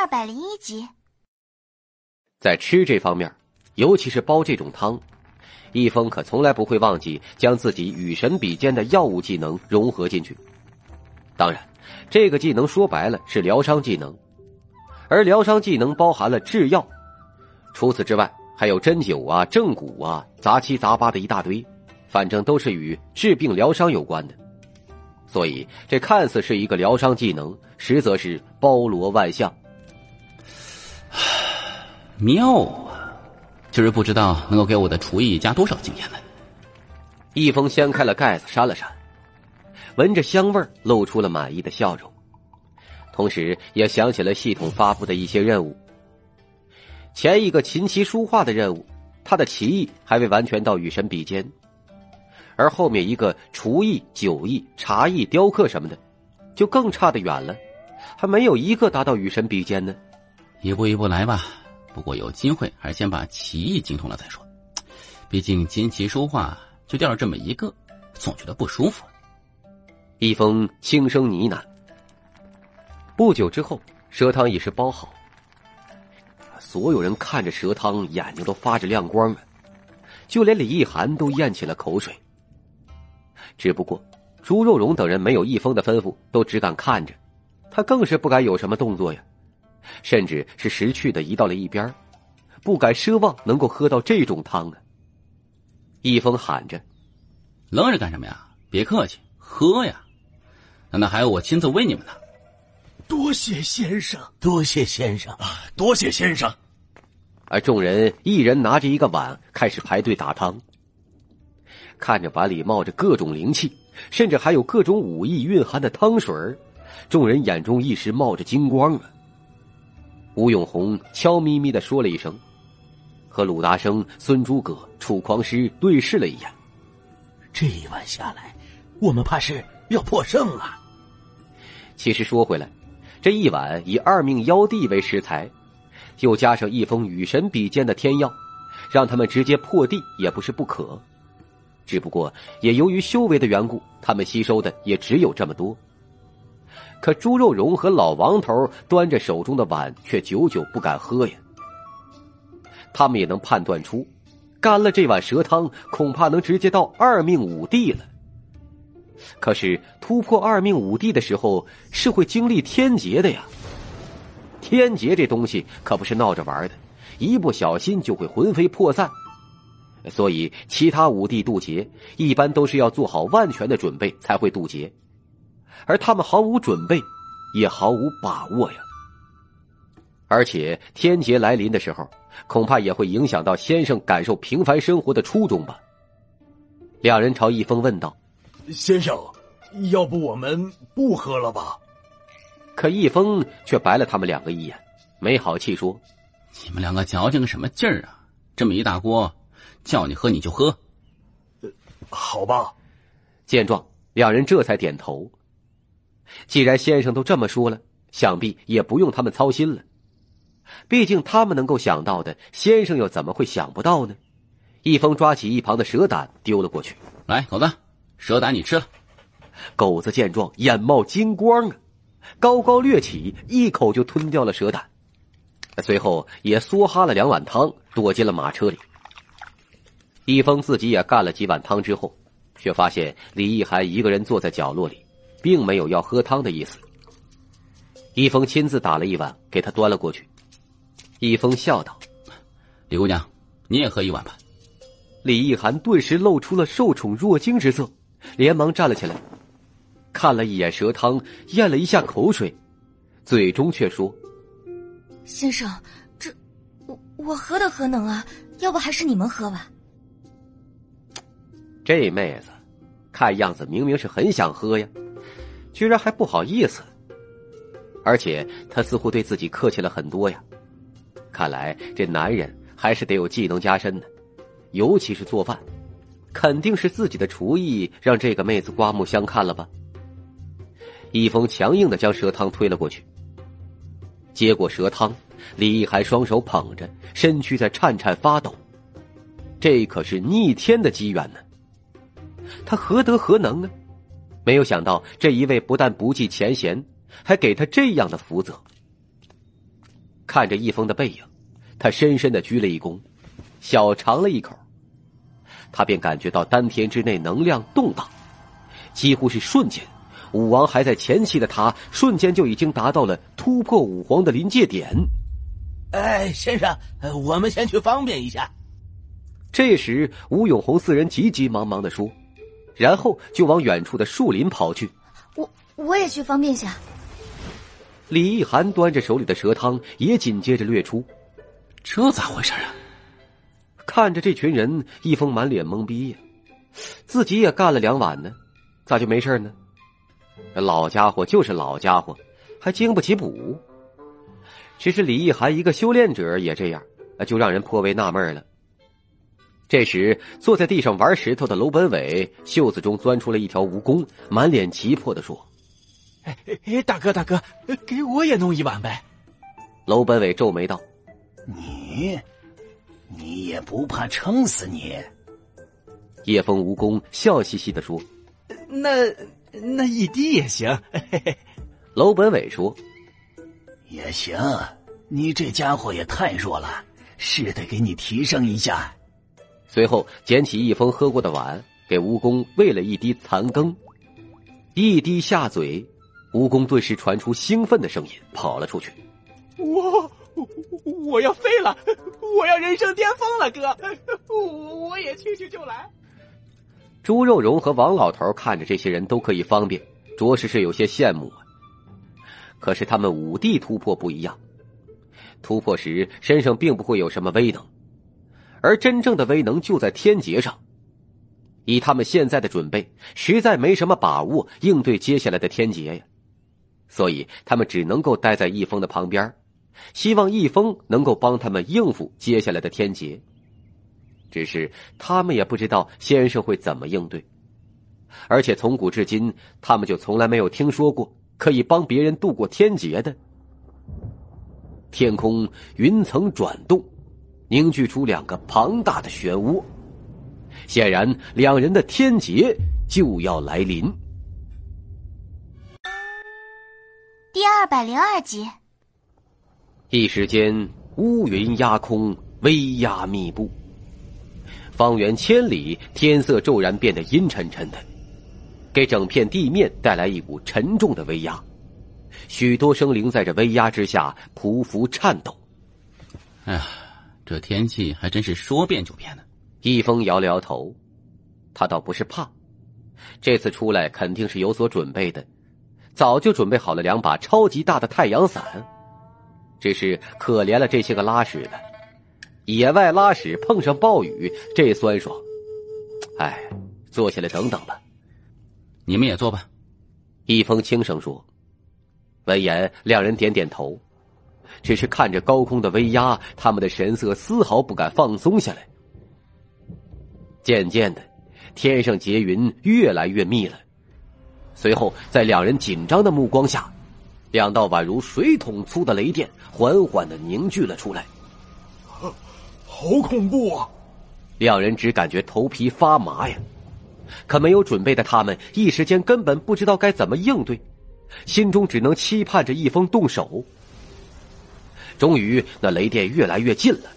二百零一集。在吃这方面，尤其是煲这种汤，易峰可从来不会忘记将自己与神比肩的药物技能融合进去。当然，这个技能说白了是疗伤技能，而疗伤技能包含了制药，除此之外还有针灸啊、正骨啊，杂七杂八的一大堆，反正都是与治病疗伤有关的。所以，这看似是一个疗伤技能，实则是包罗万象。妙啊！就是不知道能够给我的厨艺加多少经验呢？易峰掀开了盖子，扇了扇，闻着香味露出了满意的笑容，同时也想起了系统发布的一些任务。前一个琴棋书画的任务，他的棋艺还未完全到与神比肩，而后面一个厨艺、酒艺、茶艺、雕刻什么的，就更差得远了，还没有一个达到与神比肩呢。一步一步来吧。不过有机会，还是先把棋艺精通了再说。毕竟琴棋书画就掉了这么一个，总觉得不舒服。易峰轻声呢喃。不久之后，蛇汤已是煲好。所有人看着蛇汤，眼睛都发着亮光了，就连李一涵都咽起了口水。只不过，朱肉荣等人没有易峰的吩咐，都只敢看着，他更是不敢有什么动作呀。甚至是识趣的移到了一边，不敢奢望能够喝到这种汤啊！易峰喊着：“愣着干什么呀？别客气，喝呀！难道还要我亲自喂你们呢？”多谢先生，多谢先生啊！多谢先生！而众人一人拿着一个碗，开始排队打汤。看着碗里冒着各种灵气，甚至还有各种武艺蕴含的汤水众人眼中一时冒着金光啊！吴永红悄咪咪的说了一声，和鲁达生、孙诸葛、楚狂师对视了一眼。这一碗下来，我们怕是要破胜了。其实说回来，这一碗以二命妖帝为食材，又加上一封与神比肩的天药，让他们直接破地也不是不可。只不过也由于修为的缘故，他们吸收的也只有这么多。可朱肉荣和老王头端着手中的碗，却久久不敢喝呀。他们也能判断出，干了这碗蛇汤，恐怕能直接到二命五帝了。可是突破二命五帝的时候，是会经历天劫的呀。天劫这东西可不是闹着玩的，一不小心就会魂飞魄散。所以，其他五帝渡劫一般都是要做好万全的准备才会渡劫。而他们毫无准备，也毫无把握呀。而且天劫来临的时候，恐怕也会影响到先生感受平凡生活的初衷吧。两人朝易峰问道：“先生，要不我们不喝了吧？”可易峰却白了他们两个一眼，没好气说：“你们两个矫情个什么劲儿啊？这么一大锅，叫你喝你就喝。”好吧。见状，两人这才点头。既然先生都这么说了，想必也不用他们操心了。毕竟他们能够想到的，先生又怎么会想不到呢？一峰抓起一旁的蛇胆丢了过去，来，狗子，蛇胆你吃了。狗子见状，眼冒金光啊，高高掠起，一口就吞掉了蛇胆，随后也嗦哈了两碗汤，躲进了马车里。一峰自己也干了几碗汤之后，却发现李一涵一个人坐在角落里。并没有要喝汤的意思。易峰亲自打了一碗，给他端了过去。易峰笑道：“李姑娘，你也喝一碗吧。”李一涵顿时露出了受宠若惊之色，连忙站了起来，看了一眼蛇汤，咽了一下口水，嘴中却说：“先生，这我我何德何能啊？要不还是你们喝吧。”这妹子，看样子明明是很想喝呀。居然还不好意思，而且他似乎对自己客气了很多呀。看来这男人还是得有技能加身的，尤其是做饭，肯定是自己的厨艺让这个妹子刮目相看了吧。易峰强硬的将蛇汤推了过去，接过蛇汤，李一涵双手捧着，身躯在颤颤发抖。这可是逆天的机缘呢，他何德何能呢？没有想到，这一位不但不计前嫌，还给他这样的福泽。看着易峰的背影，他深深的鞠了一躬，小尝了一口，他便感觉到丹田之内能量动荡，几乎是瞬间，武王还在前期的他，瞬间就已经达到了突破武皇的临界点。哎，先生，我们先去方便一下。这时，吴永红四人急急忙忙的说，然后就往远处的树林跑去。我我也去方便下。李一涵端着手里的蛇汤，也紧接着掠出。这咋回事啊？看着这群人，易峰满脸懵逼呀。自己也干了两碗呢，咋就没事呢？老家伙就是老家伙，还经不起补。其实李一涵一个修炼者也这样，就让人颇为纳闷了。这时，坐在地上玩石头的楼本伟袖子中钻出了一条蜈蚣，满脸急迫的说：“哎哎，大哥大哥，给我也弄一碗呗。”楼本伟皱眉道：“你，你也不怕撑死你？”叶枫蜈蚣笑嘻嘻的说：“那那一滴也行。”楼本伟说：“也行，你这家伙也太弱了，是得给你提升一下。”随后捡起一封喝过的碗，给蜈蚣喂了一滴残羹，一滴下嘴，蜈蚣顿时传出兴奋的声音，跑了出去。我我要飞了，我要人生巅峰了，哥，我我也去去就来。朱肉荣和王老头看着这些人都可以方便，着实是有些羡慕啊。可是他们五帝突破不一样，突破时身上并不会有什么威能。而真正的威能就在天劫上，以他们现在的准备，实在没什么把握应对接下来的天劫呀，所以他们只能够待在易峰的旁边，希望易峰能够帮他们应付接下来的天劫。只是他们也不知道先生会怎么应对，而且从古至今，他们就从来没有听说过可以帮别人度过天劫的。天空云层转动。凝聚出两个庞大的漩涡，显然两人的天劫就要来临。第二百零二集，一时间乌云压空，威压密布，方圆千里天色骤然变得阴沉沉的，给整片地面带来一股沉重的威压。许多生灵在这威压之下匍匐颤抖。哎呀！这天气还真是说变就变呢。易峰摇了摇头，他倒不是怕，这次出来肯定是有所准备的，早就准备好了两把超级大的太阳伞。只是可怜了这些个拉屎的，野外拉屎碰上暴雨，这酸爽。哎，坐下来等等吧。你们也坐吧。易峰轻声说。闻言，两人点点头。只是看着高空的威压，他们的神色丝毫不敢放松下来。渐渐的，天上结云越来越密了。随后，在两人紧张的目光下，两道宛如水桶粗的雷电缓缓的凝聚了出来。好恐怖啊！两人只感觉头皮发麻呀。可没有准备的他们，一时间根本不知道该怎么应对，心中只能期盼着一峰动手。终于，那雷电越来越近了，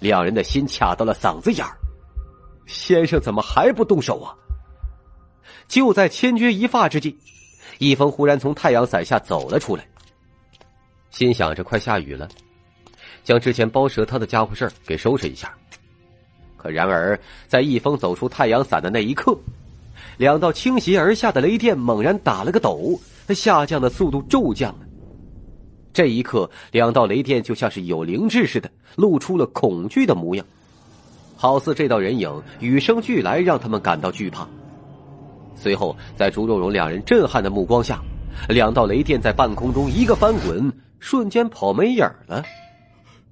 两人的心卡到了嗓子眼儿。先生怎么还不动手啊？就在千钧一发之际，易峰忽然从太阳伞下走了出来，心想着快下雨了，将之前包蛇汤的家伙事儿给收拾一下。可然而，在易峰走出太阳伞的那一刻，两道倾斜而下的雷电猛然打了个抖，下降的速度骤降。这一刻，两道雷电就像是有灵智似的，露出了恐惧的模样，好似这道人影与生俱来，让他们感到惧怕。随后，在朱若荣两人震撼的目光下，两道雷电在半空中一个翻滚，瞬间跑没影了。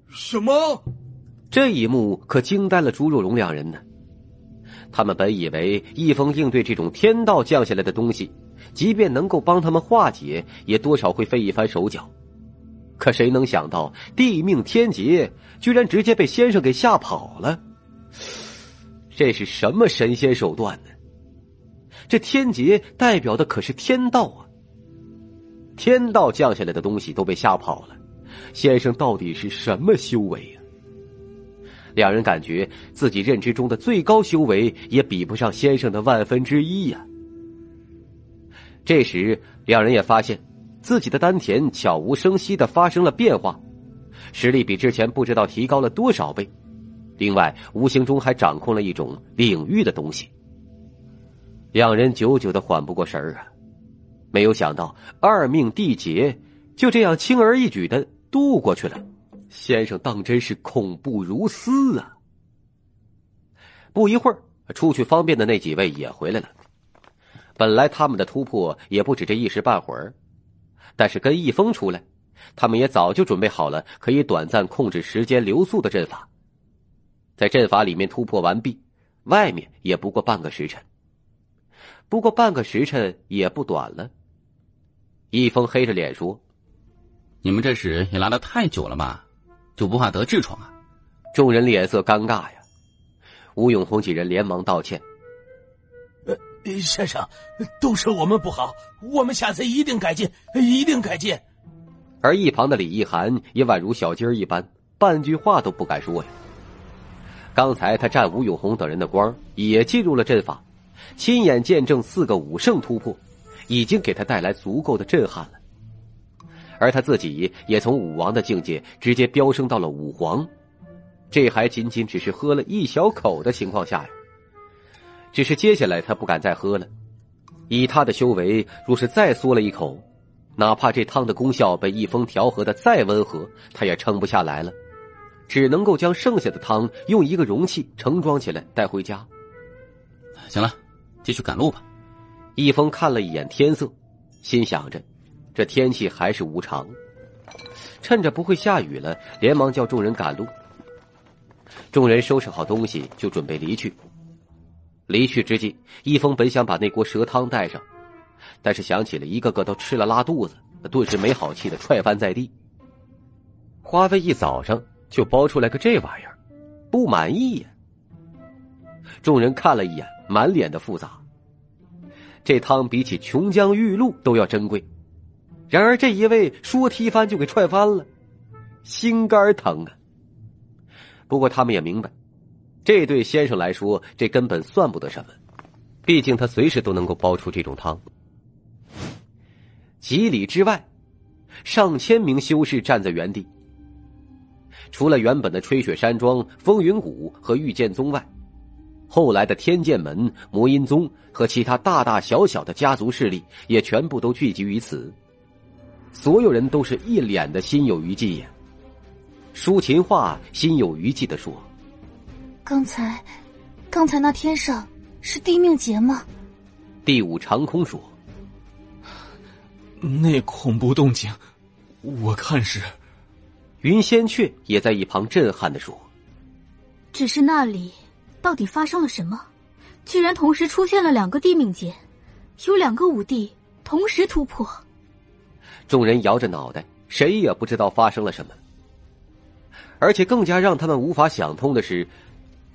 什么？这一幕可惊呆了朱若荣两人呢。他们本以为易峰应对这种天道降下来的东西，即便能够帮他们化解，也多少会费一番手脚。可谁能想到，地命天劫居然直接被先生给吓跑了？这是什么神仙手段呢？这天劫代表的可是天道啊！天道降下来的东西都被吓跑了，先生到底是什么修为呀？两人感觉自己认知中的最高修为也比不上先生的万分之一呀。这时，两人也发现自己的丹田悄无声息的发生了变化，实力比之前不知道提高了多少倍。另外，无形中还掌控了一种领域的东西。两人久久的缓不过神儿啊，没有想到二命地劫就这样轻而易举的度过去了。先生当真是恐怖如斯啊！不一会儿，出去方便的那几位也回来了。本来他们的突破也不止这一时半会儿，但是跟易峰出来，他们也早就准备好了可以短暂控制时间流速的阵法。在阵法里面突破完毕，外面也不过半个时辰。不过半个时辰也不短了。易峰黑着脸说：“你们这时也拉的太久了吧？”就不怕得痔疮啊！众人脸色尴尬呀。吴永红几人连忙道歉：“呃，先生，都是我们不好，我们下次一定改进，一定改进。”而一旁的李一涵也宛如小鸡儿一般，半句话都不敢说呀。刚才他占吴永红等人的光，也进入了阵法，亲眼见证四个武圣突破，已经给他带来足够的震撼了。而他自己也从武王的境界直接飙升到了武皇，这还仅仅只是喝了一小口的情况下呀。只是接下来他不敢再喝了，以他的修为，若是再嗦了一口，哪怕这汤的功效被一风调和的再温和，他也撑不下来了，只能够将剩下的汤用一个容器盛装起来带回家。行了，继续赶路吧。易峰看了一眼天色，心想着。这天气还是无常，趁着不会下雨了，连忙叫众人赶路。众人收拾好东西，就准备离去。离去之际，一峰本想把那锅蛇汤带上，但是想起了一个个都吃了拉肚子，顿时没好气的踹翻在地。花费一早上就包出来个这玩意儿，不满意呀！众人看了一眼，满脸的复杂。这汤比起琼浆玉露都要珍贵。然而这一位说踢翻就给踹翻了，心肝疼啊！不过他们也明白，这对先生来说这根本算不得什么，毕竟他随时都能够煲出这种汤。几里之外，上千名修士站在原地，除了原本的吹雪山庄、风云谷和御剑宗外，后来的天剑门、魔音宗和其他大大小小的家族势力也全部都聚集于此。所有人都是一脸的心有余悸呀。舒琴话心有余悸的说：“刚才，刚才那天上是地命劫吗？”第五长空说：“那恐怖动静，我看是。”云仙雀也在一旁震撼的说：“只是那里到底发生了什么？居然同时出现了两个地命劫，有两个武帝同时突破。”众人摇着脑袋，谁也不知道发生了什么。而且更加让他们无法想通的是，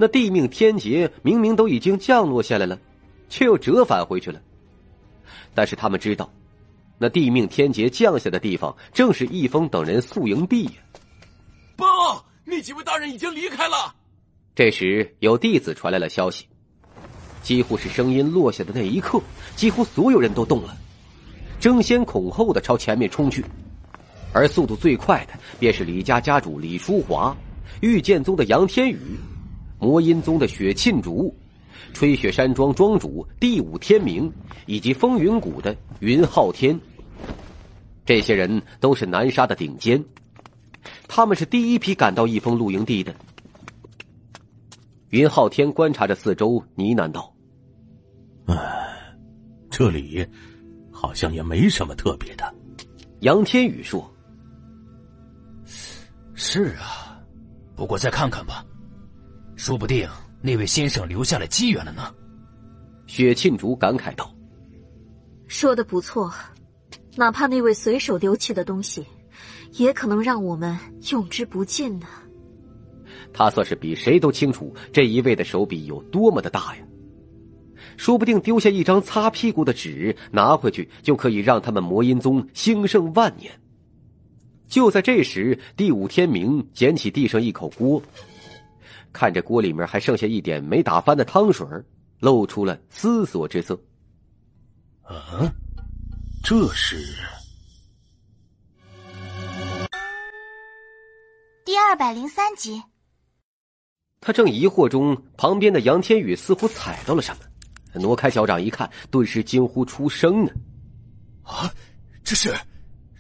那地命天劫明明都已经降落下来了，却又折返回去了。但是他们知道，那地命天劫降下的地方正是易峰等人宿营地呀。报，那几位大人已经离开了。这时有弟子传来了消息，几乎是声音落下的那一刻，几乎所有人都动了。争先恐后的朝前面冲去，而速度最快的便是李家家主李淑华、御剑宗的杨天宇、魔音宗的雪沁竹、吹雪山庄庄主第五天明以及风云谷的云浩天。这些人都是南沙的顶尖，他们是第一批赶到一峰露营地的。云浩天观察着四周，呢喃道：“唉，这里……”好像也没什么特别的，杨天宇说：“是啊，不过再看看吧，说不定那位先生留下了机缘了呢。”雪沁竹感慨道：“说的不错，哪怕那位随手丢弃的东西，也可能让我们用之不尽呢。”他算是比谁都清楚这一位的手笔有多么的大呀。说不定丢下一张擦屁股的纸，拿回去就可以让他们魔音宗兴盛万年。就在这时，第五天明捡起地上一口锅，看着锅里面还剩下一点没打翻的汤水，露出了思索之色。啊，这是第二百零三集。他正疑惑中，旁边的杨天宇似乎踩到了什么，挪开脚掌一看，顿时惊呼出声呢：“啊，这是！”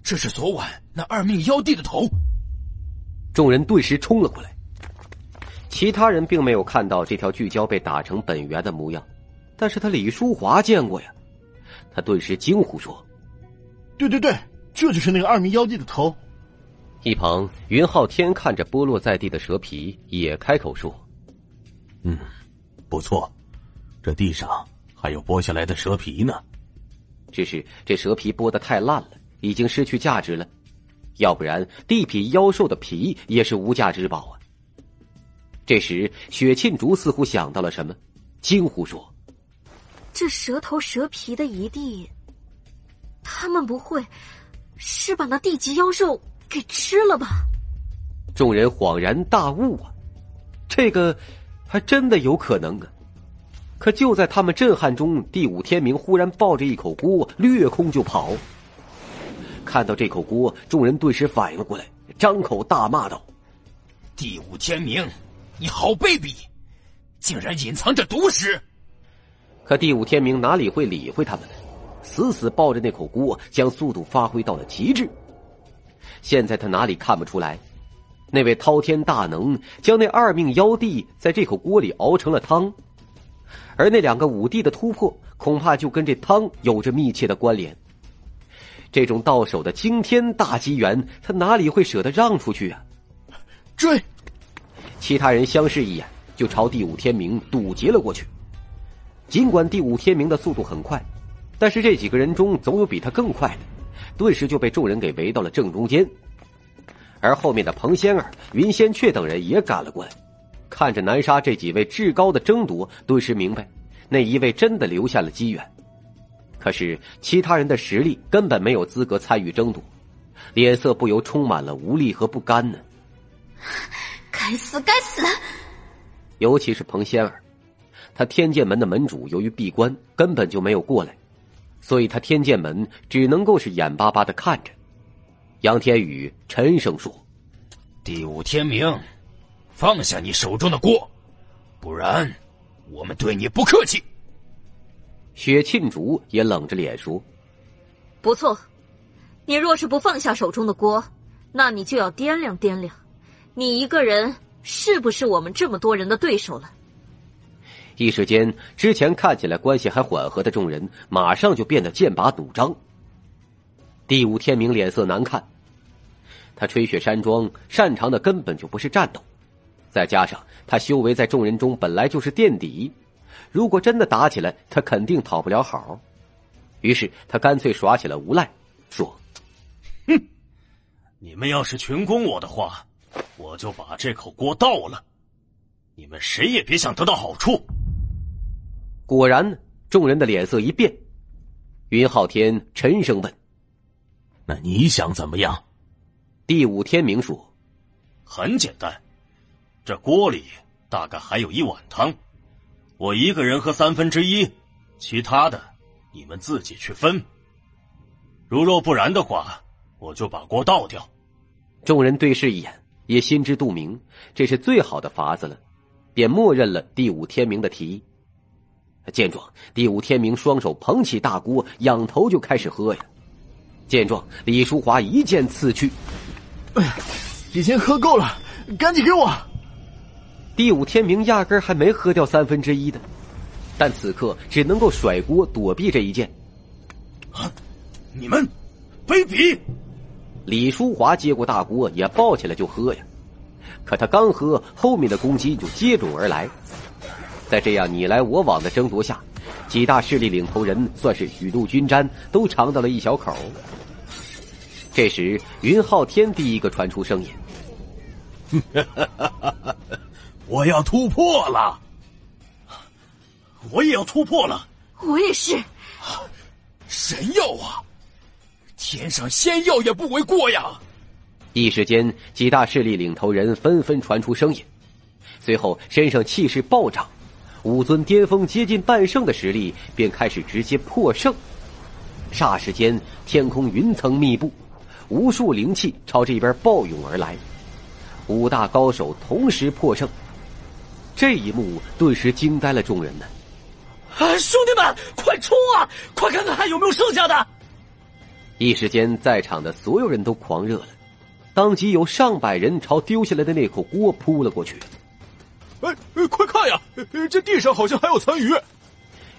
这是昨晚那二命妖帝的头。众人顿时冲了过来，其他人并没有看到这条巨蛟被打成本源的模样，但是他李淑华见过呀，他顿时惊呼说：“对对对，这就是那个二名妖帝的头。”一旁云浩天看着剥落在地的蛇皮，也开口说：“嗯，不错，这地上还有剥下来的蛇皮呢，只是这蛇皮剥的太烂了。”已经失去价值了，要不然地痞妖兽的皮也是无价之宝啊。这时，雪沁竹似乎想到了什么，惊呼说：“这蛇头蛇皮的遗地，他们不会是把那地级妖兽给吃了吧？”众人恍然大悟啊，这个还真的有可能啊。可就在他们震撼中，第五天明忽然抱着一口锅掠空就跑。看到这口锅，众人顿时反应了过来，张口大骂道：“第五天明，你好卑鄙，竟然隐藏着毒食！”可第五天明哪里会理会他们呢？死死抱着那口锅，将速度发挥到了极致。现在他哪里看不出来，那位滔天大能将那二命妖帝在这口锅里熬成了汤，而那两个武帝的突破，恐怕就跟这汤有着密切的关联。这种到手的惊天大机缘，他哪里会舍得让出去啊？追！其他人相视一眼，就朝第五天明堵截了过去。尽管第五天明的速度很快，但是这几个人中总有比他更快的，顿时就被众人给围到了正中间。而后面的彭仙儿、云仙雀等人也赶了过来，看着南沙这几位至高的争夺，顿时明白，那一位真的留下了机缘。可是其他人的实力根本没有资格参与争夺，脸色不由充满了无力和不甘呢。该死，该死！尤其是彭仙儿，他天剑门的门主由于闭关根本就没有过来，所以他天剑门只能够是眼巴巴的看着。杨天宇沉声说：“第五天明，放下你手中的锅，不然我们对你不客气。”雪沁竹也冷着脸说：“不错，你若是不放下手中的锅，那你就要掂量掂量，你一个人是不是我们这么多人的对手了？”一时间，之前看起来关系还缓和的众人，马上就变得剑拔弩张。第五天明脸色难看，他吹雪山庄擅长的根本就不是战斗，再加上他修为在众人中本来就是垫底。如果真的打起来，他肯定讨不了好。于是他干脆耍起了无赖，说：“哼，你们要是群攻我的话，我就把这口锅倒了。你们谁也别想得到好处。”果然，众人的脸色一变。云浩天沉声问：“那你想怎么样？”第五天明说：“很简单，这锅里大概还有一碗汤。”我一个人喝三分之一，其他的你们自己去分。如若不然的话，我就把锅倒掉。众人对视一眼，也心知肚明，这是最好的法子了，便默认了第五天明的提议。见状，第五天明双手捧起大锅，仰头就开始喝呀。见状，李淑华一剑刺去，哎，已经喝够了，赶紧给我。第五天明压根还没喝掉三分之一的，但此刻只能够甩锅躲避这一剑。啊！你们卑鄙！李淑华接过大锅也抱起来就喝呀，可他刚喝，后面的攻击就接踵而来。在这样你来我往的争夺下，几大势力领头人算是雨露均沾，都尝到了一小口。这时，云浩天第一个传出声音。我要突破了，我也要突破了。我也是，神药啊！天上仙药也不为过呀！一时间，几大势力领头人纷纷传出声音，随后身上气势暴涨，武尊巅峰接近半圣的实力便开始直接破圣。霎时间，天空云层密布，无数灵气朝这边暴涌而来。五大高手同时破圣，这一幕顿时惊呆了众人呢！啊，兄弟们，快冲啊！快看看还有没有剩下的！一时间，在场的所有人都狂热了，当即有上百人朝丢下来的那口锅扑了过去。哎，哎快看呀，这地上好像还有残余！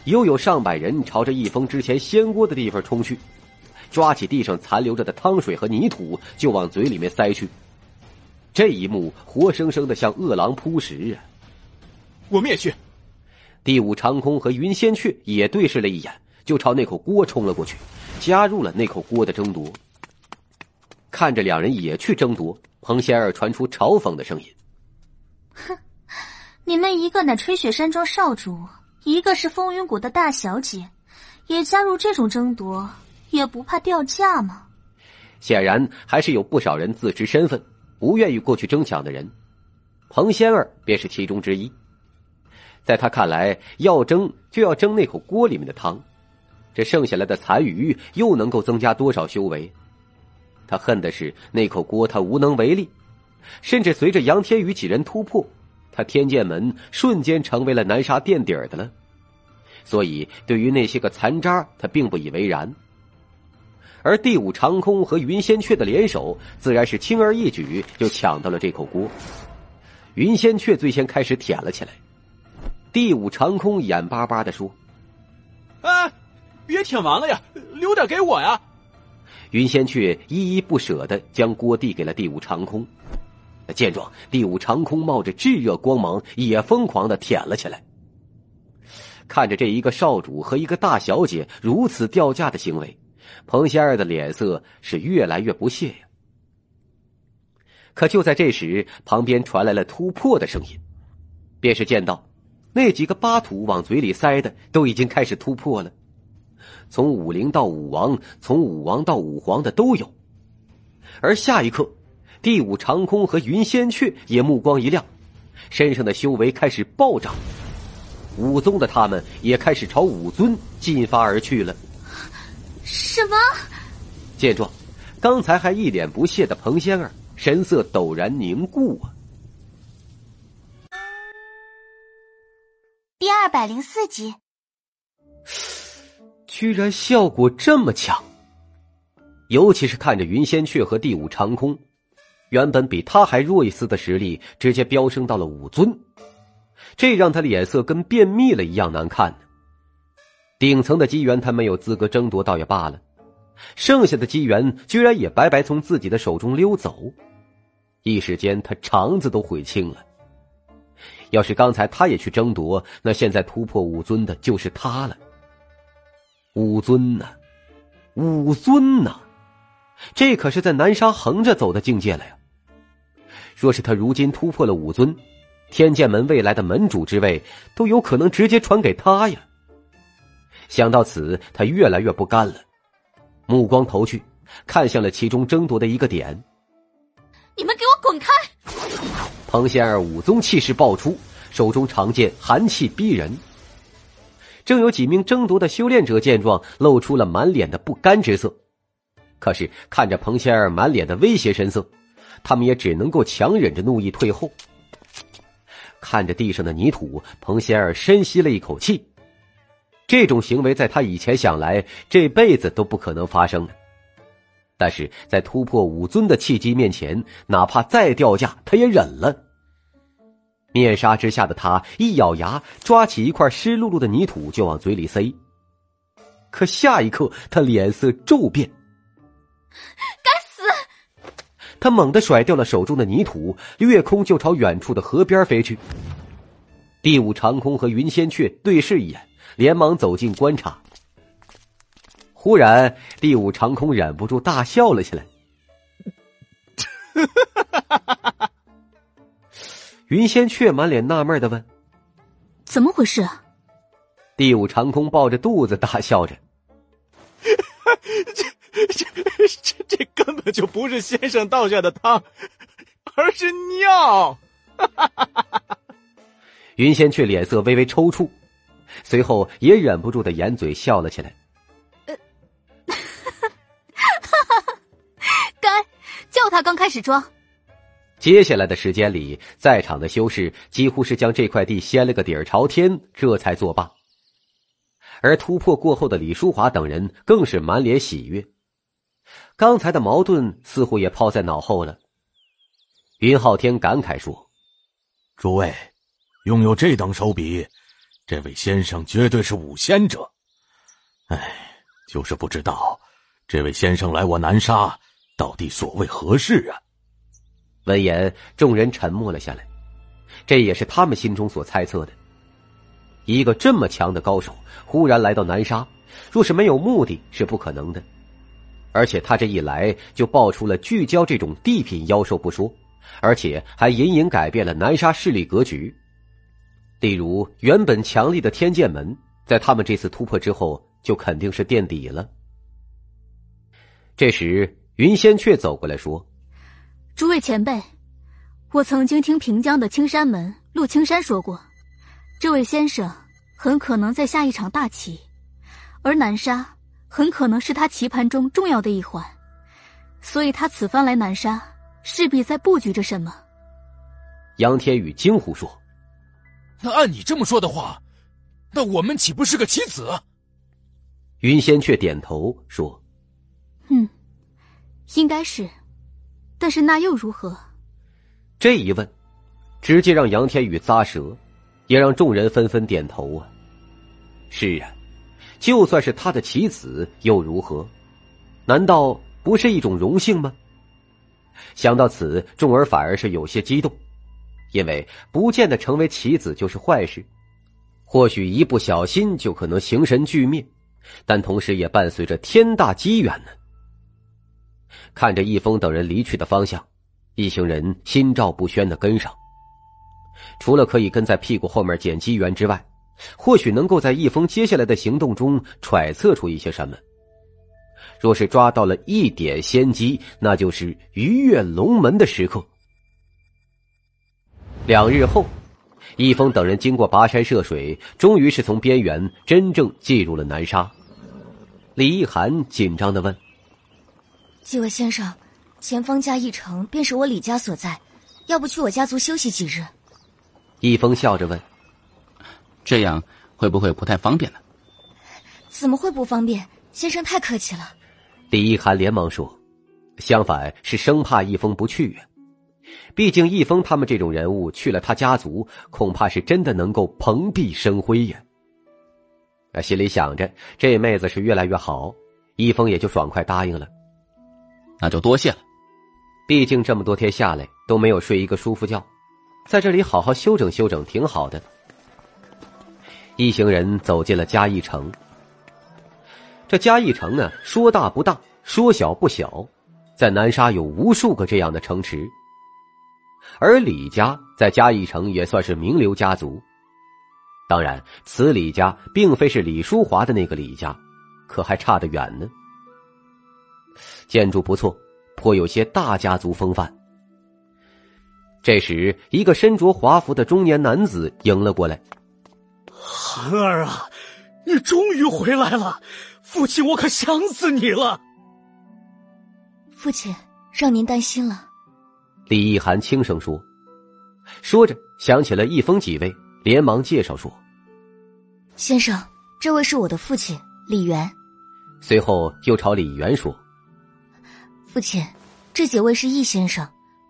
又有上百人朝着一峰之前掀锅的地方冲去，抓起地上残留着的汤水和泥土就往嘴里面塞去。这一幕活生生的像饿狼扑食啊！我们也去。第五长空和云仙雀也对视了一眼，就朝那口锅冲了过去，加入了那口锅的争夺。看着两人也去争夺，彭仙儿传出嘲讽的声音：“哼，你们一个乃吹雪山庄少主。”一个是风云谷的大小姐，也加入这种争夺，也不怕掉价吗？显然还是有不少人自知身份，不愿意过去争抢的人。彭仙儿便是其中之一。在他看来，要争就要争那口锅里面的汤，这剩下来的残余又能够增加多少修为？他恨的是那口锅，他无能为力，甚至随着杨天宇几人突破。他天剑门瞬间成为了南沙垫底儿的了，所以对于那些个残渣，他并不以为然。而第五长空和云仙雀的联手，自然是轻而易举就抢到了这口锅。云仙雀最先开始舔了起来，第五长空眼巴巴的说：“啊，别舔完了呀，留点给我呀！”云仙却依依不舍的将锅递给了第五长空。见状，第五长空冒着炙热光芒，也疯狂的舔了起来。看着这一个少主和一个大小姐如此掉价的行为，彭仙儿的脸色是越来越不屑呀。可就在这时，旁边传来了突破的声音，便是见到那几个巴土往嘴里塞的都已经开始突破了，从武灵到武王，从武王到武皇的都有，而下一刻。第五长空和云仙雀也目光一亮，身上的修为开始暴涨。武宗的他们也开始朝武尊进发而去了。什么？见状，刚才还一脸不屑的彭仙儿神色陡然凝固啊！第二百零四集，居然效果这么强，尤其是看着云仙雀和第五长空。原本比他还弱一丝的实力，直接飙升到了五尊，这让他脸色跟便秘了一样难看。顶层的机缘他没有资格争夺，倒也罢了，剩下的机缘居然也白白从自己的手中溜走，一时间他肠子都悔青了。要是刚才他也去争夺，那现在突破五尊的就是他了。五尊呐，武尊呐，这可是在南沙横着走的境界了呀！若是他如今突破了武尊，天剑门未来的门主之位都有可能直接传给他呀。想到此，他越来越不甘了，目光投去，看向了其中争夺的一个点。你们给我滚开！彭仙儿武宗气势爆出，手中长剑寒气逼人。正有几名争夺的修炼者见状，露出了满脸的不甘之色。可是看着彭仙儿满脸的威胁神色。他们也只能够强忍着怒意退后。看着地上的泥土，彭仙儿深吸了一口气。这种行为在他以前想来，这辈子都不可能发生的。但是在突破五尊的契机面前，哪怕再掉价，他也忍了。面纱之下的他一咬牙，抓起一块湿漉漉的泥土就往嘴里塞。可下一刻，他脸色骤变。该死他猛地甩掉了手中的泥土，掠空就朝远处的河边飞去。第五长空和云仙雀对视一眼，连忙走近观察。忽然，第五长空忍不住大笑了起来。云仙却满脸纳闷的问：“怎么回事？”第五长空抱着肚子大笑着：“这这这这根本……”就不是先生倒下的汤，而是尿。云仙却脸色微微抽搐，随后也忍不住的掩嘴笑了起来。该叫他刚开始装。接下来的时间里，在场的修士几乎是将这块地掀了个底儿朝天，这才作罢。而突破过后的李淑华等人更是满脸喜悦，刚才的矛盾似乎也抛在脑后了。云浩天感慨说：“诸位，拥有这等手笔，这位先生绝对是武仙者。哎，就是不知道，这位先生来我南沙，到底所为何事啊？”闻言，众人沉默了下来，这也是他们心中所猜测的。一个这么强的高手忽然来到南沙，若是没有目的，是不可能的。而且他这一来就爆出了聚焦这种地品妖兽不说，而且还隐隐改变了南沙势力格局。例如，原本强力的天剑门，在他们这次突破之后，就肯定是垫底了。这时，云仙却走过来说：“诸位前辈，我曾经听平江的青山门陆青山说过。”这位先生很可能在下一场大棋，而南沙很可能是他棋盘中重要的一环，所以他此番来南沙，势必在布局着什么。杨天宇惊呼说：“那按你这么说的话，那我们岂不是个棋子？”云仙却点头说：“嗯，应该是，但是那又如何？”这一问，直接让杨天宇咂舌。也让众人纷纷点头啊！是啊，就算是他的棋子又如何？难道不是一种荣幸吗？想到此，众儿反而是有些激动，因为不见得成为棋子就是坏事，或许一不小心就可能形神俱灭，但同时也伴随着天大机缘呢。看着易峰等人离去的方向，一行人心照不宣的跟上。除了可以跟在屁股后面捡机缘之外，或许能够在易峰接下来的行动中揣测出一些什么。若是抓到了一点先机，那就是鱼跃龙门的时刻。两日后，易峰等人经过跋山涉水，终于是从边缘真正进入了南沙。李一涵紧张的问：“几位先生，前方家一城便是我李家所在，要不去我家族休息几日？”易峰笑着问：“这样会不会不太方便呢？”“怎么会不方便？先生太客气了。”李一涵连忙说：“相反是生怕易峰不去呀。毕竟易峰他们这种人物去了他家族，恐怕是真的能够蓬荜生辉呀。”啊，心里想着这妹子是越来越好，易峰也就爽快答应了。那就多谢了，毕竟这么多天下来都没有睡一个舒服觉。在这里好好休整休整，挺好的。一行人走进了嘉义城。这嘉义城呢，说大不大，说小不小，在南沙有无数个这样的城池。而李家在嘉义城也算是名流家族。当然，此李家并非是李淑华的那个李家，可还差得远呢。建筑不错，颇有些大家族风范。这时，一个身着华服的中年男子迎了过来。涵儿啊，你终于回来了！父亲，我可想死你了。父亲，让您担心了。李一涵轻声说，说着想起了易峰几位，连忙介绍说：“先生，这位是我的父亲李元。”随后又朝李元说：“父亲，这几位是易先生，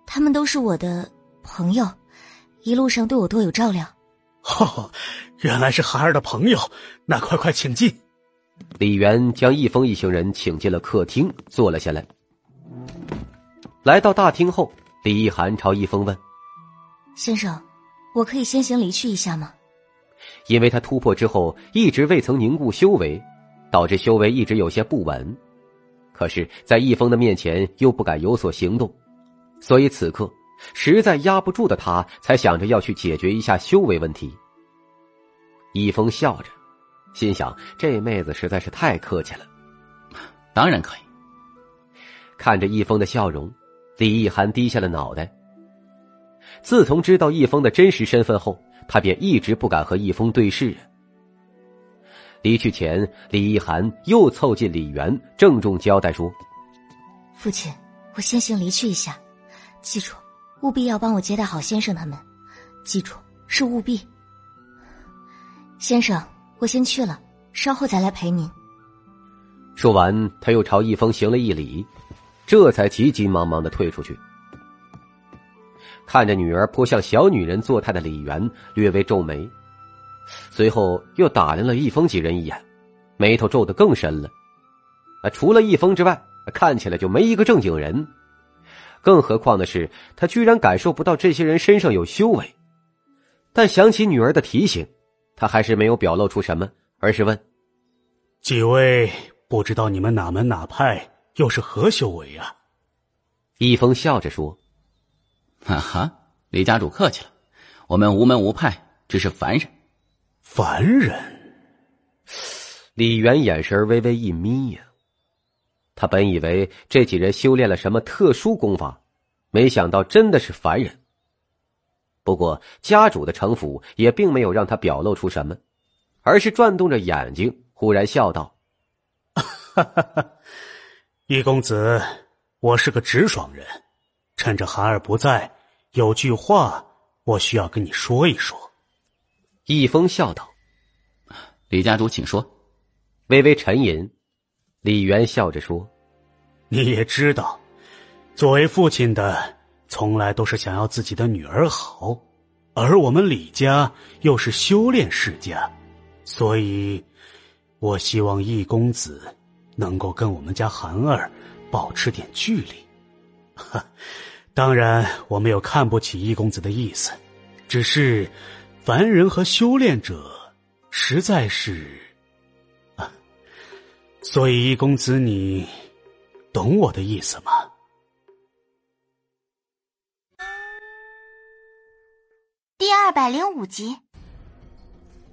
他们都是我的。”朋友，一路上对我多有照料。哦，原来是孩儿的朋友，那快快请进。李元将易峰一行人请进了客厅，坐了下来。来到大厅后，李一涵朝易峰问：“先生，我可以先行离去一下吗？”因为他突破之后一直未曾凝固修为，导致修为一直有些不稳。可是，在易峰的面前又不敢有所行动，所以此刻。实在压不住的他，才想着要去解决一下修为问题。易峰笑着，心想：这妹子实在是太客气了。当然可以。看着易峰的笑容，李一涵低下了脑袋。自从知道易峰的真实身份后，他便一直不敢和易峰对视。离去前，李一涵又凑近李元，郑重交代说：“父亲，我先行离去一下，记住，务必要帮我接待好先生他们。记住，是务必。先生，我先去了，稍后再来陪您。”说完，他又朝易峰行了一礼。这才急急忙忙的退出去，看着女儿颇像小女人做态的李元，略微皱眉，随后又打量了易峰几人一眼，眉头皱得更深了。啊，除了易峰之外，看起来就没一个正经人。更何况的是，他居然感受不到这些人身上有修为。但想起女儿的提醒，他还是没有表露出什么，而是问：“几位，不知道你们哪门哪派？”又是何修为啊？易峰笑着说：“哈哈，李家主客气了，我们无门无派，只是凡人。”凡人。李元眼神微微一眯呀，他本以为这几人修炼了什么特殊功法，没想到真的是凡人。不过家主的城府也并没有让他表露出什么，而是转动着眼睛，忽然笑道：“哈哈哈。”易公子，我是个直爽人，趁着孩儿不在，有句话我需要跟你说一说。易峰笑道：“李家主，请说。”微微沉吟，李元笑着说：“你也知道，作为父亲的，从来都是想要自己的女儿好，而我们李家又是修炼世家，所以，我希望易公子。”能够跟我们家寒儿保持点距离，哈，当然我没有看不起易公子的意思，只是凡人和修炼者实在是啊，所以易公子你懂我的意思吗？第二百零五集，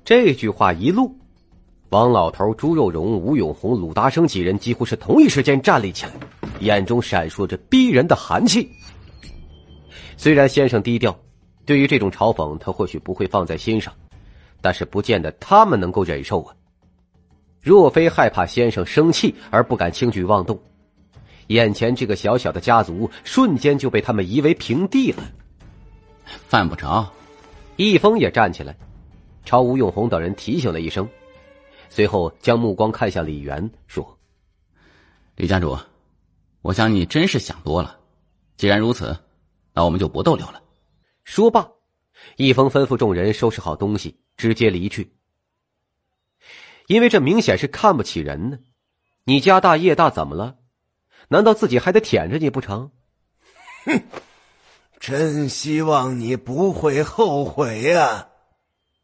这句话一录。王老头、朱肉荣、吴永红、鲁达生几人几乎是同一时间站立起来，眼中闪烁着逼人的寒气。虽然先生低调，对于这种嘲讽他或许不会放在心上，但是不见得他们能够忍受啊。若非害怕先生生气而不敢轻举妄动，眼前这个小小的家族瞬间就被他们夷为平地了。犯不着。易峰也站起来，朝吴永红等人提醒了一声。随后，将目光看向李元，说：“李家主，我想你真是想多了。既然如此，那我们就不逗留了。”说罢，易峰吩咐众人收拾好东西，直接离去。因为这明显是看不起人呢。你家大业大，怎么了？难道自己还得舔着你不成？哼！真希望你不会后悔呀。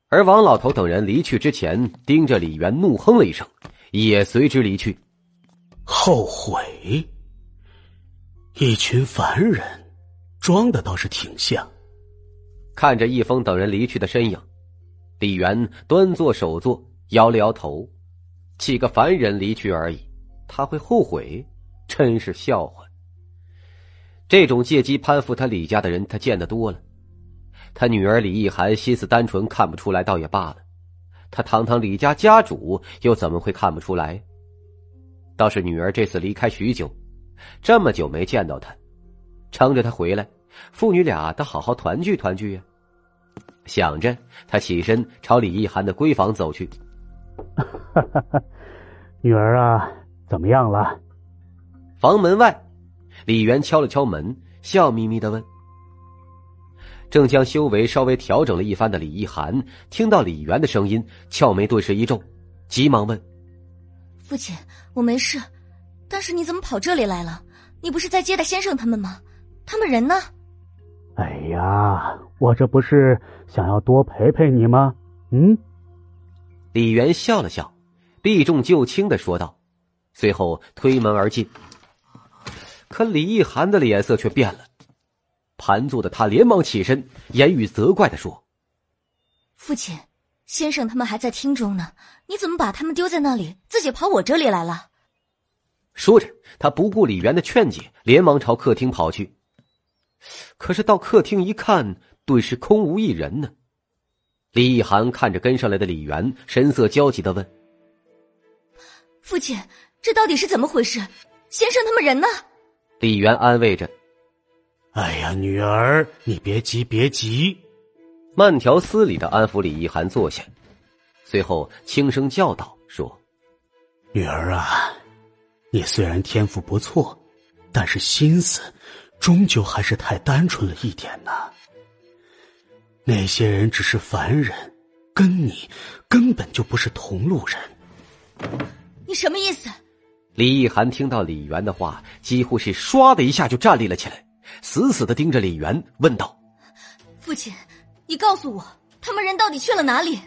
而王老头等人离去之前，盯着李元怒哼了一声，也随之离去。后悔？一群凡人，装的倒是挺像。看着易峰等人离去的身影，李元端坐首座，摇了摇头。几个凡人离去而已，他会后悔？真是笑话。这种借机攀附他李家的人，他见得多了。他女儿李意涵心思单纯，看不出来倒也罢了。他堂堂李家家主，又怎么会看不出来？倒是女儿这次离开许久，这么久没见到他，撑着他回来，父女俩得好好团聚团聚呀。想着，他起身朝李意涵的闺房走去。女儿啊，怎么样了？房门外，李元敲了敲门，笑眯眯的问。正将修为稍微调整了一番的李一涵，听到李元的声音，俏眉顿时一皱，急忙问：“父亲，我没事，但是你怎么跑这里来了？你不是在接待先生他们吗？他们人呢？”“哎呀，我这不是想要多陪陪你吗？”嗯。李元笑了笑，避重就轻的说道，随后推门而进。可李一涵的脸色却变了。盘坐的他连忙起身，言语责怪的说：“父亲，先生他们还在厅中呢，你怎么把他们丢在那里，自己跑我这里来了？”说着，他不顾李元的劝解，连忙朝客厅跑去。可是到客厅一看，顿时空无一人呢。李一涵看着跟上来的李元，神色焦急的问：“父亲，这到底是怎么回事？先生他们人呢？”李元安慰着：“哎呀，女儿，你别急，别急。”慢条斯理的安抚李一涵坐下，随后轻声教导说：“女儿啊，你虽然天赋不错，但是心思终究还是太单纯了一点呢。”那些人只是凡人，跟你根本就不是同路人。你什么意思？李一涵听到李元的话，几乎是唰的一下就站立了起来，死死的盯着李元，问道：“父亲，你告诉我，他们人到底去了哪里？”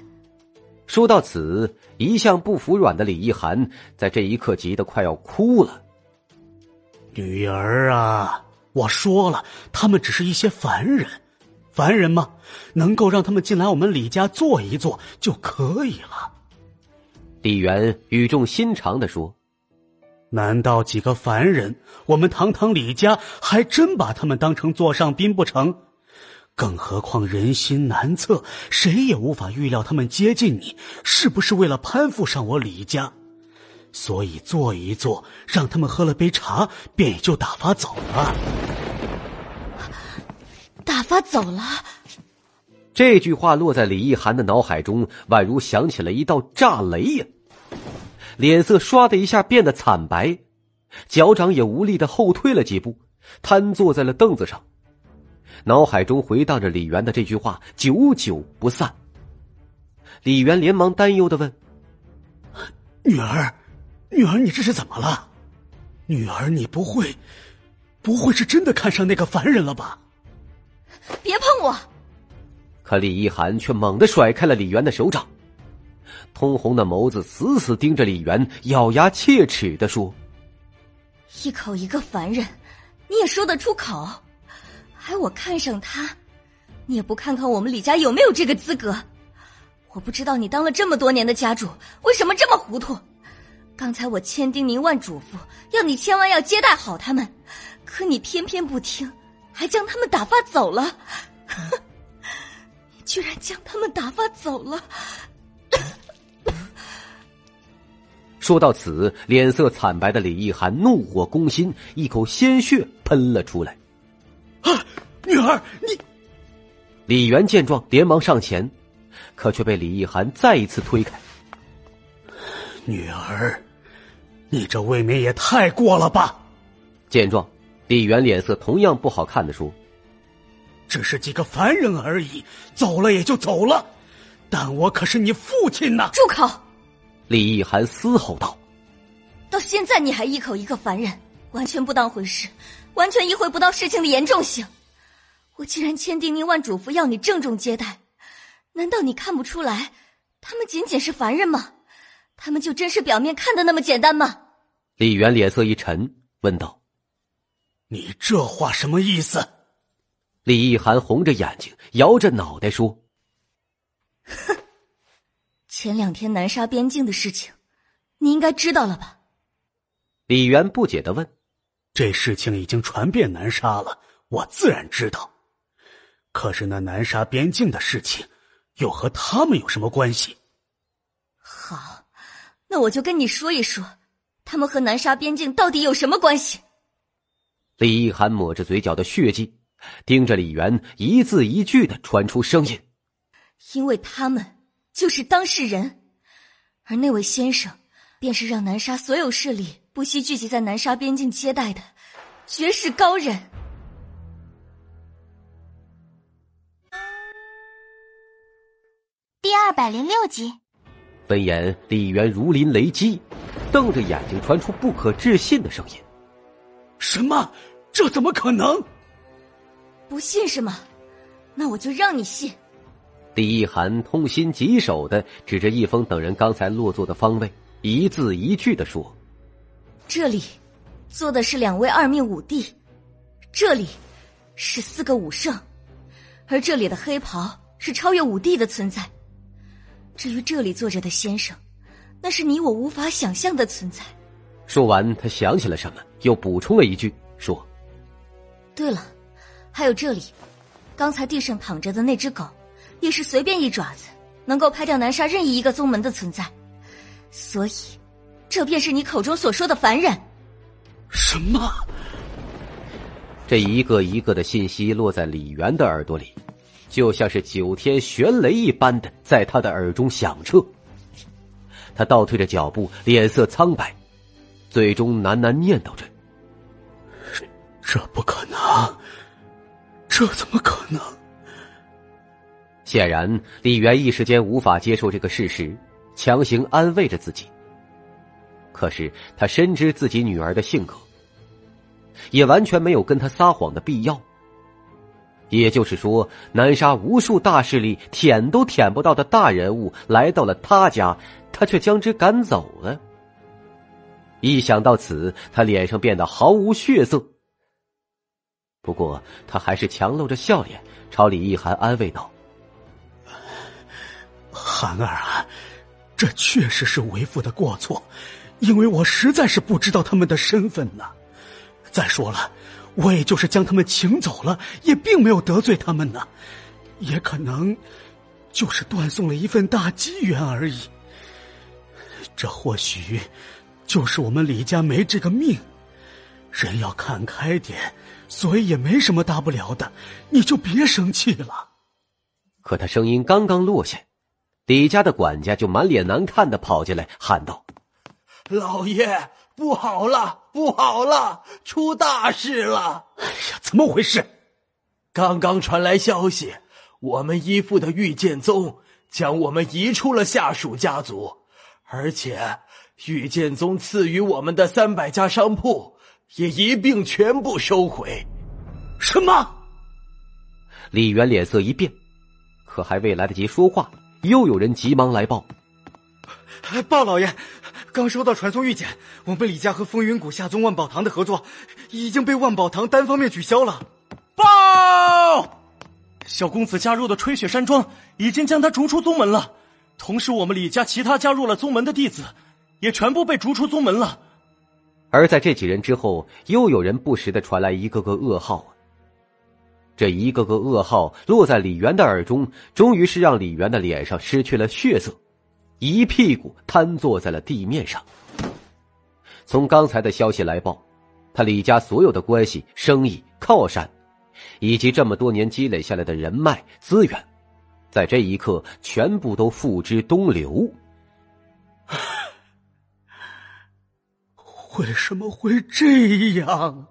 说到此，一向不服软的李一涵在这一刻急得快要哭了。女儿啊，我说了，他们只是一些凡人。凡人吗？能够让他们进来我们李家坐一坐就可以了。李元语重心长的说：“难道几个凡人，我们堂堂李家还真把他们当成座上宾不成？更何况人心难测，谁也无法预料他们接近你是不是为了攀附上我李家。所以坐一坐，让他们喝了杯茶，便也就打发走了。”打发走了。这句话落在李一涵的脑海中，宛如响起了一道炸雷呀！脸色唰的一下变得惨白，脚掌也无力的后退了几步，瘫坐在了凳子上。脑海中回荡着李元的这句话，久久不散。李元连忙担忧的问：“女儿，女儿，你这是怎么了？女儿，你不会，不会是真的看上那个凡人了吧？”别碰我！可李一涵却猛地甩开了李元的手掌，通红的眸子死死盯着李元，咬牙切齿的说：“一口一个凡人，你也说得出口？还我看上他，你也不看看我们李家有没有这个资格？我不知道你当了这么多年的家主，为什么这么糊涂？刚才我千叮咛万嘱咐，要你千万要接待好他们，可你偏偏不听。”还将他们打发走了，你 居然将他们打发走了！说到此，脸色惨白的李一涵怒火攻心，一口鲜血喷了出来。啊，女儿，你！李元见状，连忙上前，可却被李一涵再一次推开。女儿，你这未免也太过了吧！见状。李元脸色同样不好看的说：“只是几个凡人而已，走了也就走了，但我可是你父亲呐！”住口！李一涵嘶吼道：“到现在你还一口一个凡人，完全不当回事，完全意会不到事情的严重性。我既然千叮咛万嘱咐要你郑重接待，难道你看不出来，他们仅仅是凡人吗？他们就真是表面看的那么简单吗？”李元脸色一沉，问道。你这话什么意思？李一涵红着眼睛，摇着脑袋说：“哼，前两天南沙边境的事情，你应该知道了吧？”李元不解的问：“这事情已经传遍南沙了，我自然知道。可是那南沙边境的事情，又和他们有什么关系？”好，那我就跟你说一说，他们和南沙边境到底有什么关系。李一涵抹着嘴角的血迹，盯着李元，一字一句的传出声音：“因为他们就是当事人，而那位先生，便是让南沙所有势力不惜聚集在南沙边境接待的绝世高人。”第二百零六集。闻言，李元如临雷击，瞪着眼睛，传出不可置信的声音。什么？这怎么可能？不信是吗？那我就让你信。李一涵痛心疾首的指着易峰等人刚才落座的方位，一字一句的说：“这里坐的是两位二命武帝，这里是四个武圣，而这里的黑袍是超越武帝的存在。至于这里坐着的先生，那是你我无法想象的存在。说完，他想起了什么，又补充了一句，说：“对了，还有这里，刚才地上躺着的那只狗，也是随便一爪子能够拍掉南沙任意一个宗门的存在，所以，这便是你口中所说的凡人。”什么？这一个一个的信息落在李元的耳朵里，就像是九天玄雷一般的在他的耳中响彻。他倒退着脚步，脸色苍白。最终喃喃念叨着：“这不可能，这怎么可能？”显然，李元一时间无法接受这个事实，强行安慰着自己。可是他深知自己女儿的性格，也完全没有跟他撒谎的必要。也就是说，南沙无数大势力舔都舔不到的大人物来到了他家，他却将之赶走了。一想到此，他脸上变得毫无血色。不过，他还是强露着笑脸，朝李一涵安慰道：“涵儿啊，这确实是为父的过错，因为我实在是不知道他们的身份呢。再说了，我也就是将他们请走了，也并没有得罪他们呢，也可能就是断送了一份大机缘而已。这或许……”就是我们李家没这个命，人要看开点，所以也没什么大不了的，你就别生气了。可他声音刚刚落下，李家的管家就满脸难看的跑进来喊道：“老爷，不好了，不好了，出大事了！哎呀，怎么回事？刚刚传来消息，我们依附的御剑宗将我们移出了下属家族，而且……”御剑宗赐予我们的三百家商铺也一并全部收回。什么？李元脸色一变，可还未来得及说话，又有人急忙来报：“鲍老爷，刚收到传送预简，我们李家和风云谷下宗万宝堂的合作已经被万宝堂单方面取消了。”报，小公子加入的吹雪山庄已经将他逐出宗门了，同时我们李家其他加入了宗门的弟子。也全部被逐出宗门了。而在这几人之后，又有人不时的传来一个个噩耗。这一个个噩耗落在李元的耳中，终于是让李元的脸上失去了血色，一屁股瘫坐在了地面上。从刚才的消息来报，他李家所有的关系、生意、靠山，以及这么多年积累下来的人脉资源，在这一刻全部都付之东流。为什么会这样？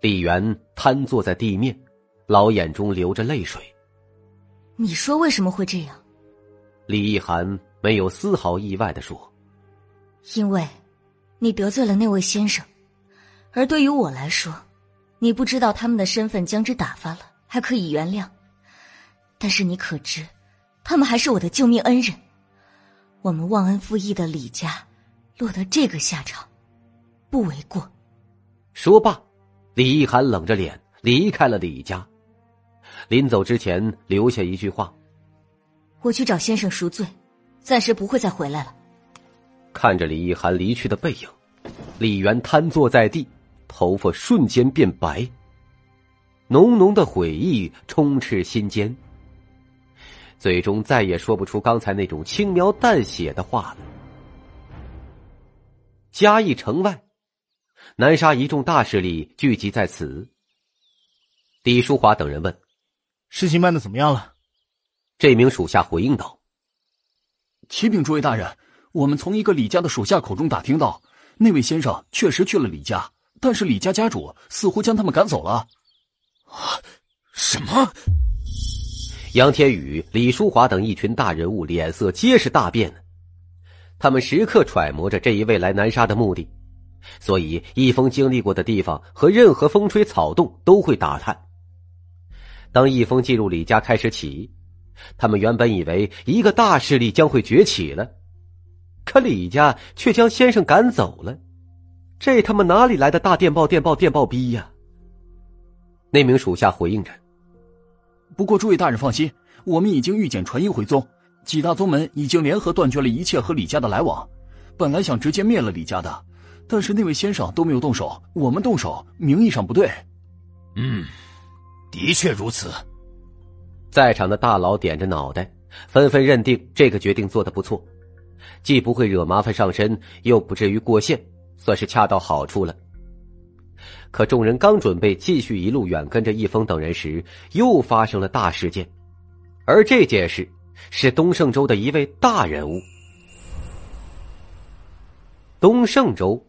李元瘫坐在地面，老眼中流着泪水。你说为什么会这样？李一涵没有丝毫意外的说：“因为，你得罪了那位先生，而对于我来说，你不知道他们的身份，将之打发了还可以原谅，但是你可知，他们还是我的救命恩人。我们忘恩负义的李家，落得这个下场。”不为过。说罢，李一涵冷着脸离开了李家。临走之前，留下一句话：“我去找先生赎罪，暂时不会再回来了。”看着李一涵离去的背影，李元瘫坐在地，头发瞬间变白。浓浓的悔意充斥心间，最终再也说不出刚才那种轻描淡写的话了。嘉义城外。南沙一众大势力聚集在此。李淑华等人问：“事情办的怎么样了？”这名属下回应道：“启禀诸位大人，我们从一个李家的属下口中打听到，那位先生确实去了李家，但是李家家主似乎将他们赶走了。”啊！什么？杨天宇、李淑华等一群大人物脸色皆是大变，他们时刻揣摩着这一位来南沙的目的。所以，易峰经历过的地方和任何风吹草动都会打探。当易峰进入李家开始起，他们原本以为一个大势力将会崛起了，可李家却将先生赶走了。这他妈哪里来的大电报？电报？电报逼呀！那名属下回应着：“不过诸位大人放心，我们已经预检传音回宗，几大宗门已经联合断绝了一切和李家的来往。本来想直接灭了李家的。”但是那位先生都没有动手，我们动手，名义上不对。嗯，的确如此。在场的大佬点着脑袋，纷纷认定这个决定做得不错，既不会惹麻烦上身，又不至于过线，算是恰到好处了。可众人刚准备继续一路远跟着易峰等人时，又发生了大事件，而这件事是东胜州的一位大人物。东胜州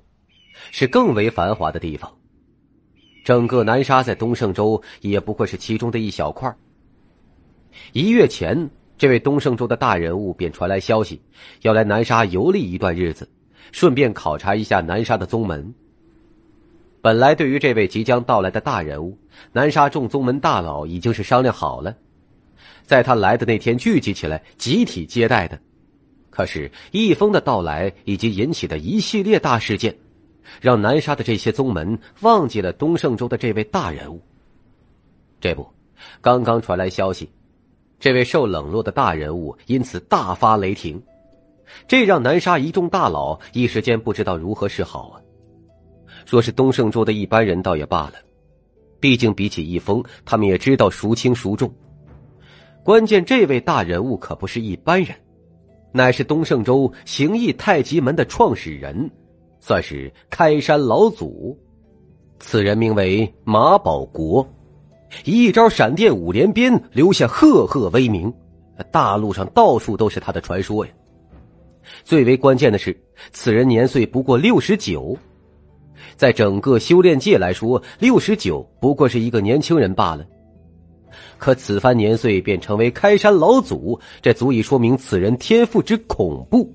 是更为繁华的地方，整个南沙在东胜州也不过是其中的一小块。一月前，这位东胜州的大人物便传来消息，要来南沙游历一段日子，顺便考察一下南沙的宗门。本来，对于这位即将到来的大人物，南沙众宗门大佬已经是商量好了，在他来的那天聚集起来，集体接待的。可是，易峰的到来以及引起的一系列大事件，让南沙的这些宗门忘记了东胜州的这位大人物。这不，刚刚传来消息。这位受冷落的大人物因此大发雷霆，这让南沙一众大佬一时间不知道如何是好啊。说是东胜州的一般人倒也罢了，毕竟比起易峰，他们也知道孰轻孰重。关键这位大人物可不是一般人，乃是东胜州形意太极门的创始人，算是开山老祖。此人名为马保国。一招闪电五连鞭，留下赫赫威名，大陆上到处都是他的传说呀。最为关键的是，此人年岁不过六十九，在整个修炼界来说，六十九不过是一个年轻人罢了。可此番年岁便成为开山老祖，这足以说明此人天赋之恐怖。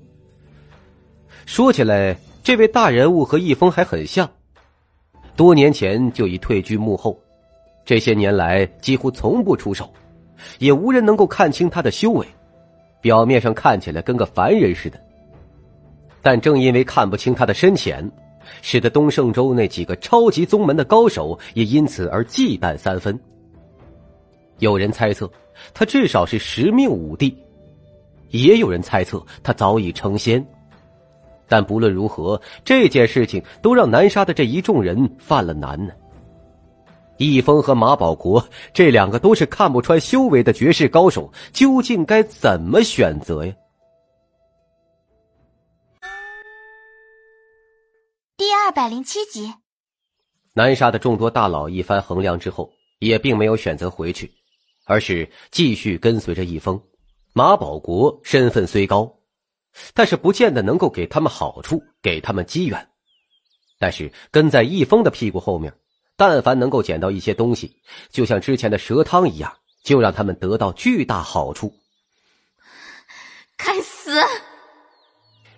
说起来，这位大人物和易峰还很像，多年前就已退居幕后。这些年来几乎从不出手，也无人能够看清他的修为。表面上看起来跟个凡人似的，但正因为看不清他的深浅，使得东胜州那几个超级宗门的高手也因此而忌惮三分。有人猜测他至少是十命五帝，也有人猜测他早已成仙。但不论如何，这件事情都让南沙的这一众人犯了难呢。易峰和马保国这两个都是看不穿修为的绝世高手，究竟该怎么选择呀？第二百零七集，南沙的众多大佬一番衡量之后，也并没有选择回去，而是继续跟随着易峰。马保国身份虽高，但是不见得能够给他们好处，给他们机缘。但是跟在易峰的屁股后面。但凡能够捡到一些东西，就像之前的蛇汤一样，就让他们得到巨大好处。该死！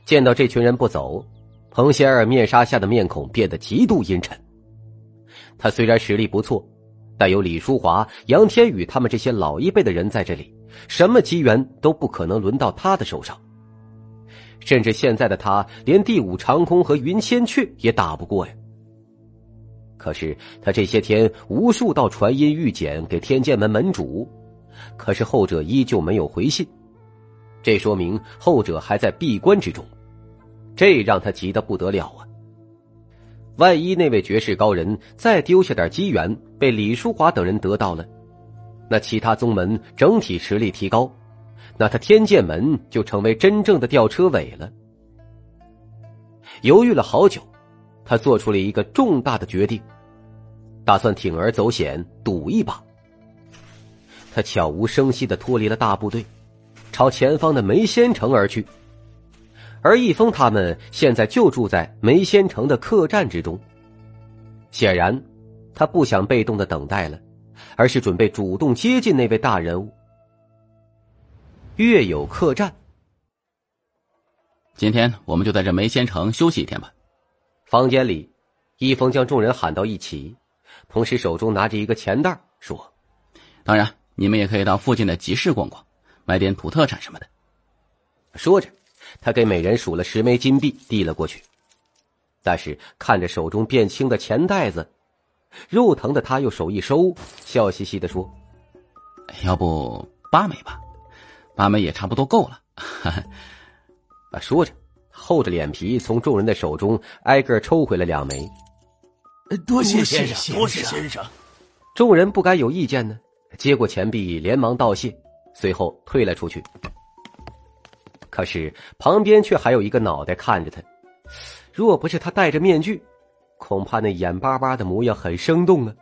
见到这群人不走，彭仙儿面纱下的面孔变得极度阴沉。他虽然实力不错，但有李淑华、杨天宇他们这些老一辈的人在这里，什么机缘都不可能轮到他的手上。甚至现在的他，连第五长空和云千雀也打不过呀。可是他这些天无数道传音预检给天剑门门主，可是后者依旧没有回信，这说明后者还在闭关之中，这让他急得不得了啊！万一那位绝世高人再丢下点机缘，被李淑华等人得到了，那其他宗门整体实力提高，那他天剑门就成为真正的吊车尾了。犹豫了好久。他做出了一个重大的决定，打算铤而走险，赌一把。他悄无声息的脱离了大部队，朝前方的梅仙城而去。而易峰他们现在就住在梅仙城的客栈之中。显然，他不想被动的等待了，而是准备主动接近那位大人物。月有客栈，今天我们就在这梅仙城休息一天吧。房间里，一峰将众人喊到一起，同时手中拿着一个钱袋，说：“当然，你们也可以到附近的集市逛逛，买点土特产什么的。”说着，他给每人数了十枚金币，递了过去。但是看着手中变轻的钱袋子，肉疼的他又手一收，笑嘻嘻的说：“要不八枚吧，八枚也差不多够了。”啊，说着。厚着脸皮从众人的手中挨个抽回了两枚。多谢先生，多谢先生。众人不该有意见呢，接过钱币，连忙道谢，随后退了出去。可是旁边却还有一个脑袋看着他，若不是他戴着面具，恐怕那眼巴巴的模样很生动啊。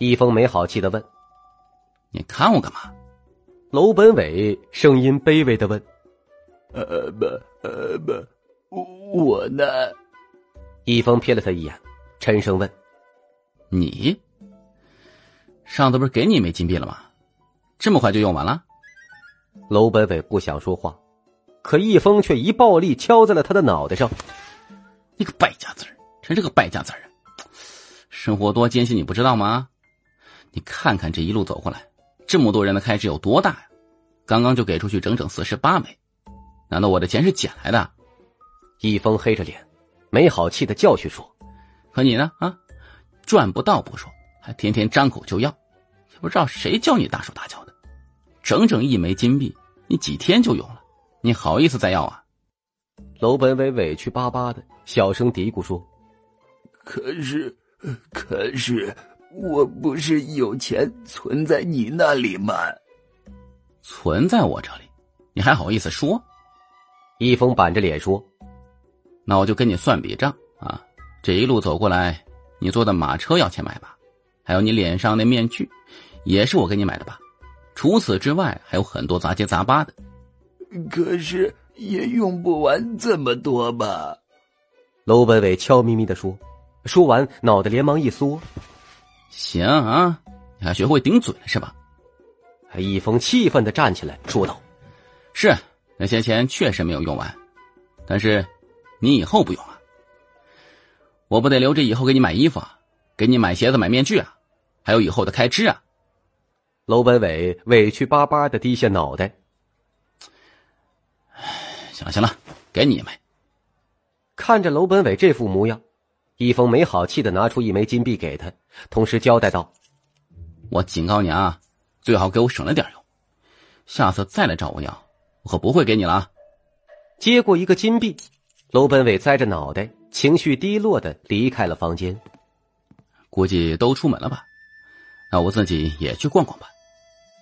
易峰没好气的问：“你看我干嘛？”楼本伟声音卑微的问：“呃不呃不，我呢？”易峰瞥了他一眼，沉声问：“你上次不是给你一枚金币了吗？这么快就用完了？”楼北北不想说话，可易峰却一暴力敲在了他的脑袋上：“你个败家子儿，真是个败家子儿啊！生活多艰辛，你不知道吗？”你看看这一路走过来，这么多人的开支有多大呀？刚刚就给出去整整四十八枚，难道我的钱是捡来的？易峰黑着脸，没好气的教训说：“可你呢？啊，赚不到不说，还天天张口就要，也不知道谁教你大手大脚的。整整一枚金币，你几天就有了？你好意思再要啊？”楼本伟委屈巴巴的小声嘀咕说：“可是，可是。”我不是有钱存在你那里吗？存在我这里，你还好意思说？易峰板着脸说：“那我就跟你算笔账啊！这一路走过来，你坐的马车要钱买吧？还有你脸上那面具，也是我给你买的吧？除此之外，还有很多杂七杂八的。可是也用不完这么多吧？”楼本伟悄咪咪的说，说完脑袋连忙一缩。行啊，你还学会顶嘴了是吧？一峰气愤的站起来说道：“是那些钱确实没有用完，但是你以后不用啊，我不得留着以后给你买衣服啊，给你买鞋子、买面具啊，还有以后的开支啊。”楼本伟委屈巴巴的低下脑袋。行了行了，给你一枚。看着楼本伟这副模样。易峰没好气的拿出一枚金币给他，同时交代道：“我警告你啊，最好给我省了点用，下次再来找我要，我可不会给你了。”接过一个金币，楼本伟栽着脑袋，情绪低落的离开了房间。估计都出门了吧？那我自己也去逛逛吧。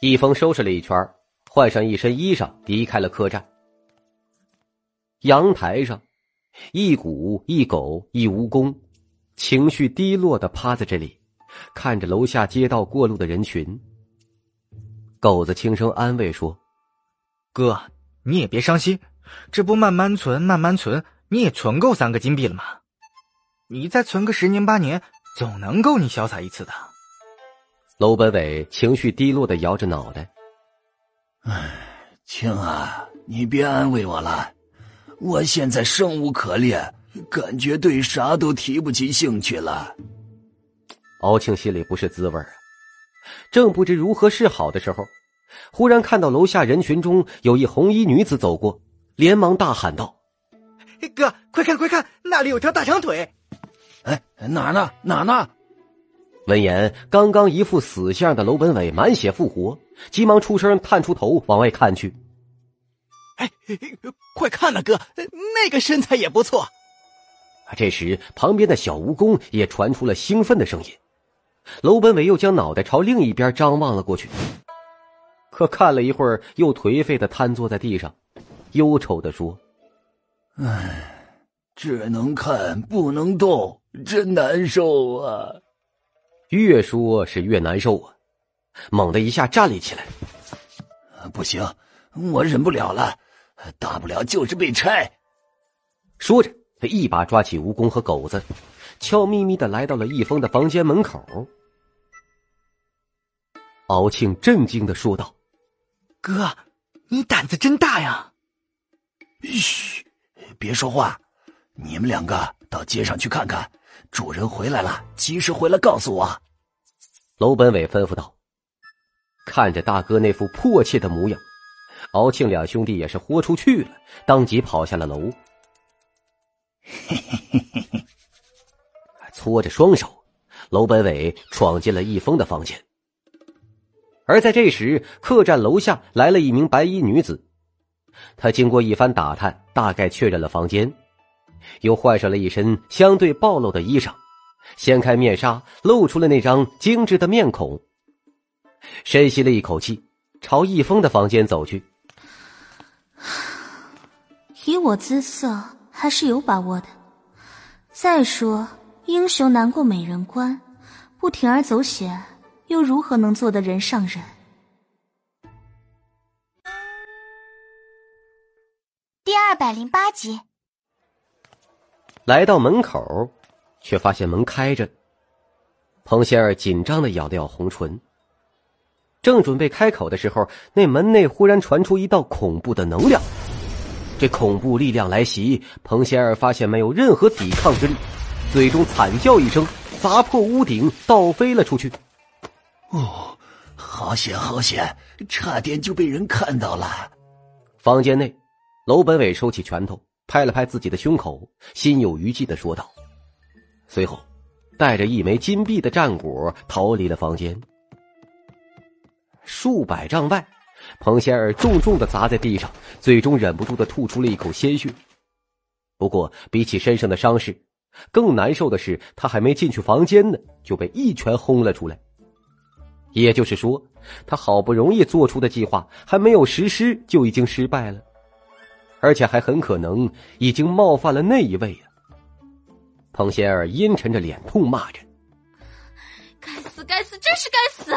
易峰收拾了一圈，换上一身衣裳，离开了客栈。阳台上，一股一狗一蜈蚣。情绪低落的趴在这里，看着楼下街道过路的人群。狗子轻声安慰说：“哥，你也别伤心，这不慢慢存，慢慢存，你也存够三个金币了吗？你再存个十年八年，总能够你潇洒一次的。”楼本伟情绪低落的摇着脑袋：“哎，青啊，你别安慰我了，我现在生无可恋。”感觉对啥都提不起兴趣了。敖庆心里不是滋味啊，正不知如何是好的时候，忽然看到楼下人群中有一红衣女子走过，连忙大喊道：“哥，快看快看，那里有条大长腿！”哎，哪呢？哪呢？闻言，刚刚一副死相的楼本伟满血复活，急忙出声探出头往外看去。哎，快看呐，哥，那个身材也不错。这时，旁边的小蜈蚣也传出了兴奋的声音。楼本伟又将脑袋朝另一边张望了过去，可看了一会儿，又颓废的瘫坐在地上，忧愁的说：“唉，只能看不能动，真难受啊！”越说是越难受啊！猛地一下站立起来：“不行，我忍不了了，大不了就是被拆。”说着。他一把抓起蜈蚣和狗子，悄咪咪的来到了易峰的房间门口。敖庆震惊的说道：“哥，你胆子真大呀！”嘘，别说话，你们两个到街上去看看，主人回来了，及时回来告诉我。”楼本伟吩咐道。看着大哥那副迫切的模样，敖庆两兄弟也是豁出去了，当即跑下了楼。嘿嘿嘿嘿嘿！搓着双手，楼本伟闯进了易峰的房间。而在这时，客栈楼下来了一名白衣女子。她经过一番打探，大概确认了房间，又换上了一身相对暴露的衣裳，掀开面纱，露出了那张精致的面孔。深吸了一口气，朝易峰的房间走去。以我姿色，还是有把握的。再说，英雄难过美人关，不铤而走险，又如何能做得人上人？第二百零八集，来到门口，却发现门开着。彭仙儿紧张的咬了咬红唇，正准备开口的时候，那门内忽然传出一道恐怖的能量。这恐怖力量来袭，彭仙儿发现没有任何抵抗之力，最终惨叫一声，砸破屋顶，倒飞了出去。哦，好险好险，差点就被人看到了。房间内，楼本伟收起拳头，拍了拍自己的胸口，心有余悸的说道。随后，带着一枚金币的战果逃离了房间。数百丈外。彭仙儿重重的砸在地上，最终忍不住的吐出了一口鲜血。不过，比起身上的伤势，更难受的是，他还没进去房间呢，就被一拳轰了出来。也就是说，他好不容易做出的计划还没有实施，就已经失败了，而且还很可能已经冒犯了那一位啊！彭仙儿阴沉着脸痛骂着：“该死，该死，真是该死！”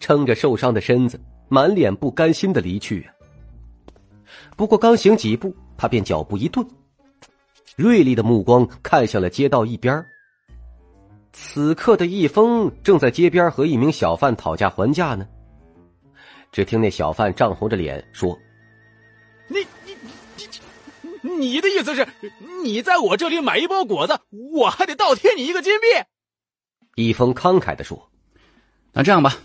撑着受伤的身子。满脸不甘心的离去啊！不过刚行几步，他便脚步一顿，锐利的目光看向了街道一边。此刻的易峰正在街边和一名小贩讨价还价呢。只听那小贩涨红着脸说：“你你你你的意思是，你在我这里买一包果子，我还得倒贴你一个金币？”易峰慷慨的说：“那这样吧，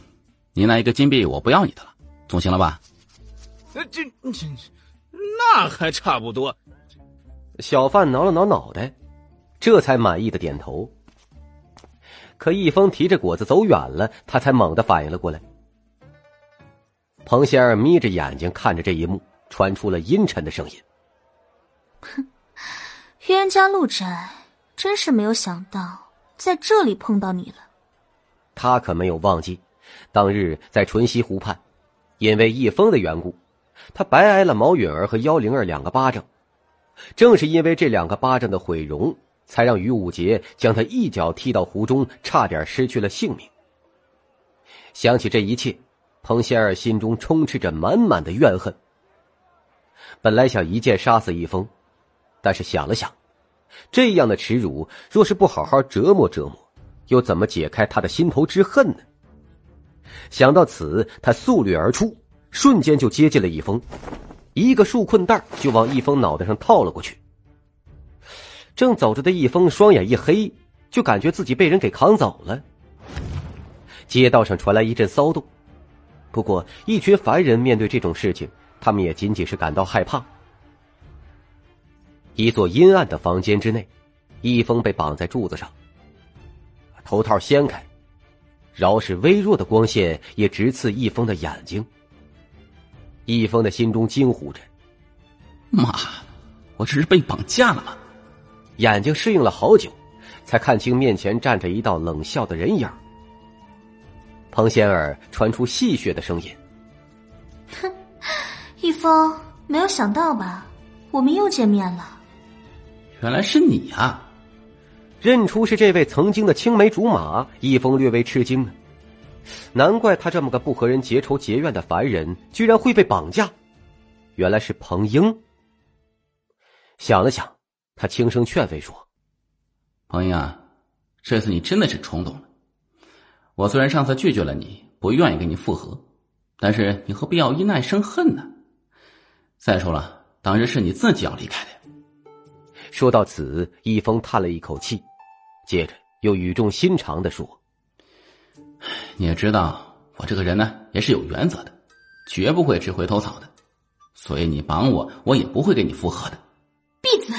你那一个金币我不要你的了。”总行了吧？这这这，那还差不多。小贩挠了挠脑袋，这才满意的点头。可易峰提着果子走远了，他才猛地反应了过来。彭仙儿眯着眼睛看着这一幕，传出了阴沉的声音：“哼，冤家路窄，真是没有想到在这里碰到你了。”他可没有忘记，当日在淳溪湖畔。因为易峰的缘故，他白挨了毛允儿和幺灵儿两个巴掌。正是因为这两个巴掌的毁容，才让于武杰将他一脚踢到湖中，差点失去了性命。想起这一切，彭仙儿心中充斥着满满的怨恨。本来想一剑杀死易峰，但是想了想，这样的耻辱，若是不好好折磨折磨，又怎么解开他的心头之恨呢？想到此，他速掠而出，瞬间就接近了易峰，一个束困带就往易峰脑袋上套了过去。正走着的易峰双眼一黑，就感觉自己被人给扛走了。街道上传来一阵骚动，不过一群凡人面对这种事情，他们也仅仅是感到害怕。一座阴暗的房间之内，易峰被绑在柱子上，头套掀开。饶是微弱的光线也直刺易峰的眼睛。易峰的心中惊呼着：“妈，我这是被绑架了吗？”眼睛适应了好久，才看清面前站着一道冷笑的人影。彭仙儿传出戏谑的声音：“哼，易峰，没有想到吧？我们又见面了。原来是你啊！”认出是这位曾经的青梅竹马，易峰略微吃惊呢。难怪他这么个不和人结仇结怨的凡人，居然会被绑架。原来是彭英。想了想，他轻声劝慰说：“彭英啊，这次你真的是冲动了。我虽然上次拒绝了你，不愿意跟你复合，但是你何必要因爱生恨呢？再说了，当时是你自己要离开的。”说到此，易峰叹了一口气。接着又语重心长的说：“你也知道，我这个人呢也是有原则的，绝不会吃回头草的。所以你绑我，我也不会跟你复合的。”闭嘴！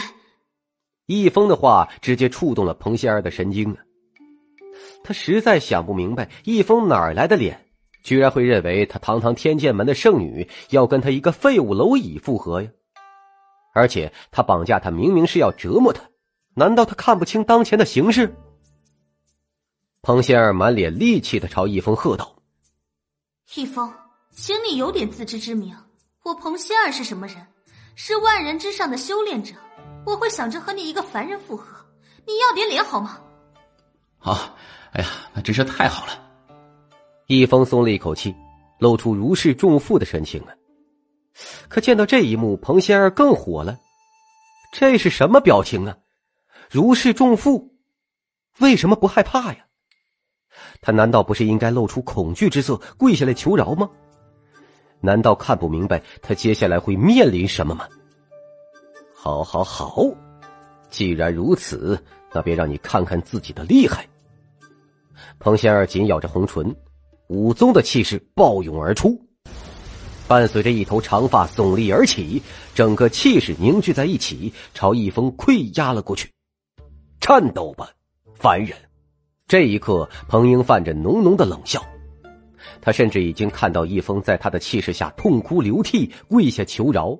易峰的话直接触动了彭仙儿的神经啊！他实在想不明白，易峰哪儿来的脸，居然会认为他堂堂天剑门的圣女要跟他一个废物蝼蚁复合呀？而且他绑架他，明明是要折磨他，难道他看不清当前的形势？彭仙儿满脸戾气的朝易峰喝道：“易峰，请你有点自知之明。我彭仙儿是什么人？是万人之上的修炼者。我会想着和你一个凡人复合？你要点脸好吗？”好，哎呀，那真是太好了。易峰松了一口气，露出如释重负的神情啊。可见到这一幕，彭仙儿更火了。这是什么表情啊？如释重负？为什么不害怕呀？他难道不是应该露出恐惧之色，跪下来求饶吗？难道看不明白他接下来会面临什么吗？好，好，好！既然如此，那便让你看看自己的厉害。彭仙儿紧咬着红唇，武宗的气势暴涌而出，伴随着一头长发耸立而起，整个气势凝聚在一起，朝易峰溃压了过去。颤抖吧，凡人！这一刻，彭英泛着浓浓的冷笑，他甚至已经看到易峰在他的气势下痛哭流涕，跪下求饶，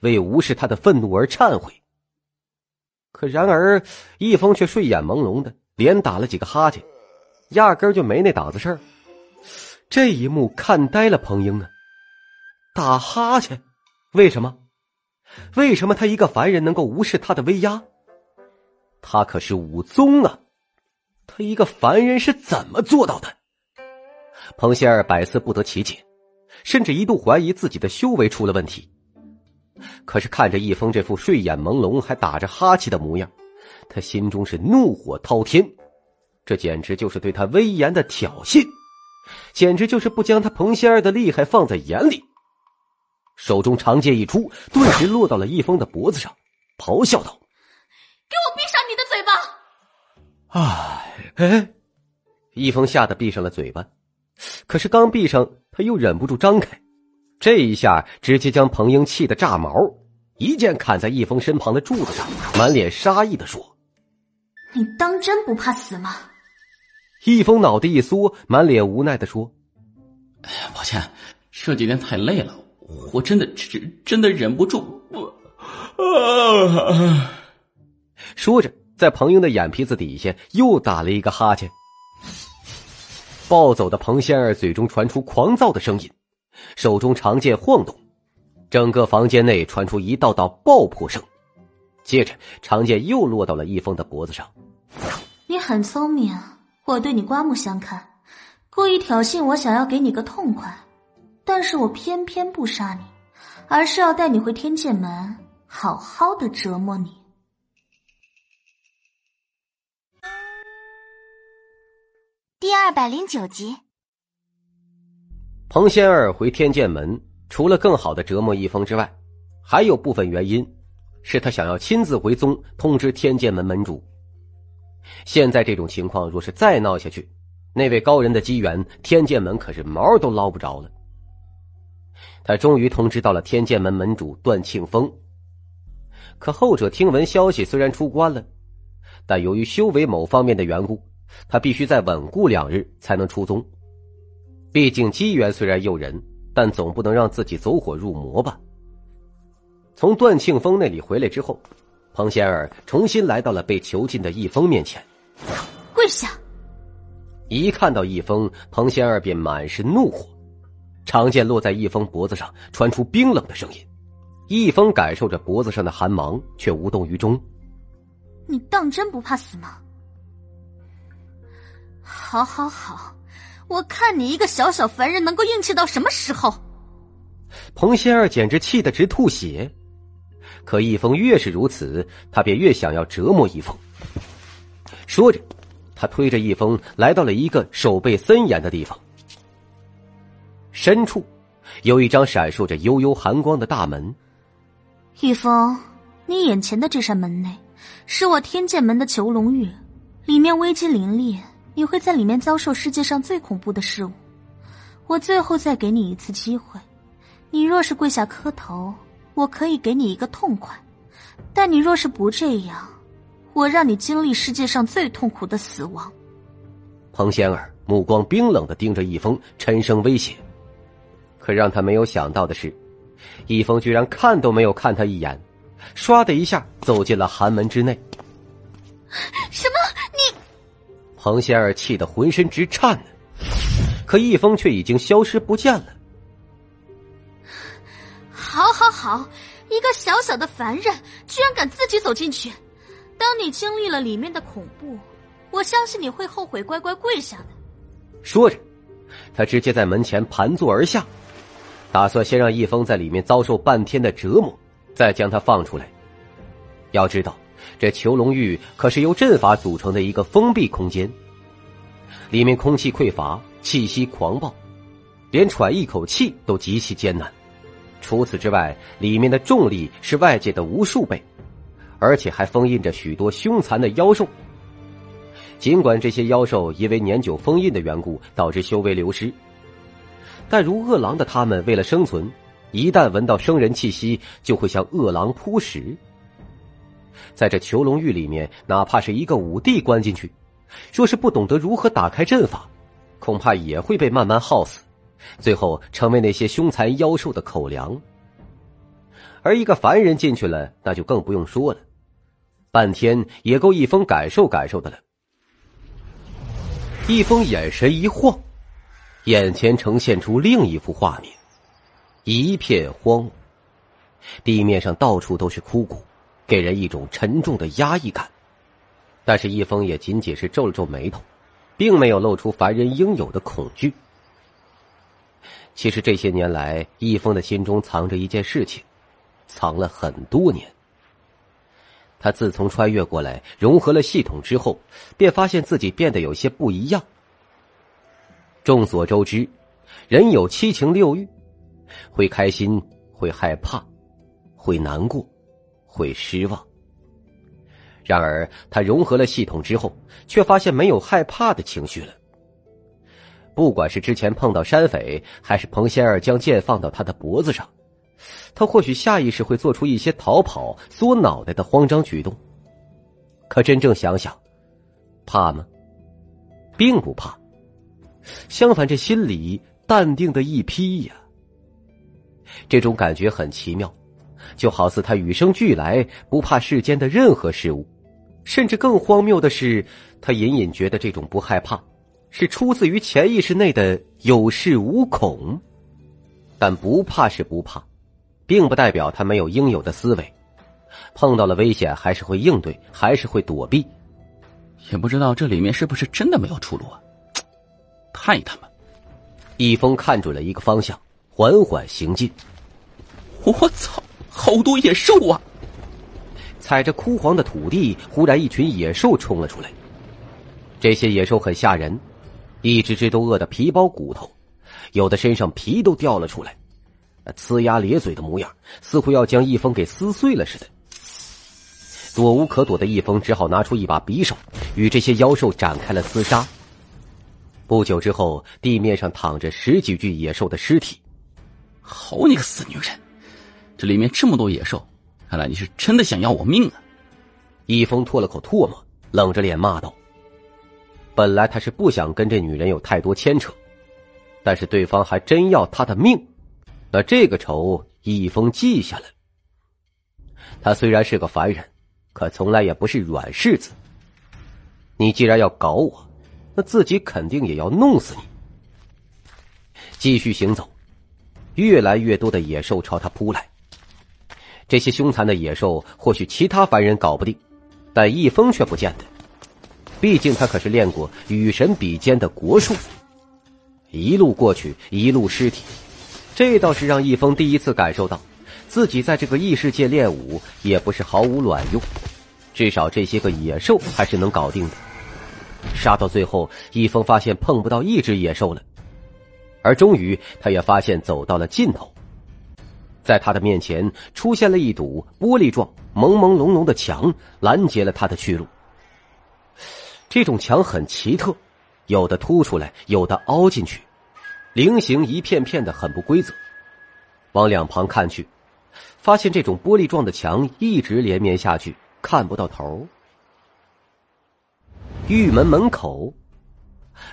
为无视他的愤怒而忏悔。可然而，易峰却睡眼朦胧的，连打了几个哈欠，压根就没那档子事儿。这一幕看呆了彭英啊！打哈欠？为什么？为什么他一个凡人能够无视他的威压？他可是武宗啊！他一个凡人是怎么做到的？彭仙儿百思不得其解，甚至一度怀疑自己的修为出了问题。可是看着易峰这副睡眼朦胧还打着哈欠的模样，他心中是怒火滔天。这简直就是对他威严的挑衅，简直就是不将他彭仙儿的厉害放在眼里。手中长剑一出，顿时落到了易峰的脖子上，咆哮道：“给我闭上你的嘴巴！”哎哎，易峰吓得闭上了嘴巴，可是刚闭上，他又忍不住张开，这一下直接将彭英气得炸毛，一剑砍在易峰身旁的柱子上，满脸杀意的说：“你当真不怕死吗？”易峰脑袋一缩，满脸无奈的说：“哎呀，抱歉，这几天太累了，我真的真真的忍不住。”啊！说着。在彭英的眼皮子底下又打了一个哈欠。暴走的彭仙儿嘴中传出狂躁的声音，手中长剑晃动，整个房间内传出一道道爆破声。接着，长剑又落到了易峰的脖子上。你很聪明，我对你刮目相看，故意挑衅我，想要给你个痛快。但是我偏偏不杀你，而是要带你回天剑门，好好的折磨你。第二百零九集，彭仙儿回天剑门，除了更好的折磨易峰之外，还有部分原因，是他想要亲自回宗通知天剑门门主。现在这种情况若是再闹下去，那位高人的机缘，天剑门可是毛都捞不着了。他终于通知到了天剑门门主段庆峰，可后者听闻消息虽然出关了，但由于修为某方面的缘故。他必须再稳固两日才能出宗，毕竟机缘虽然诱人，但总不能让自己走火入魔吧。从段庆峰那里回来之后，彭仙儿重新来到了被囚禁的易峰面前，跪下。一看到易峰，彭仙儿便满是怒火，长剑落在易峰脖子上，传出冰冷的声音。易峰感受着脖子上的寒芒，却无动于衷。你当真不怕死吗？好，好，好！我看你一个小小凡人能够硬气到什么时候？彭仙儿简直气得直吐血。可易峰越是如此，他便越想要折磨易峰。说着，他推着易峰来到了一个守备森严的地方。深处有一张闪烁着幽幽寒光的大门。易峰，你眼前的这扇门内，是我天剑门的囚龙域，里面危机凛冽。你会在里面遭受世界上最恐怖的事物。我最后再给你一次机会，你若是跪下磕头，我可以给你一个痛快；但你若是不这样，我让你经历世界上最痛苦的死亡。彭仙儿目光冰冷的盯着易峰，沉声威胁。可让他没有想到的是，易峰居然看都没有看他一眼，唰的一下走进了寒门之内。彭仙儿气得浑身直颤呢，可易峰却已经消失不见了。好，好，好！一个小小的凡人，居然敢自己走进去。当你经历了里面的恐怖，我相信你会后悔乖乖跪下的。说着，他直接在门前盘坐而下。打算先让易峰在里面遭受半天的折磨，再将他放出来。要知道，这囚龙狱可是由阵法组成的一个封闭空间，里面空气匮乏，气息狂暴，连喘一口气都极其艰难。除此之外，里面的重力是外界的无数倍，而且还封印着许多凶残的妖兽。尽管这些妖兽因为年久封印的缘故，导致修为流失。但如饿狼的他们，为了生存，一旦闻到生人气息，就会向饿狼扑食。在这囚龙狱里面，哪怕是一个武帝关进去，若是不懂得如何打开阵法，恐怕也会被慢慢耗死，最后成为那些凶残妖兽的口粮。而一个凡人进去了，那就更不用说了，半天也够易峰感受感受的了。易峰眼神一晃。眼前呈现出另一幅画面，一片荒芜，地面上到处都是枯骨，给人一种沉重的压抑感。但是易峰也仅仅是皱了皱眉头，并没有露出凡人应有的恐惧。其实这些年来，易峰的心中藏着一件事情，藏了很多年。他自从穿越过来，融合了系统之后，便发现自己变得有些不一样。众所周知，人有七情六欲，会开心，会害怕，会难过，会失望。然而，他融合了系统之后，却发现没有害怕的情绪了。不管是之前碰到山匪，还是彭仙儿将剑放到他的脖子上，他或许下意识会做出一些逃跑、缩脑袋的慌张举动。可真正想想，怕吗？并不怕。相反，这心里淡定的一批呀。这种感觉很奇妙，就好似他与生俱来不怕世间的任何事物，甚至更荒谬的是，他隐隐觉得这种不害怕，是出自于潜意识内的有恃无恐。但不怕是不怕，并不代表他没有应有的思维，碰到了危险还是会应对，还是会躲避。也不知道这里面是不是真的没有出路啊。太他妈！易峰看准了一个方向，缓缓行进。我操，好多野兽啊！踩着枯黄的土地，忽然一群野兽冲了出来。这些野兽很吓人，一只只都饿得皮包骨头，有的身上皮都掉了出来，呲牙咧嘴的模样，似乎要将易峰给撕碎了似的。躲无可躲的易峰只好拿出一把匕首，与这些妖兽展开了厮杀。不久之后，地面上躺着十几具野兽的尸体。好你个死女人！这里面这么多野兽，看来你是真的想要我命啊！易峰吐了口唾沫，冷着脸骂道：“本来他是不想跟这女人有太多牵扯，但是对方还真要他的命，那这个仇易峰记下了。他虽然是个凡人，可从来也不是软柿子。你既然要搞我。”那自己肯定也要弄死你。继续行走，越来越多的野兽朝他扑来。这些凶残的野兽，或许其他凡人搞不定，但易峰却不见得。毕竟他可是练过与神比肩的国术。一路过去，一路尸体，这倒是让易峰第一次感受到，自己在这个异世界练武也不是毫无卵用。至少这些个野兽还是能搞定的。杀到最后，易峰发现碰不到一只野兽了，而终于，他也发现走到了尽头。在他的面前出现了一堵玻璃状、朦朦胧胧的墙，拦截了他的去路。这种墙很奇特，有的凸出来，有的凹进去，菱形一片片的，很不规则。往两旁看去，发现这种玻璃状的墙一直连绵下去，看不到头。玉门门口，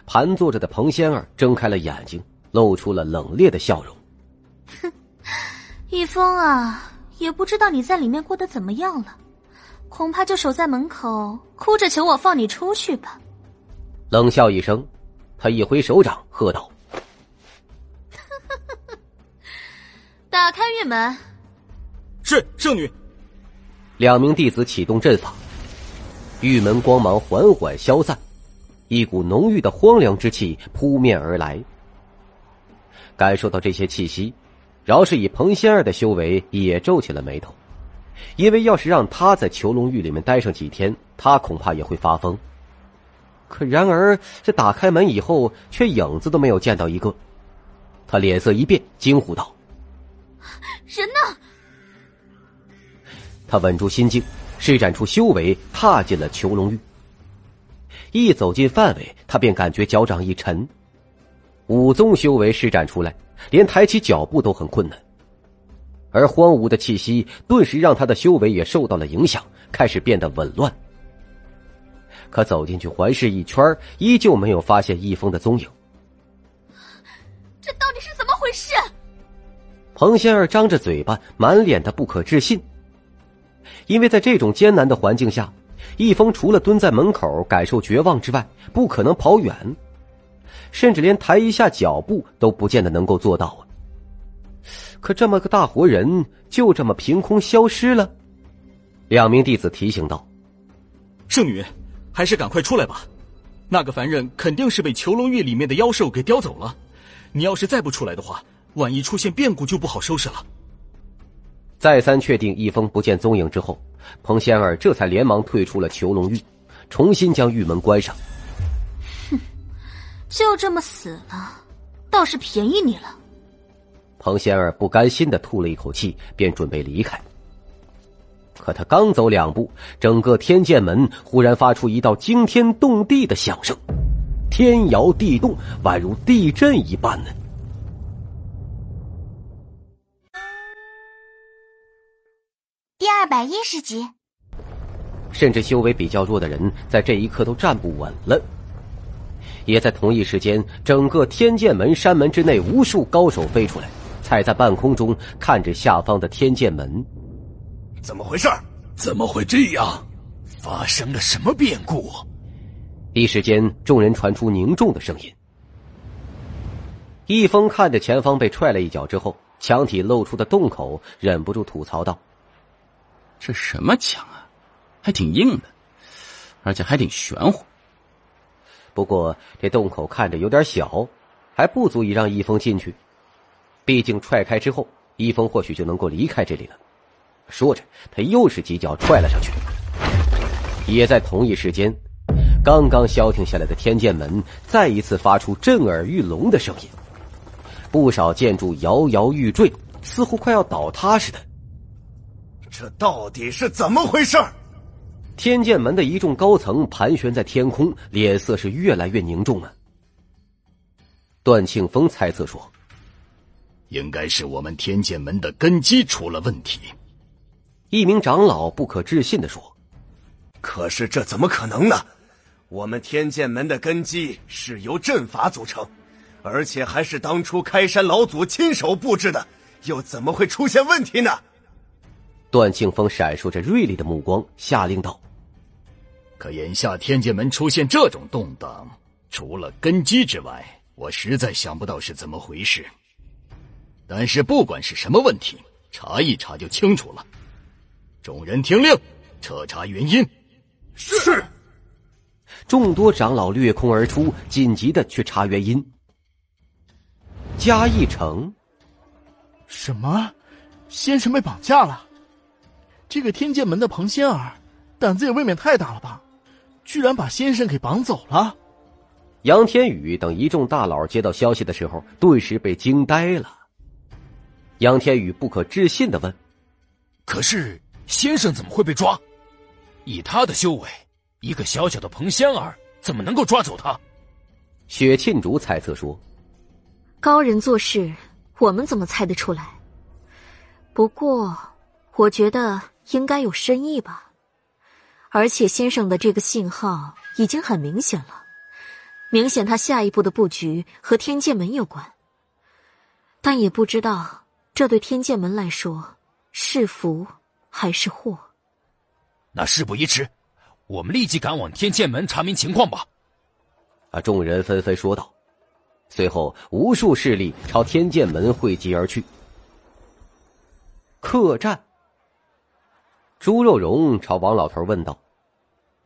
盘坐着的彭仙儿睁开了眼睛，露出了冷冽的笑容。哼，易峰啊，也不知道你在里面过得怎么样了，恐怕就守在门口，哭着求我放你出去吧。冷笑一声，他一挥手掌，喝道：“打开玉门。”是圣女。两名弟子启动阵法，玉门光芒缓缓消散，一股浓郁的荒凉之气扑面而来。感受到这些气息，饶是以彭仙儿的修为，也皱起了眉头，因为要是让他在囚笼狱里面待上几天，他恐怕也会发疯。可然而，这打开门以后，却影子都没有见到一个。他脸色一变，惊呼道：“人呢？”他稳住心境，施展出修为，踏进了囚笼狱。一走进范围，他便感觉脚掌一沉，武宗修为施展出来，连抬起脚步都很困难。而荒芜的气息顿时让他的修为也受到了影响，开始变得紊乱。可走进去环视一圈，依旧没有发现易峰的踪影。这到底是怎么回事？彭仙儿张着嘴巴，满脸的不可置信。因为在这种艰难的环境下，易峰除了蹲在门口感受绝望之外，不可能跑远，甚至连抬一下脚步都不见得能够做到啊。可这么个大活人就这么凭空消失了，两名弟子提醒道：“圣女，还是赶快出来吧，那个凡人肯定是被囚龙狱里面的妖兽给叼走了。你要是再不出来的话，万一出现变故就不好收拾了。”再三确定易峰不见踪影之后，彭仙儿这才连忙退出了囚笼狱，重新将狱门关上。哼，就这么死了，倒是便宜你了。彭仙儿不甘心的吐了一口气，便准备离开。可他刚走两步，整个天剑门忽然发出一道惊天动地的响声，天摇地动，宛如地震一般呢。第二百一十集，甚至修为比较弱的人在这一刻都站不稳了。也在同一时间，整个天剑门山门之内，无数高手飞出来，踩在半空中，看着下方的天剑门。怎么回事？怎么会这样？发生了什么变故？一时间，众人传出凝重的声音。易峰看着前方被踹了一脚之后，墙体露出的洞口，忍不住吐槽道。这什么墙啊，还挺硬的，而且还挺玄乎。不过这洞口看着有点小，还不足以让易峰进去。毕竟踹开之后，易峰或许就能够离开这里了。说着，他又是几脚踹了上去。也在同一时间，刚刚消停下来的天剑门再一次发出震耳欲聋的声音，不少建筑摇摇欲坠，似乎快要倒塌似的。这到底是怎么回事？天剑门的一众高层盘旋在天空，脸色是越来越凝重了。段庆峰猜测说：“应该是我们天剑门的根基出了问题。”一名长老不可置信的说：“可是这怎么可能呢？我们天剑门的根基是由阵法组成，而且还是当初开山老祖亲手布置的，又怎么会出现问题呢？”段庆峰闪烁着锐利的目光，下令道：“可眼下天剑门出现这种动荡，除了根基之外，我实在想不到是怎么回事。但是不管是什么问题，查一查就清楚了。众人听令，彻查原因。”是。众多长老掠空而出，紧急的去查原因。嘉义城，什么？先生被绑架了？这个天剑门的彭仙儿，胆子也未免太大了吧！居然把先生给绑走了。杨天宇等一众大佬接到消息的时候，顿时被惊呆了。杨天宇不可置信的问：“可是先生怎么会被抓？以他的修为，一个小小的彭香儿怎么能够抓走他？”雪沁竹猜测说：“高人做事，我们怎么猜得出来？不过，我觉得。”应该有深意吧，而且先生的这个信号已经很明显了，明显他下一步的布局和天剑门有关。但也不知道这对天剑门来说是福还是祸。那事不宜迟，我们立即赶往天剑门查明情况吧。啊！众人纷纷说道。随后，无数势力朝天剑门汇集而去。客栈，朱肉荣朝王老头问道：“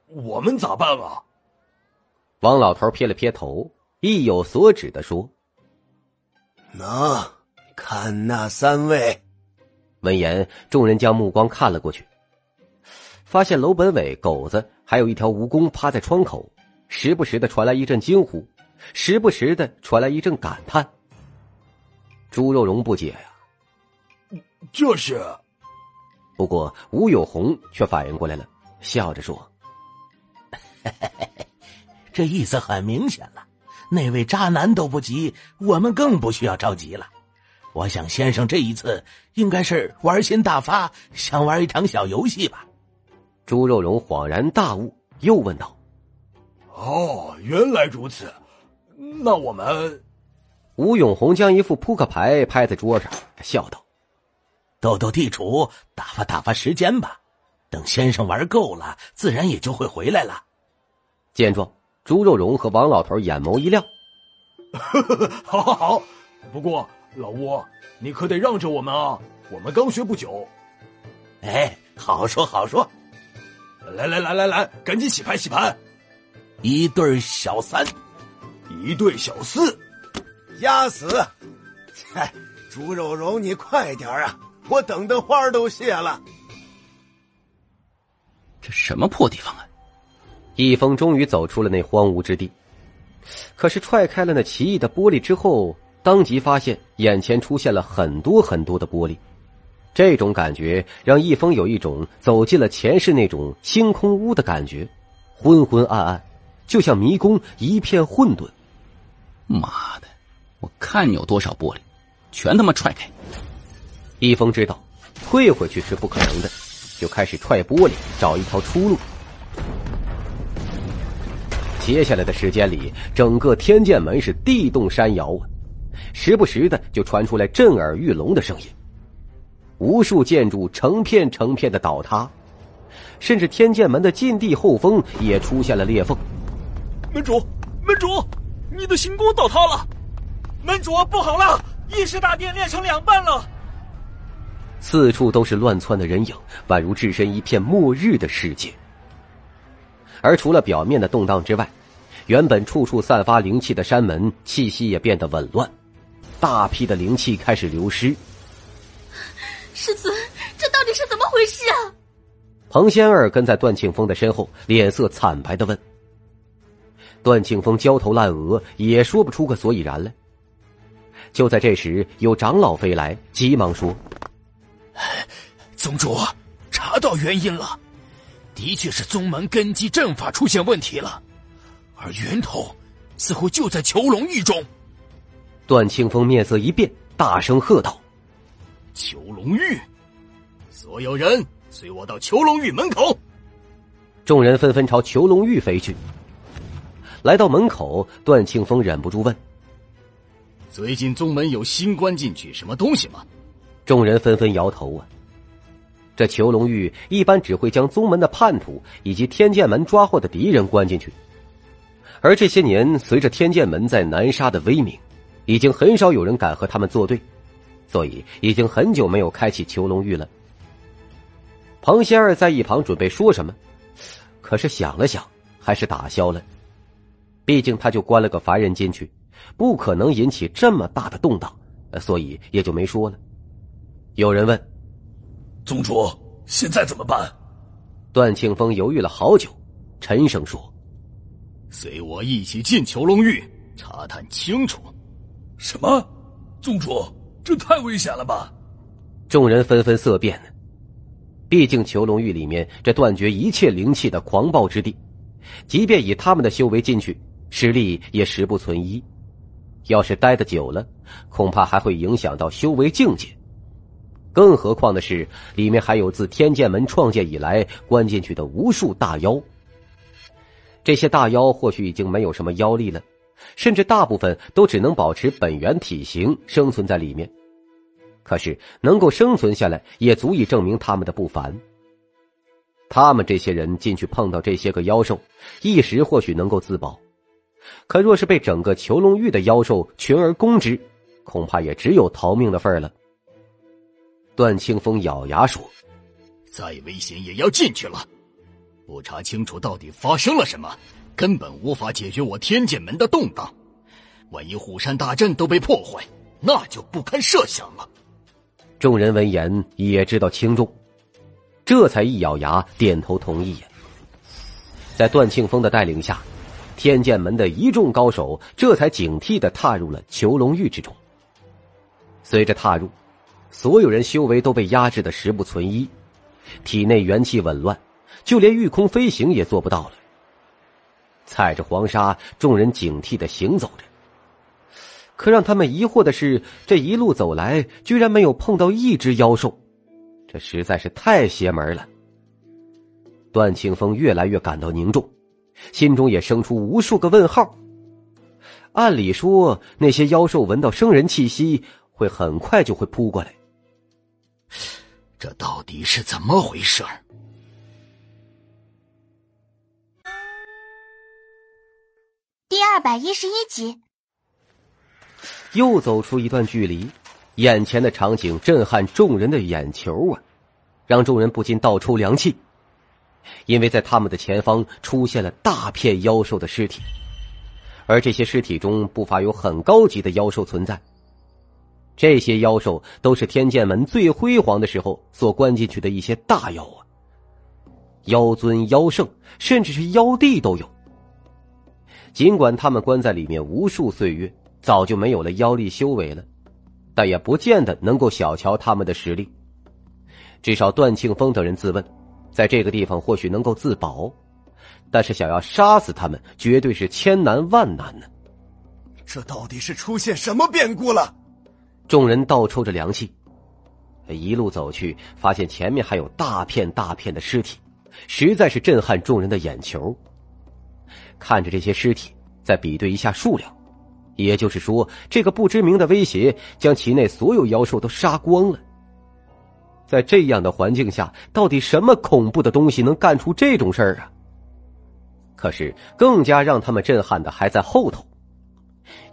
我们咋办啊？”王老头撇了撇头，意有所指的说：“那看那三位。”闻言，众人将目光看了过去，发现楼本伟、狗子还有一条蜈蚣趴在窗口，时不时的传来一阵惊呼。时不时的传来一阵感叹。朱肉荣不解呀，这是。不过吴有红却反应过来了，笑着说：“这意思很明显了，那位渣男都不急，我们更不需要着急了。我想先生这一次应该是玩心大发，想玩一场小游戏吧。”朱肉荣恍然大悟，又问道：“哦，原来如此。”那我们，吴永红将一副扑克牌拍在桌上，笑道：“斗斗地主，打发打发时间吧。等先生玩够了，自然也就会回来了。”见状，朱肉荣和王老头眼眸一亮：“好好好，不过老吴，你可得让着我们啊！我们刚学不久。”哎，好说好说。来来来来来，赶紧洗牌洗牌，一对小三。一对小四，压死！嗨，朱肉荣，你快点啊！我等的花都谢了。这什么破地方啊！易峰终于走出了那荒芜之地，可是踹开了那奇异的玻璃之后，当即发现眼前出现了很多很多的玻璃。这种感觉让易峰有一种走进了前世那种星空屋的感觉，昏昏暗暗，就像迷宫，一片混沌。妈的！我看你有多少玻璃，全他妈踹开！一峰知道退回去是不可能的，就开始踹玻璃，找一条出路。接下来的时间里，整个天剑门是地动山摇啊，时不时的就传出来震耳欲聋的声音，无数建筑成片成片的倒塌，甚至天剑门的禁地后峰也出现了裂缝。门主，门主！你的行宫倒塌了，门主不好了！议事大殿裂成两半了，四处都是乱窜的人影，宛如置身一片末日的世界。而除了表面的动荡之外，原本处处散发灵气的山门气息也变得紊乱，大批的灵气开始流失。师尊，这到底是怎么回事啊？彭仙儿跟在段庆峰的身后，脸色惨白的问。段庆峰焦头烂额，也说不出个所以然来。就在这时，有长老飞来，急忙说：“宗主，查到原因了，的确是宗门根基阵法出现问题了，而源头似乎就在囚龙狱中。”段庆峰面色一变，大声喝道：“囚龙狱！所有人随我到囚龙狱门口！”众人纷纷朝囚龙狱飞去。来到门口，段庆峰忍不住问：“最近宗门有新关进去什么东西吗？”众人纷纷摇头啊。这囚龙狱一般只会将宗门的叛徒以及天剑门抓获的敌人关进去，而这些年随着天剑门在南沙的威名，已经很少有人敢和他们作对，所以已经很久没有开启囚龙狱了。彭仙儿在一旁准备说什么，可是想了想，还是打消了。毕竟他就关了个凡人进去，不可能引起这么大的动荡，所以也就没说了。有人问：“宗主，现在怎么办？”段庆峰犹豫了好久，沉声说：“随我一起进囚龙狱，查探清楚。”什么？宗主，这太危险了吧？众人纷纷色变。毕竟囚龙狱里面这断绝一切灵气的狂暴之地，即便以他们的修为进去。实力也十不存一，要是待得久了，恐怕还会影响到修为境界。更何况的是，里面还有自天剑门创建以来关进去的无数大妖。这些大妖或许已经没有什么妖力了，甚至大部分都只能保持本源体型生存在里面。可是能够生存下来，也足以证明他们的不凡。他们这些人进去碰到这些个妖兽，一时或许能够自保，可若是被整个囚龙域的妖兽群而攻之，恐怕也只有逃命的份儿了。段清风咬牙说：“再危险也要进去了，不查清楚到底发生了什么，根本无法解决我天剑门的动荡。万一虎山大阵都被破坏，那就不堪设想了。”众人闻言也知道轻重，这才一咬牙点头同意。在段庆峰的带领下，天剑门的一众高手这才警惕的踏入了囚龙域之中。随着踏入，所有人修为都被压制的十不存一，体内元气紊乱，就连御空飞行也做不到了。踩着黄沙，众人警惕的行走着。可让他们疑惑的是，这一路走来，居然没有碰到一只妖兽，这实在是太邪门了。段庆峰越来越感到凝重，心中也生出无数个问号。按理说，那些妖兽闻到生人气息，会很快就会扑过来。这到底是怎么回事？第二百一十一集。又走出一段距离，眼前的场景震撼众人的眼球啊，让众人不禁倒抽凉气。因为在他们的前方出现了大片妖兽的尸体，而这些尸体中不乏有很高级的妖兽存在。这些妖兽都是天剑门最辉煌的时候所关进去的一些大妖啊，妖尊、妖圣，甚至是妖帝都有。尽管他们关在里面无数岁月。早就没有了妖力修为了，但也不见得能够小瞧他们的实力。至少段庆峰等人自问，在这个地方或许能够自保，但是想要杀死他们，绝对是千难万难呢。这到底是出现什么变故了？众人倒抽着凉气，一路走去，发现前面还有大片大片的尸体，实在是震撼众人的眼球。看着这些尸体，再比对一下数量。也就是说，这个不知名的威胁将其内所有妖兽都杀光了。在这样的环境下，到底什么恐怖的东西能干出这种事儿啊？可是，更加让他们震撼的还在后头，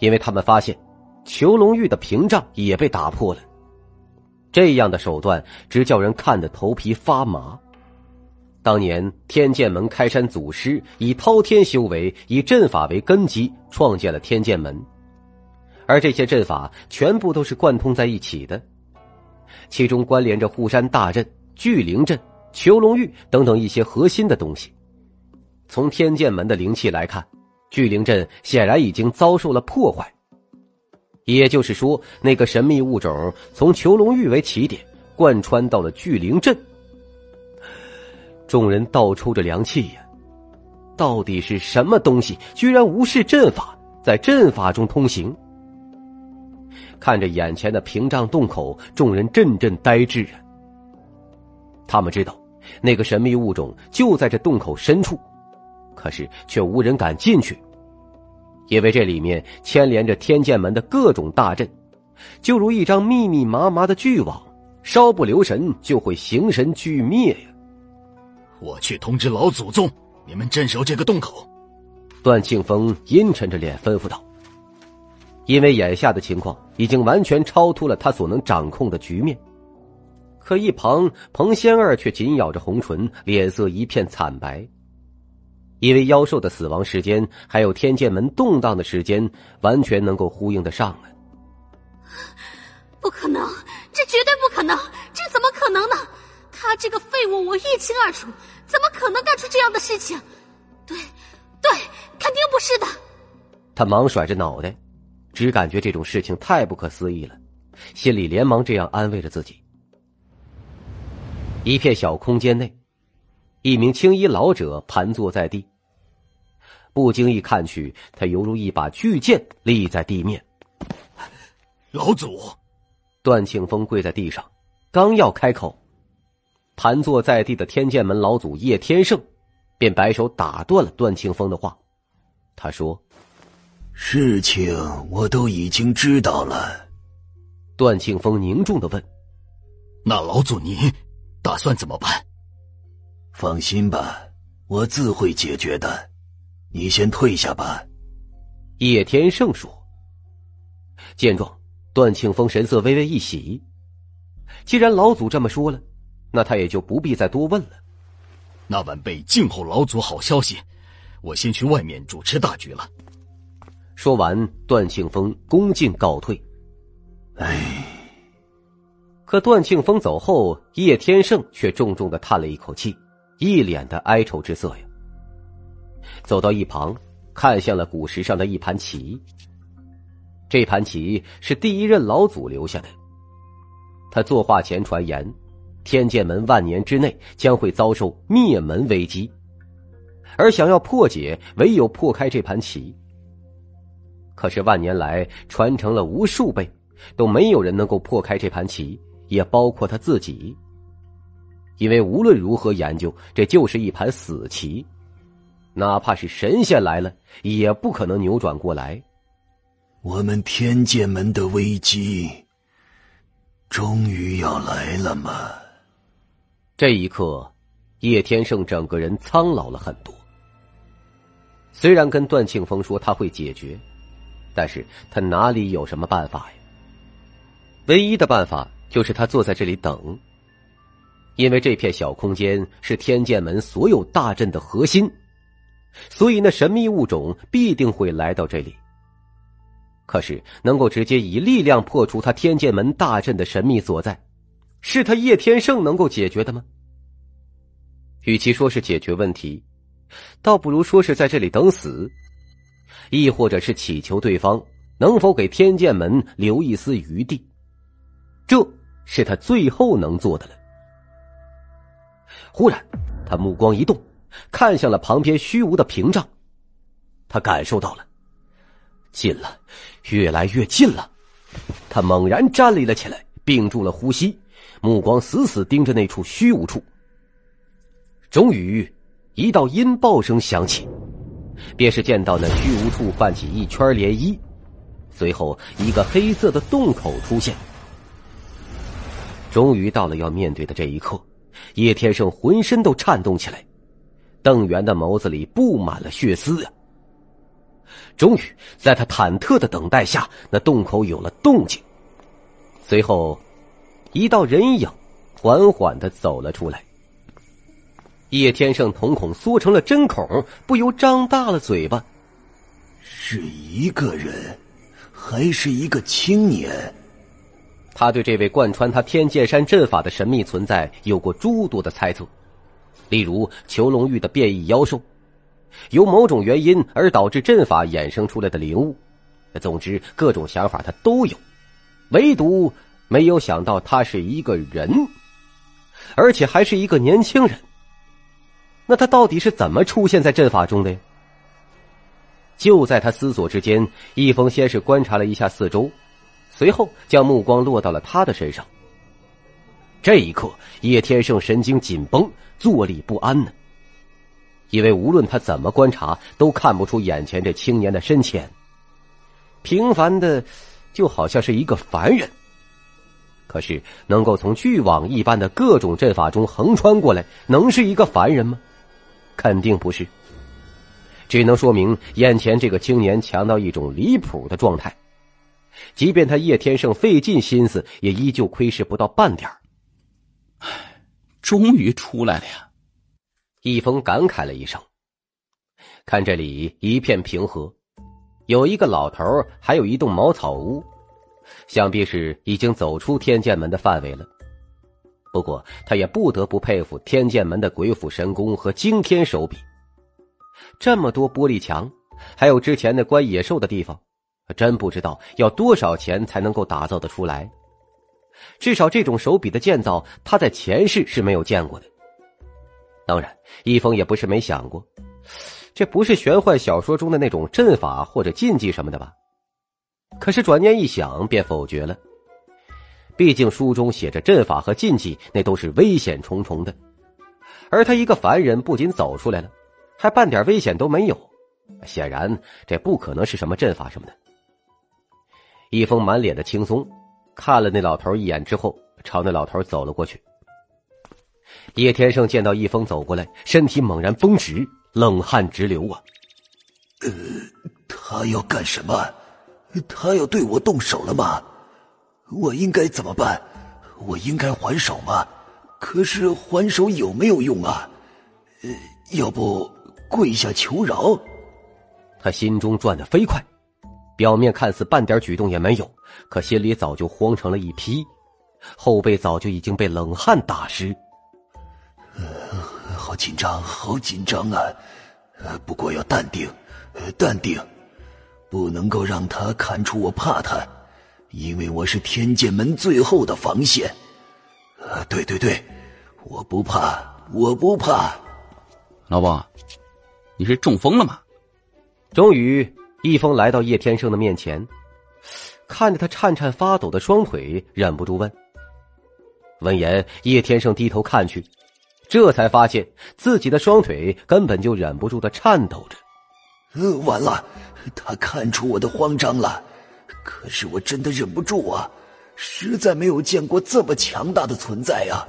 因为他们发现，囚龙玉的屏障也被打破了。这样的手段，直叫人看得头皮发麻。当年天剑门开山祖师以滔天修为，以阵法为根基，创建了天剑门，而这些阵法全部都是贯通在一起的，其中关联着护山大阵、聚灵阵、囚龙玉等等一些核心的东西。从天剑门的灵气来看，聚灵阵显然已经遭受了破坏，也就是说，那个神秘物种从囚龙域为起点，贯穿到了聚灵阵。众人倒抽着凉气呀，到底是什么东西，居然无视阵法，在阵法中通行？看着眼前的屏障洞口，众人阵阵呆滞啊。他们知道，那个神秘物种就在这洞口深处，可是却无人敢进去，因为这里面牵连着天剑门的各种大阵，就如一张密密麻麻的巨网，稍不留神就会形神俱灭呀。我去通知老祖宗，你们镇守这个洞口。段庆峰阴沉着脸吩咐道：“因为眼下的情况已经完全超出了他所能掌控的局面。”可一旁彭仙儿却紧咬着红唇，脸色一片惨白。因为妖兽的死亡时间还有天剑门动荡的时间，完全能够呼应得上来。不可能，这绝对不可能，这怎么可能呢？他这个废物，我一清二楚，怎么可能干出这样的事情？对，对，肯定不是的。他忙甩着脑袋，只感觉这种事情太不可思议了，心里连忙这样安慰着自己。一片小空间内，一名青衣老者盘坐在地，不经意看去，他犹如一把巨剑立在地面。老祖，段庆峰跪在地上，刚要开口。盘坐在地的天剑门老祖叶天胜，便摆手打断了段庆峰的话。他说：“事情我都已经知道了。段庆峰凝重的问：“那老祖你打算怎么办？”放心吧，我自会解决的。你先退下吧。”叶天胜说。见状，段庆峰神色微微一喜。既然老祖这么说了，那他也就不必再多问了。那晚辈静候老祖好消息，我先去外面主持大局了。说完，段庆峰恭敬告退。唉，可段庆峰走后，叶天胜却重重的叹了一口气，一脸的哀愁之色呀。走到一旁，看向了古石上的一盘棋。这盘棋是第一任老祖留下的。他作画前传言，天剑门万年之内将会遭受灭门危机，而想要破解，唯有破开这盘棋。可是万年来传承了无数辈，都没有人能够破开这盘棋，也包括他自己。因为无论如何研究，这就是一盘死棋，哪怕是神仙来了，也不可能扭转过来。我们天剑门的危机。终于要来了吗？这一刻，叶天胜整个人苍老了很多。虽然跟段庆峰说他会解决，但是他哪里有什么办法呀？唯一的办法就是他坐在这里等，因为这片小空间是天剑门所有大阵的核心，所以那神秘物种必定会来到这里。可是，能够直接以力量破除他天剑门大阵的神秘所在，是他叶天胜能够解决的吗？与其说是解决问题，倒不如说是在这里等死，亦或者是祈求对方能否给天剑门留一丝余地，这是他最后能做的了。忽然，他目光一动，看向了旁边虚无的屏障，他感受到了。近了，越来越近了。他猛然站立了起来，屏住了呼吸，目光死死盯着那处虚无处。终于，一道音爆声响起，便是见到那虚无处泛起一圈涟漪，随后一个黑色的洞口出现。终于到了要面对的这一刻，叶天胜浑身都颤动起来，邓元的眸子里布满了血丝啊。终于，在他忐忑的等待下，那洞口有了动静。随后，一道人影缓缓的走了出来。叶天胜瞳孔缩成了针孔，不由张大了嘴巴。是一个人，还是一个青年？他对这位贯穿他天剑山阵法的神秘存在有过诸多的猜测，例如囚龙玉的变异妖兽。由某种原因而导致阵法衍生出来的灵物，总之各种想法他都有，唯独没有想到他是一个人，而且还是一个年轻人。那他到底是怎么出现在阵法中的？就在他思索之间，易峰先是观察了一下四周，随后将目光落到了他的身上。这一刻，叶天胜神经紧绷，坐立不安呢。因为无论他怎么观察，都看不出眼前这青年的深浅。平凡的，就好像是一个凡人。可是，能够从巨网一般的各种阵法中横穿过来，能是一个凡人吗？肯定不是。只能说明眼前这个青年强到一种离谱的状态。即便他叶天胜费尽心思，也依旧窥视不到半点儿唉，终于出来了呀！易峰感慨了一声，看这里一片平和，有一个老头，还有一栋茅草屋，想必是已经走出天剑门的范围了。不过他也不得不佩服天剑门的鬼斧神工和惊天手笔。这么多玻璃墙，还有之前那关野兽的地方，真不知道要多少钱才能够打造的出来。至少这种手笔的建造，他在前世是没有见过的。当然，易峰也不是没想过，这不是玄幻小说中的那种阵法或者禁忌什么的吧？可是转念一想，便否决了。毕竟书中写着阵法和禁忌，那都是危险重重的，而他一个凡人不仅走出来了，还半点危险都没有，显然这不可能是什么阵法什么的。易峰满脸的轻松，看了那老头一眼之后，朝那老头走了过去。叶天胜见到易峰走过来，身体猛然绷直，冷汗直流啊！呃，他要干什么？他要对我动手了吗？我应该怎么办？我应该还手吗？可是还手有没有用啊？呃，要不跪下求饶？他心中转得飞快，表面看似半点举动也没有，可心里早就慌成了一批，后背早就已经被冷汗打湿。好紧张，好紧张啊！不过要淡定，淡定，不能够让他看出我怕他，因为我是天剑门最后的防线。啊，对对对，我不怕，我不怕。老伯，你是中风了吗？终于，易峰来到叶天生的面前，看着他颤颤发抖的双腿，忍不住问。闻言，叶天生低头看去，这才发现自己的双腿根本就忍不住的颤抖着。呃，完了，他看出我的慌张了，可是我真的忍不住啊。实在没有见过这么强大的存在呀！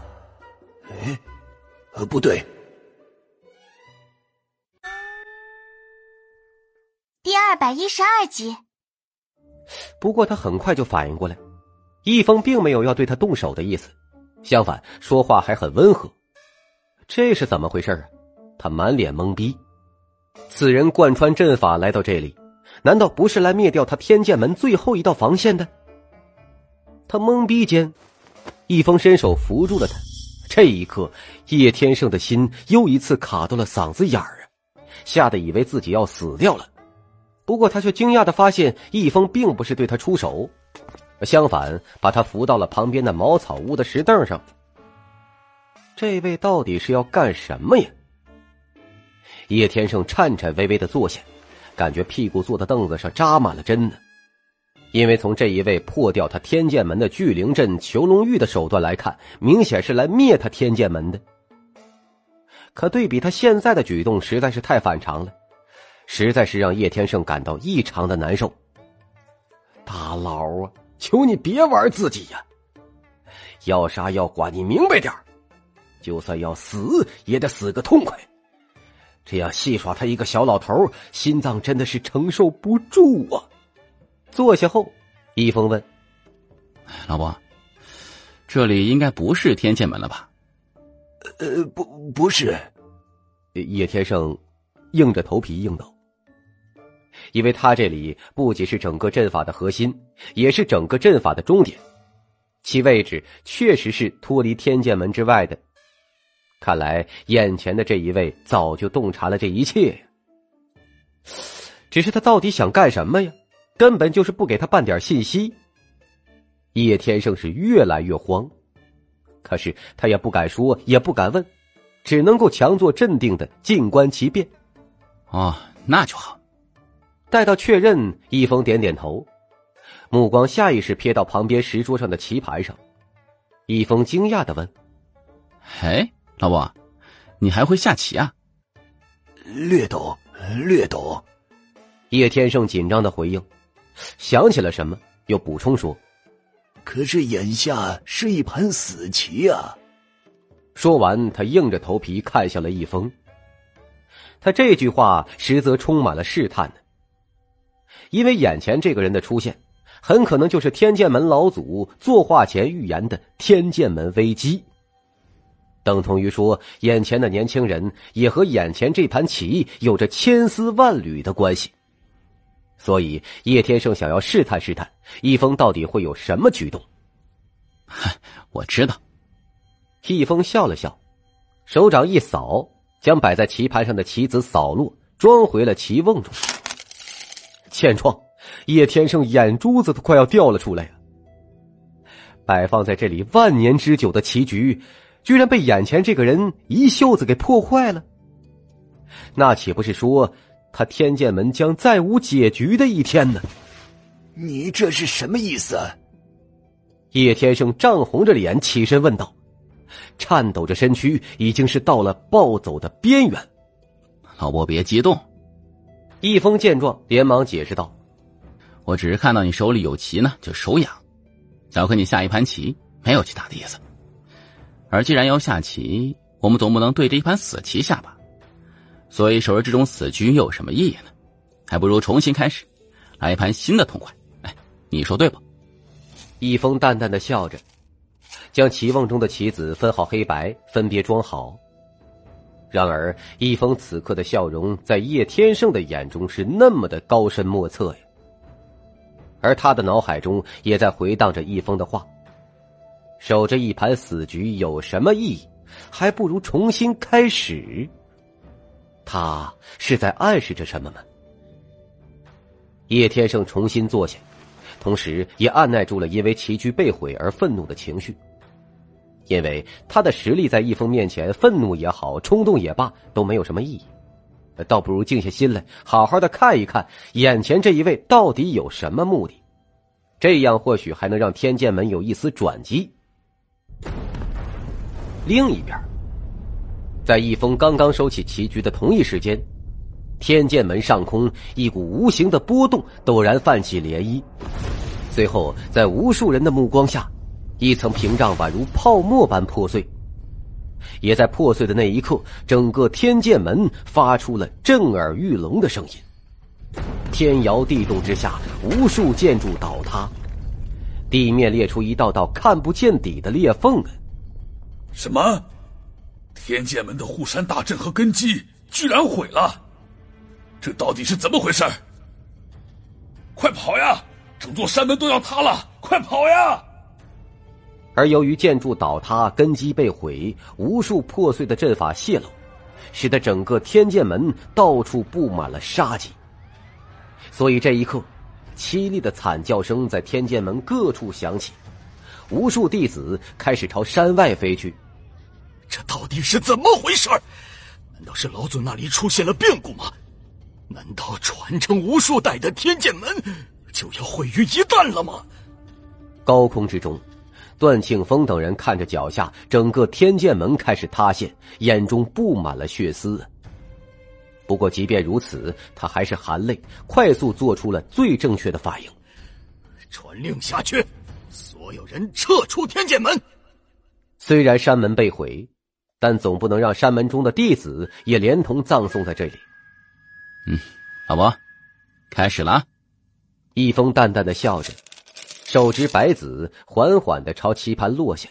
哎，呃，不对。第二百一十二集。不过他很快就反应过来，易峰并没有要对他动手的意思，相反，说话还很温和。这是怎么回事啊？他满脸懵逼。此人贯穿阵法来到这里，难道不是来灭掉他天剑门最后一道防线的？他懵逼间，易峰伸手扶住了他。这一刻，叶天胜的心又一次卡到了嗓子眼儿啊，吓得以为自己要死掉了。不过他却惊讶的发现，易峰并不是对他出手，相反，把他扶到了旁边的茅草屋的石凳上。这位到底是要干什么呀？叶天胜颤颤巍巍的坐下，感觉屁股坐的凳子上扎满了针呢。因为从这一位破掉他天剑门的聚灵阵囚龙玉的手段来看，明显是来灭他天剑门的。可对比他现在的举动，实在是太反常了，实在是让叶天胜感到异常的难受。大佬啊，求你别玩自己呀！要杀要剐，你明白点就算要死，也得死个痛快。这样戏耍他一个小老头，心脏真的是承受不住啊！坐下后，一峰问：“老伯，这里应该不是天剑门了吧？”“呃，不，不是。”叶天胜硬着头皮应道：“因为他这里不仅是整个阵法的核心，也是整个阵法的终点，其位置确实是脱离天剑门之外的。看来眼前的这一位早就洞察了这一切。只是他到底想干什么呀？”根本就是不给他半点信息。叶天胜是越来越慌，可是他也不敢说，也不敢问，只能够强作镇定的静观其变。哦，那就好。待到确认，易峰点点头，目光下意识瞥到旁边石桌上的棋盘上。易峰惊讶的问：“哎，老伯，你还会下棋啊？”“略懂，略懂。”叶天胜紧张的回应。想起了什么，又补充说：“可是眼下是一盘死棋啊！”说完，他硬着头皮看向了易峰。他这句话实则充满了试探的，因为眼前这个人的出现，很可能就是天剑门老祖作画前预言的天剑门危机，等同于说，眼前的年轻人也和眼前这盘棋有着千丝万缕的关系。所以，叶天胜想要试探试探易峰到底会有什么举动。我知道。易峰笑了笑，手掌一扫，将摆在棋盘上的棋子扫落，装回了棋瓮中。欠创，叶天胜眼珠子都快要掉了出来呀！摆放在这里万年之久的棋局，居然被眼前这个人一袖子给破坏了。那岂不是说？他天剑门将再无解局的一天呢？你这是什么意思？叶天胜涨红着脸起身问道，颤抖着身躯，已经是到了暴走的边缘。老伯别激动，易峰见状，连忙解释道：“我只是看到你手里有棋呢，就手痒，想和你下一盘棋，没有其他的意思。而既然要下棋，我们总不能对着一盘死棋下吧？所以守着这种死局又有什么意义呢？还不如重新开始，来一盘新的痛快。哎，你说对不？”易峰淡淡的笑着，将棋瓮中的棋子分好黑白，分别装好。然而，易峰此刻的笑容在叶天胜的眼中是那么的高深莫测呀。而他的脑海中也在回荡着易峰的话：“守着一盘死局有什么意义？还不如重新开始。”他是在暗示着什么吗？叶天胜重新坐下，同时也按耐住了因为棋局被毁而愤怒的情绪。因为他的实力在易峰面前，愤怒也好，冲动也罢，都没有什么意义。倒不如静下心来，好好的看一看眼前这一位到底有什么目的，这样或许还能让天剑门有一丝转机。另一边，在易峰刚刚收起棋局的同一时间，天剑门上空一股无形的波动陡然泛起涟漪，随后在无数人的目光下。一层屏障宛如泡沫般破碎，也在破碎的那一刻，整个天剑门发出了震耳欲聋的声音。天摇地动之下，无数建筑倒塌，地面裂出一道道看不见底的裂缝。什么？天剑门的护山大阵和根基居然毁了？这到底是怎么回事？快跑呀！整座山门都要塌了！快跑呀！而由于建筑倒塌、根基被毁、无数破碎的阵法泄露，使得整个天剑门到处布满了杀机。所以这一刻，凄厉的惨叫声在天剑门各处响起，无数弟子开始朝山外飞去。这到底是怎么回事？难道是老祖那里出现了变故吗？难道传承无数代的天剑门就要毁于一旦了吗？高空之中。段庆峰等人看着脚下整个天剑门开始塌陷，眼中布满了血丝。不过，即便如此，他还是含泪快速做出了最正确的反应：传令下去，所有人撤出天剑门。虽然山门被毁，但总不能让山门中的弟子也连同葬送在这里。嗯，老伯，开始了。易峰淡淡的笑着。手执白子，缓缓的朝棋盘落下。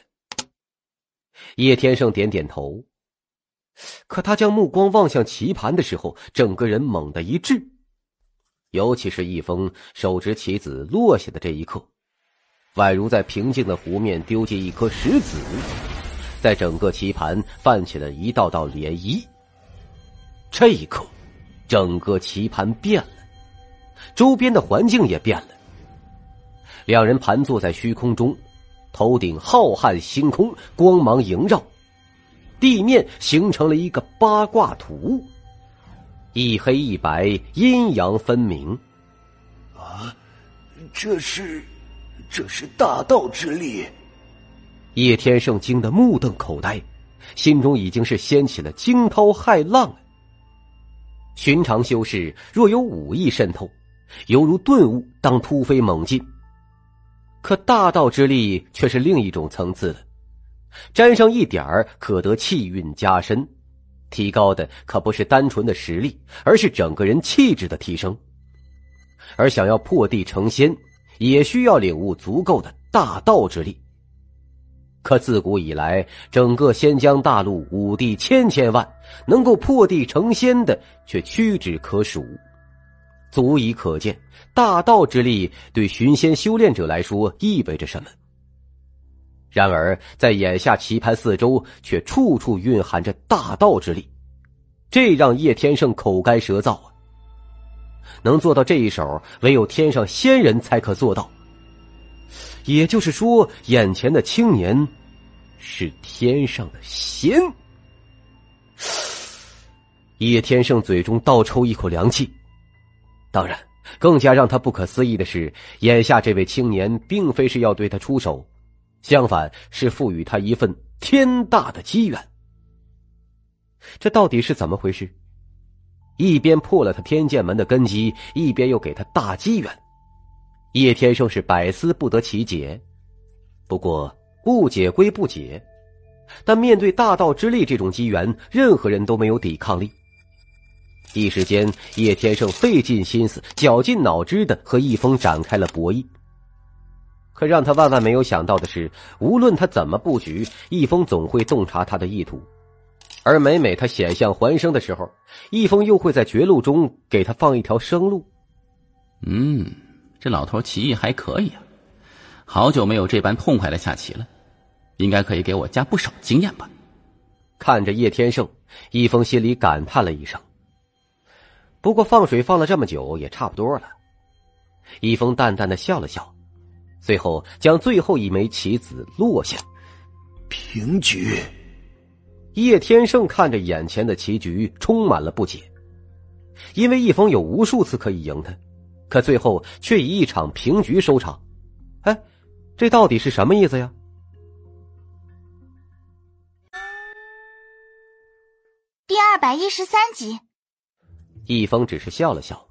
叶天胜点点头，可他将目光望向棋盘的时候，整个人猛地一滞。尤其是易峰手执棋子落下的这一刻，宛如在平静的湖面丢进一颗石子，在整个棋盘泛起了一道道涟漪。这一刻，整个棋盘变了，周边的环境也变了。两人盘坐在虚空中，头顶浩瀚星空，光芒萦绕，地面形成了一个八卦图，一黑一白，阴阳分明。啊，这是，这是大道之力。叶天胜惊得目瞪口呆，心中已经是掀起了惊涛骇浪。寻常修士若有武艺渗透，犹如顿悟，当突飞猛进。可大道之力却是另一种层次的，沾上一点儿可得气运加深，提高的可不是单纯的实力，而是整个人气质的提升。而想要破地成仙，也需要领悟足够的大道之力。可自古以来，整个仙江大陆武帝千千万，能够破地成仙的却屈指可数。足以可见，大道之力对寻仙修炼者来说意味着什么。然而，在眼下棋盘四周却处处蕴含着大道之力，这让叶天胜口干舌燥啊！能做到这一手，唯有天上仙人才可做到。也就是说，眼前的青年是天上的仙。叶天胜嘴中倒抽一口凉气。当然，更加让他不可思议的是，眼下这位青年并非是要对他出手，相反是赋予他一份天大的机缘。这到底是怎么回事？一边破了他天剑门的根基，一边又给他大机缘。叶天胜是百思不得其解。不过不解归不解，但面对大道之力这种机缘，任何人都没有抵抗力。一时间，叶天胜费尽心思、绞尽脑汁的和易峰展开了博弈。可让他万万没有想到的是，无论他怎么布局，易峰总会洞察他的意图。而每每他险象环生的时候，易峰又会在绝路中给他放一条生路。嗯，这老头棋艺还可以啊，好久没有这般痛快的下棋了，应该可以给我加不少经验吧。看着叶天胜，易峰心里感叹了一声。不过放水放了这么久，也差不多了。易峰淡淡的笑了笑，最后将最后一枚棋子落下。平局。叶天胜看着眼前的棋局，充满了不解。因为易峰有无数次可以赢他，可最后却以一场平局收场。哎，这到底是什么意思呀？第二百一十三集。易峰只是笑了笑，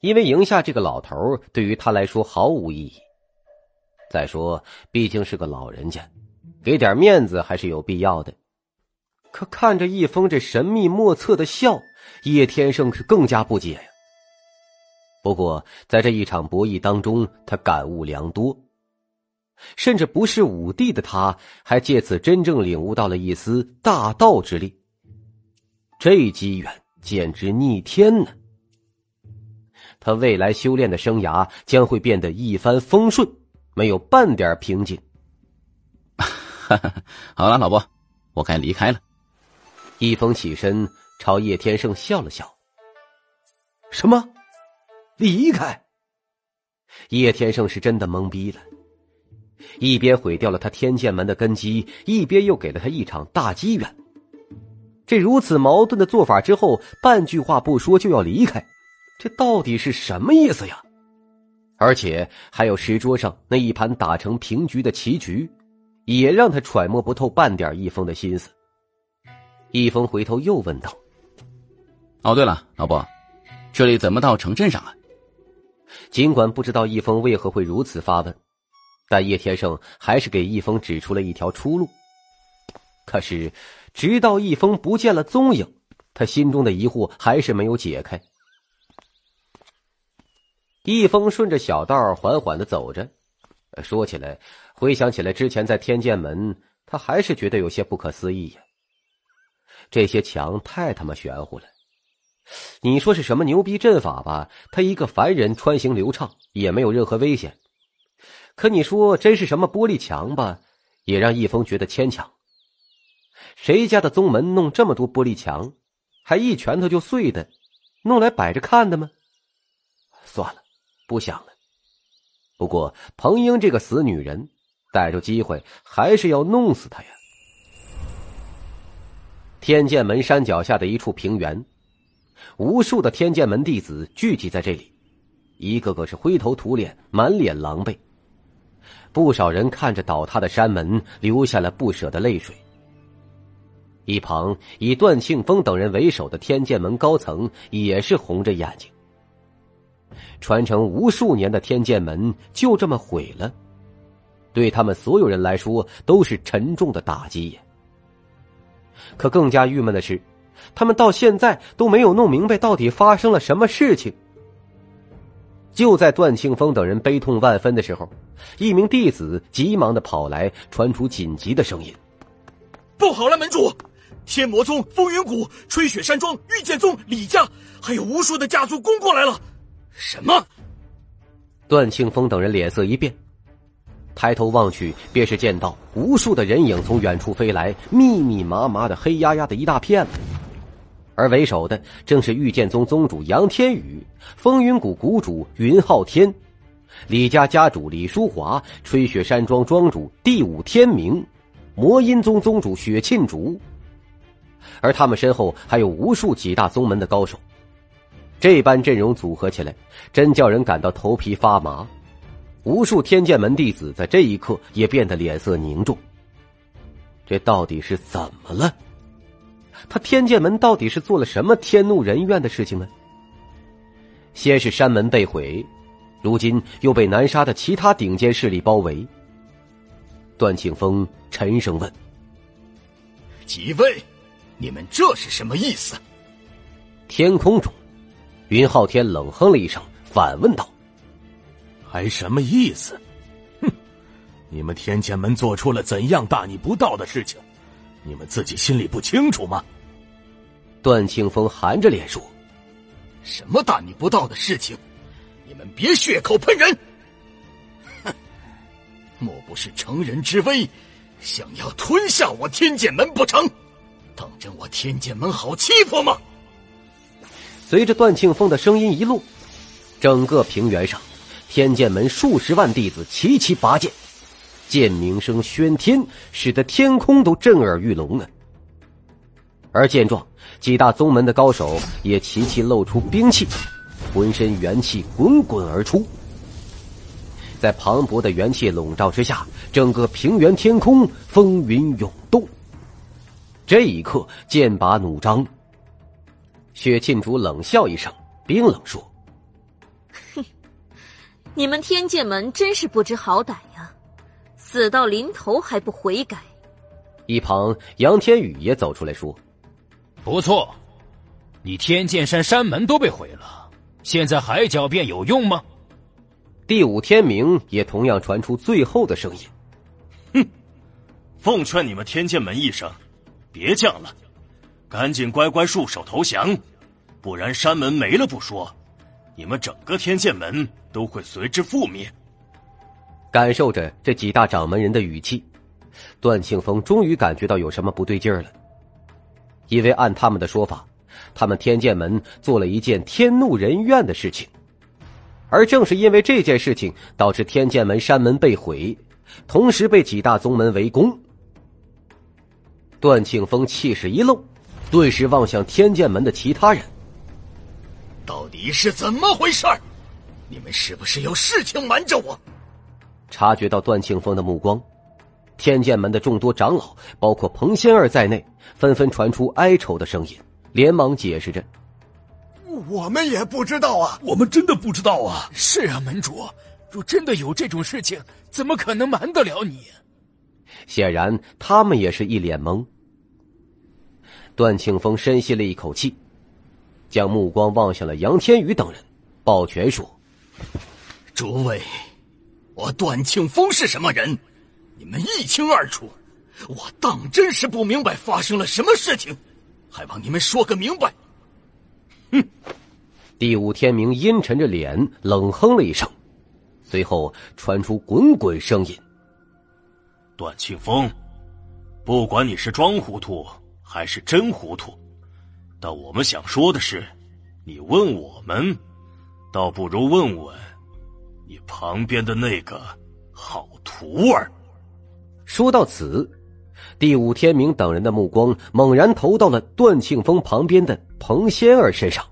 因为赢下这个老头对于他来说毫无意义。再说，毕竟是个老人家，给点面子还是有必要的。可看着易峰这神秘莫测的笑，叶天胜是更加不解呀。不过，在这一场博弈当中，他感悟良多，甚至不是武帝的他，还借此真正领悟到了一丝大道之力。这机缘。简直逆天呢！他未来修炼的生涯将会变得一帆风顺，没有半点瓶颈。好了，老婆，我该离开了。易峰起身朝叶天胜笑了笑。什么？离开？叶天胜是真的懵逼了，一边毁掉了他天剑门的根基，一边又给了他一场大机缘。这如此矛盾的做法之后，半句话不说就要离开，这到底是什么意思呀？而且还有石桌上那一盘打成平局的棋局，也让他揣摩不透半点易峰的心思。易峰回头又问道：“哦，对了，老伯，这里怎么到城镇上了？”尽管不知道易峰为何会如此发问，但叶天胜还是给易峰指出了一条出路。可是。直到易峰不见了踪影，他心中的疑惑还是没有解开。易峰顺着小道缓缓的走着，说起来，回想起来之前在天剑门，他还是觉得有些不可思议呀。这些墙太他妈玄乎了，你说是什么牛逼阵法吧？他一个凡人穿行流畅，也没有任何危险。可你说真是什么玻璃墙吧，也让易峰觉得牵强。谁家的宗门弄这么多玻璃墙，还一拳头就碎的，弄来摆着看的吗？算了，不想了。不过彭英这个死女人，逮住机会还是要弄死她呀！天剑门山脚下的一处平原，无数的天剑门弟子聚集在这里，一个个是灰头土脸，满脸狼狈。不少人看着倒塌的山门，流下了不舍的泪水。一旁以段庆峰等人为首的天剑门高层也是红着眼睛。传承无数年的天剑门就这么毁了，对他们所有人来说都是沉重的打击呀。可更加郁闷的是，他们到现在都没有弄明白到底发生了什么事情。就在段庆峰等人悲痛万分的时候，一名弟子急忙的跑来，传出紧急的声音：“不好了，门主！”天魔宗、风云谷、吹雪山庄、御剑宗、李家，还有无数的家族攻过来了。什么？段庆峰等人脸色一变，抬头望去，便是见到无数的人影从远处飞来，密密麻麻的、黑压压的一大片。而为首的正是御剑宗宗主杨天宇、风云谷谷主云浩天、李家家主李淑华、吹雪山庄庄主第五天明、魔音宗宗主雪沁竹。而他们身后还有无数几大宗门的高手，这般阵容组合起来，真叫人感到头皮发麻。无数天剑门弟子在这一刻也变得脸色凝重。这到底是怎么了？他天剑门到底是做了什么天怒人怨的事情呢？先是山门被毁，如今又被南沙的其他顶尖势力包围。段庆峰沉声问：“几位，你们这是什么意思？”天空中，云浩天冷哼了一声，反问道：“还什么意思？哼，你们天剑门做出了怎样大逆不道的事情？你们自己心里不清楚吗？”段庆峰含着脸说：“什么大逆不道的事情？你们别血口喷人！哼，莫不是乘人之危，想要吞下我天剑门不成？当真我天剑门好欺负吗？”随着段庆峰的声音一落，整个平原上，天剑门数十万弟子齐齐拔剑，剑鸣声喧天，使得天空都震耳欲聋呢。而见状，几大宗门的高手也齐齐露出兵器，浑身元气滚滚而出。在磅礴的元气笼罩之下，整个平原天空风云涌动。这一刻，剑拔弩张。薛庆竹冷笑一声，冰冷说：“哼，你们天剑门真是不知好歹呀，死到临头还不悔改。”一旁杨天宇也走出来说：“不错，你天剑山山门都被毁了，现在还狡辩有用吗？”第五天明也同样传出最后的声音：“哼，奉劝你们天剑门一声，别犟了。”赶紧乖乖束手投降，不然山门没了不说，你们整个天剑门都会随之覆灭。感受着这几大掌门人的语气，段庆峰终于感觉到有什么不对劲儿了。因为按他们的说法，他们天剑门做了一件天怒人怨的事情，而正是因为这件事情，导致天剑门山门被毁，同时被几大宗门围攻。段庆峰气势一露。顿时望向天剑门的其他人，到底是怎么回事？你们是不是有事情瞒着我？察觉到段庆峰的目光，天剑门的众多长老，包括彭仙儿在内，纷纷传出哀愁的声音，连忙解释着：“我们也不知道啊，我们真的不知道啊。”“是啊，门主，若真的有这种事情，怎么可能瞒得了你？”显然，他们也是一脸懵。段庆峰深吸了一口气，将目光望向了杨天宇等人，抱拳说：“诸位，我段庆峰是什么人，你们一清二楚。我当真是不明白发生了什么事情，还望你们说个明白。”哼！第五天明阴沉着脸，冷哼了一声，随后传出滚滚声音：“段庆峰，不管你是装糊涂。”还是真糊涂，但我们想说的是，你问我们，倒不如问问你旁边的那个好徒儿。说到此，第五天明等人的目光猛然投到了段庆峰旁边的彭仙儿身上。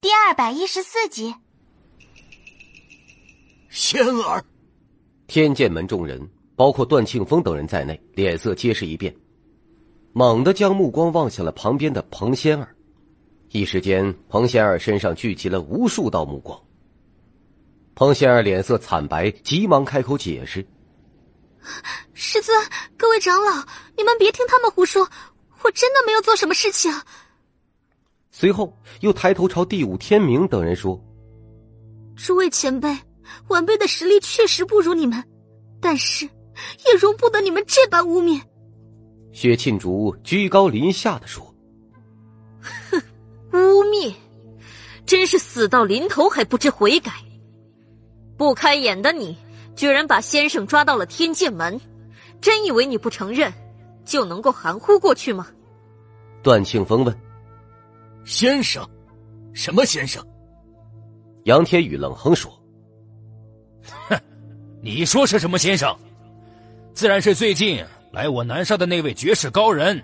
第二百一十四集，仙儿，天剑门众人。包括段庆峰等人在内，脸色皆是一变，猛地将目光望向了旁边的彭仙儿。一时间，彭仙儿身上聚集了无数道目光。彭仙儿脸色惨白，急忙开口解释：“师尊，各位长老，你们别听他们胡说，我真的没有做什么事情。”随后又抬头朝第五天明等人说：“诸位前辈，晚辈的实力确实不如你们，但是……”也容不得你们这般污蔑。薛庆竹居高临下的说：“哼，污蔑，真是死到临头还不知悔改。不开眼的你，居然把先生抓到了天剑门，真以为你不承认就能够含糊过去吗？”段庆峰问：“先生，什么先生？”杨天宇冷哼说：“哼，你说是什么先生？”自然是最近来我南沙的那位绝世高人，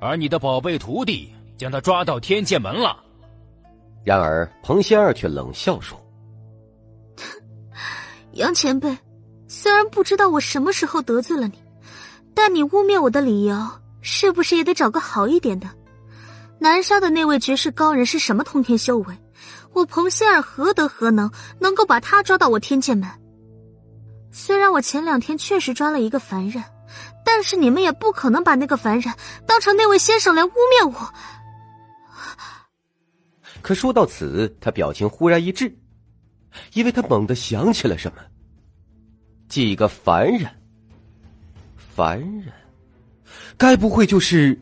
而你的宝贝徒弟将他抓到天剑门了。然而彭仙儿却冷笑说：“ 杨前辈，虽然不知道我什么时候得罪了你，但你污蔑我的理由，是不是也得找个好一点的？南沙的那位绝世高人是什么通天修为？我彭仙儿何德何能，能够把他抓到我天剑门？虽然我前两天确实抓了一个凡人，但是你们也不可能把那个凡人当成那位先生来污蔑我。可说到此，他表情忽然一滞，因为他猛地想起了什么。几个凡人，凡人，该不会就是？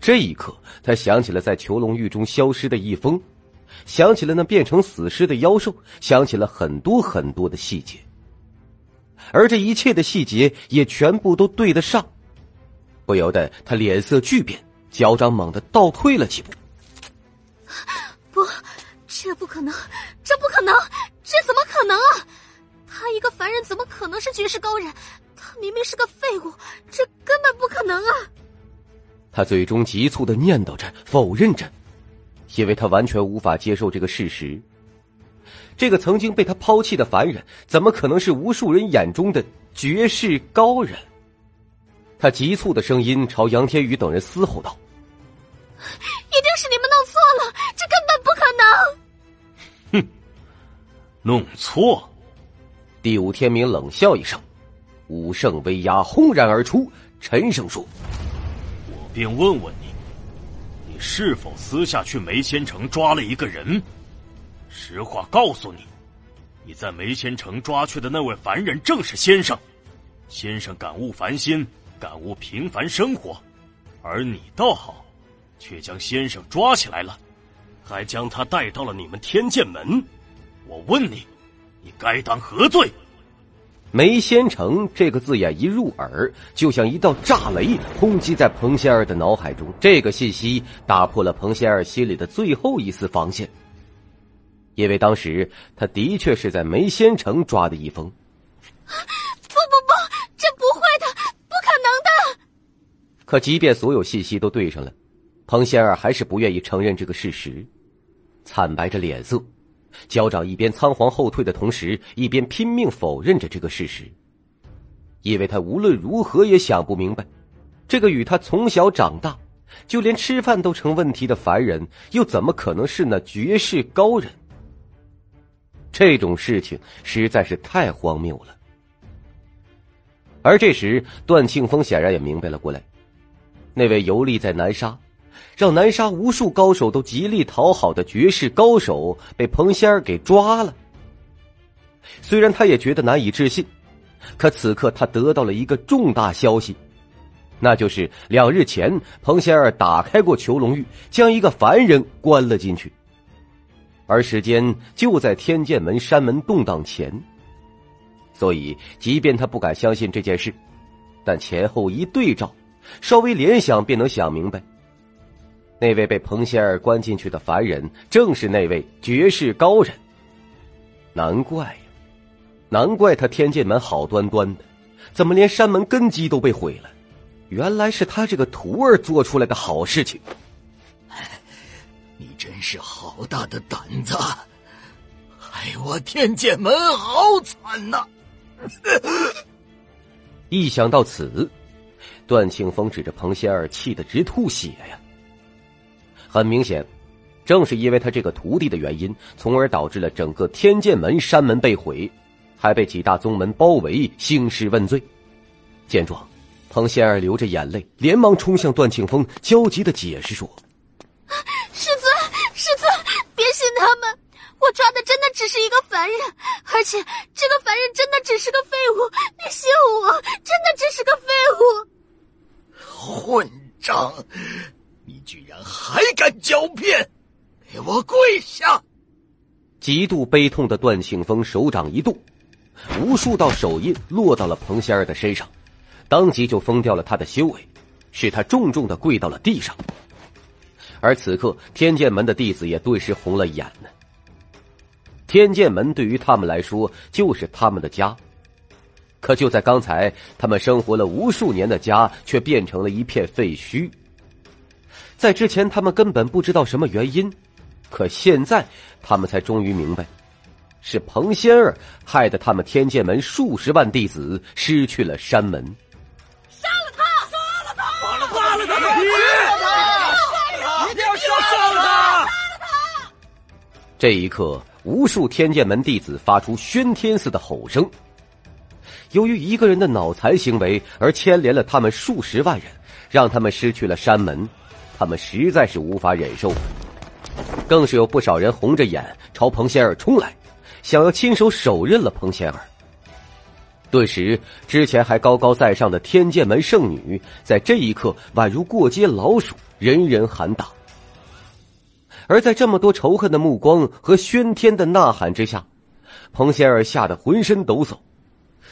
这一刻，他想起了在囚笼狱中消失的易峰，想起了那变成死尸的妖兽，想起了很多很多的细节。而这一切的细节也全部都对得上，不由得他脸色巨变，脚掌猛地倒退了几步。不，这不可能，这不可能，这怎么可能啊！他一个凡人怎么可能是绝世高人？他明明是个废物，这根本不可能啊！他最终急促的念叨着，否认着，因为他完全无法接受这个事实。这个曾经被他抛弃的凡人，怎么可能是无数人眼中的绝世高人？他急促的声音朝杨天宇等人嘶吼道：“一定是你们弄错了，这根本不可能！”哼，弄错？第五天明冷笑一声，武圣威压轰然而出，沉声说：“我便问问你，你是否私下去梅仙城抓了一个人？”实话告诉你，你在梅仙城抓去的那位凡人正是先生。先生感悟凡心，感悟平凡生活，而你倒好，却将先生抓起来了，还将他带到了你们天剑门。我问你，你该当何罪？梅仙城这个字眼一入耳，就像一道炸雷轰击在彭仙儿的脑海中。这个信息打破了彭仙儿心里的最后一丝防线。因为当时他的确是在梅仙城抓的一封。不不不，这不会的，不可能的。可即便所有信息都对上了，彭仙儿还是不愿意承认这个事实，惨白着脸色，脚掌一边仓皇后退的同时，一边拼命否认着这个事实。因为他无论如何也想不明白，这个与他从小长大，就连吃饭都成问题的凡人，又怎么可能是那绝世高人？这种事情实在是太荒谬了。而这时，段庆峰显然也明白了过来，那位游历在南沙，让南沙无数高手都极力讨好的绝世高手，被彭仙儿给抓了。虽然他也觉得难以置信，可此刻他得到了一个重大消息，那就是两日前彭仙儿打开过囚笼狱，将一个凡人关了进去。而时间就在天剑门山门动荡前，所以即便他不敢相信这件事，但前后一对照，稍微联想便能想明白。那位被彭仙儿关进去的凡人，正是那位绝世高人。难怪呀，难怪他天剑门好端端的，怎么连山门根基都被毁了？原来是他这个徒儿做出来的好事情。是好大的胆子，害我天剑门好惨呐！一想到此，段庆峰指着彭仙儿，气得直吐血呀。很明显，正是因为他这个徒弟的原因，从而导致了整个天剑门山门被毁，还被几大宗门包围，兴师问罪。见状，彭仙儿流着眼泪，连忙冲向段庆峰，焦急的解释说。别信他们！我抓的真的只是一个凡人，而且这个凡人真的只是个废物。你信我，真的只是个废物。混账！你居然还敢狡辩！给我跪下！极度悲痛的段庆峰手掌一动，无数道手印落到了彭仙儿的身上，当即就封掉了他的修为，使他重重的跪到了地上。而此刻，天剑门的弟子也顿时红了眼呢。天剑门对于他们来说就是他们的家，可就在刚才，他们生活了无数年的家却变成了一片废墟。在之前，他们根本不知道什么原因，可现在，他们才终于明白，是彭仙儿害得他们天剑门数十万弟子失去了山门。这一刻，无数天剑门弟子发出喧天似的吼声。由于一个人的脑残行为而牵连了他们数十万人，让他们失去了山门，他们实在是无法忍受。更是有不少人红着眼朝彭仙儿冲来，想要亲手手刃了彭仙儿。顿时，之前还高高在上的天剑门圣女，在这一刻宛如过街老鼠，人人喊打。而在这么多仇恨的目光和喧天的呐喊之下，彭仙儿吓得浑身抖擞，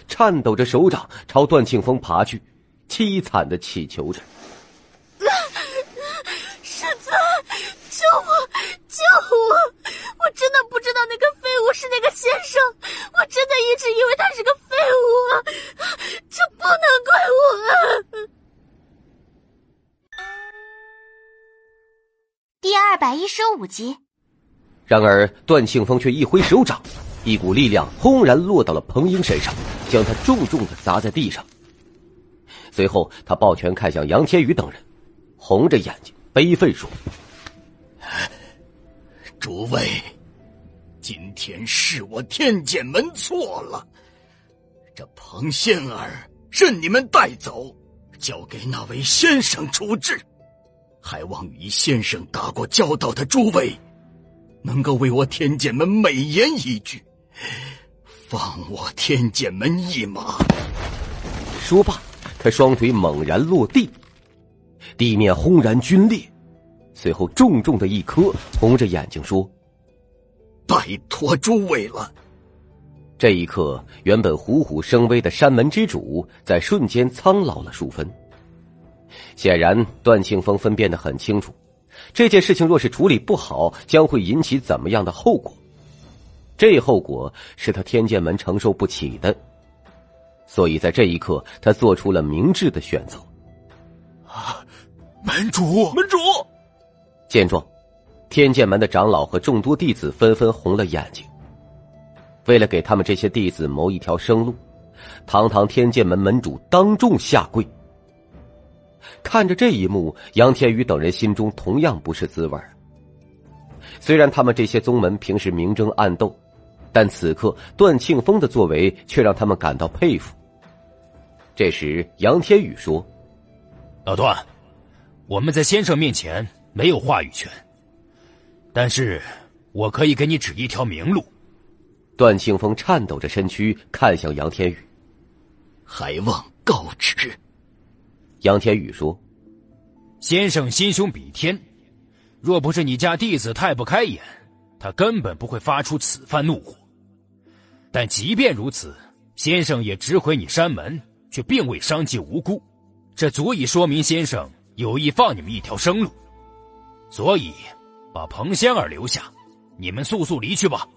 颤抖着手掌朝段庆峰爬去，凄惨的祈求着：“师尊，救我，救我！我真的不知道那个废物是那个先生，我真的一直以为他是个废物，这不能怪我。”第二百一十五集，然而段庆峰却一挥手掌，一股力量轰然落到了彭英身上，将他重重的砸在地上。随后，他抱拳看向杨天宇等人，红着眼睛悲愤说：“诸位，今天是我天剑门错了，这彭仙儿任你们带走，交给那位先生处置。”还望与先生打过交道的诸位，能够为我天剑门美言一句，放我天剑门一马。说罢，他双腿猛然落地，地面轰然皲裂，随后重重的一磕，红着眼睛说：“拜托诸位了。”这一刻，原本虎虎生威的山门之主，在瞬间苍老了数分。显然，段庆峰分辨的很清楚，这件事情若是处理不好，将会引起怎么样的后果？这后果是他天剑门承受不起的。所以在这一刻，他做出了明智的选择。啊，门主，门主！见状，天剑门的长老和众多弟子纷纷红了眼睛。为了给他们这些弟子谋一条生路，堂堂天剑门门主当众下跪。看着这一幕，杨天宇等人心中同样不是滋味虽然他们这些宗门平时明争暗斗，但此刻段庆峰的作为却让他们感到佩服。这时，杨天宇说：“老段，我们在先生面前没有话语权，但是我可以给你指一条明路。”段庆峰颤抖着身躯看向杨天宇，还望告知。杨天宇说：“先生心胸比天，若不是你家弟子太不开眼，他根本不会发出此番怒火。但即便如此，先生也直毁你山门，却并未伤及无辜，这足以说明先生有意放你们一条生路。所以，把彭仙儿留下，你们速速离去吧。”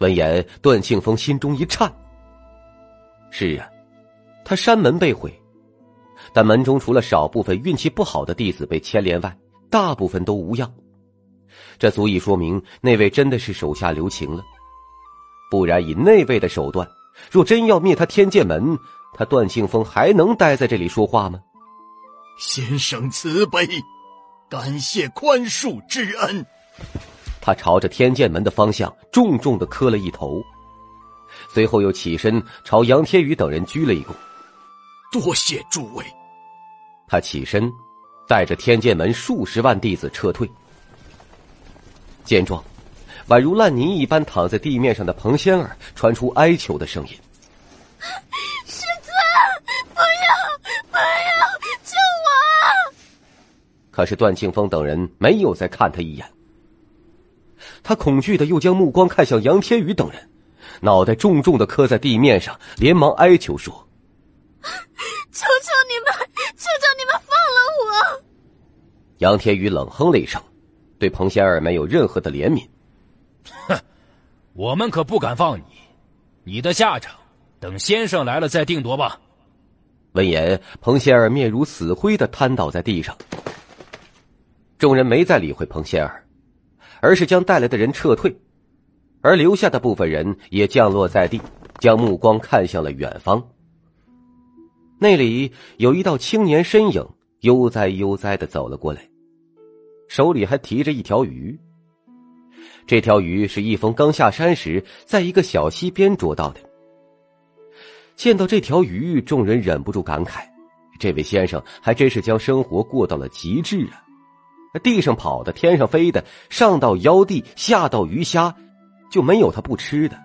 闻言，段庆峰心中一颤。是啊，他山门被毁。但门中除了少部分运气不好的弟子被牵连外，大部分都无恙。这足以说明那位真的是手下留情了。不然以那位的手段，若真要灭他天剑门，他段庆峰还能待在这里说话吗？先生慈悲，感谢宽恕之恩。他朝着天剑门的方向重重的磕了一头，随后又起身朝杨天宇等人鞠了一躬。多谢诸位。他起身，带着天剑门数十万弟子撤退。见状，宛如烂泥一般躺在地面上的彭仙儿传出哀求的声音：“师尊，不要，不要，救我！”可是段庆峰等人没有再看他一眼。他恐惧的又将目光看向杨天宇等人，脑袋重重的磕在地面上，连忙哀求说。求求求你们放了我！杨天宇冷哼了一声，对彭仙儿没有任何的怜悯。哼，我们可不敢放你，你的下场等先生来了再定夺吧。闻言，彭仙儿面如死灰的瘫倒在地上。众人没再理会彭仙儿，而是将带来的人撤退，而留下的部分人也降落在地，将目光看向了远方。那里有一道青年身影，悠哉悠哉的走了过来，手里还提着一条鱼。这条鱼是易峰刚下山时在一个小溪边捉到的。见到这条鱼，众人忍不住感慨：这位先生还真是将生活过到了极致啊！地上跑的，天上飞的，上到腰地，下到鱼虾，就没有他不吃的。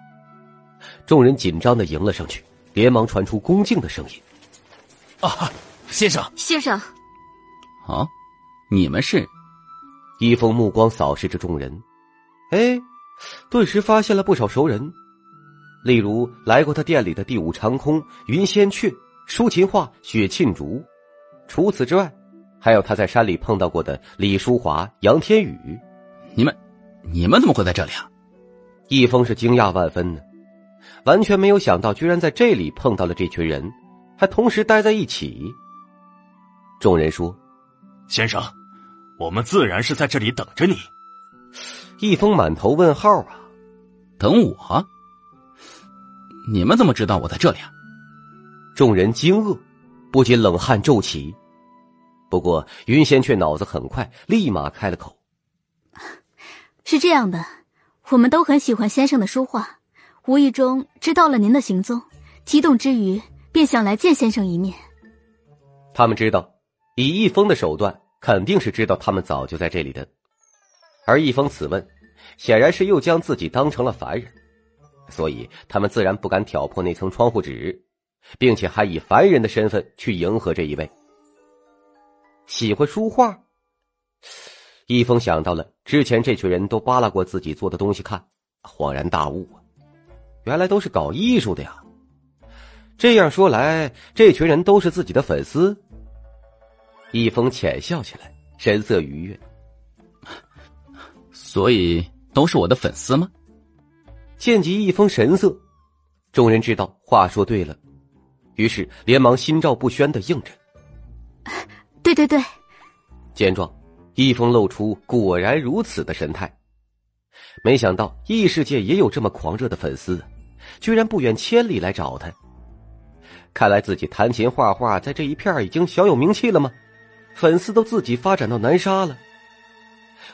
众人紧张的迎了上去，连忙传出恭敬的声音：“啊，先生，先生。”啊，你们是？一峰目光扫视着众人，哎，顿时发现了不少熟人，例如来过他店里的第五长空、云仙雀、舒琴画、雪沁竹。除此之外，还有他在山里碰到过的李淑华、杨天宇。你们，你们怎么会在这里啊？一峰是惊讶万分呢，完全没有想到，居然在这里碰到了这群人，还同时待在一起。众人说。先生，我们自然是在这里等着你。易峰满头问号啊，等我？你们怎么知道我在这里啊？众人惊愕，不禁冷汗骤起。不过云仙却脑子很快，立马开了口：“是这样的，我们都很喜欢先生的书画，无意中知道了您的行踪，激动之余便想来见先生一面。”他们知道。以易峰的手段，肯定是知道他们早就在这里的。而易峰此问，显然是又将自己当成了凡人，所以他们自然不敢挑破那层窗户纸，并且还以凡人的身份去迎合这一位。喜欢书画，易峰想到了之前这群人都扒拉过自己做的东西看，恍然大悟啊，原来都是搞艺术的呀！这样说来，这群人都是自己的粉丝。易峰浅笑起来，神色愉悦。所以都是我的粉丝吗？见及易峰神色，众人知道话说对了，于是连忙心照不宣的应着：“对对对。”见状，易峰露出果然如此的神态。没想到异世界也有这么狂热的粉丝，居然不远千里来找他。看来自己弹琴画画在这一片已经小有名气了吗？粉丝都自己发展到南沙了。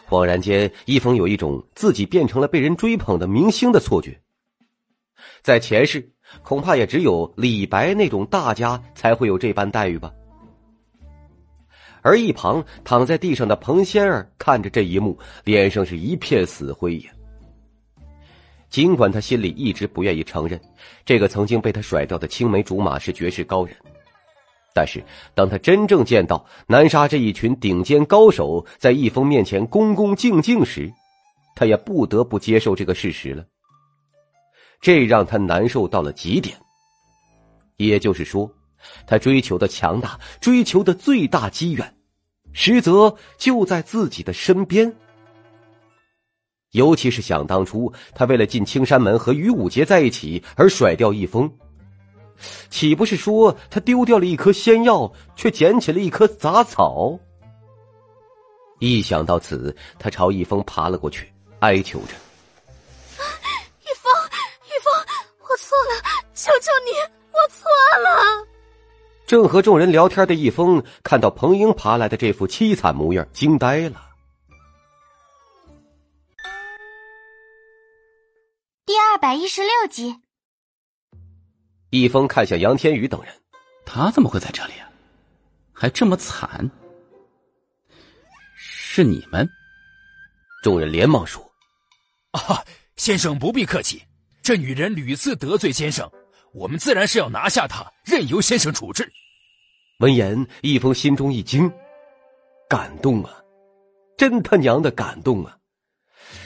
恍然间，易峰有一种自己变成了被人追捧的明星的错觉。在前世，恐怕也只有李白那种大家才会有这般待遇吧。而一旁躺在地上的彭仙儿看着这一幕，脸上是一片死灰呀。尽管他心里一直不愿意承认，这个曾经被他甩掉的青梅竹马是绝世高人。但是，当他真正见到南沙这一群顶尖高手在易峰面前恭恭敬敬时，他也不得不接受这个事实了。这让他难受到了极点。也就是说，他追求的强大，追求的最大机缘，实则就在自己的身边。尤其是想当初，他为了进青山门和于武杰在一起而甩掉易峰。岂不是说他丢掉了一颗仙药，却捡起了一颗杂草？一想到此，他朝易峰爬了过去，哀求着：“易峰，易峰，我错了，求求你，我错了。”正和众人聊天的易峰看到彭英爬来的这副凄惨模样，惊呆了。第二百一十六集。易峰看向杨天宇等人，他怎么会在这里啊？还这么惨？是你们？众人连忙说：“啊，先生不必客气，这女人屡次得罪先生，我们自然是要拿下她，任由先生处置。”闻言，易峰心中一惊，感动啊，真他娘的感动啊！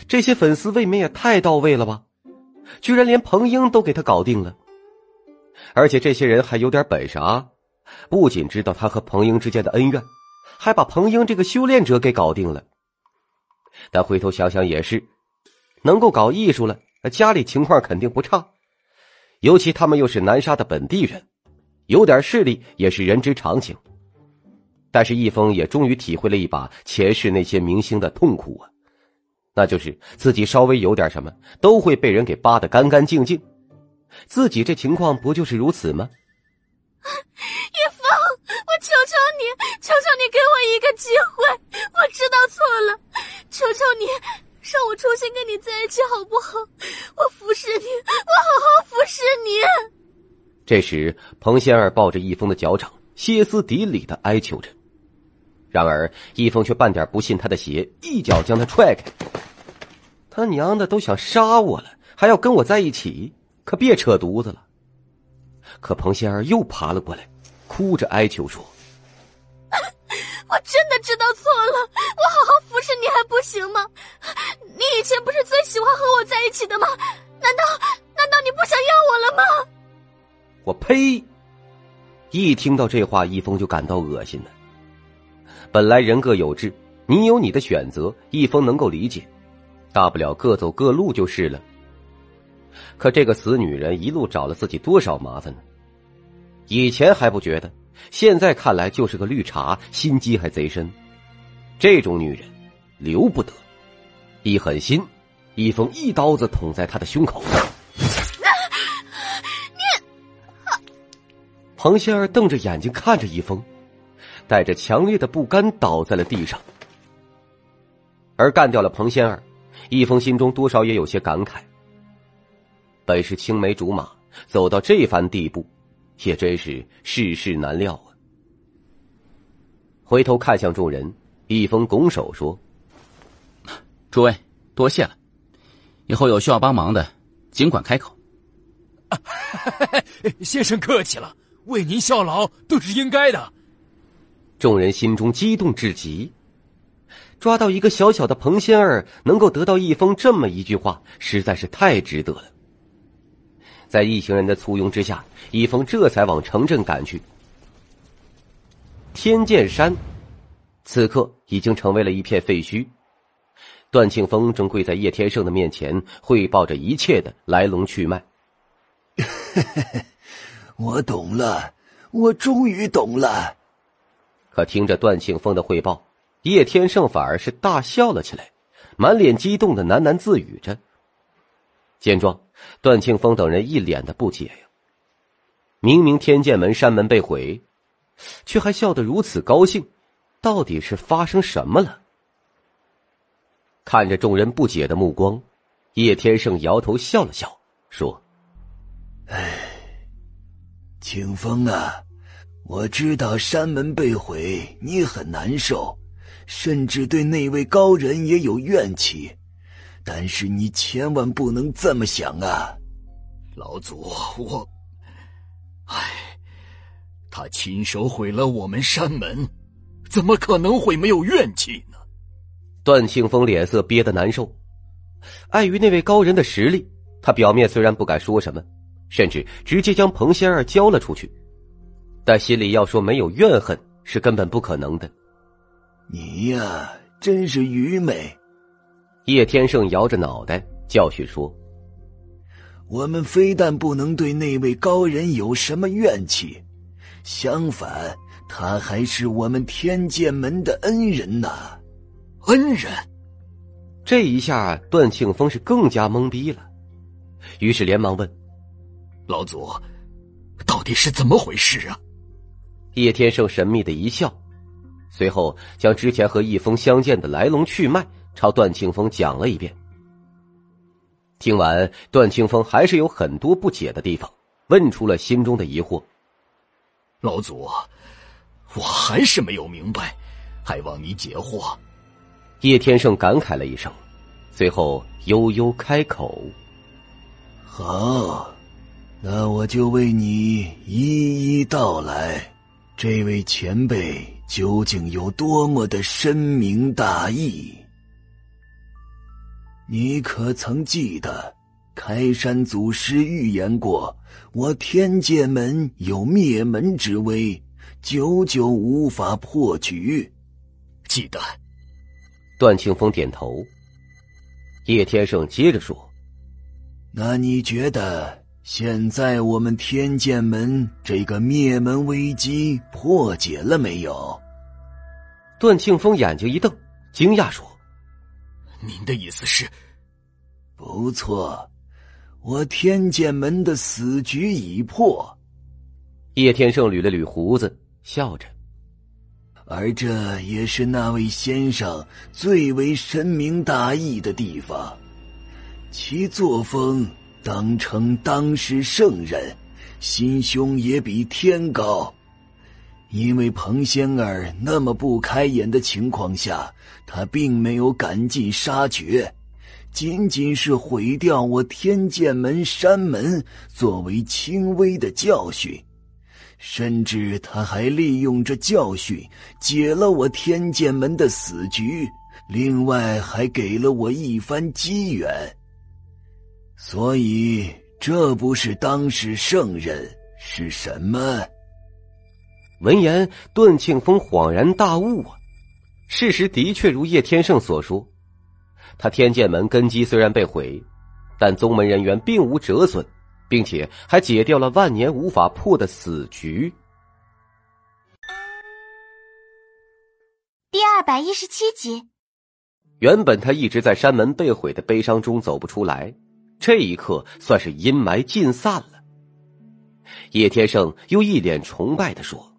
这些粉丝未免也太到位了吧？居然连彭英都给他搞定了。而且这些人还有点本事啊！不仅知道他和彭英之间的恩怨，还把彭英这个修炼者给搞定了。但回头想想也是，能够搞艺术了，家里情况肯定不差。尤其他们又是南沙的本地人，有点势力也是人之常情。但是易峰也终于体会了一把前世那些明星的痛苦啊，那就是自己稍微有点什么，都会被人给扒得干干净净。自己这情况不就是如此吗？叶枫，我求求你，求求你给我一个机会！我知道错了，求求你，让我重新跟你在一起好不好？我服侍你，我好好服侍你。这时，彭仙儿抱着易峰的脚掌，歇斯底里的哀求着。然而，易峰却半点不信他的邪，一脚将他踹开。他娘的，都想杀我了，还要跟我在一起？可别扯犊子了！可彭仙儿又爬了过来，哭着哀求说：“我真的知道错了，我好好服侍你还不行吗？你以前不是最喜欢和我在一起的吗？难道难道你不想要我了吗？”我呸！一听到这话，易峰就感到恶心了。本来人各有志，你有你的选择，易峰能够理解，大不了各走各路就是了。可这个死女人一路找了自己多少麻烦呢？以前还不觉得，现在看来就是个绿茶，心机还贼深。这种女人留不得。一狠心，一峰一刀子捅在她的胸口。你，彭仙儿瞪着眼睛看着一峰，带着强烈的不甘倒在了地上。而干掉了彭仙儿，一峰心中多少也有些感慨。本是青梅竹马，走到这番地步，也真是世事难料啊！回头看向众人，易峰拱手说：“诸位多谢了，以后有需要帮忙的，尽管开口。”先生客气了，为您效劳都是应该的。众人心中激动至极，抓到一个小小的彭仙儿，能够得到一封这么一句话，实在是太值得了。在一行人的簇拥之下，一峰这才往城镇赶去。天剑山此刻已经成为了一片废墟。段庆峰正跪在叶天胜的面前，汇报着一切的来龙去脉。我懂了，我终于懂了。可听着段庆峰的汇报，叶天胜反而是大笑了起来，满脸激动的喃喃自语着。见状。段庆峰等人一脸的不解呀！明明天剑门山门被毁，却还笑得如此高兴，到底是发生什么了？看着众人不解的目光，叶天胜摇头笑了笑，说：“哎，庆峰啊，我知道山门被毁，你很难受，甚至对那位高人也有怨气。”但是你千万不能这么想啊，老祖，我，唉，他亲手毁了我们山门，怎么可能会没有怨气呢？段庆峰脸色憋得难受，碍于那位高人的实力，他表面虽然不敢说什么，甚至直接将彭仙儿交了出去，但心里要说没有怨恨是根本不可能的。你呀，真是愚昧。叶天胜摇着脑袋教训说：“我们非但不能对那位高人有什么怨气，相反，他还是我们天剑门的恩人呐！恩人。”这一下，段庆峰是更加懵逼了，于是连忙问：“老祖，到底是怎么回事啊？”叶天胜神秘的一笑，随后将之前和易峰相见的来龙去脉。朝段庆峰讲了一遍。听完，段庆峰还是有很多不解的地方，问出了心中的疑惑。老祖，我还是没有明白，还望你解惑。叶天胜感慨了一声，随后悠悠开口：“好，那我就为你一一道来。这位前辈究竟有多么的深明大义？”你可曾记得，开山祖师预言过，我天剑门有灭门之危，久久无法破局。记得。段庆峰点头。叶天胜接着说：“那你觉得现在我们天剑门这个灭门危机破解了没有？”段庆峰眼睛一瞪，惊讶说。您的意思是？不错，我天剑门的死局已破。叶天胜捋了捋胡子，笑着：“而这也是那位先生最为深明大义的地方。其作风当称当世圣人，心胸也比天高。因为彭仙儿那么不开眼的情况下，他并没有赶尽杀绝，仅仅是毁掉我天剑门山门作为轻微的教训。甚至他还利用这教训解了我天剑门的死局，另外还给了我一番机缘。所以，这不是当世圣人是什么？闻言，段庆峰恍然大悟啊！事实的确如叶天胜所说，他天剑门根基虽然被毁，但宗门人员并无折损。并且还解掉了万年无法破的死局。第二百一十七集，原本他一直在山门被毁的悲伤中走不出来，这一刻算是阴霾尽散了。叶天胜又一脸崇拜的说：“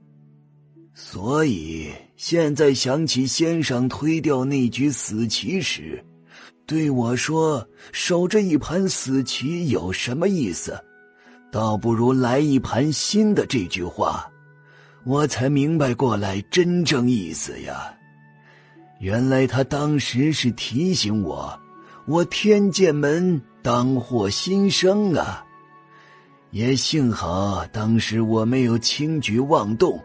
所以现在想起先生推掉那局死棋时。”对我说：“守着一盘死棋有什么意思？倒不如来一盘新的。”这句话，我才明白过来真正意思呀。原来他当时是提醒我，我天剑门当获新生啊！也幸好当时我没有轻举妄动，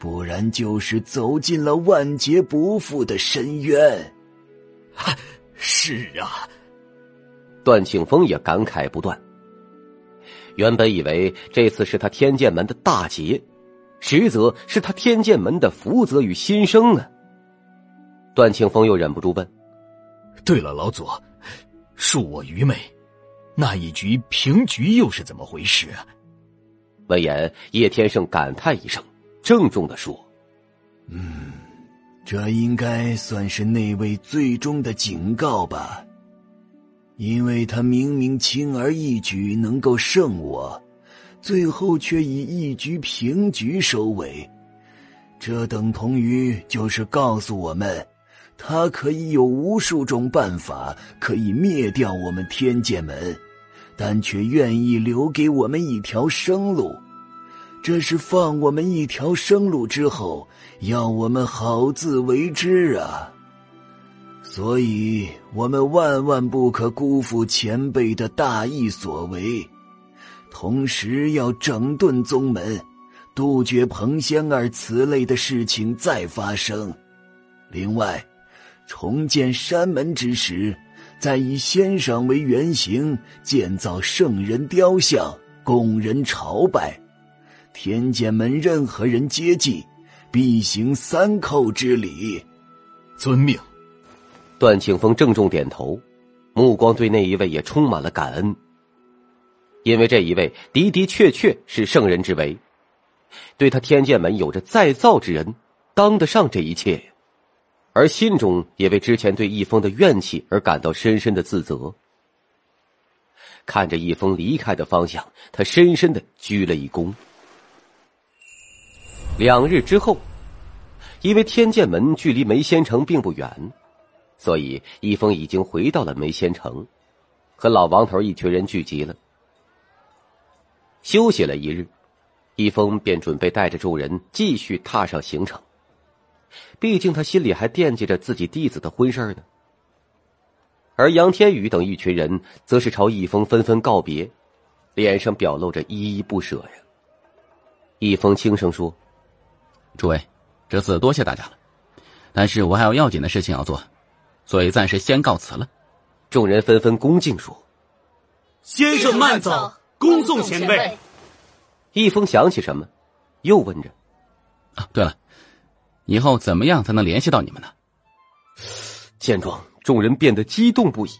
不然就是走进了万劫不复的深渊。是啊，段庆峰也感慨不断。原本以为这次是他天剑门的大劫，实则是他天剑门的福泽与新生啊。段庆峰又忍不住问：“对了，老祖，恕我愚昧，那一局平局又是怎么回事啊？”闻言，叶天胜感叹一声，郑重的说：“嗯。”这应该算是那位最终的警告吧，因为他明明轻而易举能够胜我，最后却以一局平局收尾，这等同于就是告诉我们，他可以有无数种办法可以灭掉我们天剑门，但却愿意留给我们一条生路。这是放我们一条生路之后，要我们好自为之啊！所以，我们万万不可辜负前辈的大义所为，同时要整顿宗门，杜绝彭仙儿此类的事情再发生。另外，重建山门之时，再以先生为原型建造圣人雕像，供人朝拜。天剑门任何人接近，必行三叩之礼。遵命。段庆峰郑重点头，目光对那一位也充满了感恩。因为这一位的的确确是圣人之为，对他天剑门有着再造之恩，当得上这一切。而心中也为之前对易峰的怨气而感到深深的自责。看着易峰离开的方向，他深深的鞠了一躬。两日之后，因为天剑门距离梅仙城并不远，所以易峰已经回到了梅仙城，和老王头一群人聚集了。休息了一日，易峰便准备带着众人继续踏上行程。毕竟他心里还惦记着自己弟子的婚事呢。而杨天宇等一群人则是朝易峰纷纷告别，脸上表露着依依不舍呀。易峰轻声说。诸位，这次多谢大家了，但是我还有要紧的事情要做，所以暂时先告辞了。众人纷纷恭敬说：“先生慢走，恭送前辈。”易峰想起什么，又问着：“啊，对了，以后怎么样才能联系到你们呢？”见状，众人变得激动不已。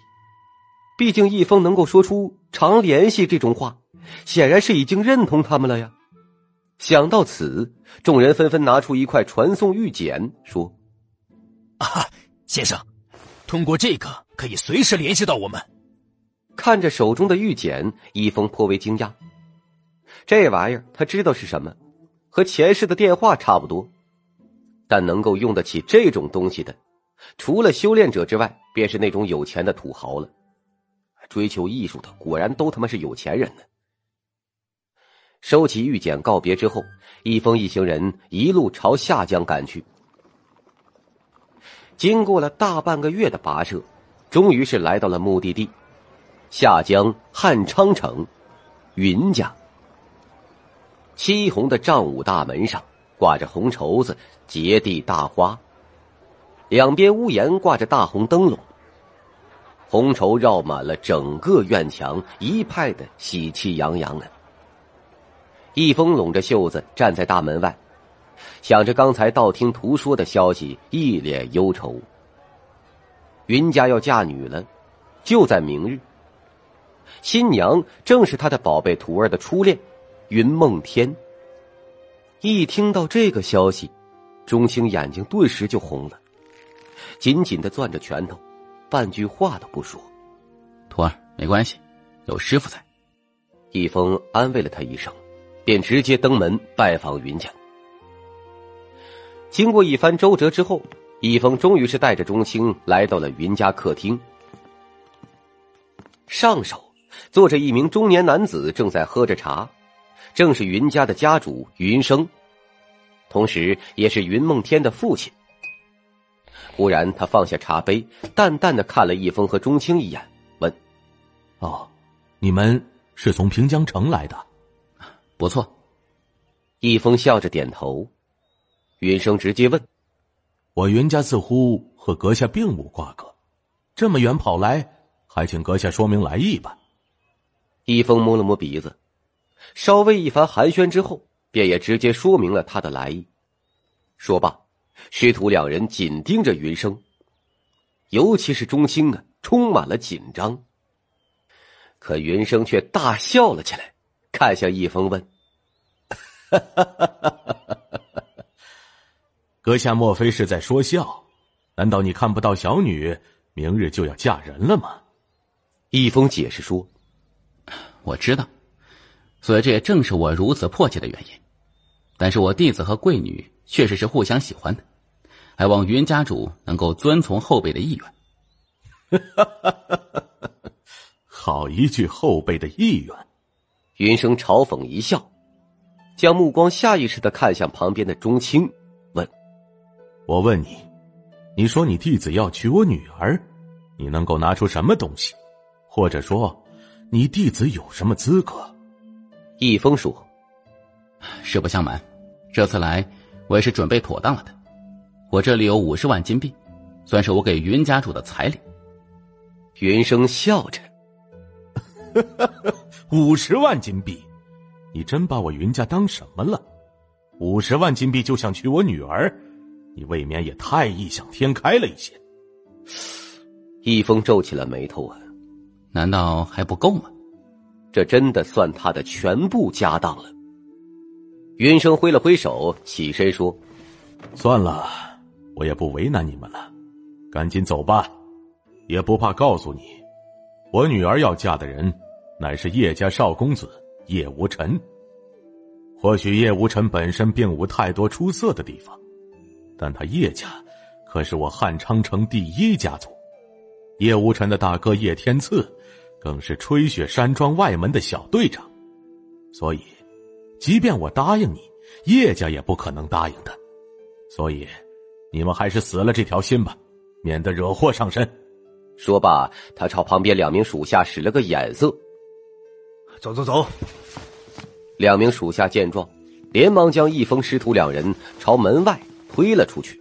毕竟易峰能够说出“常联系”这种话，显然是已经认同他们了呀。想到此，众人纷纷拿出一块传送玉简，说：“啊，先生，通过这个可以随时联系到我们。”看着手中的玉简，易峰颇为惊讶。这玩意儿他知道是什么，和前世的电话差不多。但能够用得起这种东西的，除了修炼者之外，便是那种有钱的土豪了。追求艺术的果然都他妈是有钱人呢。收起玉简告别之后，一峰一行人一路朝下江赶去。经过了大半个月的跋涉，终于是来到了目的地——下江汉昌城云家。漆红的丈五大门上挂着红绸子，结地大花，两边屋檐挂着大红灯笼。红绸绕满了整个院墙，一派的喜气洋洋的。易峰拢着袖子站在大门外，想着刚才道听途说的消息，一脸忧愁。云家要嫁女了，就在明日。新娘正是他的宝贝徒儿的初恋，云梦天。一听到这个消息，钟青眼睛顿时就红了，紧紧的攥着拳头。半句话都不说，徒儿没关系，有师傅在。易峰安慰了他一声，便直接登门拜访云家。经过一番周折之后，易峰终于是带着钟青来到了云家客厅。上首坐着一名中年男子，正在喝着茶，正是云家的家主云生，同时也是云梦天的父亲。忽然，他放下茶杯，淡淡的看了易峰和钟青一眼，问：“哦，你们是从平江城来的？不错。”易峰笑着点头。云生直接问：“我云家似乎和阁下并无瓜葛，这么远跑来，还请阁下说明来意吧。”易峰摸了摸鼻子，稍微一番寒暄之后，便也直接说明了他的来意。说罢。师徒两人紧盯着云生，尤其是钟青啊，充满了紧张。可云生却大笑了起来，看向易峰问：“阁下莫非是在说笑？难道你看不到小女明日就要嫁人了吗？”易峰解释说：“我知道，所以这也正是我如此迫切的原因。但是我弟子和贵女确实是互相喜欢的。”还望云家主能够遵从后辈的意愿。好一句后辈的意愿！云生嘲讽一笑，将目光下意识的看向旁边的钟青，问：“我问你，你说你弟子要娶我女儿，你能够拿出什么东西？或者说，你弟子有什么资格？”易峰说：“实不相瞒，这次来我也是准备妥当了的。”我这里有五十万金币，算是我给云家主的彩礼。云生笑着：“五十万金币，你真把我云家当什么了？五十万金币就想娶我女儿，你未免也太异想天开了一些。”易峰皱起了眉头啊，难道还不够吗？这真的算他的全部家当了。云生挥了挥手，起身说：“算了。”我也不为难你们了，赶紧走吧。也不怕告诉你，我女儿要嫁的人，乃是叶家少公子叶无尘。或许叶无尘本身并无太多出色的地方，但他叶家可是我汉昌城第一家族。叶无尘的大哥叶天赐，更是吹雪山庄外门的小队长。所以，即便我答应你，叶家也不可能答应的。所以。你们还是死了这条心吧，免得惹祸上身。说罢，他朝旁边两名属下使了个眼色：“走走走。”两名属下见状，连忙将一峰师徒两人朝门外推了出去。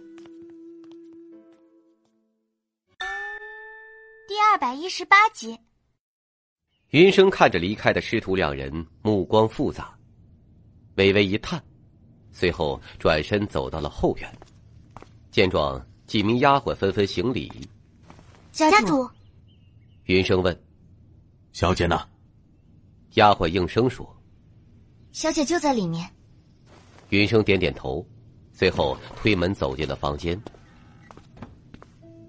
第二百一十八集，云生看着离开的师徒两人，目光复杂，微微一叹，随后转身走到了后院。见状，几名丫鬟纷纷行礼。家主，云生问：“小姐呢？”丫鬟应声说：“小姐就在里面。”云生点点头，随后推门走进了房间。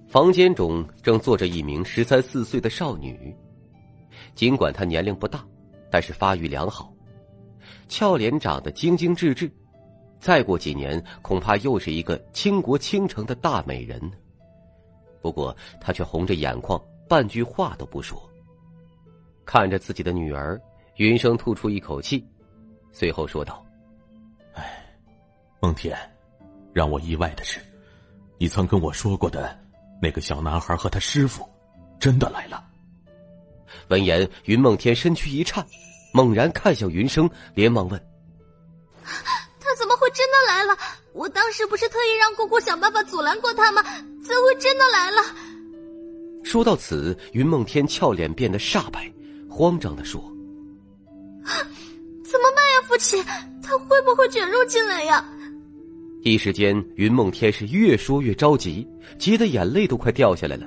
房间中正坐着一名十三四岁的少女，尽管她年龄不大，但是发育良好，俏脸长得精精致致，再过几年，恐怕又是一个倾国倾城的大美人。不过她却红着眼眶，半句话都不说。看着自己的女儿，云生吐出一口气，随后说道：“哎，梦天，让我意外的是，你曾跟我说过的那个小男孩和他师傅，真的来了。”闻言，云梦天身躯一颤，猛然看向云生，连忙问：“他怎么会真的来了？我当时不是特意让姑姑想办法阻拦过他吗？怎会真的来了？”说到此，云梦天俏脸变得煞白，慌张的说：“怎么办呀，父亲？他会不会卷入进来呀？”一时间，云梦天是越说越着急，急得眼泪都快掉下来了。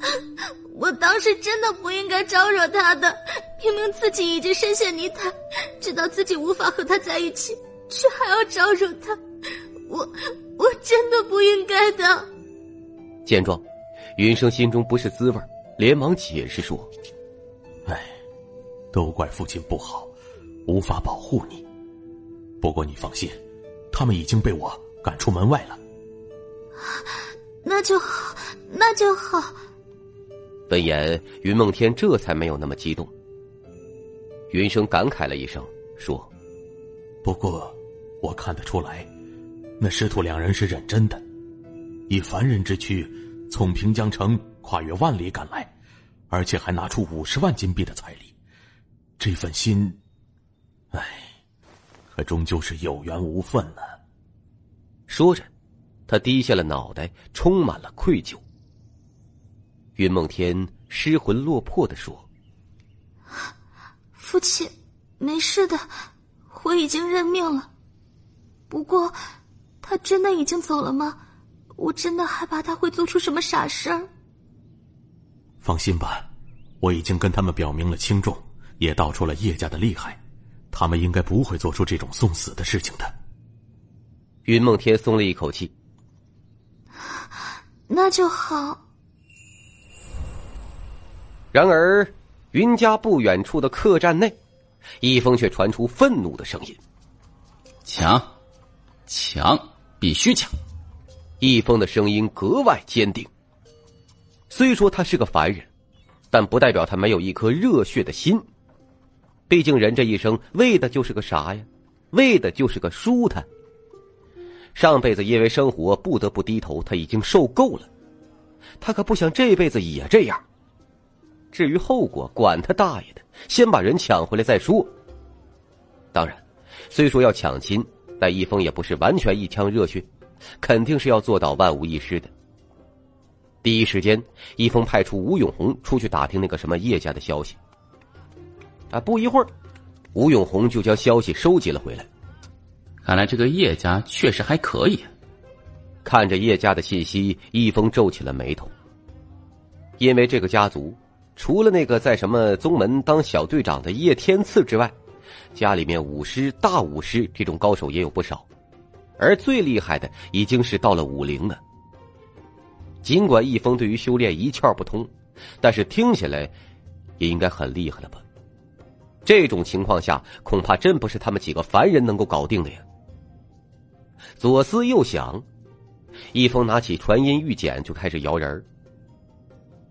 我当时真的不应该招惹他的，明明自己已经深陷泥潭，知道自己无法和他在一起，却还要招惹他，我我真的不应该的。见状，云生心中不是滋味，连忙解释说：“哎，都怪父亲不好，无法保护你。不过你放心，他们已经被我赶出门外了。那就好，那就好。”闻言，云梦天这才没有那么激动。云生感慨了一声，说：“不过，我看得出来，那师徒两人是认真的，以凡人之躯，从平江城跨越万里赶来，而且还拿出五十万金币的彩礼，这份心，唉，可终究是有缘无分了。”说着，他低下了脑袋，充满了愧疚。云梦天失魂落魄的说：“父亲，没事的，我已经认命了。不过，他真的已经走了吗？我真的害怕他会做出什么傻事儿。”放心吧，我已经跟他们表明了轻重，也道出了叶家的厉害，他们应该不会做出这种送死的事情的。云梦天松了一口气，那就好。然而，云家不远处的客栈内，一峰却传出愤怒的声音：“抢，抢，必须抢！”一峰的声音格外坚定。虽说他是个凡人，但不代表他没有一颗热血的心。毕竟人这一生为的就是个啥呀？为的就是个舒坦。上辈子因为生活不得不低头，他已经受够了。他可不想这辈子也这样。至于后果，管他大爷的！先把人抢回来再说。当然，虽说要抢亲，但易峰也不是完全一腔热血，肯定是要做到万无一失的。第一时间，易峰派出吴永红出去打听那个什么叶家的消息。啊，不一会儿，吴永红就将消息收集了回来。看来这个叶家确实还可以。看着叶家的信息，易峰皱起了眉头，因为这个家族。除了那个在什么宗门当小队长的叶天赐之外，家里面武师、大武师这种高手也有不少，而最厉害的已经是到了武灵了。尽管易峰对于修炼一窍不通，但是听起来也应该很厉害了吧？这种情况下，恐怕真不是他们几个凡人能够搞定的呀。左思右想，易峰拿起传音玉简就开始摇人儿，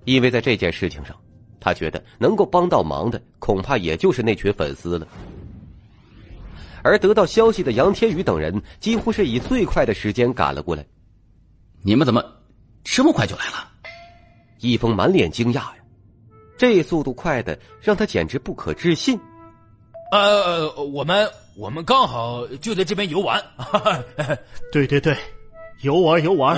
因为在这件事情上。他觉得能够帮到忙的，恐怕也就是那群粉丝了。而得到消息的杨天宇等人，几乎是以最快的时间赶了过来。你们怎么这么快就来了？易峰满脸惊讶呀，这速度快的让他简直不可置信。呃，我们我们刚好就在这边游玩。对对对，游玩游玩。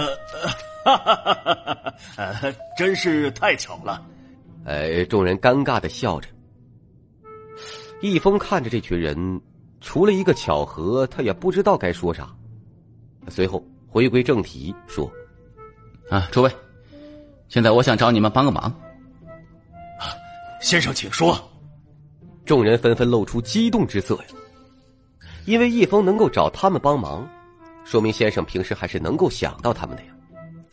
哈哈哈哈哈！真是太巧了。呃，众人尴尬的笑着。易峰看着这群人，除了一个巧合，他也不知道该说啥。随后回归正题，说：“啊，诸位，现在我想找你们帮个忙。”先生，请说。众人纷纷露出激动之色呀，因为易峰能够找他们帮忙，说明先生平时还是能够想到他们的呀。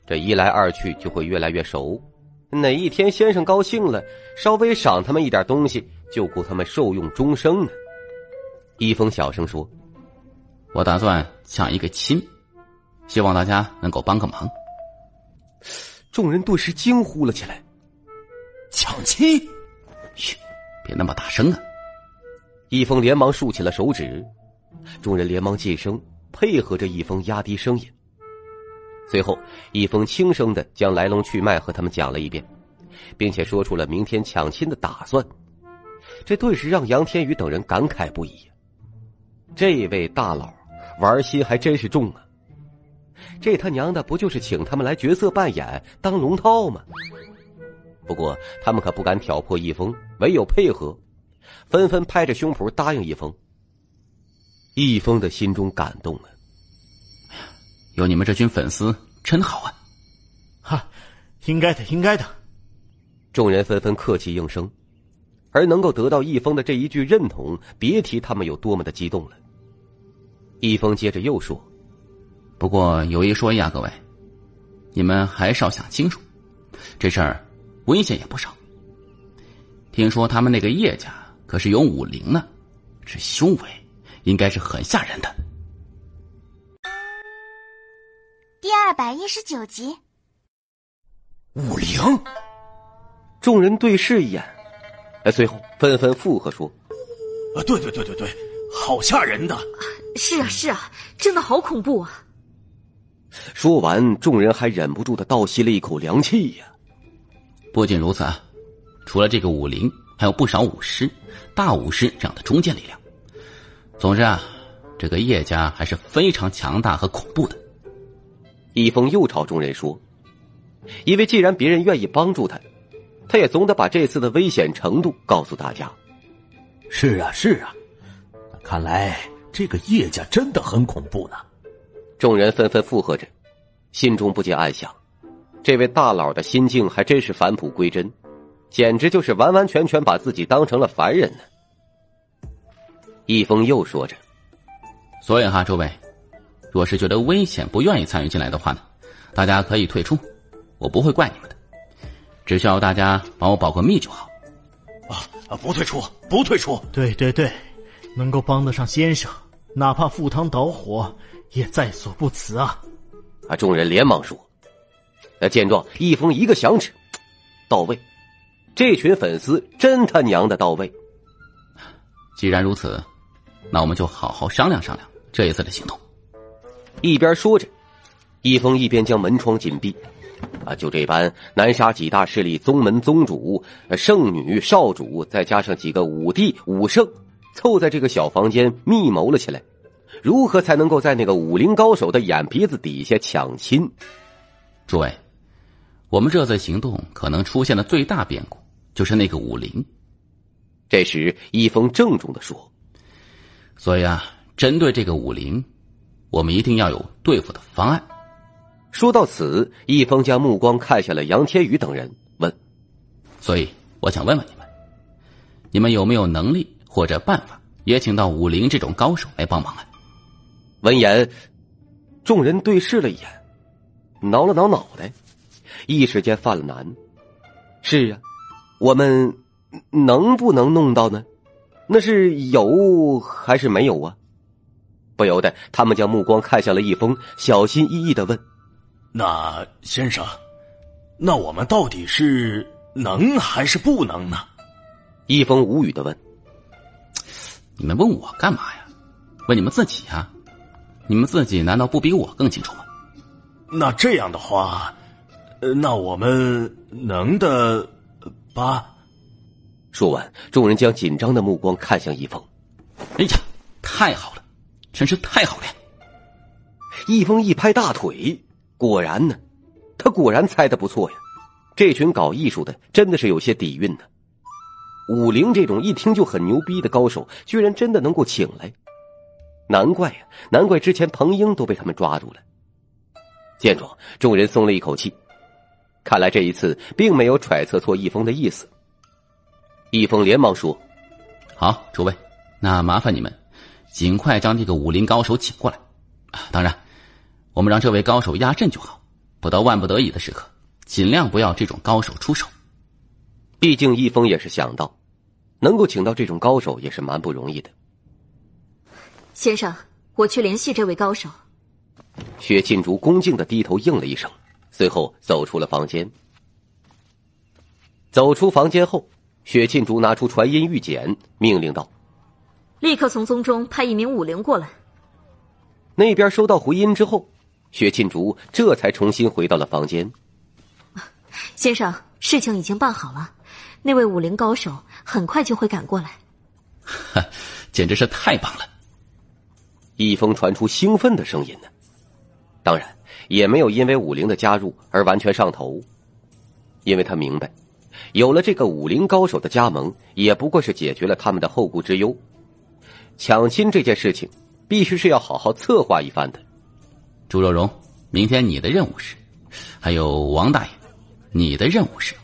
这一来二去，就会越来越熟。哪一天先生高兴了，稍微赏他们一点东西，就够他们受用终生呢。一峰小声说：“我打算抢一个亲，希望大家能够帮个忙。众人顿时惊呼了起来：“抢亲！嘘，别那么大声啊！”易峰连忙竖起了手指，众人连忙噤声，配合着易峰压低声音。随后，易峰轻声的将来龙去脉和他们讲了一遍，并且说出了明天抢亲的打算。这顿时让杨天宇等人感慨不已。这位大佬玩心还真是重啊！这他娘的不就是请他们来角色扮演当龙套吗？不过他们可不敢挑破易峰，唯有配合，纷纷拍着胸脯答应易峰。易峰的心中感动了。有你们这群粉丝真好啊！哈，应该的，应该的。众人纷纷客气应声，而能够得到易峰的这一句认同，别提他们有多么的激动了。易峰接着又说：“不过有一说一啊，各位，你们还是要想清楚，这事儿危险也不少。听说他们那个叶家可是有武灵呢，这修为应该是很吓人的。”第二百一十九集，武灵。众人对视一眼，哎，随后纷纷附和说：“啊，对对对对对，好吓人的！是啊是啊，真的好恐怖啊！”说完，众人还忍不住的倒吸了一口凉气呀。不仅如此啊，除了这个武林，还有不少武师、大武师这样的中坚力量。总之啊，这个叶家还是非常强大和恐怖的。易峰又朝众人说：“因为既然别人愿意帮助他，他也总得把这次的危险程度告诉大家。”是啊，是啊，看来这个叶家真的很恐怖呢。众人纷纷附和着，心中不禁暗想：这位大佬的心境还真是返璞归真，简直就是完完全全把自己当成了凡人呢。易峰又说着：“所以哈，诸位。”若是觉得危险不愿意参与进来的话呢，大家可以退出，我不会怪你们的，只需要大家帮我保个密就好。啊，不退出，不退出。对对对，能够帮得上先生，哪怕赴汤蹈火也在所不辞啊！啊！众人连忙说。那见状，易峰一个响指，到位。这群粉丝真他娘的到位。既然如此，那我们就好好商量商量这一次的行动。一边说着，易峰一边将门窗紧闭。啊，就这般，南沙几大势力宗门宗主、圣女、少主，再加上几个武帝、武圣，凑在这个小房间密谋了起来，如何才能够在那个武林高手的眼皮子底下抢亲？诸位，我们这次行动可能出现的最大变故，就是那个武林。这时，易峰郑重的说：“所以啊，针对这个武林。”我们一定要有对付的方案。说到此，易峰将目光看向了杨天宇等人，问：“所以，我想问问你们，你们有没有能力或者办法，也请到武林这种高手来帮忙啊？”闻言，众人对视了一眼，挠了挠脑袋，一时间犯了难。是啊，我们能不能弄到呢？那是有还是没有啊？不由得，他们将目光看向了易峰，小心翼翼的问：“那先生，那我们到底是能还是不能呢？”易峰无语的问：“你们问我干嘛呀？问你们自己呀？你们自己难道不比我更清楚吗？”那这样的话，那我们能的吧？说完，众人将紧张的目光看向易峰。哎呀，太好了！真是太好了！易峰一拍大腿，果然呢，他果然猜的不错呀。这群搞艺术的真的是有些底蕴呢。武灵这种一听就很牛逼的高手，居然真的能够请来，难怪呀，难怪之前彭英都被他们抓住了。见状，众人松了一口气，看来这一次并没有揣测错易峰的意思。易峰连忙说：“好，诸位，那麻烦你们。”尽快将这个武林高手请过来，啊，当然，我们让这位高手压阵就好。不到万不得已的时刻，尽量不要这种高手出手。毕竟易峰也是想到，能够请到这种高手也是蛮不容易的。先生，我去联系这位高手。雪沁竹恭敬的低头应了一声，随后走出了房间。走出房间后，雪沁竹拿出传音玉简，命令道：“立刻从宗中派一名武灵过来。”那边收到回音之后，雪沁竹这才重新回到了房间。先生，事情已经办好了，那位武林高手很快就会赶过来。哈，简直是太棒了！一峰传出兴奋的声音呢。当然，也没有因为武灵的加入而完全上头，因为他明白，有了这个武林高手的加盟，也不过是解决了他们的后顾之忧。抢亲这件事情，必须是要好好策划一番的。朱若荣，明天你的任务是，还有王大爷，你的任务是。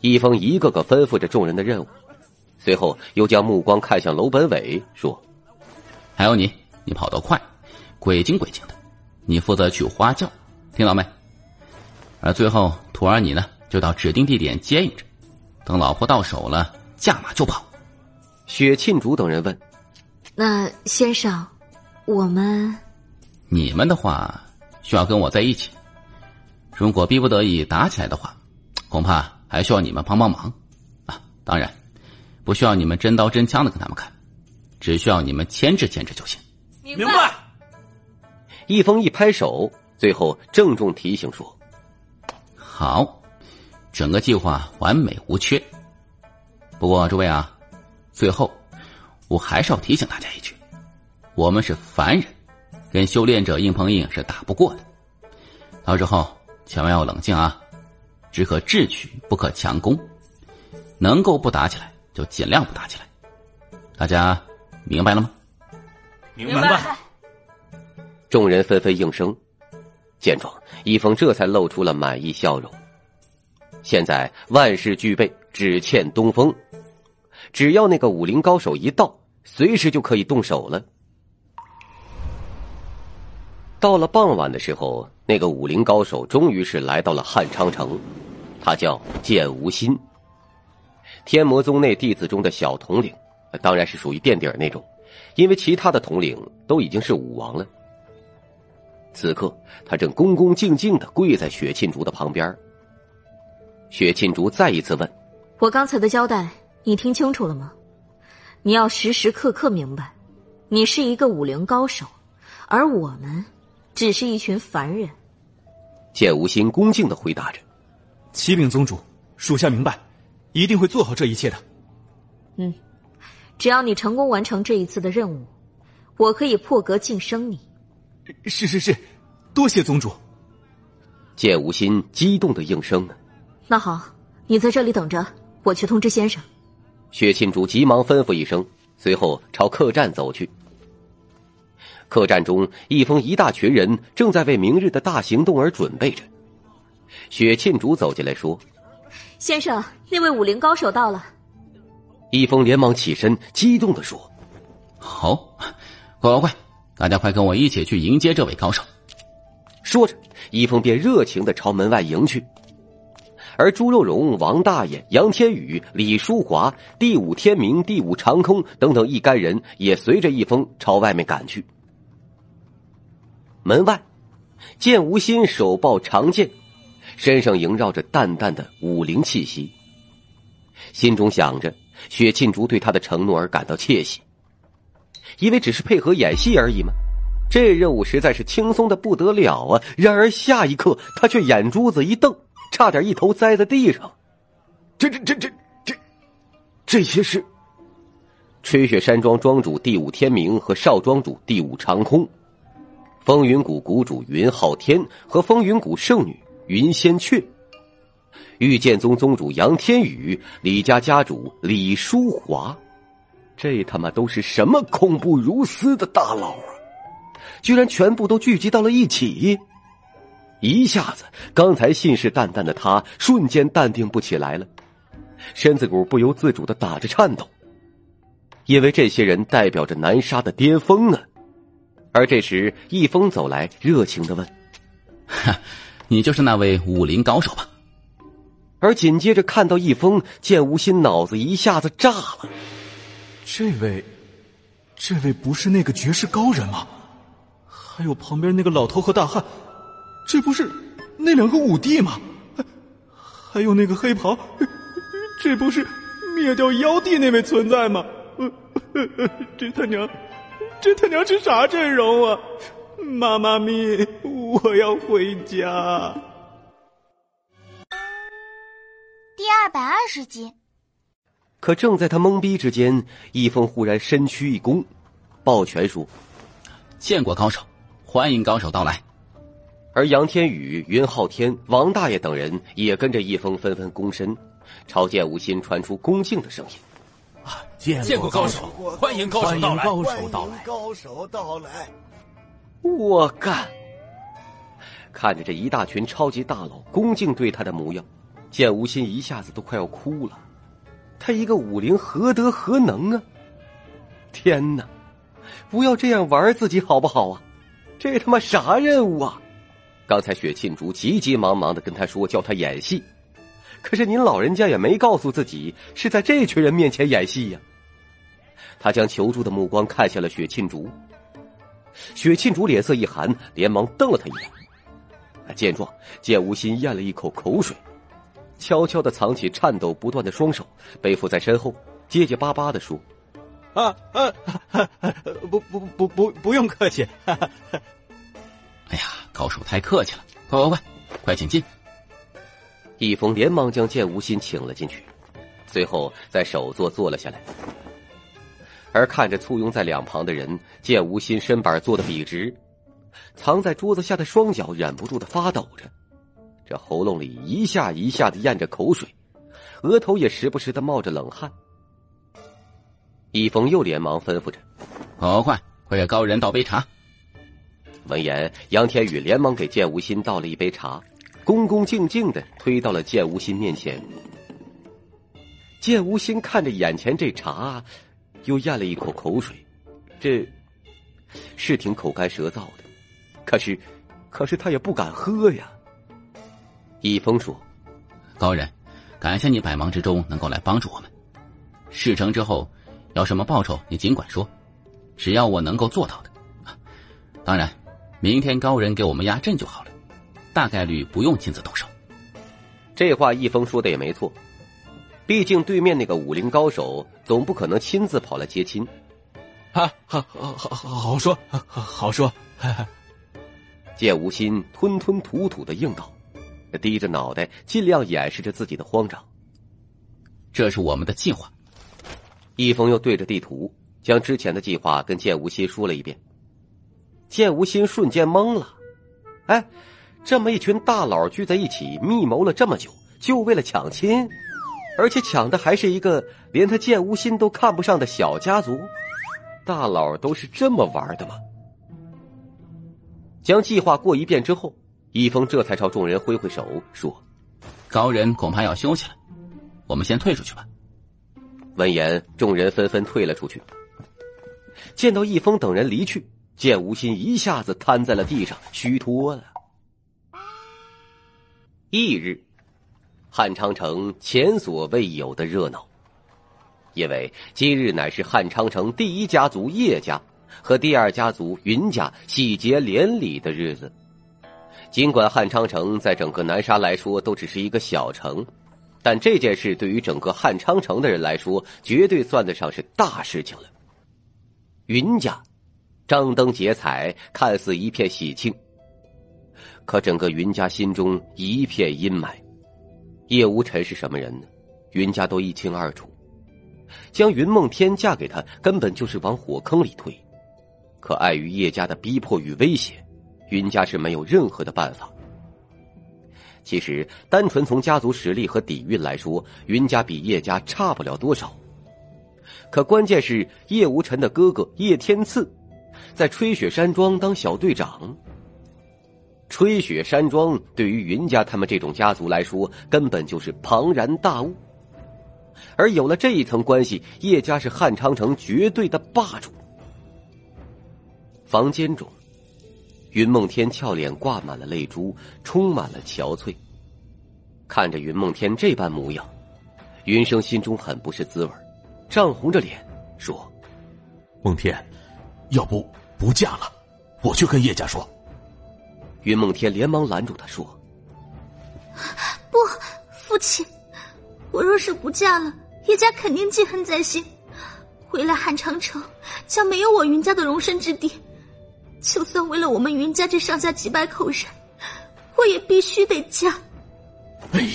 易峰一个个吩咐着众人的任务。随后又将目光看向楼本伟，说：“还有你，你跑得快，鬼精鬼精的，你负责去花轿，听到没？而最后徒儿你呢，就到指定地点接应着，等老婆到手了，驾马就跑。”雪沁竹等人问：“那先生，我们……你们的话需要跟我在一起。如果逼不得已打起来的话，恐怕还需要你们帮帮忙啊！当然。”不需要你们真刀真枪的跟他们砍，只需要你们牵制牵制就行。明白。易峰一拍手，最后郑重提醒说：“好，整个计划完美无缺。不过诸位啊，最后我还是要提醒大家一句：我们是凡人，跟修炼者硬碰硬是打不过的。到时候千万要冷静啊，只可智取，不可强攻，能够不打起来。”就尽量不打起来，大家明白了吗？明白。众人纷纷应声。见状，一峰这才露出了满意笑容。现在万事俱备，只欠东风。只要那个武林高手一到，随时就可以动手了。到了傍晚的时候，那个武林高手终于是来到了汉昌城，他叫剑无心。天魔宗内弟子中的小统领，当然是属于垫底儿那种，因为其他的统领都已经是武王了。此刻，他正恭恭敬敬的跪在雪沁竹的旁边。雪沁竹再一次问：“我刚才的交代，你听清楚了吗？你要时时刻刻明白，你是一个武林高手，而我们只是一群凡人。”剑无心恭敬的回答着：“启禀宗主，属下明白。”一定会做好这一切的。嗯，只要你成功完成这一次的任务，我可以破格晋升你。是是是，多谢宗主。剑无心激动的应声呢。那好，你在这里等着，我去通知先生。薛庆竹急忙吩咐一声，随后朝客栈走去。客栈中，一峰一大群人正在为明日的大行动而准备着。雪沁竹走进来说。先生，那位武林高手到了。易峰连忙起身，激动的说：“好，快快快，大家快跟我一起去迎接这位高手。”说着，一峰便热情的朝门外迎去。而朱肉荣、王大爷、杨天宇、李淑华、第五天明、第五长空等等一干人也随着一峰朝外面赶去。门外，剑无心手抱长剑。身上萦绕着淡淡的武灵气息，心中想着雪沁竹对他的承诺而感到窃喜，因为只是配合演戏而已嘛，这任务实在是轻松的不得了啊！然而下一刻，他却眼珠子一瞪，差点一头栽在地上。这这这这这，这些是吹雪山庄庄主第五天明和少庄主第五长空，风云谷谷主云浩天和风云谷圣女。云仙雀，御剑宗宗主杨天宇，李家家主李淑华，这他妈都是什么恐怖如斯的大佬啊！居然全部都聚集到了一起，一下子，刚才信誓旦旦的他瞬间淡定不起来了，身子骨不由自主的打着颤抖，因为这些人代表着南沙的巅峰啊！而这时，易峰走来，热情的问：“哈。”你就是那位武林高手吧？而紧接着看到易峰，见无心脑子一下子炸了。这位，这位不是那个绝世高人吗？还有旁边那个老头和大汉，这不是那两个武帝吗？还有那个黑袍，这不是灭掉妖帝那位存在吗？这他娘，这他娘是啥阵容啊！妈妈咪，我要回家。第二百二十集。可正在他懵逼之间，易峰忽然身躯一弓，抱拳说：“见过高手，欢迎高手到来。”而杨天宇、云浩天、王大爷等人也跟着易峰纷纷躬身，朝见无心传出恭敬的声音：“啊，见过高手，欢迎高手到来，高手到来，高手到来。”我干！看着这一大群超级大佬恭敬对他的模样，见无心一下子都快要哭了。他一个武林何德何能啊！天哪，不要这样玩自己好不好啊？这他妈啥任务啊？刚才雪沁竹急急忙忙的跟他说叫他演戏，可是您老人家也没告诉自己是在这群人面前演戏呀。他将求助的目光看向了雪沁竹。雪沁竹脸色一寒，连忙瞪了他一眼。见状，剑无心咽了一口口水，悄悄的藏起颤抖不断的双手，背负在身后，结结巴巴的说：“啊啊，不不不不不用客气。”哎呀，高手太客气了！快快快，快请进！易峰连忙将剑无心请了进去，随后在首座坐了下来。而看着簇拥在两旁的人，剑无心身板坐得笔直，藏在桌子下的双脚忍不住的发抖着，这喉咙里一下一下的咽着口水，额头也时不时的冒着冷汗。易峰又连忙吩咐着：“好快快给高人倒杯茶。”闻言，杨天宇连忙给剑无心倒了一杯茶，恭恭敬敬的推到了剑无心面前。剑无心看着眼前这茶。又咽了一口口水，这是挺口干舌燥的，可是，可是他也不敢喝呀。易峰说：“高人，感谢你百忙之中能够来帮助我们。事成之后，要什么报酬你尽管说，只要我能够做到的。当然，明天高人给我们压阵就好了，大概率不用亲自动手。”这话易峰说的也没错。毕竟对面那个武林高手总不可能亲自跑来接亲，啊，好，好，好，好说，好，好说。剑无心吞吞吐吐的应道，低着脑袋，尽量掩饰着自己的慌张。这是我们的计划。易峰又对着地图，将之前的计划跟剑无心说了一遍。剑无心瞬间懵了，哎，这么一群大佬聚在一起，密谋了这么久，就为了抢亲？而且抢的还是一个连他剑无心都看不上的小家族，大佬都是这么玩的吗？将计划过一遍之后，易峰这才朝众人挥挥手说：“高人恐怕要休息了，我们先退出去吧。”闻言，众人纷纷退了出去。见到易峰等人离去，剑无心一下子瘫在了地上，虚脱了。翌日。汉昌城前所未有的热闹，因为今日乃是汉昌城第一家族叶家和第二家族云家喜结连理的日子。尽管汉昌城在整个南沙来说都只是一个小城，但这件事对于整个汉昌城的人来说，绝对算得上是大事情了。云家张灯结彩，看似一片喜庆，可整个云家心中一片阴霾。叶无尘是什么人呢？云家都一清二楚。将云梦天嫁给他，根本就是往火坑里推。可碍于叶家的逼迫与威胁，云家是没有任何的办法。其实，单纯从家族实力和底蕴来说，云家比叶家差不了多少。可关键是叶无尘的哥哥叶天赐，在吹雪山庄当小队长。吹雪山庄对于云家他们这种家族来说，根本就是庞然大物。而有了这一层关系，叶家是汉昌城绝对的霸主。房间中，云梦天俏脸挂满了泪珠，充满了憔悴。看着云梦天这般模样，云生心中很不是滋味，涨红着脸说：“梦天，要不不嫁了？我去跟叶家说。云梦天连忙拦住他说：“不，父亲，我若是不嫁了，叶家肯定记恨在心，回来汉长城将没有我云家的容身之地。就算为了我们云家这上下几百口人，我也必须得嫁。”哎呀，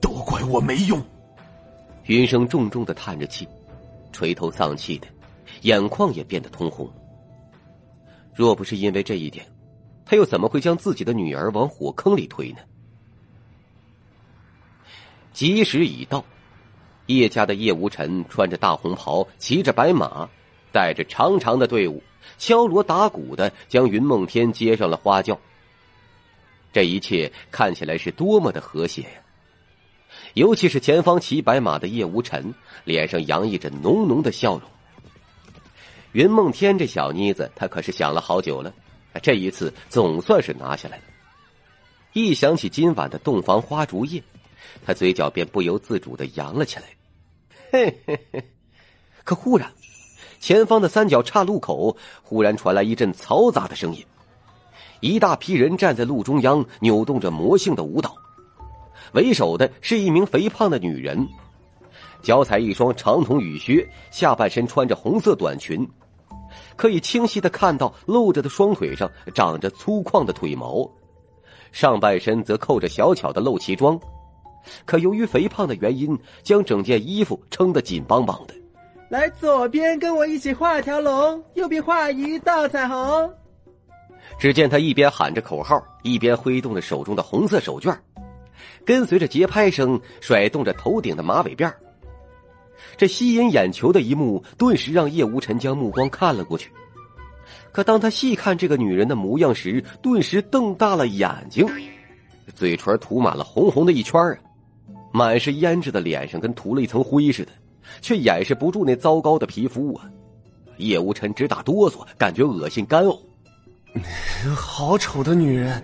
都怪我没用！云生重重的叹着气，垂头丧气的，眼眶也变得通红。若不是因为这一点，他又怎么会将自己的女儿往火坑里推呢？吉时已到，叶家的叶无尘穿着大红袍，骑着白马，带着长长的队伍，敲锣打鼓的将云梦天接上了花轿。这一切看起来是多么的和谐呀！尤其是前方骑白马的叶无尘，脸上洋溢着浓浓的笑容。云梦天这小妮子，他可是想了好久了，这一次总算是拿下来了。一想起今晚的洞房花烛夜，他嘴角便不由自主的扬了起来。嘿嘿嘿！可忽然，前方的三角岔路口忽然传来一阵嘈杂的声音，一大批人站在路中央，扭动着魔性的舞蹈。为首的是一名肥胖的女人。脚踩一双长筒雨靴，下半身穿着红色短裙，可以清晰的看到露着的双腿上长着粗犷的腿毛，上半身则扣着小巧的露脐装，可由于肥胖的原因，将整件衣服撑得紧邦邦的。来左边跟我一起画条龙，右边画一道彩虹。只见他一边喊着口号，一边挥动着手中的红色手绢，跟随着节拍声，甩动着头顶的马尾辫这吸引眼球的一幕，顿时让叶无尘将目光看了过去。可当他细看这个女人的模样时，顿时瞪大了眼睛，嘴唇涂满了红红的一圈啊，满是胭脂的脸上跟涂了一层灰似的，却掩饰不住那糟糕的皮肤啊！叶无尘直打哆嗦，感觉恶心干呕。好丑的女人！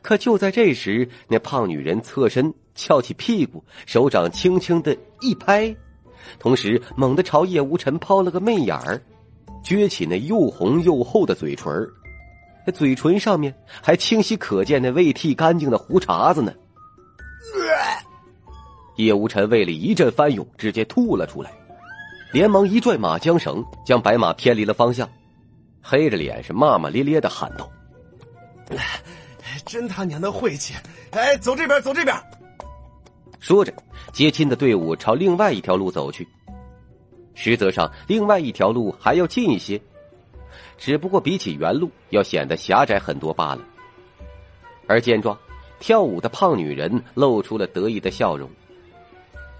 可就在这时，那胖女人侧身。翘起屁股，手掌轻轻的一拍，同时猛地朝叶无尘抛了个媚眼儿，撅起那又红又厚的嘴唇那嘴唇上面还清晰可见那未剃干净的胡茬子呢。叶无尘胃里一阵翻涌，直接吐了出来，连忙一拽马缰绳，将白马偏离了方向，黑着脸是骂骂咧咧的喊道：“真他娘的晦气！哎，走这边，走这边！”说着，接亲的队伍朝另外一条路走去。实则上，另外一条路还要近一些，只不过比起原路要显得狭窄很多罢了。而见状，跳舞的胖女人露出了得意的笑容。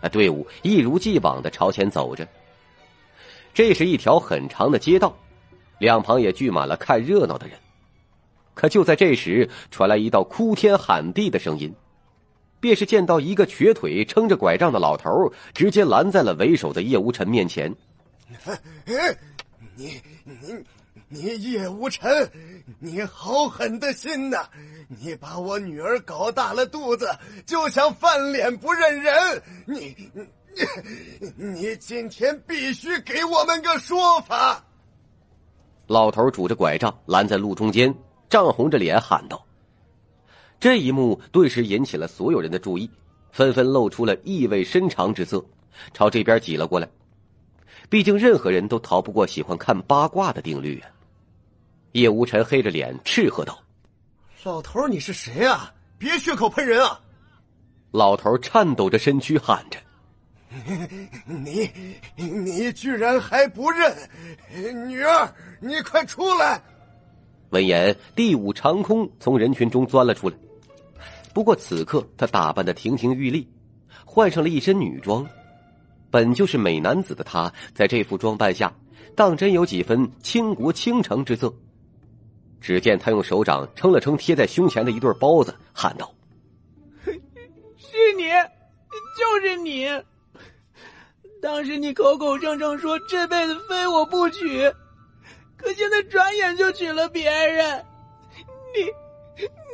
那队伍一如既往的朝前走着。这是一条很长的街道，两旁也聚满了看热闹的人。可就在这时，传来一道哭天喊地的声音。便是见到一个瘸腿撑着拐杖的老头，直接拦在了为首的叶无尘面前。你你你叶无尘，你好狠的心呐！你把我女儿搞大了肚子，就想翻脸不认人？你你你今天必须给我们个说法！老头拄着拐杖拦在路中间，涨红着脸喊道。这一幕顿时引起了所有人的注意，纷纷露出了意味深长之色，朝这边挤了过来。毕竟任何人都逃不过喜欢看八卦的定律啊！叶无尘黑着脸斥喝道：“老头，你是谁啊？别血口喷人啊！”老头颤抖着身躯喊着：“你你居然还不认女儿？你快出来！”闻言，第五长空从人群中钻了出来。不过此刻他打扮的亭亭玉立，换上了一身女装，本就是美男子的他，在这副装扮下，当真有几分倾国倾城之色。只见他用手掌撑了撑贴在胸前的一对包子，喊道：“是你，就是你！当时你口口声声说这辈子非我不娶，可现在转眼就娶了别人，你……”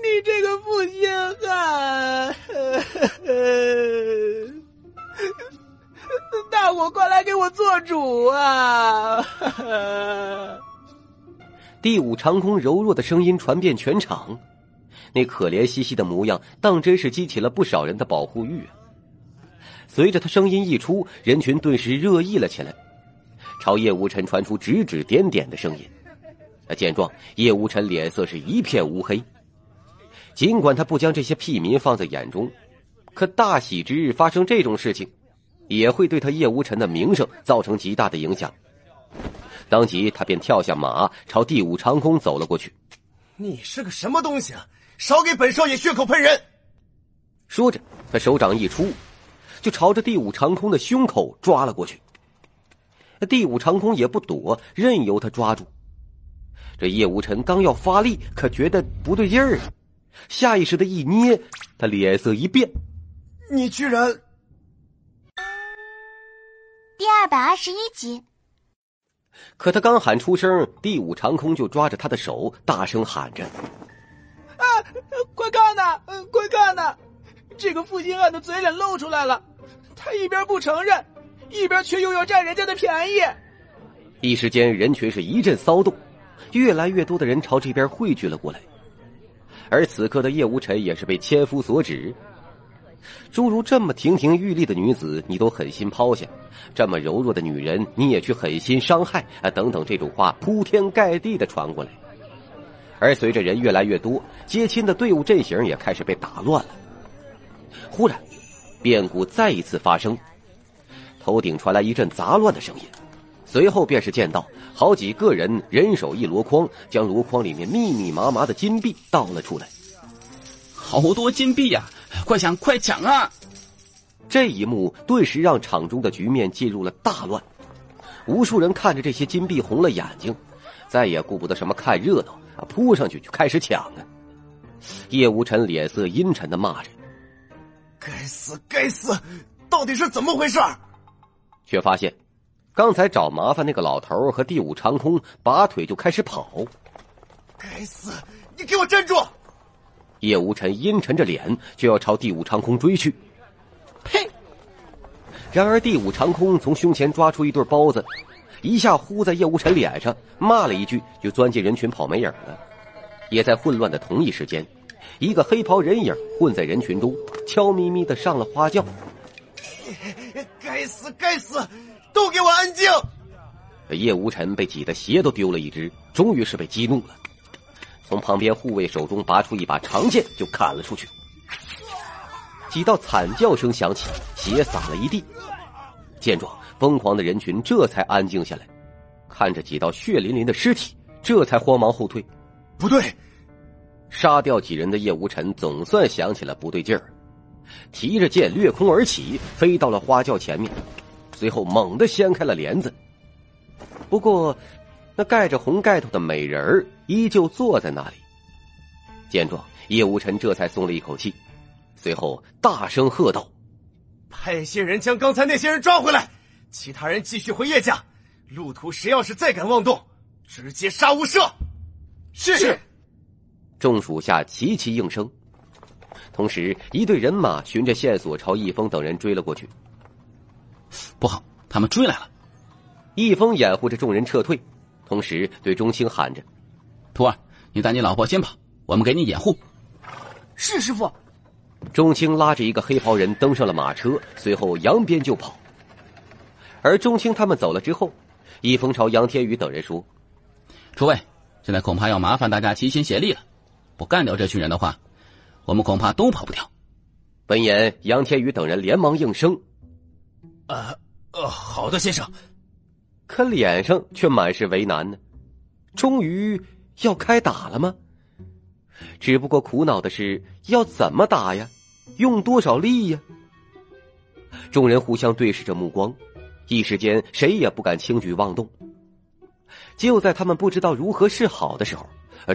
你这个负心汉！大伙快来给我做主啊！第五长空柔弱的声音传遍全场，那可怜兮兮的模样，当真是激起了不少人的保护欲！随着他声音一出，人群顿时热议了起来，朝叶无尘传出指指点点的声音。见状，叶无尘脸色是一片乌黑。尽管他不将这些屁民放在眼中，可大喜之日发生这种事情，也会对他叶无尘的名声造成极大的影响。当即，他便跳下马，朝第五长空走了过去。你是个什么东西啊！少给本少爷血口喷人！说着，他手掌一出。就朝着第五长空的胸口抓了过去。第五长空也不躲，任由他抓住。这叶无尘刚要发力，可觉得不对劲儿，下意识的一捏，他脸色一变：“你居然……”第二百二十一集。可他刚喊出声，第五长空就抓着他的手，大声喊着：“啊，快看呐，快看呐！这个负心汉的嘴脸露出来了！”他一边不承认，一边却又要占人家的便宜。一时间，人群是一阵骚动，越来越多的人朝这边汇聚了过来。而此刻的叶无尘也是被千夫所指，诸如这么亭亭玉立的女子，你都狠心抛下；这么柔弱的女人，你也去狠心伤害啊！等等，这种话铺天盖地的传过来。而随着人越来越多，接亲的队伍阵型也开始被打乱了。忽然。变故再一次发生，头顶传来一阵杂乱的声音，随后便是见到好几个人人手一箩筐，将箩筐里面密密麻麻的金币倒了出来。好多金币呀！快抢快抢啊！这一幕顿时让场中的局面进入了大乱，无数人看着这些金币红了眼睛，再也顾不得什么看热闹啊，扑上去就开始抢啊！叶无尘脸色阴沉的骂着。该死！该死！到底是怎么回事？却发现，刚才找麻烦那个老头和第五长空拔腿就开始跑。该死！你给我站住！叶无尘阴沉着脸就要朝第五长空追去。呸！然而第五长空从胸前抓出一对包子，一下呼在叶无尘脸上，骂了一句，就钻进人群跑没影了。也在混乱的同一时间。一个黑袍人影混在人群中，悄咪咪的上了花轿。该死，该死，都给我安静！叶无尘被挤得鞋都丢了一只，终于是被激怒了，从旁边护卫手中拔出一把长剑就砍了出去。几道惨叫声响起，血洒了一地。见状，疯狂的人群这才安静下来，看着几道血淋淋的尸体，这才慌忙后退。不对！杀掉几人的叶无尘总算想起了不对劲儿，提着剑掠空而起，飞到了花轿前面，随后猛地掀开了帘子。不过，那盖着红盖头的美人儿依旧坐在那里。见状，叶无尘这才松了一口气，随后大声喝道：“派些人将刚才那些人抓回来，其他人继续回叶家。路途谁要是再敢妄动，直接杀无赦。”是。众属下齐齐应声，同时一队人马循着线索朝易峰等人追了过去。不好，他们追来了！易峰掩护着众人撤退，同时对钟青喊着：“徒儿，你带你老婆先跑，我们给你掩护。”是师傅。钟青拉着一个黑袍人登上了马车，随后扬鞭就跑。而钟青他们走了之后，易峰朝杨天宇等人说：“诸位，现在恐怕要麻烦大家齐心协力了。”不干掉这群人的话，我们恐怕都跑不掉。闻言，杨天宇等人连忙应声：“呃，呃，好的，先生。”可脸上却满是为难呢。终于要开打了吗？只不过苦恼的是，要怎么打呀？用多少力呀？众人互相对视着目光，一时间谁也不敢轻举妄动。就在他们不知道如何是好的时候。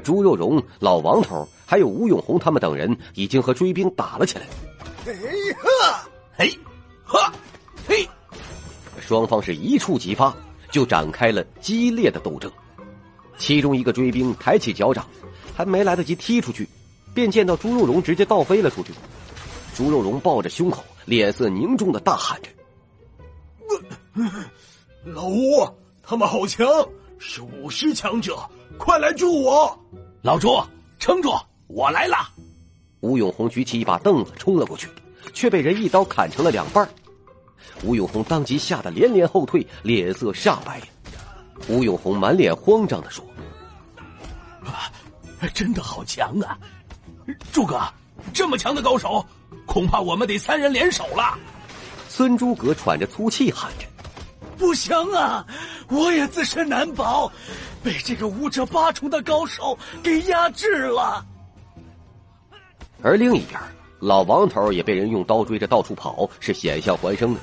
朱肉荣、老王头还有吴永红他们等人已经和追兵打了起来。哎呵，嘿，呵，嘿，双方是一触即发，就展开了激烈的斗争。其中一个追兵抬起脚掌，还没来得及踢出去，便见到朱肉荣直接倒飞了出去。朱肉荣抱着胸口，脸色凝重的大喊着：“老吴，他们好强，是武师强者。”快来助我！老朱，撑住，我来了！吴永红举起一把凳子冲了过去，却被人一刀砍成了两半。吴永红当即吓得连连后退，脸色煞白。吴永红满脸慌张的说：“啊，真的好强啊！诸葛，这么强的高手，恐怕我们得三人联手了。”孙诸葛喘着粗气喊着：“不行啊，我也自身难保，被这个武者八重的高手给压制了。”而另一边，老王头也被人用刀追着到处跑，是险象环生的。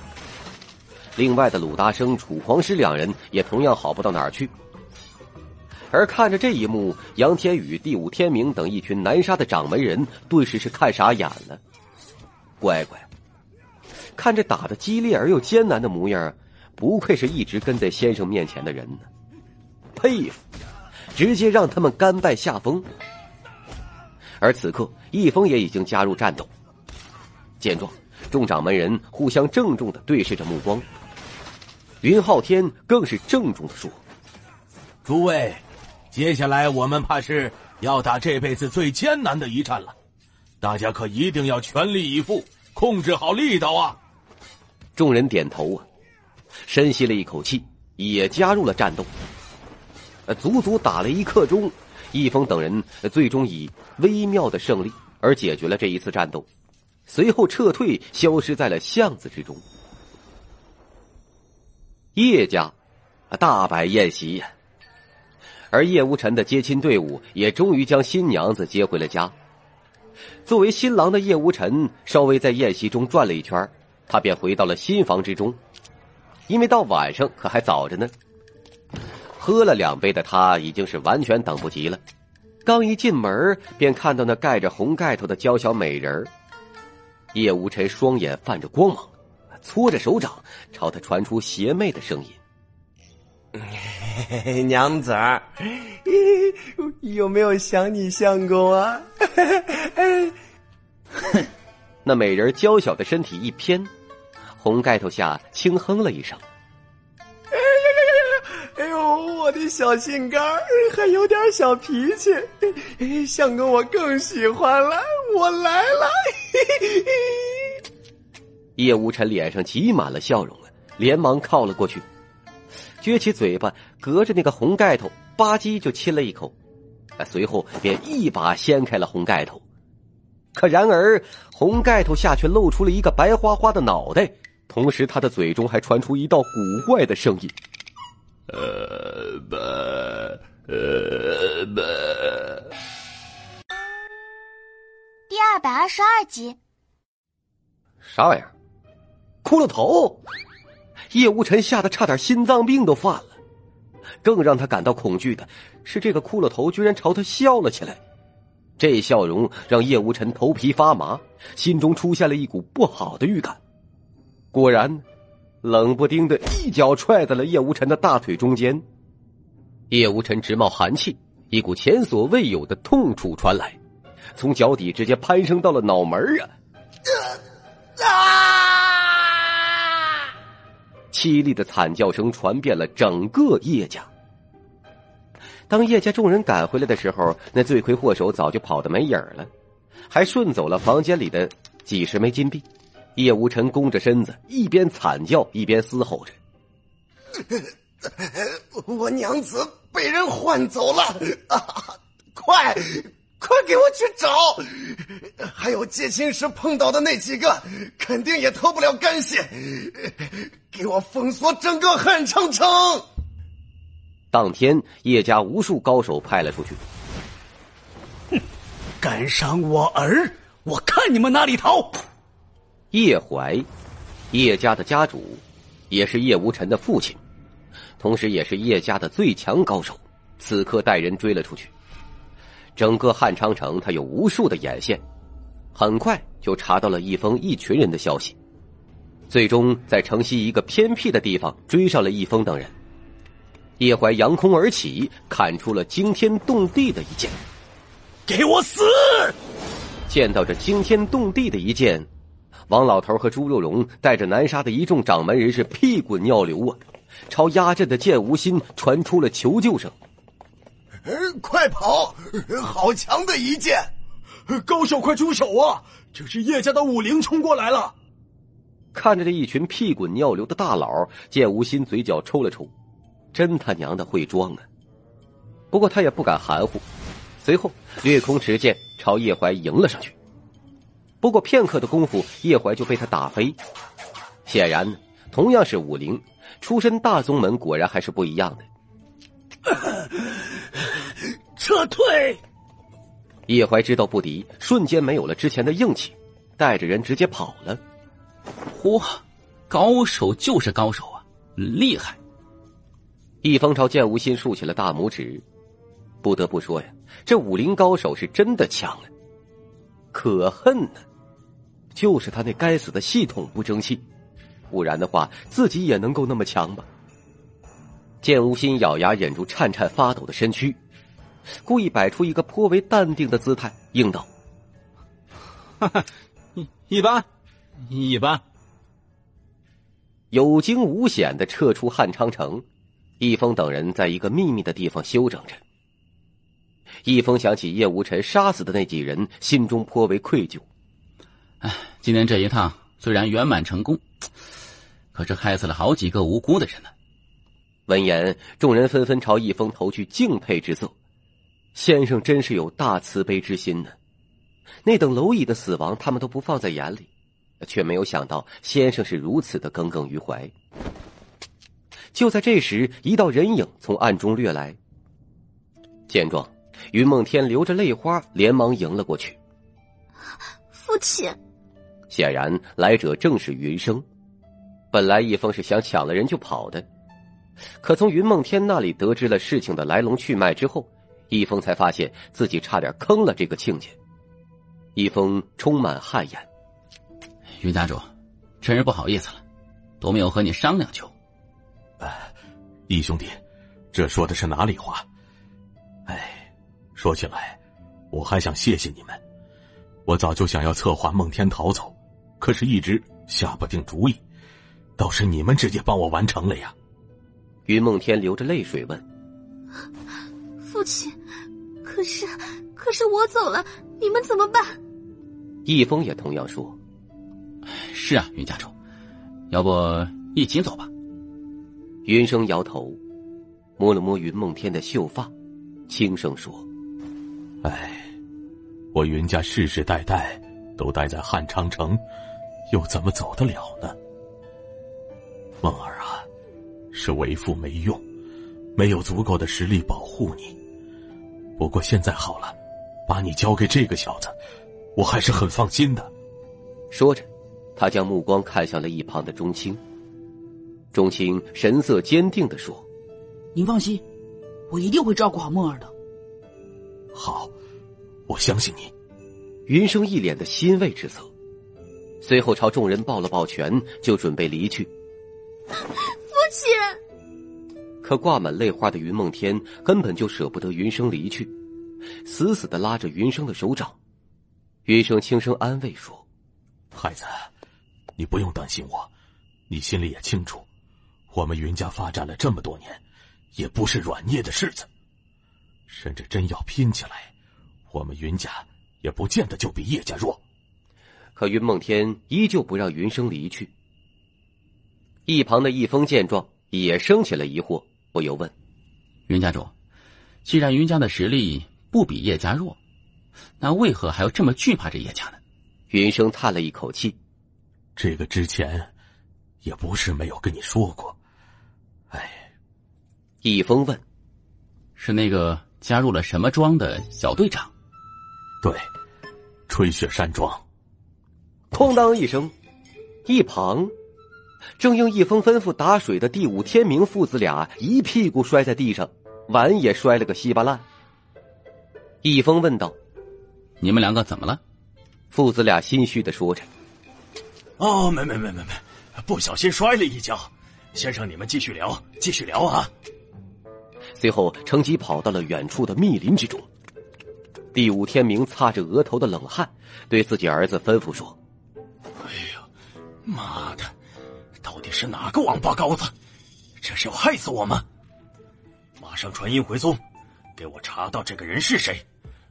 另外的鲁达生、楚狂师两人也同样好不到哪儿去。而看着这一幕，杨天宇、第五天明等一群南沙的掌门人顿时是看傻眼了。乖乖，看着打的激烈而又艰难的模样，不愧是一直跟在先生面前的人呢，佩服，直接让他们甘拜下风。而此刻，易峰也已经加入战斗。见状，众掌门人互相郑重的对视着目光。云浩天更是郑重的说：“诸位，接下来我们怕是要打这辈子最艰难的一战了，大家可一定要全力以赴，控制好力道啊！”众人点头啊，深吸了一口气，也加入了战斗。足足打了一刻钟，易峰等人最终以微妙的胜利而解决了这一次战斗，随后撤退，消失在了巷子之中。叶家大摆宴席呀，而叶无尘的接亲队伍也终于将新娘子接回了家。作为新郎的叶无尘稍微在宴席中转了一圈，他便回到了新房之中，因为到晚上可还早着呢。喝了两杯的他已经是完全等不及了，刚一进门便看到那盖着红盖头的娇小美人叶无尘双眼泛着光芒。搓着手掌，朝他传出邪魅的声音：“ 娘子儿，有没有想你相公啊？”哼，那美人娇小的身体一偏，红盖头下轻哼了一声：“ 哎呦，我的小心肝还有点小脾气，相公我更喜欢了，我来了。”叶无尘脸上挤满了笑容啊，连忙靠了过去，撅起嘴巴，隔着那个红盖头吧唧就亲了一口，随后便一把掀开了红盖头。可然而，红盖头下却露出了一个白花花的脑袋，同时他的嘴中还传出一道古怪的声音：“呃，不，呃，不。”第二百二十二集，啥玩意儿？骷髅头，叶无尘吓得差点心脏病都犯了。更让他感到恐惧的是，这个骷髅头居然朝他笑了起来。这笑容让叶无尘头皮发麻，心中出现了一股不好的预感。果然，冷不丁的一脚踹在了叶无尘的大腿中间。叶无尘直冒寒气，一股前所未有的痛楚传来，从脚底直接攀升到了脑门啊！啊！凄厉的惨叫声传遍了整个叶家。当叶家众人赶回来的时候，那罪魁祸首早就跑得没影了，还顺走了房间里的几十枚金币。叶无尘弓着身子，一边惨叫一边嘶吼着：“ 我娘子被人换走了！啊，快！”快给我去找！还有接亲时碰到的那几个，肯定也脱不了干系。给我封锁整个汉长城！当天，叶家无数高手派了出去。哼，敢伤我儿，我看你们哪里逃！叶怀，叶家的家主，也是叶无尘的父亲，同时也是叶家的最强高手，此刻带人追了出去。整个汉昌城，他有无数的眼线，很快就查到了一封一群人的消息，最终在城西一个偏僻的地方追上了一峰等人。叶怀扬空而起，砍出了惊天动地的一剑。给我死！见到这惊天动地的一剑，王老头和朱肉荣带着南沙的一众掌门人是屁滚尿流啊，朝压阵的剑无心传出了求救声。快跑！好强的一剑！高手，快出手啊！这是叶家的武灵冲过来了。看着这一群屁滚尿流的大佬，剑无心嘴角抽了抽，真他娘的会装啊！不过他也不敢含糊，随后掠空持剑朝叶怀迎了上去。不过片刻的功夫，叶怀就被他打飞。显然，同样是武灵，出身大宗门果然还是不一样的。撤退！叶怀知道不敌，瞬间没有了之前的硬气，带着人直接跑了。嚯，高手就是高手啊，厉害！易风朝剑无心竖起了大拇指。不得不说呀，这武林高手是真的强啊！可恨呢，就是他那该死的系统不争气，不然的话，自己也能够那么强吧？剑无心咬牙忍住颤颤发抖的身躯，故意摆出一个颇为淡定的姿态，应道：“哈哈，一一般，一般。”有惊无险的撤出汉昌城，易峰等人在一个秘密的地方休整着。易峰想起叶无尘杀死的那几人，心中颇为愧疚。哎，今天这一趟虽然圆满成功，可是害死了好几个无辜的人呢。闻言，众人纷纷朝易峰投去敬佩之色。先生真是有大慈悲之心呢。那等蝼蚁的死亡，他们都不放在眼里，却没有想到先生是如此的耿耿于怀。就在这时，一道人影从暗中掠来。见状，云梦天流着泪花，连忙迎了过去。父亲，显然来者正是云生。本来一峰是想抢了人就跑的。可从云梦天那里得知了事情的来龙去脉之后，易峰才发现自己差点坑了这个亲家。易峰充满汗颜：“云家主，真是不好意思了，都没有和你商量就。”“哎，易兄弟，这说的是哪里话？哎，说起来，我还想谢谢你们。我早就想要策划孟天逃走，可是一直下不定主意，倒是你们直接帮我完成了呀。”云梦天流着泪水问：“父亲，可是，可是我走了，你们怎么办？”易峰也同样说：“是啊，云家主，要不一起走吧？”云生摇头，摸了摸云梦天的秀发，轻声说：“哎，我云家世世代代都待在汉昌城，又怎么走得了呢？梦儿啊！”是为父没用，没有足够的实力保护你。不过现在好了，把你交给这个小子，我还是很放心的。说着，他将目光看向了一旁的钟青。钟青神色坚定的说：“您放心，我一定会照顾好梦儿的。”好，我相信你。云生一脸的欣慰之色，随后朝众人抱了抱拳，就准备离去。父亲，可挂满泪花的云梦天根本就舍不得云生离去，死死的拉着云生的手掌。云生轻声安慰说：“孩子，你不用担心我，你心里也清楚，我们云家发展了这么多年，也不是软捏的柿子。甚至真要拼起来，我们云家也不见得就比叶家弱。”可云梦天依旧不让云生离去。一旁的易峰见状，也生起了疑惑，不由问：“云家主，既然云家的实力不比叶家弱，那为何还要这么惧怕这叶家呢？”云生叹了一口气：“这个之前也不是没有跟你说过。”哎，易峰问：“是那个加入了什么庄的小队长？”“对，吹雪山庄。”哐当一声，一旁。正应一峰吩咐打水的第五天明父子俩一屁股摔在地上，碗也摔了个稀巴烂。易峰问道：“你们两个怎么了？”父子俩心虚的说着：“哦，没没没没没，不小心摔了一跤。先生，你们继续聊，继续聊啊。”随后乘机跑到了远处的密林之中。第五天明擦着额头的冷汗，对自己儿子吩咐说：“哎呀，妈的！”到底是哪个王八羔子？这是要害死我吗？马上传音回宗，给我查到这个人是谁，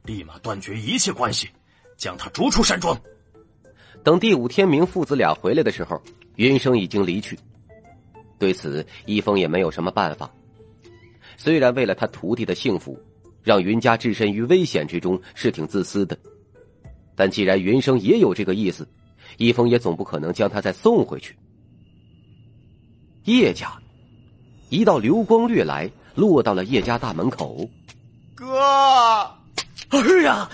立马断绝一切关系，将他逐出山庄。等第五天明父子俩回来的时候，云生已经离去。对此，一峰也没有什么办法。虽然为了他徒弟的幸福，让云家置身于危险之中是挺自私的，但既然云生也有这个意思，一峰也总不可能将他再送回去。叶家，一道流光掠来，落到了叶家大门口。哥，儿呀，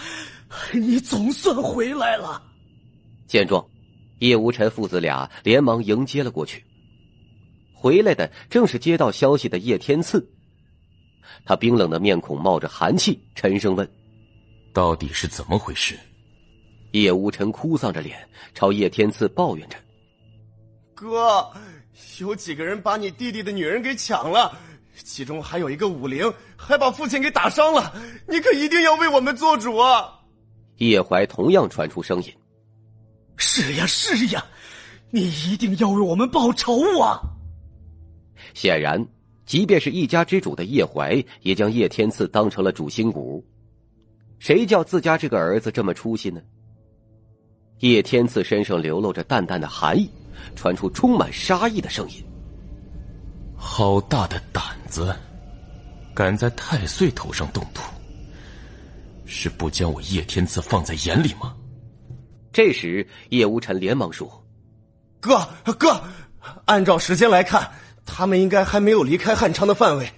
你总算回来了。见状，叶无尘父子俩连忙迎接了过去。回来的正是接到消息的叶天赐。他冰冷的面孔冒着寒气，沉声问：“到底是怎么回事？”叶无尘哭丧着脸，朝叶天赐抱怨着：“哥。”有几个人把你弟弟的女人给抢了，其中还有一个武灵，还把父亲给打伤了。你可一定要为我们做主啊！叶怀同样传出声音：“是呀，是呀，你一定要为我们报仇啊！”显然，即便是一家之主的叶怀，也将叶天赐当成了主心骨。谁叫自家这个儿子这么出息呢？叶天赐身上流露着淡淡的寒意。传出充满杀意的声音。好大的胆子，敢在太岁头上动土，是不将我叶天赐放在眼里吗？这时，叶无尘连忙说：“哥哥，按照时间来看，他们应该还没有离开汉昌的范围，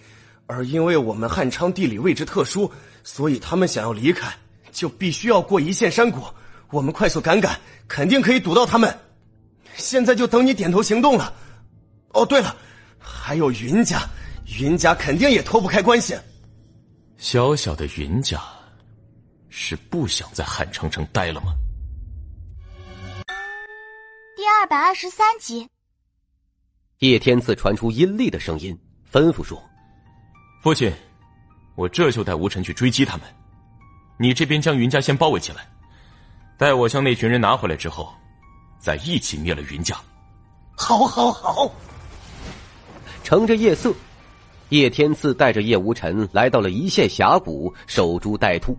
而因为我们汉昌地理位置特殊，所以他们想要离开，就必须要过一线山谷。我们快速赶赶，肯定可以堵到他们。”现在就等你点头行动了。哦，对了，还有云家，云家肯定也脱不开关系。小小的云家，是不想在汉城城待了吗？第二百二十三集，叶天赐传出阴厉的声音，吩咐说：“父亲，我这就带吴辰去追击他们。你这边将云家先包围起来，待我将那群人拿回来之后。”再一起灭了云家，好，好，好！乘着夜色，叶天赐带着叶无尘来到了一线峡谷，守株待兔。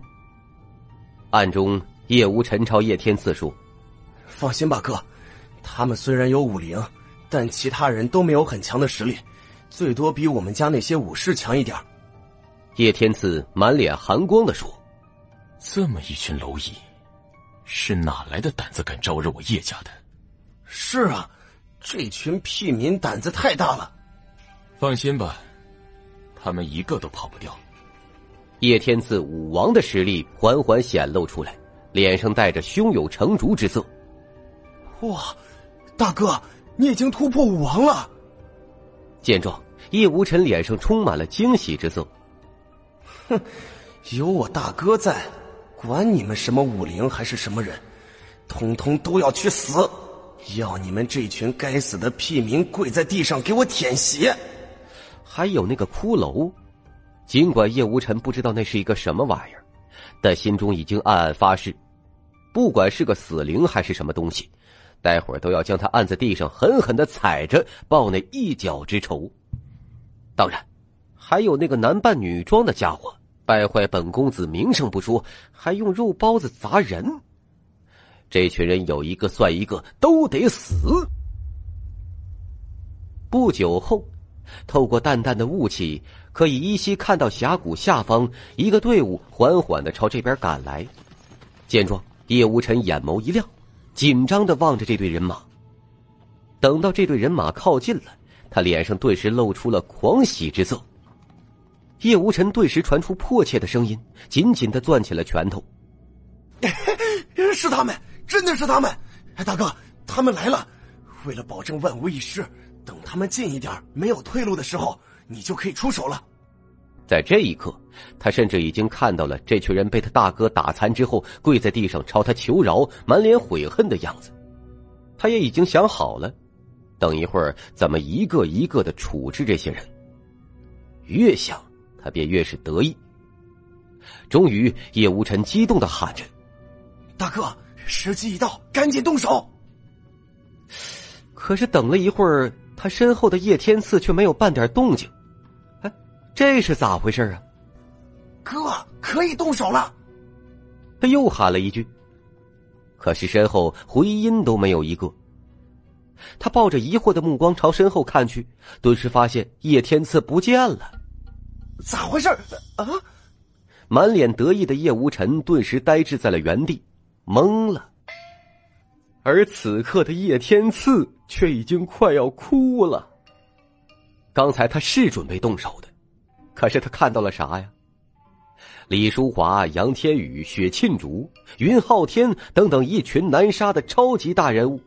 暗中，叶无尘朝叶天赐说：“放心吧，哥，他们虽然有武灵，但其他人都没有很强的实力，最多比我们家那些武士强一点。”叶天赐满脸寒光的说：“这么一群蝼蚁。”是哪来的胆子敢招惹我叶家的？是啊，这群屁民胆子太大了。放心吧，他们一个都跑不掉。叶天赐武王的实力缓缓显露出来，脸上带着胸有成竹之色。哇，大哥，你已经突破武王了！见状，叶无尘脸上充满了惊喜之色。哼，有我大哥在。管你们什么武灵还是什么人，通通都要去死！要你们这群该死的屁民跪在地上给我舔鞋！还有那个骷髅，尽管叶无尘不知道那是一个什么玩意儿，但心中已经暗暗发誓，不管是个死灵还是什么东西，待会儿都要将他按在地上狠狠的踩着，报那一脚之仇。当然，还有那个男扮女装的家伙。败坏本公子名声不说，还用肉包子砸人，这群人有一个算一个，都得死。不久后，透过淡淡的雾气，可以依稀看到峡谷下方一个队伍缓缓的朝这边赶来。见状，叶无尘眼眸一亮，紧张的望着这队人马。等到这队人马靠近了，他脸上顿时露出了狂喜之色。叶无尘顿时传出迫切的声音，紧紧的攥起了拳头。是他们，真的是他们！大哥，他们来了。为了保证万无一失，等他们近一点没有退路的时候，你就可以出手了。在这一刻，他甚至已经看到了这群人被他大哥打残之后，跪在地上朝他求饶，满脸悔恨的样子。他也已经想好了，等一会儿怎么一个一个的处置这些人。越想。他便越是得意。终于，叶无尘激动的喊着：“大哥，时机已到，赶紧动手！”可是等了一会儿，他身后的叶天赐却没有半点动静。哎，这是咋回事啊？哥可以动手了。他又喊了一句，可是身后回音都没有一个。他抱着疑惑的目光朝身后看去，顿时发现叶天赐不见了。咋回事啊？满脸得意的叶无尘顿时呆滞在了原地，懵了。而此刻的叶天赐却已经快要哭了。刚才他是准备动手的，可是他看到了啥呀？李淑华、杨天宇、雪沁竹、云浩天等等一群难杀的超级大人物。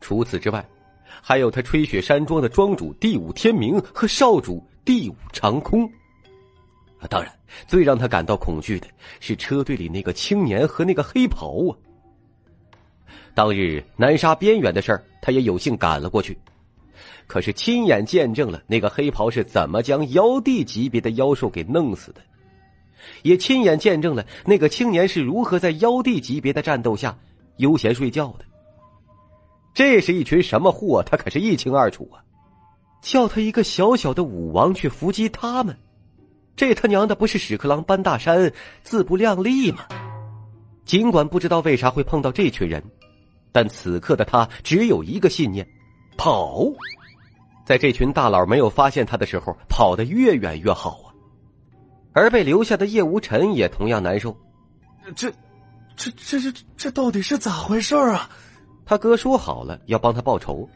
除此之外，还有他吹雪山庄的庄主第五天明和少主第五长空。当然，最让他感到恐惧的是车队里那个青年和那个黑袍啊。当日南沙边缘的事儿，他也有幸赶了过去，可是亲眼见证了那个黑袍是怎么将妖帝级别的妖兽给弄死的，也亲眼见证了那个青年是如何在妖帝级别的战斗下悠闲睡觉的。这是一群什么货，他可是一清二楚啊！叫他一个小小的武王去伏击他们，这他娘的不是屎壳郎搬大山，自不量力吗？尽管不知道为啥会碰到这群人。但此刻的他只有一个信念：跑。在这群大佬没有发现他的时候，跑得越远越好啊！而被留下的叶无尘也同样难受。这、这、这、这、这到底是咋回事啊？他哥说好了要帮他报仇，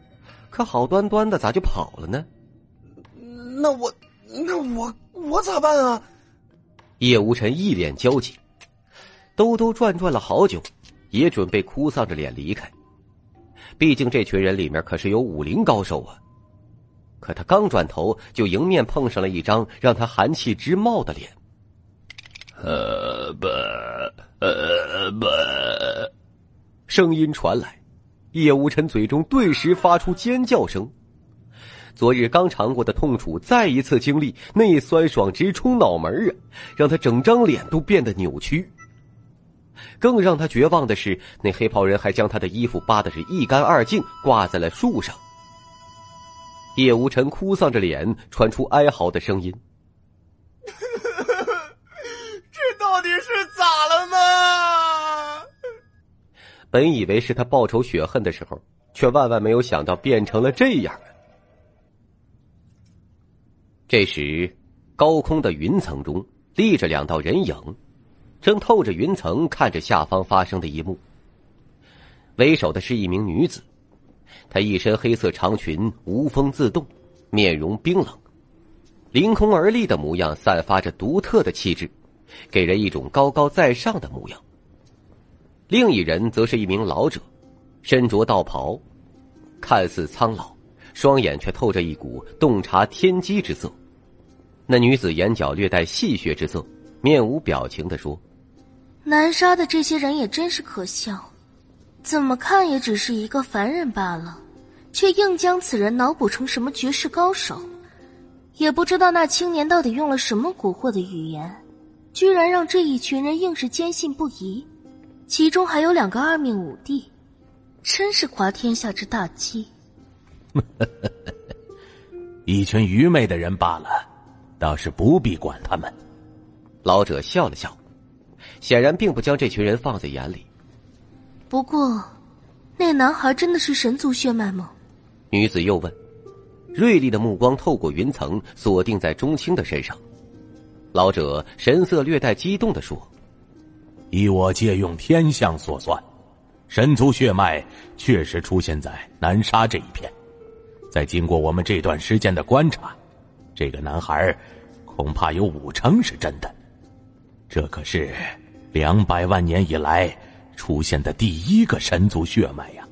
可好端端的咋就跑了呢？那我、那我、我咋办啊？叶无尘一脸焦急，兜兜转转了好久。也准备哭丧着脸离开，毕竟这群人里面可是有武林高手啊。可他刚转头，就迎面碰上了一张让他寒气直冒的脸。呃不，呃不，声音传来，叶无尘嘴中顿时发出尖叫声。昨日刚尝过的痛楚再一次经历，那酸爽直冲脑门啊，让他整张脸都变得扭曲。更让他绝望的是，那黑袍人还将他的衣服扒的是一干二净，挂在了树上。叶无尘哭丧着脸，传出哀嚎的声音：“这到底是咋了嘛？”本以为是他报仇雪恨的时候，却万万没有想到变成了这样。这时，高空的云层中立着两道人影。正透着云层看着下方发生的一幕。为首的是一名女子，她一身黑色长裙，无风自动，面容冰冷，凌空而立的模样散发着独特的气质，给人一种高高在上的模样。另一人则是一名老者，身着道袍，看似苍老，双眼却透着一股洞察天机之色。那女子眼角略带戏谑之色，面无表情的说。南沙的这些人也真是可笑，怎么看也只是一个凡人罢了，却硬将此人脑补成什么绝世高手。也不知道那青年到底用了什么蛊惑的语言，居然让这一群人硬是坚信不疑。其中还有两个二命武帝，真是滑天下之大稽。一群愚昧的人罢了，倒是不必管他们。老者笑了笑。显然并不将这群人放在眼里。不过，那男孩真的是神族血脉吗？女子又问，锐利的目光透过云层，锁定在钟青的身上。老者神色略带激动的说：“依我借用天象所算，神族血脉确实出现在南沙这一片。在经过我们这段时间的观察，这个男孩恐怕有五成是真的。这可是……”两百万年以来出现的第一个神族血脉呀，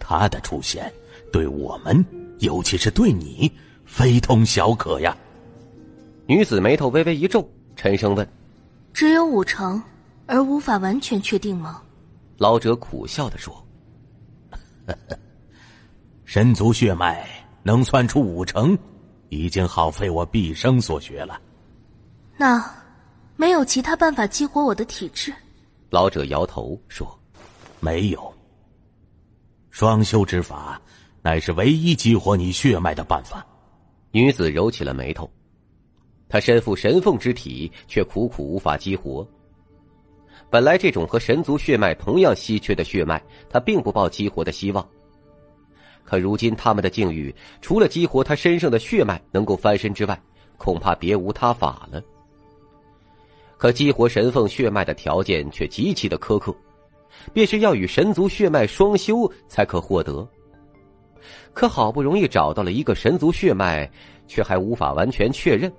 他的出现对我们，尤其是对你，非同小可呀。女子眉头微微一皱，沉声问：“只有五成，而无法完全确定吗？”老者苦笑的说：“神族血脉能算出五成，已经耗费我毕生所学了。”那。没有其他办法激活我的体质。老者摇头说：“没有。双修之法，乃是唯一激活你血脉的办法。”女子揉起了眉头：“她身负神凤之体，却苦苦无法激活。本来这种和神族血脉同样稀缺的血脉，她并不抱激活的希望。可如今他们的境遇，除了激活他身上的血脉能够翻身之外，恐怕别无他法了。可激活神凤血脉的条件却极其的苛刻，便是要与神族血脉双修才可获得。可好不容易找到了一个神族血脉，却还无法完全确认。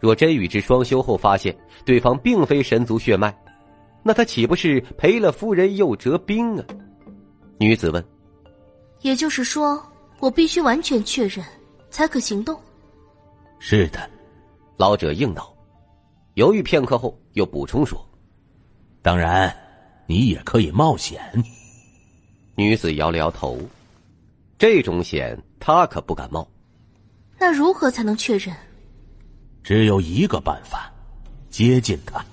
若真与之双修后发现对方并非神族血脉，那他岂不是赔了夫人又折兵啊？女子问：“也就是说，我必须完全确认，才可行动？”是的，老者应道。犹豫片刻后，又补充说：“当然，你也可以冒险。”女子摇了摇头：“这种险，她可不敢冒。”那如何才能确认？只有一个办法，接近他。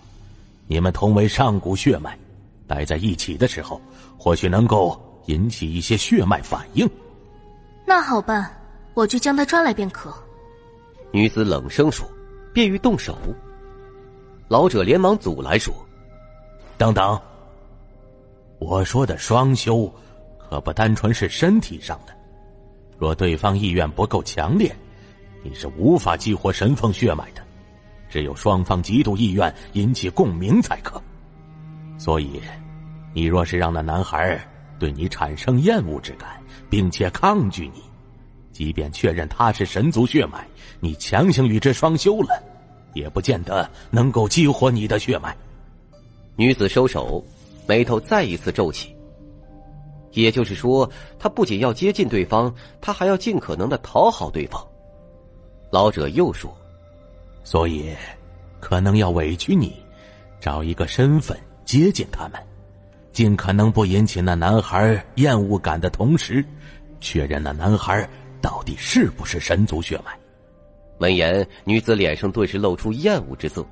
你们同为上古血脉，待在一起的时候，或许能够引起一些血脉反应。那好办，我就将他抓来便可。女子冷声说：“便欲动手。”老者连忙阻拦说：“等等，我说的双修，可不单纯是身体上的。若对方意愿不够强烈。”你是无法激活神凤血脉的，只有双方极度意愿引起共鸣才可。所以，你若是让那男孩对你产生厌恶之感，并且抗拒你，即便确认他是神族血脉，你强行与之双修了，也不见得能够激活你的血脉。女子收手，眉头再一次皱起。也就是说，他不仅要接近对方，他还要尽可能的讨好对方。老者又说：“所以，可能要委屈你，找一个身份接近他们，尽可能不引起那男孩厌恶感的同时，确认那男孩到底是不是神族血脉。”闻言，女子脸上顿时露出厌恶之色。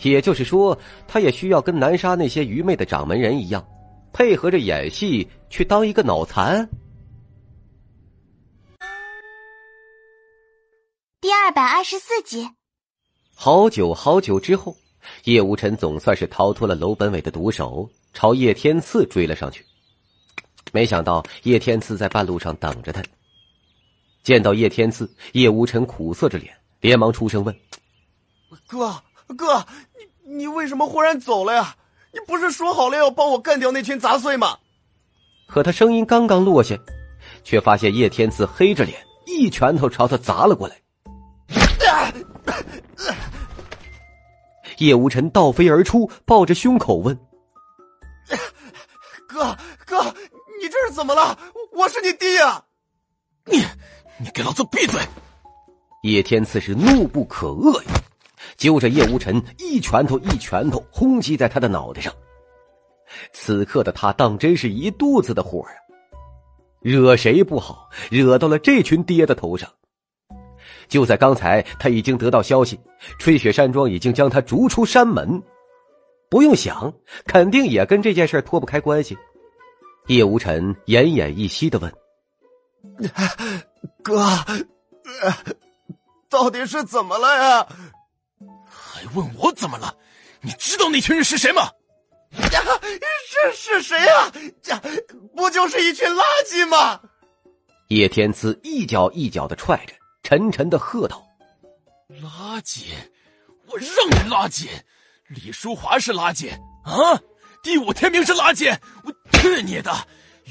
也就是说，她也需要跟南沙那些愚昧的掌门人一样，配合着演戏去当一个脑残。第二百二十四集，好久好久之后，叶无尘总算是逃脱了楼本伟的毒手，朝叶天赐追了上去。没想到叶天赐在半路上等着他。见到叶天赐，叶无尘苦涩着脸，连忙出声问：“哥哥，你你为什么忽然走了呀？你不是说好了要帮我干掉那群杂碎吗？”可他声音刚刚落下，却发现叶天赐黑着脸，一拳头朝他砸了过来。叶无尘倒飞而出，抱着胸口问：“哥哥，你这是怎么了？我是你爹呀！你你给老子闭嘴！”叶天赐是怒不可遏呀，揪着叶无尘一拳头一拳头轰击在他的脑袋上。此刻的他当真是一肚子的火啊！惹谁不好，惹到了这群爹的头上。就在刚才，他已经得到消息，吹雪山庄已经将他逐出山门。不用想，肯定也跟这件事脱不开关系。叶无尘奄奄一息的问：“ 哥，到底是怎么了呀？还问我怎么了？你知道那群人是谁吗？呀是是谁呀？这不就是一群垃圾吗？”叶天赐一脚一脚的踹着。沉沉的喝道：“垃圾！我让你垃圾！李淑华是垃圾啊！第五天明是垃圾！我去你的！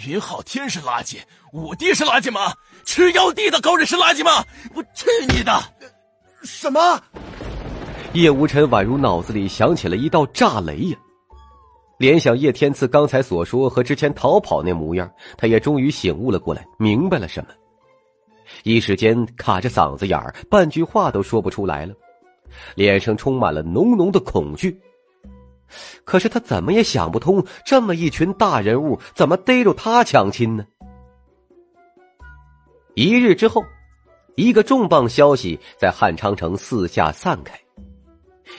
云浩天是垃圾！五弟是垃圾吗？吃妖帝的高人是垃圾吗？我去你的！什么？”叶无尘宛如脑子里响起了一道炸雷呀！联想叶天赐刚才所说和之前逃跑那模样，他也终于醒悟了过来，明白了什么。一时间卡着嗓子眼儿，半句话都说不出来了，脸上充满了浓浓的恐惧。可是他怎么也想不通，这么一群大人物怎么逮着他抢亲呢？一日之后，一个重磅消息在汉昌城四下散开，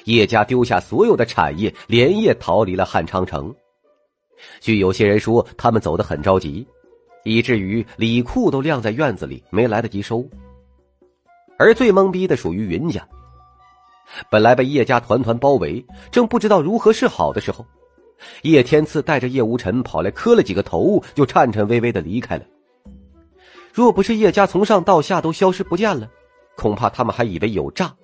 叶家丢下所有的产业，连夜逃离了汉昌城。据有些人说，他们走得很着急。以至于礼库都晾在院子里，没来得及收。而最懵逼的属于云家。本来被叶家团团包围，正不知道如何是好的时候，叶天赐带着叶无尘跑来磕了几个头，就颤颤巍巍的离开了。若不是叶家从上到下都消失不见了，恐怕他们还以为有诈。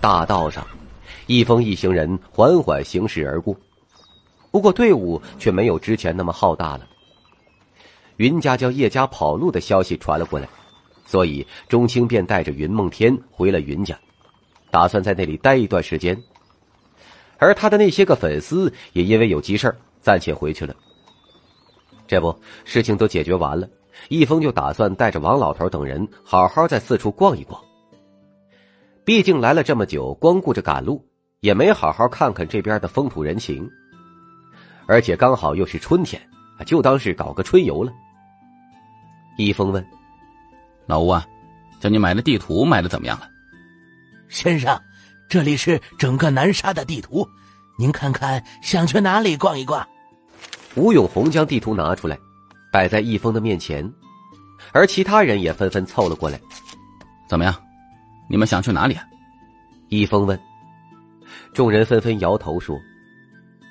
大道上，一峰一行人缓缓行驶而过，不过队伍却没有之前那么浩大了。云家叫叶家跑路的消息传了过来，所以钟青便带着云梦天回了云家，打算在那里待一段时间。而他的那些个粉丝也因为有急事暂且回去了。这不，事情都解决完了，易峰就打算带着王老头等人好好在四处逛一逛。毕竟来了这么久，光顾着赶路，也没好好看看这边的风土人情。而且刚好又是春天，就当是搞个春游了。易峰问：“老吴啊，叫你买的地图买的怎么样了？”先生，这里是整个南沙的地图，您看看想去哪里逛一逛。吴永红将地图拿出来，摆在易峰的面前，而其他人也纷纷凑了过来。怎么样？你们想去哪里啊？易峰问。众人纷纷摇头说：“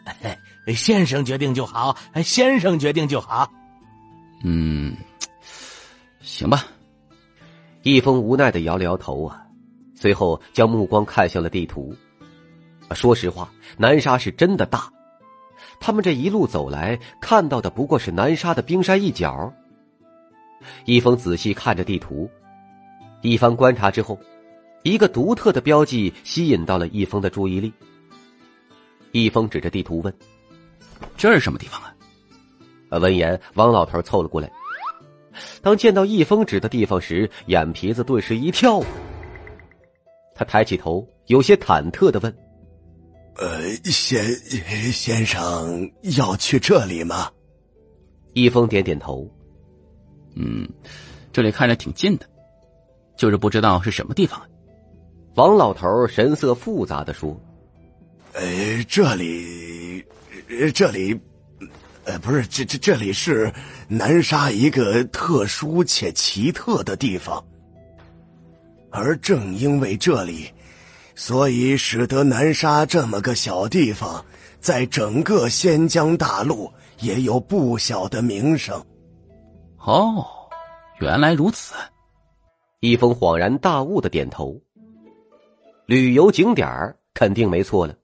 先生决定就好，先生决定就好。”嗯，行吧。易峰无奈的摇了摇头啊，随后将目光看向了地图。说实话，南沙是真的大。他们这一路走来，看到的不过是南沙的冰山一角。易峰仔细看着地图，一番观察之后，一个独特的标记吸引到了易峰的注意力。易峰指着地图问：“这是什么地方啊？”闻言，王老头凑了过来。当见到易峰指的地方时，眼皮子顿时一跳。他抬起头，有些忐忑的问。呃，先先生要去这里吗？易峰点点头。嗯，这里看着挺近的，就是不知道是什么地方。王老头神色复杂的说：“呃，这里，这里，呃，不是这这这里是南沙一个特殊且奇特的地方，而正因为这里。”所以，使得南沙这么个小地方，在整个仙江大陆也有不小的名声。哦，原来如此。易峰恍然大悟的点头。旅游景点肯定没错了，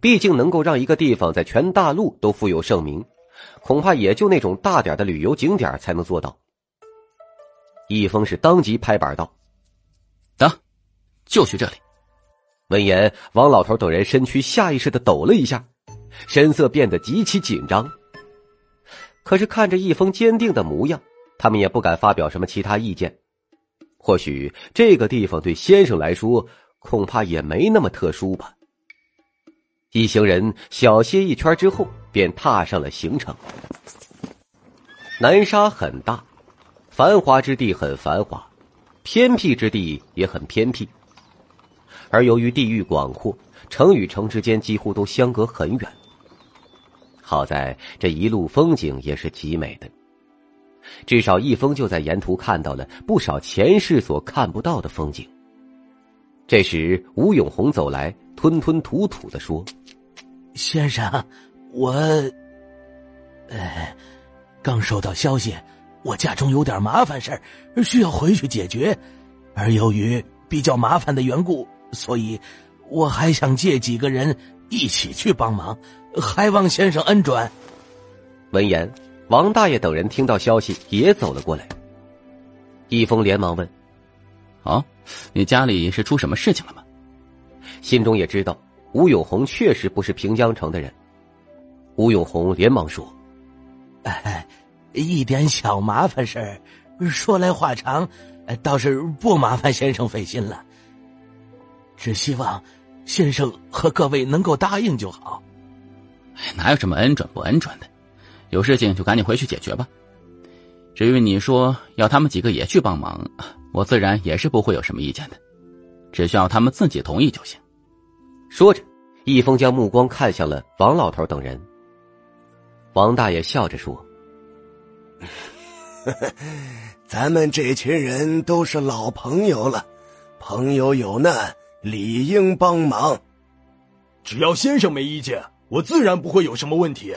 毕竟能够让一个地方在全大陆都富有盛名，恐怕也就那种大点的旅游景点才能做到。易峰是当即拍板道：“得，就去这里。”闻言，王老头等人身躯下意识的抖了一下，神色变得极其紧张。可是看着易峰坚定的模样，他们也不敢发表什么其他意见。或许这个地方对先生来说，恐怕也没那么特殊吧。一行人小歇一圈之后，便踏上了行程。南沙很大，繁华之地很繁华，偏僻之地也很偏僻。而由于地域广阔，城与城之间几乎都相隔很远。好在这一路风景也是极美的，至少一峰就在沿途看到了不少前世所看不到的风景。这时，吴永红走来，吞吞吐吐的说：“先生，我……呃，刚收到消息，我家中有点麻烦事儿，需要回去解决，而由于比较麻烦的缘故。”所以，我还想借几个人一起去帮忙，还望先生恩准。闻言，王大爷等人听到消息也走了过来。易峰连忙问：“啊，你家里是出什么事情了吗？”心中也知道吴永红确实不是平江城的人。吴永红连忙说：“哎，一点小麻烦事儿，说来话长，倒是不麻烦先生费心了。”只希望先生和各位能够答应就好。哪有什么恩准不恩准的？有事情就赶紧回去解决吧。至于你说要他们几个也去帮忙，我自然也是不会有什么意见的，只需要他们自己同意就行。说着，易峰将目光看向了王老头等人。王大爷笑着说：“咱们这群人都是老朋友了，朋友有难理应帮忙。只要先生没意见，我自然不会有什么问题。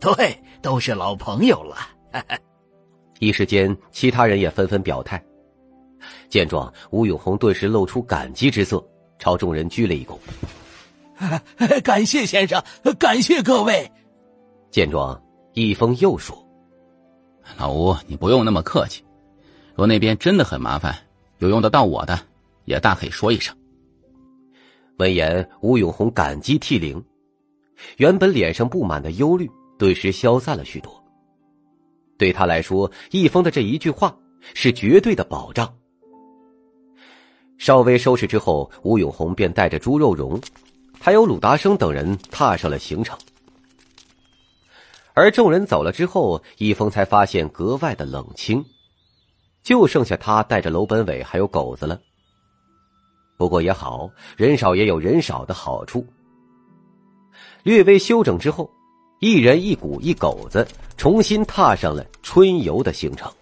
对，都是老朋友了。一时间，其他人也纷纷表态。见状，吴永红顿时露出感激之色，朝众人鞠了一躬：“ 感谢先生，感谢各位。”见状，易峰又说：“老吴，你不用那么客气。若那边真的很麻烦，有用得到我的，也大可以说一声。”闻言，吴永红感激涕零，原本脸上布满的忧虑顿时消散了许多。对他来说，易峰的这一句话是绝对的保障。稍微收拾之后，吴永红便带着朱肉荣，还有鲁达生等人踏上了行程。而众人走了之后，易峰才发现格外的冷清，就剩下他带着楼本伟还有狗子了。不过也好，人少也有人少的好处。略微休整之后，一人一股一狗子重新踏上了春游的行程。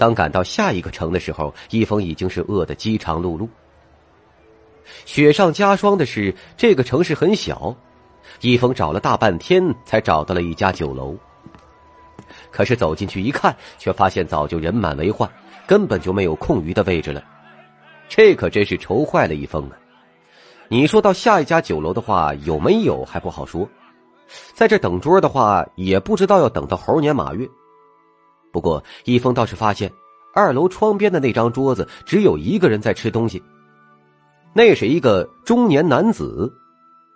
当赶到下一个城的时候，易峰已经是饿得饥肠辘辘。雪上加霜的是，这个城市很小，易峰找了大半天才找到了一家酒楼。可是走进去一看，却发现早就人满为患，根本就没有空余的位置了。这可真是愁坏了易峰啊！你说到下一家酒楼的话，有没有还不好说，在这等桌的话，也不知道要等到猴年马月。不过，易峰倒是发现，二楼窗边的那张桌子只有一个人在吃东西。那是一个中年男子，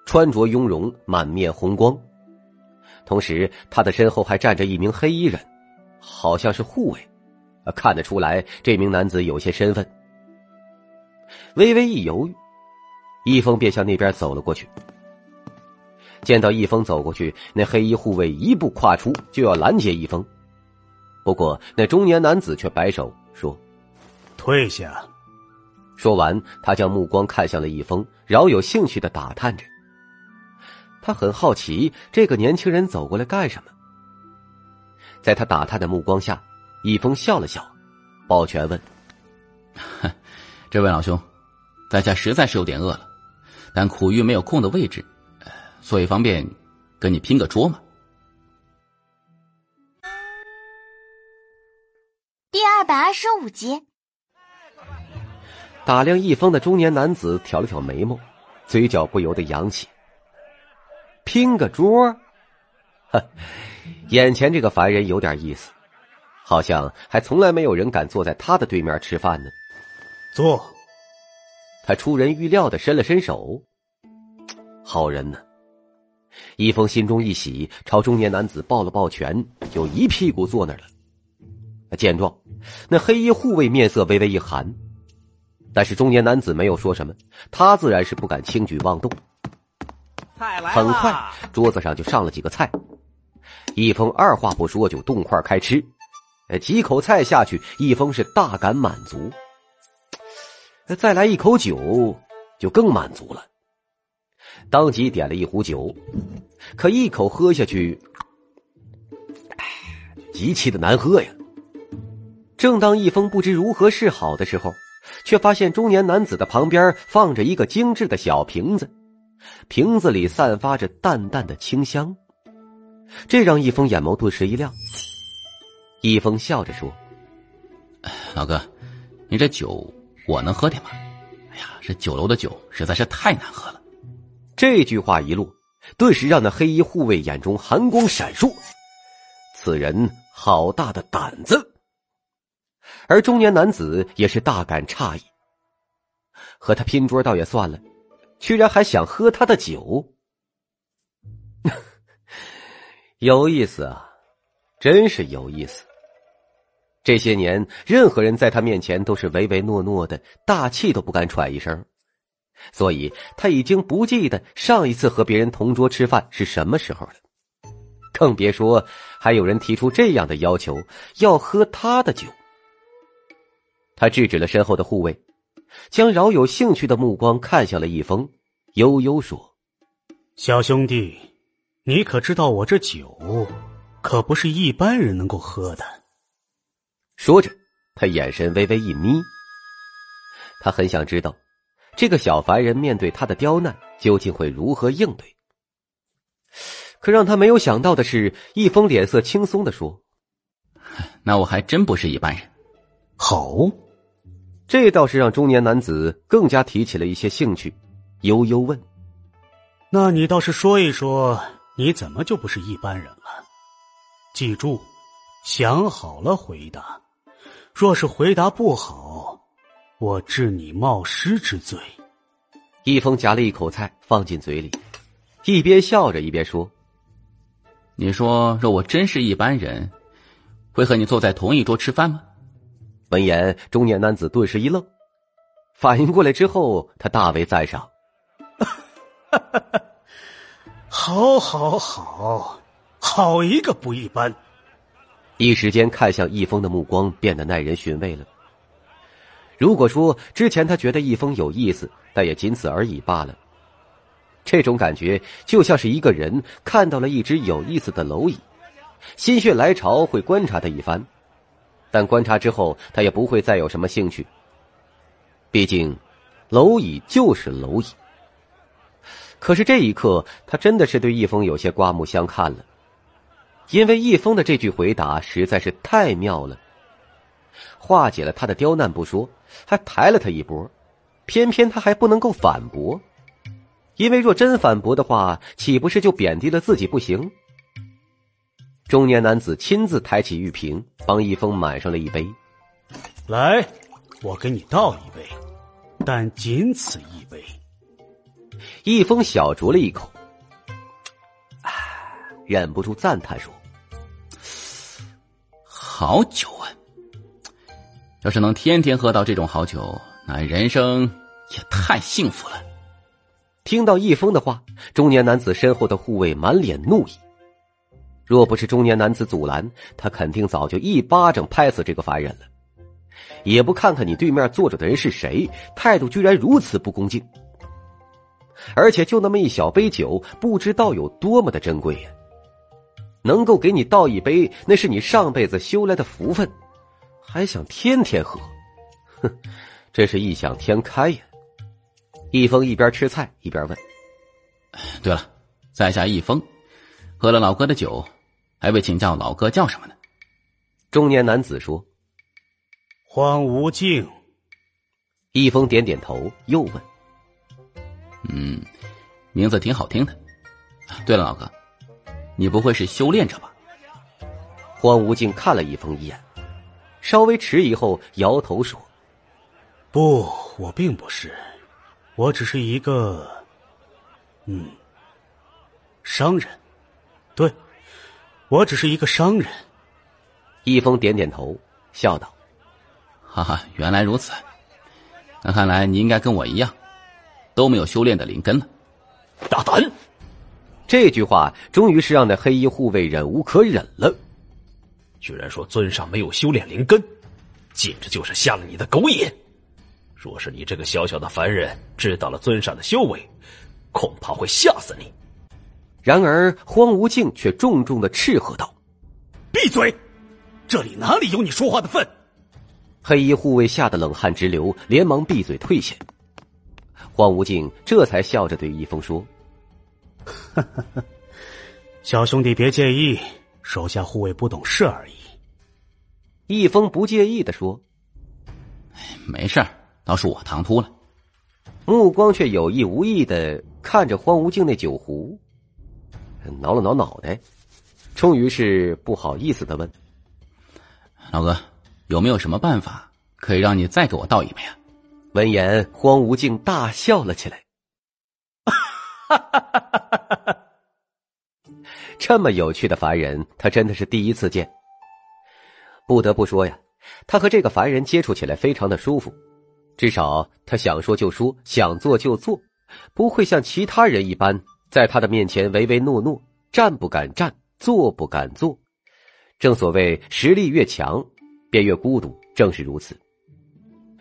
穿着雍容，满面红光，同时他的身后还站着一名黑衣人，好像是护卫。看得出来，这名男子有些身份。微微一犹豫，易峰便向那边走了过去。见到易峰走过去，那黑衣护卫一步跨出，就要拦截易峰。不过，那中年男子却摆手说：“退下。”说完，他将目光看向了易峰，饶有兴趣的打探着。他很好奇，这个年轻人走过来干什么。在他打探的目光下，易峰笑了笑，抱拳问：“这位老兄，在下实在是有点饿了，但苦于没有空的位置，所以方便跟你拼个桌吗？”百二十五集，打量易峰的中年男子挑了挑眉毛，嘴角不由得扬起。拼个桌，呵，眼前这个凡人有点意思，好像还从来没有人敢坐在他的对面吃饭呢。坐。他出人预料的伸了伸手，好人呢。易峰心中一喜，朝中年男子抱了抱拳，就一屁股坐那儿了。见状，那黑衣护卫面色微微一寒，但是中年男子没有说什么，他自然是不敢轻举妄动。很快，桌子上就上了几个菜，易峰二话不说就动筷开吃。几口菜下去，易峰是大感满足。再来一口酒，就更满足了。当即点了一壶酒，可一口喝下去，极其的难喝呀。正当易峰不知如何是好的时候，却发现中年男子的旁边放着一个精致的小瓶子，瓶子里散发着淡淡的清香，这让易峰眼眸顿时一亮。易峰笑着说：“老哥，你这酒我能喝点吗？哎呀，这酒楼的酒实在是太难喝了。”这句话一落，顿时让那黑衣护卫眼中寒光闪烁，此人好大的胆子！而中年男子也是大感诧异，和他拼桌倒也算了，居然还想喝他的酒，有意思啊，真是有意思。这些年，任何人在他面前都是唯唯诺诺的，大气都不敢喘一声，所以他已经不记得上一次和别人同桌吃饭是什么时候了，更别说还有人提出这样的要求，要喝他的酒。他制止了身后的护卫，将饶有兴趣的目光看向了易峰，悠悠说：“小兄弟，你可知道我这酒可不是一般人能够喝的。说着，他眼神微微一眯。他很想知道，这个小凡人面对他的刁难，究竟会如何应对。可让他没有想到的是，易峰脸色轻松的说：“那我还真不是一般人。”好，这倒是让中年男子更加提起了一些兴趣，悠悠问：“那你倒是说一说，你怎么就不是一般人了？记住，想好了回答。若是回答不好，我治你冒失之罪。”易峰夹了一口菜放进嘴里，一边笑着一边说：“你说，若我真是一般人，会和你坐在同一桌吃饭吗？”闻言，中年男子顿时一愣，反应过来之后，他大为赞赏：“ 好，好，好，好一个不一般！”一时间，看向易峰的目光变得耐人寻味了。如果说之前他觉得易峰有意思，但也仅此而已罢了。这种感觉就像是一个人看到了一只有意思的蝼蚁，心血来潮会观察他一番。但观察之后，他也不会再有什么兴趣。毕竟，蝼蚁就是蝼蚁。可是这一刻，他真的是对易峰有些刮目相看了，因为易峰的这句回答实在是太妙了，化解了他的刁难不说，还抬了他一波，偏偏他还不能够反驳，因为若真反驳的话，岂不是就贬低了自己不行？中年男子亲自抬起玉瓶，帮易峰满上了一杯。来，我给你倒一杯，但仅此一杯。易峰小酌了一口，忍不住赞叹说：“好酒啊！要是能天天喝到这种好酒，那人生也太幸福了。”听到易峰的话，中年男子身后的护卫满脸怒意。若不是中年男子阻拦，他肯定早就一巴掌拍死这个凡人了。也不看看你对面坐着的人是谁，态度居然如此不恭敬。而且就那么一小杯酒，不知道有多么的珍贵呀！能够给你倒一杯，那是你上辈子修来的福分，还想天天喝？哼，真是异想天开呀！易峰一边吃菜一边问：“对了，在下易峰，喝了老哥的酒。”还未请教老哥叫什么呢？中年男子说：“荒无境。”易峰点点头，又问：“嗯，名字挺好听的。对了，老哥，你不会是修炼者吧？”荒无境看了易峰一眼，稍微迟疑后摇头说：“不，我并不是，我只是一个……嗯，商人。对。”我只是一个商人。易峰点点头，笑道：“哈哈，原来如此。那看来你应该跟我一样，都没有修炼的灵根了。”大胆！这句话终于是让那黑衣护卫忍无可忍了。居然说尊上没有修炼灵根，简直就是瞎了你的狗眼！若是你这个小小的凡人知道了尊上的修为，恐怕会吓死你。然而，荒无境却重重的斥喝道：“闭嘴！这里哪里有你说话的份？”黑衣护卫吓得冷汗直流，连忙闭嘴退下。荒无境这才笑着对易峰说：“ 小兄弟别介意，手下护卫不懂事而已。”易峰不介意的说：“没事倒是我唐突了。”目光却有意无意的看着荒无境那酒壶。挠了挠脑袋，终于是不好意思的问：“老哥，有没有什么办法可以让你再给我倒一杯啊？” 闻言，荒无境大笑了起来，这么有趣的凡人，他真的是第一次见。不得不说呀，他和这个凡人接触起来非常的舒服，至少他想说就说，想做就做，不会像其他人一般。在他的面前唯唯诺诺，站不敢站，坐不敢坐。正所谓实力越强，便越孤独，正是如此。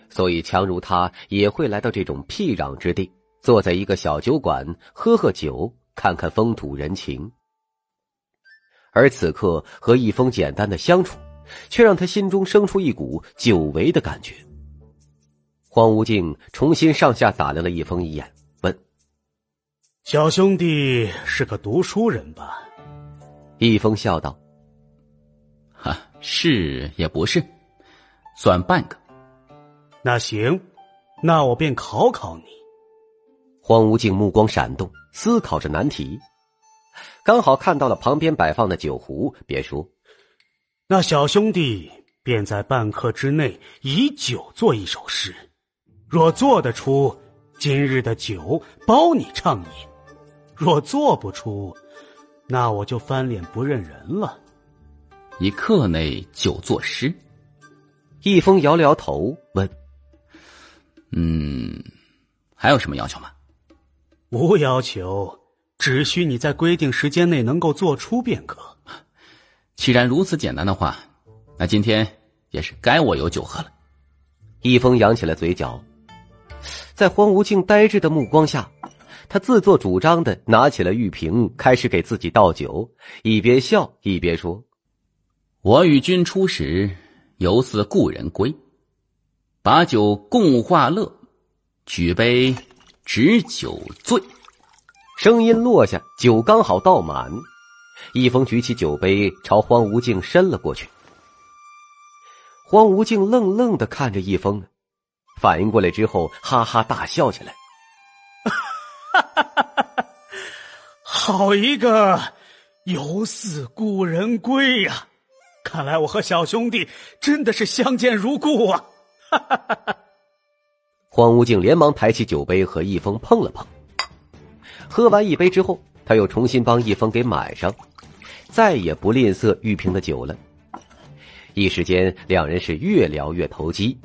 所以强如他也会来到这种僻壤之地，坐在一个小酒馆，喝喝酒，看看风土人情。而此刻和易峰简单的相处，却让他心中生出一股久违的感觉。荒无境重新上下打量了易峰一眼，：“小兄弟是个读书人吧？”易峰笑道：“哈，是也不是，算半个。那行，那我便考考你。”荒无尽目光闪动，思考着难题，刚好看到了旁边摆放的酒壶，便说：“那小兄弟便在半刻之内以酒做一首诗，若做得出，今日的酒包你畅饮；若做不出，那我就翻脸不认人了。”一刻内就作诗，易峰摇了摇头，问：“嗯，还有什么要求吗？”无要求，只需你在规定时间内能够做出便可。既然如此简单的话，那今天也是该我有酒喝了。易峰扬起了嘴角，在荒无境呆滞的目光下，他自作主张的拿起了玉瓶，开始给自己倒酒，一边笑一边说：“我与君初时，犹似故人归，把酒共话乐，举杯。”只酒醉，声音落下，酒刚好倒满。易峰举起酒杯，朝荒无境伸了过去。荒无境愣愣的看着易峰，反应过来之后，哈哈大笑起来。哈哈哈哈好一个犹似故人归呀！看来我和小兄弟真的是相见如故啊！哈哈哈哈。荒无境连忙抬起酒杯和易峰碰了碰，喝完一杯之后，他又重新帮易峰给满上，再也不吝啬玉瓶的酒了。一时间，两人是越聊越投机。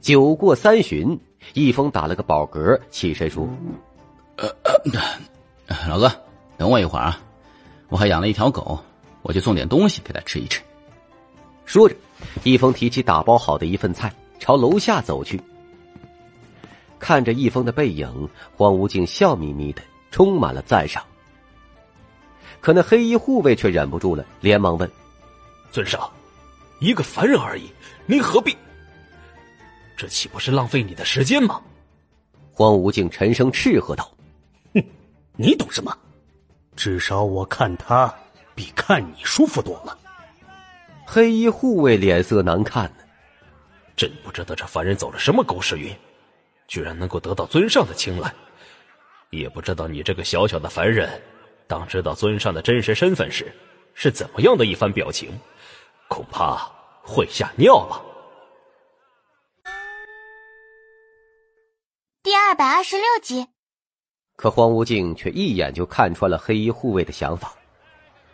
酒过三巡，易峰打了个饱嗝，起身说：“呃，老哥，等我一会儿啊，我还养了一条狗，我去送点东西给它吃一吃。”说着，易峰提起打包好的一份菜。朝楼下走去，看着易峰的背影，荒无境笑眯眯的，充满了赞赏。可那黑衣护卫却忍不住了，连忙问：“尊上，一个凡人而已，您何必？这岂不是浪费你的时间吗？”荒无境沉声斥喝道：“哼，你懂什么？至少我看他比看你舒服多了。”黑衣护卫脸色难看呢。真不知道这凡人走了什么狗屎运，居然能够得到尊上的青睐。也不知道你这个小小的凡人，当知道尊上的真实身份时，是怎么样的一番表情？恐怕会吓尿吧。第二百二十六集。可荒无境却一眼就看穿了黑衣护卫的想法，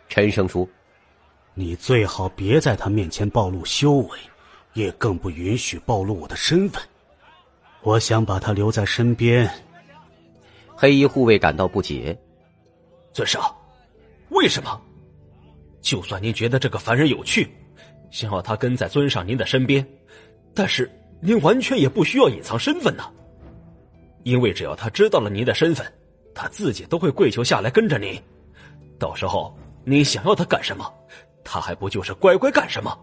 沉声说：“你最好别在他面前暴露修为。”也更不允许暴露我的身份。我想把他留在身边。黑衣护卫感到不解：“尊上，为什么？就算您觉得这个凡人有趣，想要他跟在尊上您的身边，但是您完全也不需要隐藏身份呢。因为只要他知道了您的身份，他自己都会跪求下来跟着您。到时候你想要他干什么，他还不就是乖乖干什么？”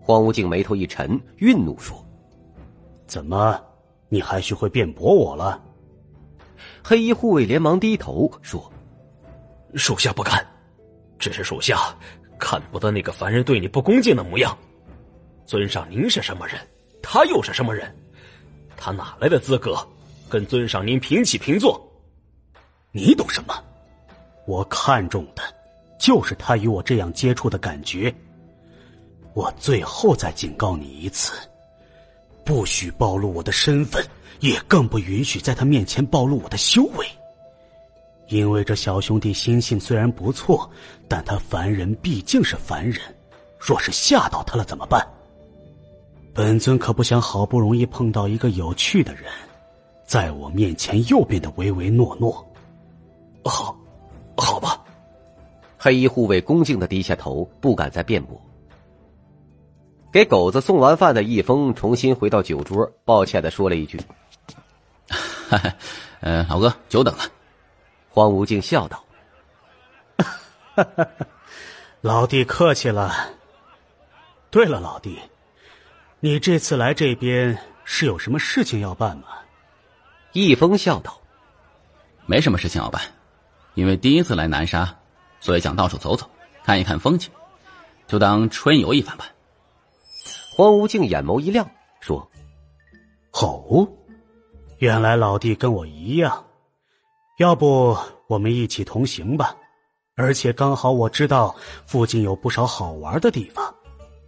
荒无境眉头一沉，愠怒说：“怎么，你还学会辩驳我了？”黑衣护卫连忙低头说：“属下不敢，只是属下看不得那个凡人对你不恭敬的模样。尊上您是什么人？他又是什么人？他哪来的资格跟尊上您平起平坐？你懂什么？我看中的就是他与我这样接触的感觉。”我最后再警告你一次，不许暴露我的身份，也更不允许在他面前暴露我的修为。因为这小兄弟心性虽然不错，但他凡人毕竟是凡人，若是吓到他了怎么办？本尊可不想好不容易碰到一个有趣的人，在我面前又变得唯唯诺诺。好，好吧。黑衣护卫恭敬的低下头，不敢再辩驳。给狗子送完饭的易峰重新回到酒桌，抱歉的说了一句：“哈哈呃，老哥，久等了。”荒无尽笑道：“老弟客气了。对了，老弟，你这次来这边是有什么事情要办吗？易峰笑道：“没什么事情要办，因为第一次来南沙，所以想到处走走，看一看风景，就当春游一番吧。”黄无尽眼眸一亮，说：“哦，原来老弟跟我一样，要不我们一起同行吧？而且刚好我知道附近有不少好玩的地方，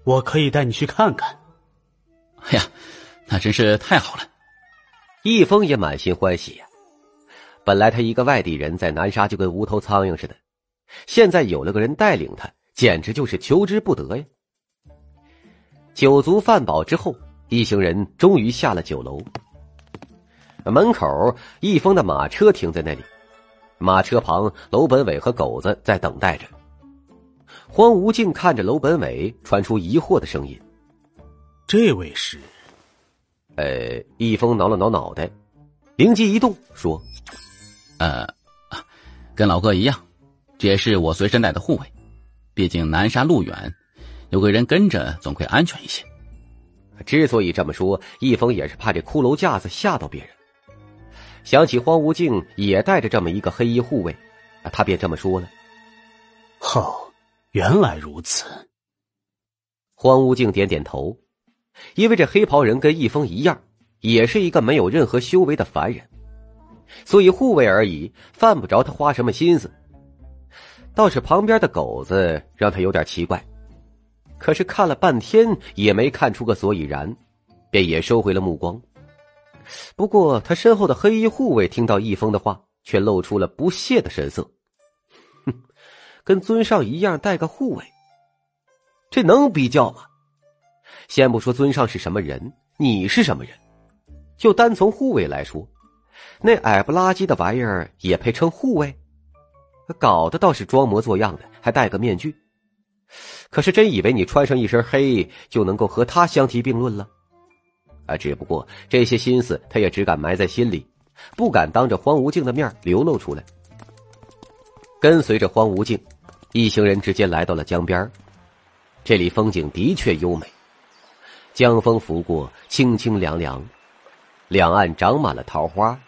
我可以带你去看看。”哎呀，那真是太好了！易峰也满心欢喜呀。本来他一个外地人在南沙就跟无头苍蝇似的，现在有了个人带领他，简直就是求之不得呀。酒足饭饱之后，一行人终于下了酒楼。门口，易峰的马车停在那里，马车旁，楼本伟和狗子在等待着。荒无尽看着楼本伟，传出疑惑的声音：“这位是？”呃，易峰挠了挠脑袋，灵机一动，说：“呃，跟老哥一样，这也是我随身带的护卫，毕竟南沙路远。”有个人跟着总会安全一些。之所以这么说，易峰也是怕这骷髅架子吓到别人。想起荒无境也带着这么一个黑衣护卫，他便这么说了：“哦，原来如此。”荒无境点点头，因为这黑袍人跟易峰一样，也是一个没有任何修为的凡人，所以护卫而已，犯不着他花什么心思。倒是旁边的狗子让他有点奇怪。可是看了半天也没看出个所以然，便也收回了目光。不过他身后的黑衣护卫听到易峰的话，却露出了不屑的神色。哼，跟尊上一样带个护卫，这能比较吗？先不说尊上是什么人，你是什么人？就单从护卫来说，那矮不拉几的玩意儿也配称护卫？搞得倒是装模作样的，还戴个面具。可是真以为你穿上一身黑就能够和他相提并论了？啊，只不过这些心思他也只敢埋在心里，不敢当着荒无境的面流露出来。跟随着荒无境，一行人直接来到了江边这里风景的确优美，江风拂过，清清凉凉，两岸长满了桃花，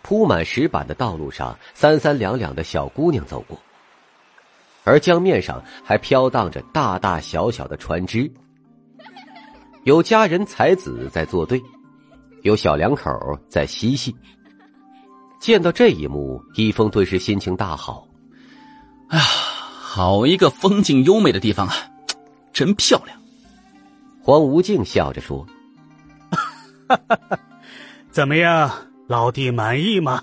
铺满石板的道路上，三三两两的小姑娘走过。而江面上还飘荡着大大小小的船只，有佳人才子在作对，有小两口在嬉戏。见到这一幕，一峰顿时心情大好。哎呀，好一个风景优美的地方啊，真漂亮！黄无尽笑着说：“怎么样，老弟满意吗？”“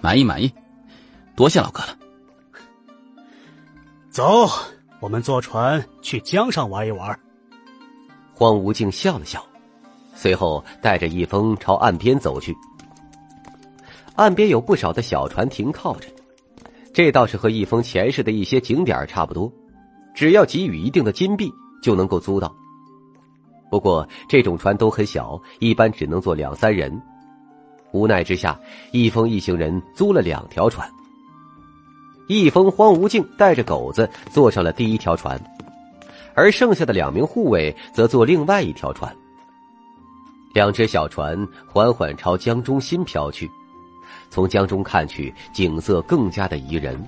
满意，满意，多谢老哥了。”走，我们坐船去江上玩一玩。黄无尽笑了笑，随后带着易峰朝岸边走去。岸边有不少的小船停靠着，这倒是和易峰前世的一些景点差不多，只要给予一定的金币就能够租到。不过这种船都很小，一般只能坐两三人。无奈之下，易峰一行人租了两条船。易峰、荒无境带着狗子坐上了第一条船，而剩下的两名护卫则坐另外一条船。两只小船缓缓朝江中心飘去，从江中看去，景色更加的宜人。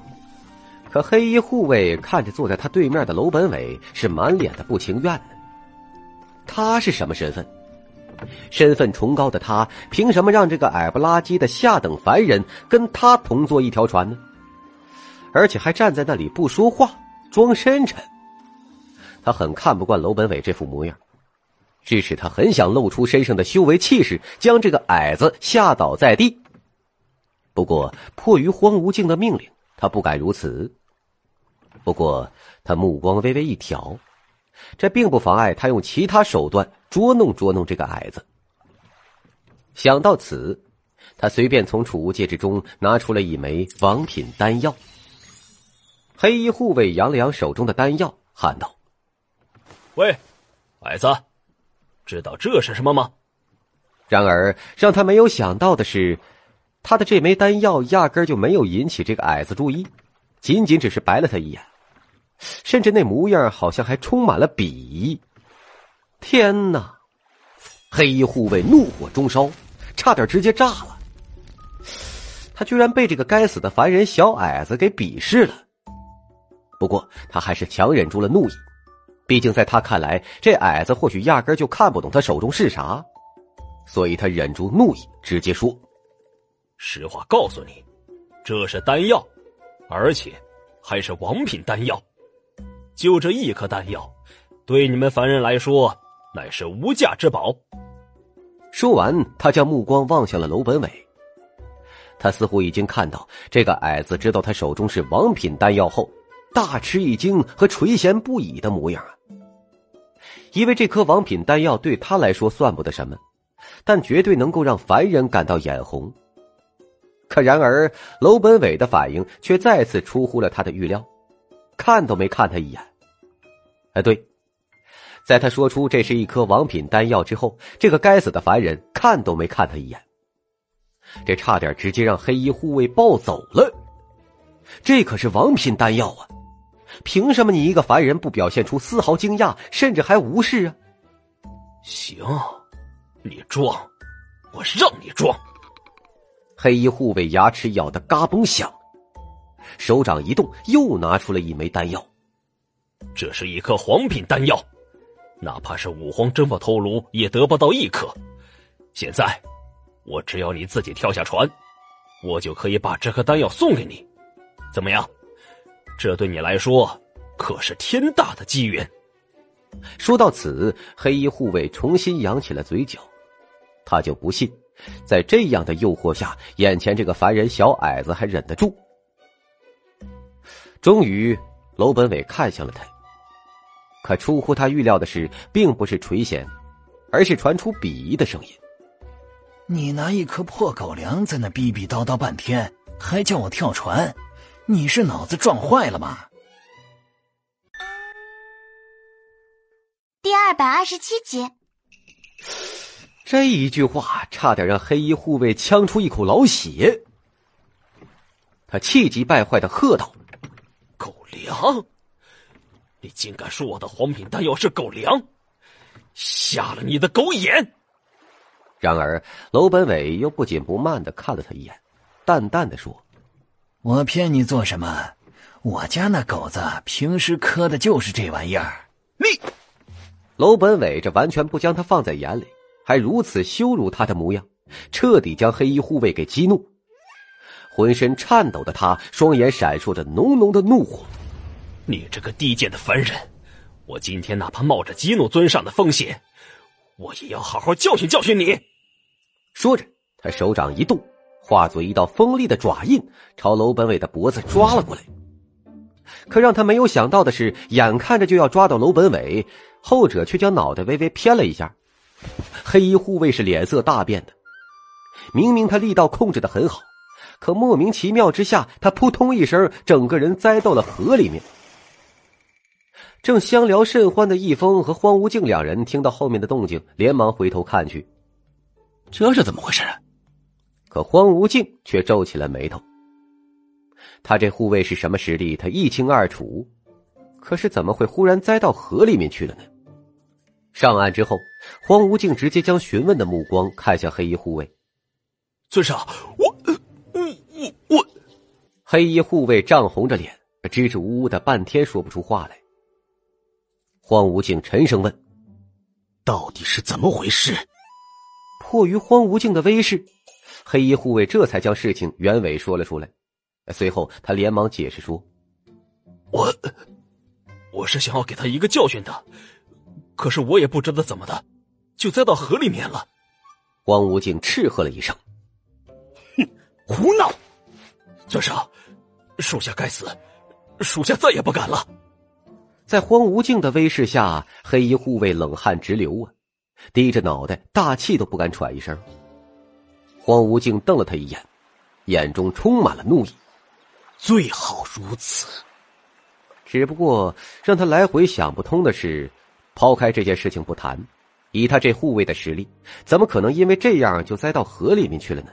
可黑衣护卫看着坐在他对面的楼本伟，是满脸的不情愿。他是什么身份？身份崇高的他，凭什么让这个矮不拉几的下等凡人跟他同坐一条船呢？而且还站在那里不说话，装深沉。他很看不惯楼本伟这副模样，致使他很想露出身上的修为气势，将这个矮子吓倒在地。不过迫于荒无境的命令，他不敢如此。不过他目光微微一挑，这并不妨碍他用其他手段捉弄捉弄这个矮子。想到此，他随便从储物戒指中拿出了一枚王品丹药。黑衣护卫扬了扬手中的丹药，喊道：“喂，矮子，知道这是什么吗？”然而让他没有想到的是，他的这枚丹药压根就没有引起这个矮子注意，仅仅只是白了他一眼，甚至那模样好像还充满了鄙夷。天哪！黑衣护卫怒火中烧，差点直接炸了。他居然被这个该死的凡人小矮子给鄙视了。不过他还是强忍住了怒意，毕竟在他看来，这矮子或许压根就看不懂他手中是啥，所以他忍住怒意，直接说：“实话告诉你，这是丹药，而且还是王品丹药。就这一颗丹药，对你们凡人来说，乃是无价之宝。”说完，他将目光望向了楼本伟。他似乎已经看到这个矮子知道他手中是王品丹药后，大吃一惊和垂涎不已的模样啊！因为这颗王品丹药对他来说算不得什么，但绝对能够让凡人感到眼红。可然而，楼本伟的反应却再次出乎了他的预料，看都没看他一眼。哎，对，在他说出这是一颗王品丹药之后，这个该死的凡人看都没看他一眼。这差点直接让黑衣护卫暴走了。这可是王品丹药啊！凭什么你一个凡人不表现出丝毫惊讶，甚至还无视啊？行，你装，我让你装！黑衣护卫牙齿咬得嘎嘣响，手掌一动，又拿出了一枚丹药。这是一颗黄品丹药，哪怕是五皇征服头颅也得不到一颗。现在。我只要你自己跳下船，我就可以把这颗丹药送给你，怎么样？这对你来说可是天大的机缘。说到此，黑衣护卫重新扬起了嘴角，他就不信，在这样的诱惑下，眼前这个凡人小矮子还忍得住。终于，楼本伟看向了他，可出乎他预料的是，并不是垂涎，而是传出鄙夷的声音。你拿一颗破狗粮在那逼逼叨叨半天，还叫我跳船，你是脑子撞坏了吗？第二百二十七集，这一句话差点让黑衣护卫呛出一口老血。他气急败坏的喝道：“狗粮！你竟敢说我的黄品丹药是狗粮，瞎了你的狗眼！”然而，楼本伟又不紧不慢的看了他一眼，淡淡的说：“我骗你做什么？我家那狗子平时磕的就是这玩意儿。”你，楼本伟这完全不将他放在眼里，还如此羞辱他的模样，彻底将黑衣护卫给激怒。浑身颤抖的他，双眼闪烁着浓浓的怒火：“你这个低贱的凡人！我今天哪怕冒着激怒尊上的风险，我也要好好教训教训你！”说着，他手掌一动，化作一道锋利的爪印，朝楼本伟的脖子抓了过来。可让他没有想到的是，眼看着就要抓到楼本伟，后者却将脑袋微微偏了一下。黑衣护卫是脸色大变的，明明他力道控制的很好，可莫名其妙之下，他扑通一声，整个人栽到了河里面。正相聊甚欢的易峰和荒无境两人听到后面的动静，连忙回头看去。这是怎么回事？啊可荒无境却皱起了眉头。他这护卫是什么实力？他一清二楚。可是怎么会忽然栽到河里面去了呢？上岸之后，荒无境直接将询问的目光看向黑衣护卫。尊上，我，我，我，我……黑衣护卫涨红着脸，支支吾吾的半天说不出话来。荒无境沉声问：“到底是怎么回事？”迫于荒无境的威势，黑衣护卫这才将事情原委说了出来。随后，他连忙解释说：“我，我是想要给他一个教训的，可是我也不知道怎么的，就栽到河里面了。”荒无境斥喝了一声：“哼，胡闹！尊上，属下该死，属下再也不敢了。”在荒无境的威势下，黑衣护卫冷汗直流啊。低着脑袋，大气都不敢喘一声。荒无境瞪了他一眼，眼中充满了怒意。最好如此。只不过让他来回想不通的是，抛开这件事情不谈，以他这护卫的实力，怎么可能因为这样就栽到河里面去了呢？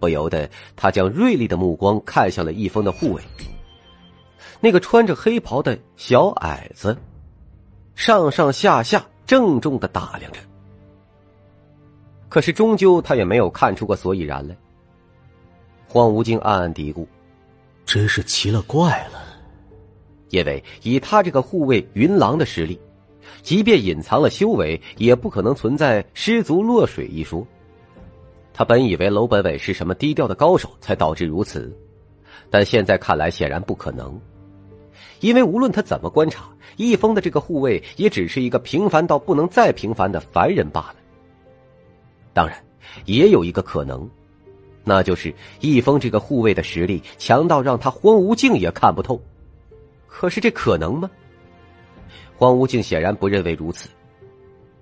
不由得他将锐利的目光看向了易峰的护卫。那个穿着黑袍的小矮子，上上下下郑重的打量着。可是终究他也没有看出个所以然来。荒无境暗暗嘀咕：“真是奇了怪了。”因为以他这个护卫云狼的实力，即便隐藏了修为，也不可能存在失足落水一说。他本以为楼本伟是什么低调的高手，才导致如此，但现在看来显然不可能。因为无论他怎么观察，易峰的这个护卫也只是一个平凡到不能再平凡的凡人罢了。当然，也有一个可能，那就是易峰这个护卫的实力强到让他荒无境也看不透。可是这可能吗？荒无境显然不认为如此，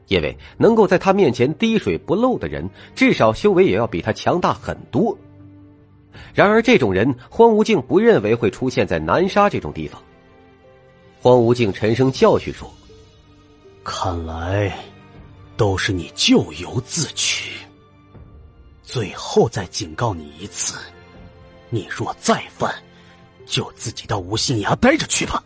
因为能够在他面前滴水不漏的人，至少修为也要比他强大很多。然而，这种人荒无境不认为会出现在南沙这种地方。荒无境沉声教训说：“看来都是你咎由自取。最后再警告你一次，你若再犯。”就自己到无心崖待着去吧。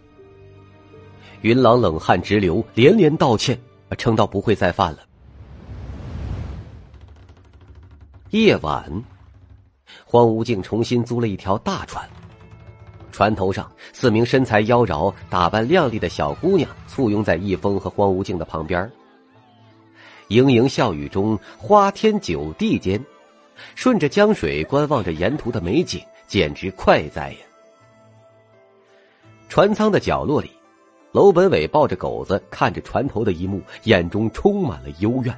云朗冷汗直流，连连道歉，称道不会再犯了。夜晚，荒无境重新租了一条大船，船头上四名身材妖娆、打扮靓丽的小姑娘簇拥在易峰和荒无境的旁边。盈盈笑语中，花天酒地间，顺着江水观望着沿途的美景，简直快哉呀！船舱的角落里，楼本伟抱着狗子看着船头的一幕，眼中充满了幽怨。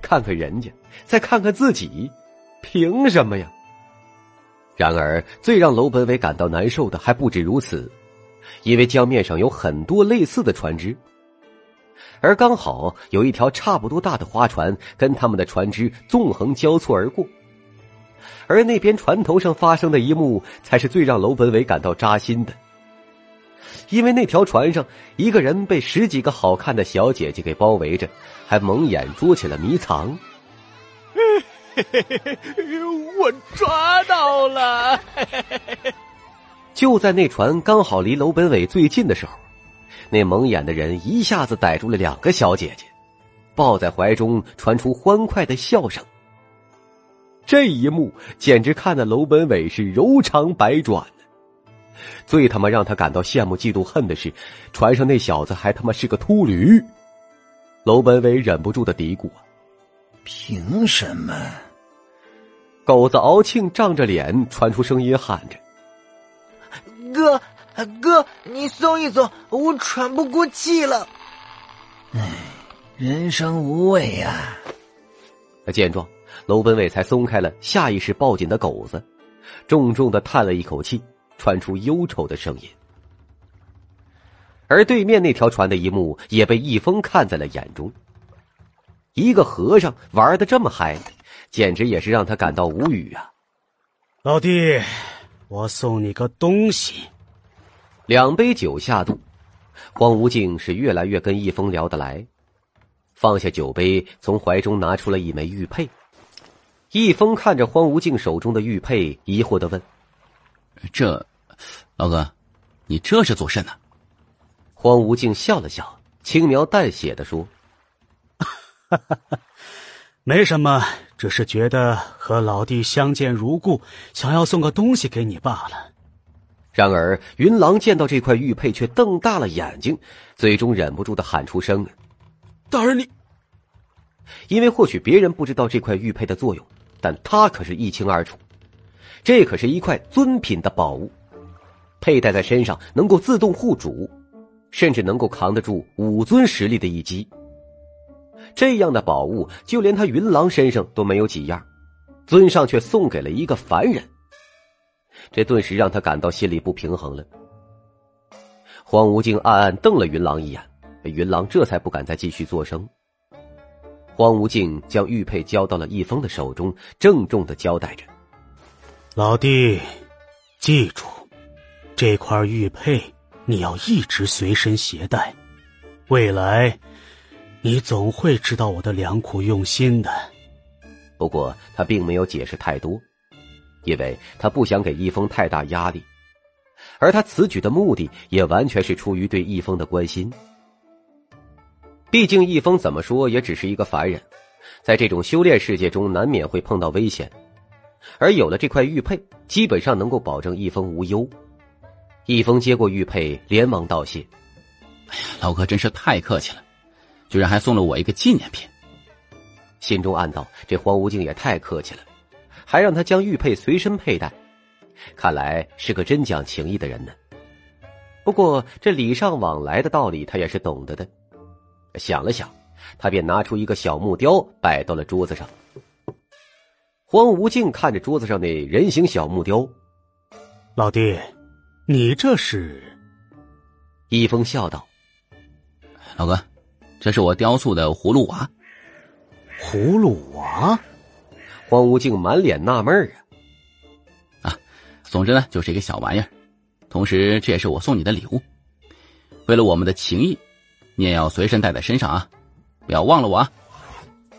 看看人家，再看看自己，凭什么呀？然而，最让楼本伟感到难受的还不止如此，因为江面上有很多类似的船只，而刚好有一条差不多大的花船跟他们的船只纵横交错而过。而那边船头上发生的一幕，才是最让楼本伟感到扎心的。因为那条船上，一个人被十几个好看的小姐姐给包围着，还蒙眼捉起了迷藏。我抓到了！就在那船刚好离楼本伟最近的时候，那蒙眼的人一下子逮住了两个小姐姐，抱在怀中，传出欢快的笑声。这一幕简直看得楼本伟是柔肠百转呢。最他妈让他感到羡慕、嫉妒、恨的是，船上那小子还他妈是个秃驴。楼本伟忍不住的嘀咕：“凭什么？”狗子敖庆涨着脸传出声音喊着：“哥，哥，你松一松，我喘不过气了。”唉，人生无味呀。见状。楼本伟才松开了下意识抱紧的狗子，重重的叹了一口气，传出忧愁的声音。而对面那条船的一幕也被易峰看在了眼中。一个和尚玩的这么嗨，简直也是让他感到无语啊！老弟，我送你个东西。两杯酒下肚，荒无境是越来越跟易峰聊得来，放下酒杯，从怀中拿出了一枚玉佩。易峰看着荒无境手中的玉佩，疑惑的问：“这，老哥，你这是做甚呢？”荒无尽笑了笑，轻描淡写的说：“ 没什么，只是觉得和老弟相见如故，想要送个东西给你罢了。”然而云狼见到这块玉佩，却瞪大了眼睛，最终忍不住的喊出声：“大人，你……因为或许别人不知道这块玉佩的作用。”但他可是一清二楚，这可是一块尊品的宝物，佩戴在身上能够自动护主，甚至能够扛得住武尊实力的一击。这样的宝物，就连他云狼身上都没有几样，尊上却送给了一个凡人，这顿时让他感到心里不平衡了。荒无境暗暗瞪了云狼一眼，云狼这才不敢再继续作声。荒无境将玉佩交到了易峰的手中，郑重的交代着：“老弟，记住，这块玉佩你要一直随身携带，未来你总会知道我的良苦用心的。”不过他并没有解释太多，因为他不想给易峰太大压力。而他此举的目的也完全是出于对易峰的关心。毕竟易峰怎么说也只是一个凡人，在这种修炼世界中难免会碰到危险，而有了这块玉佩，基本上能够保证易峰无忧。易峰接过玉佩，连忙道谢：“哎呀，老哥真是太客气了，居然还送了我一个纪念品。”心中暗道：“这荒无境也太客气了，还让他将玉佩随身佩戴，看来是个真讲情义的人呢。”不过这礼尚往来的道理，他也是懂得的。想了想，他便拿出一个小木雕，摆到了桌子上。荒无境看着桌子上那人形小木雕，老弟。你这是？易峰笑道：“老哥，这是我雕塑的葫芦娃。”葫芦娃？荒无尽满脸纳闷啊！啊，总之呢，就是一个小玩意儿。同时，这也是我送你的礼物。为了我们的情谊，你也要随身带在身上啊！不要忘了我啊！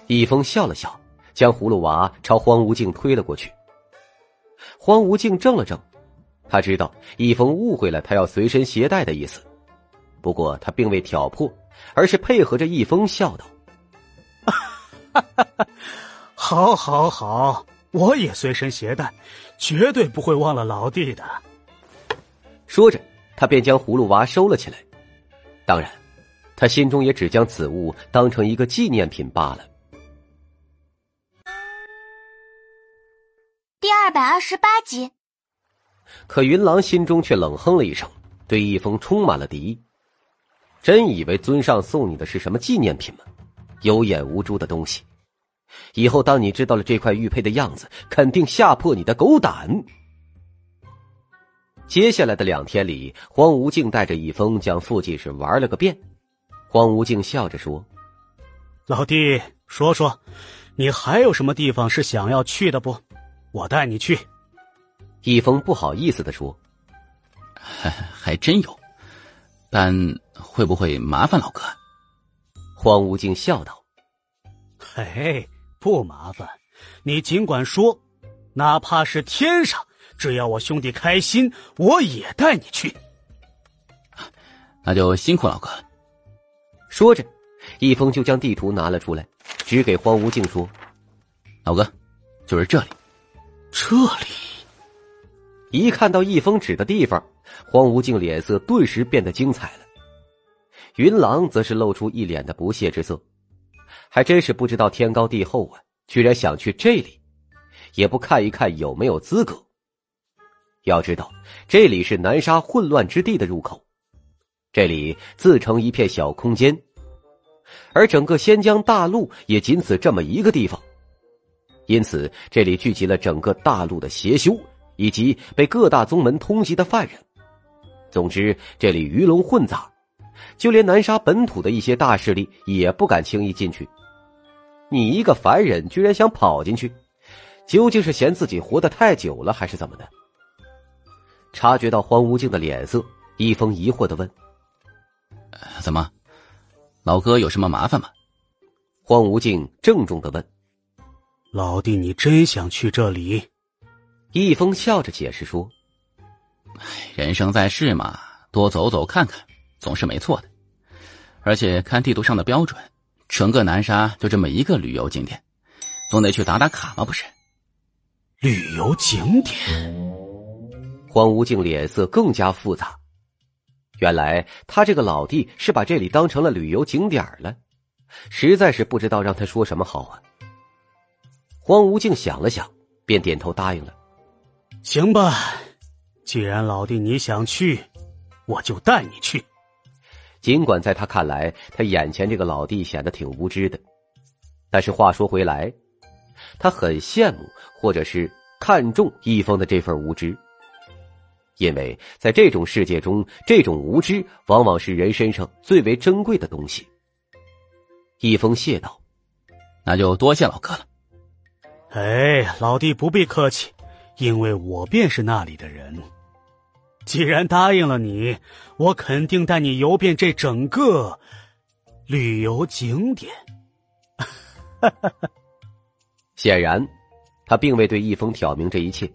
易峰笑了笑，将葫芦娃朝荒无境推了过去。荒无境怔了怔。他知道易峰误会了他要随身携带的意思，不过他并未挑破，而是配合着易峰笑道：“好，好，好，我也随身携带，绝对不会忘了老弟的。”说着，他便将葫芦娃收了起来。当然，他心中也只将此物当成一个纪念品罢了。第二百二十八集。可云郎心中却冷哼了一声，对易峰充满了敌意。真以为尊上送你的是什么纪念品吗？有眼无珠的东西！以后当你知道了这块玉佩的样子，肯定吓破你的狗胆。接下来的两天里，荒无境带着易峰将附近是玩了个遍。荒无境笑着说：“老弟，说说，你还有什么地方是想要去的不？我带你去。”易峰不好意思的说：“还还真有，但会不会麻烦老哥？”荒无境笑道：“嘿，不麻烦，你尽管说，哪怕是天上，只要我兄弟开心，我也带你去。”那就辛苦老哥。说着，易峰就将地图拿了出来，指给荒无境说：“老哥，就是这里，这里。”一看到易峰指的地方，荒无尽脸色顿时变得精彩了。云狼则是露出一脸的不屑之色，还真是不知道天高地厚啊，居然想去这里，也不看一看有没有资格。要知道，这里是南沙混乱之地的入口，这里自成一片小空间，而整个仙江大陆也仅此这么一个地方，因此这里聚集了整个大陆的邪修。以及被各大宗门通缉的犯人，总之这里鱼龙混杂，就连南沙本土的一些大势力也不敢轻易进去。你一个凡人居然想跑进去，究竟是嫌自己活得太久了，还是怎么的？察觉到荒无境的脸色，一峰疑惑的问：“怎么，老哥有什么麻烦吗？”荒无境郑重的问：“老弟，你真想去这里？”易峰笑着解释说：“人生在世嘛，多走走看看，总是没错的。而且看地图上的标准，整个南沙就这么一个旅游景点，总得去打打卡嘛，不是？”旅游景点，荒无境脸色更加复杂。原来他这个老弟是把这里当成了旅游景点了，实在是不知道让他说什么好啊。荒无境想了想，便点头答应了。行吧，既然老弟你想去，我就带你去。尽管在他看来，他眼前这个老弟显得挺无知的，但是话说回来，他很羡慕或者是看重易峰的这份无知，因为在这种世界中，这种无知往往是人身上最为珍贵的东西。易峰谢道：“那就多谢老哥了。”哎，老弟不必客气。因为我便是那里的人，既然答应了你，我肯定带你游遍这整个旅游景点。显然，他并未对易峰挑明这一切，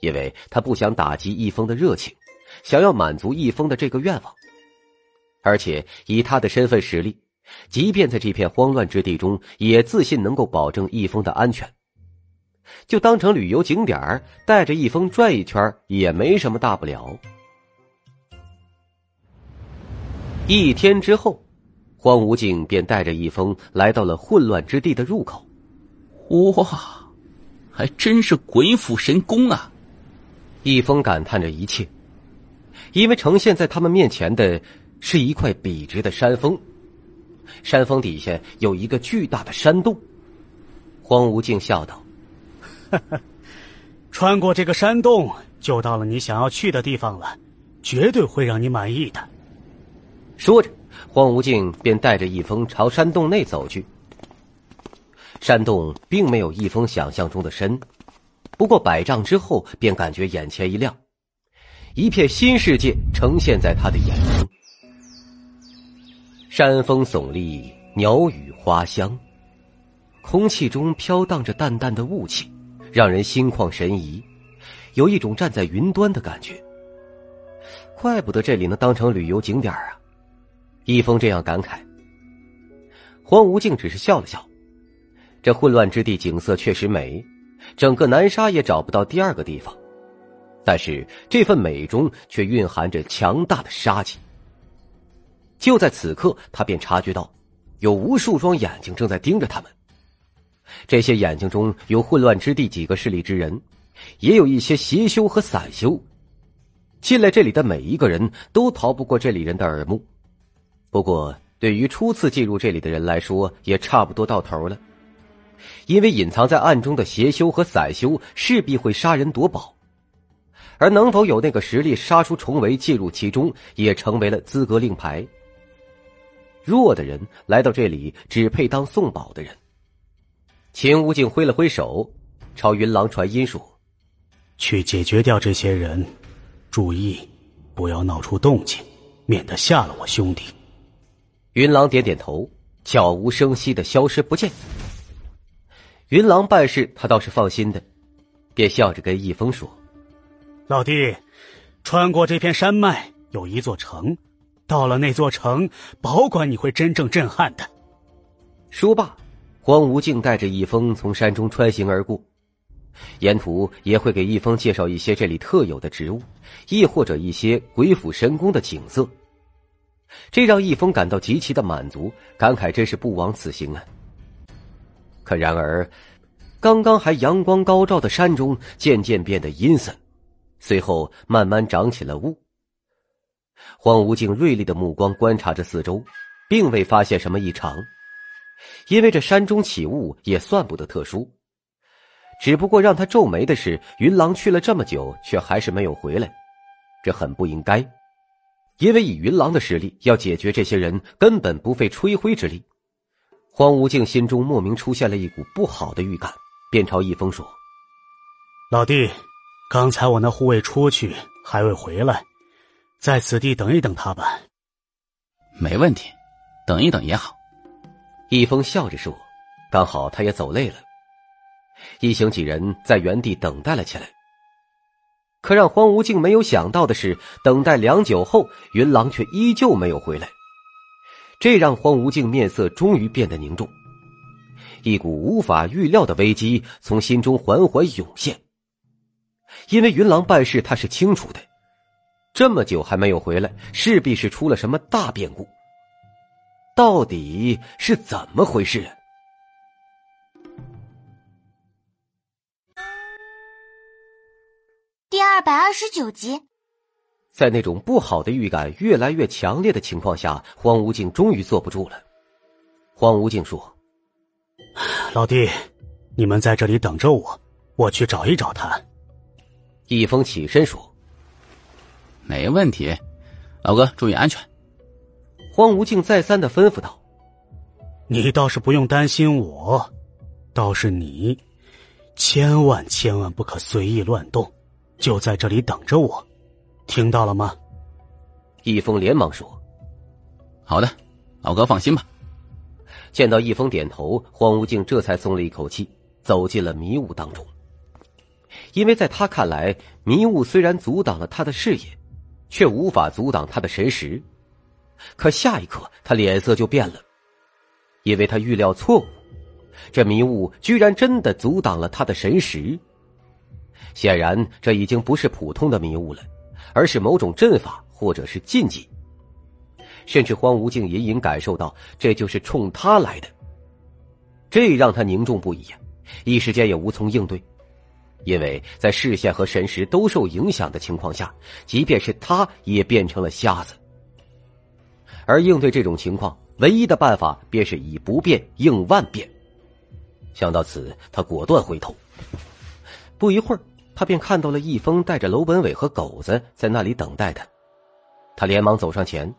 因为他不想打击易峰的热情，想要满足易峰的这个愿望。而且以他的身份实力，即便在这片慌乱之地中，也自信能够保证易峰的安全。就当成旅游景点带着易峰转一圈也没什么大不了。一天之后，荒无境便带着易峰来到了混乱之地的入口。哇，还真是鬼斧神工啊！易峰感叹着一切，因为呈现在他们面前的。是一块笔直的山峰，山峰底下有一个巨大的山洞。荒无境笑道：“哈 哈穿过这个山洞，就到了你想要去的地方了，绝对会让你满意的。”说着，荒无境便带着易峰朝山洞内走去。山洞并没有易峰想象中的深，不过百丈之后，便感觉眼前一亮，一片新世界呈现在他的眼中。山峰耸立，鸟语花香，空气中飘荡着淡淡的雾气，让人心旷神怡，有一种站在云端的感觉。怪不得这里能当成旅游景点啊！易峰这样感慨。黄无境只是笑了笑。这混乱之地景色确实美，整个南沙也找不到第二个地方。但是这份美中却蕴含着强大的杀气。就在此刻，他便察觉到，有无数双眼睛正在盯着他们。这些眼睛中有混乱之地几个势力之人，也有一些邪修和散修。进来这里的每一个人都逃不过这里人的耳目。不过，对于初次进入这里的人来说，也差不多到头了，因为隐藏在暗中的邪修和散修势必会杀人夺宝，而能否有那个实力杀出重围进入其中，也成为了资格令牌。弱的人来到这里，只配当送宝的人。秦无尽挥了挥手，朝云狼传音说：“去解决掉这些人，注意不要闹出动静，免得吓了我兄弟。”云狼点点头，悄无声息的消失不见。云狼办事，他倒是放心的，便笑着跟易峰说：“老弟，穿过这片山脉，有一座城。”到了那座城，保管你会真正震撼的。说罢，荒无境带着易峰从山中穿行而过，沿途也会给易峰介绍一些这里特有的植物，亦或者一些鬼斧神工的景色。这让易峰感到极其的满足，感慨真是不枉此行啊。可然而，刚刚还阳光高照的山中渐渐变得阴森，随后慢慢长起了雾。荒无境锐利的目光观察着四周，并未发现什么异常，因为这山中起雾也算不得特殊。只不过让他皱眉的是，云狼去了这么久，却还是没有回来，这很不应该。因为以云狼的实力，要解决这些人根本不费吹灰之力。荒无境心中莫名出现了一股不好的预感，便朝易峰说：“老弟，刚才我那护卫出去，还未回来。”在此地等一等他吧。没问题，等一等也好。易峰笑着说：“刚好他也走累了。”一行几人在原地等待了起来。可让荒无境没有想到的是，等待良久后，云狼却依旧没有回来。这让荒无境面色终于变得凝重，一股无法预料的危机从心中缓缓涌现。因为云狼办事，他是清楚的。这么久还没有回来，势必是出了什么大变故。到底是怎么回事？第二百二十九集，在那种不好的预感越来越强烈的情况下，荒无境终于坐不住了。荒无境说：“老弟，你们在这里等着我，我去找一找他。”易峰起身说。没问题，老哥注意安全。荒无境再三的吩咐道：“你倒是不用担心我，倒是你，千万千万不可随意乱动，就在这里等着我，听到了吗？”易峰连忙说：“好的，老哥放心吧。”见到易峰点头，荒无境这才松了一口气，走进了迷雾当中。因为在他看来，迷雾虽然阻挡了他的视野。却无法阻挡他的神识。可下一刻，他脸色就变了，因为他预料错误，这迷雾居然真的阻挡了他的神识。显然，这已经不是普通的迷雾了，而是某种阵法或者是禁忌。甚至荒无境隐隐感受到，这就是冲他来的。这让他凝重不已，一时间也无从应对。因为在视线和神识都受影响的情况下，即便是他也变成了瞎子。而应对这种情况，唯一的办法便是以不变应万变。想到此，他果断回头。不一会儿，他便看到了易峰带着楼本伟和狗子在那里等待他。他连忙走上前，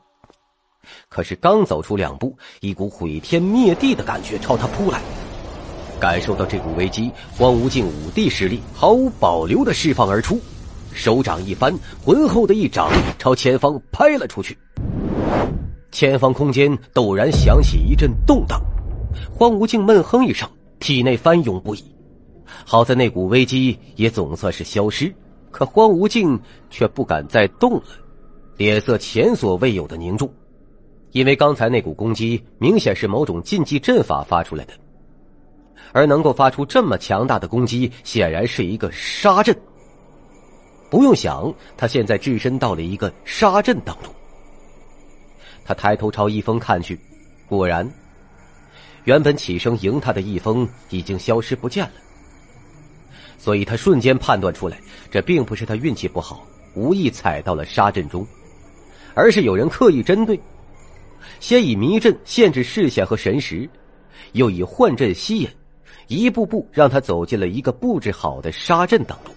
可是刚走出两步，一股毁天灭地的感觉朝他扑来。感受到这股危机，荒无尽五帝实力毫无保留的释放而出，手掌一翻，浑厚的一掌朝前方拍了出去。前方空间陡然响起一阵动荡，荒无尽闷哼一声，体内翻涌不已。好在那股危机也总算是消失，可荒无尽却不敢再动了，脸色前所未有的凝重，因为刚才那股攻击明显是某种禁忌阵法发出来的。而能够发出这么强大的攻击，显然是一个杀阵。不用想，他现在置身到了一个杀阵当中。他抬头朝易峰看去，果然，原本起身迎他的易峰已经消失不见了。所以他瞬间判断出来，这并不是他运气不好，无意踩到了杀阵中，而是有人刻意针对，先以迷阵限制视线和神识，又以幻阵吸引。一步步让他走进了一个布置好的杀阵当中。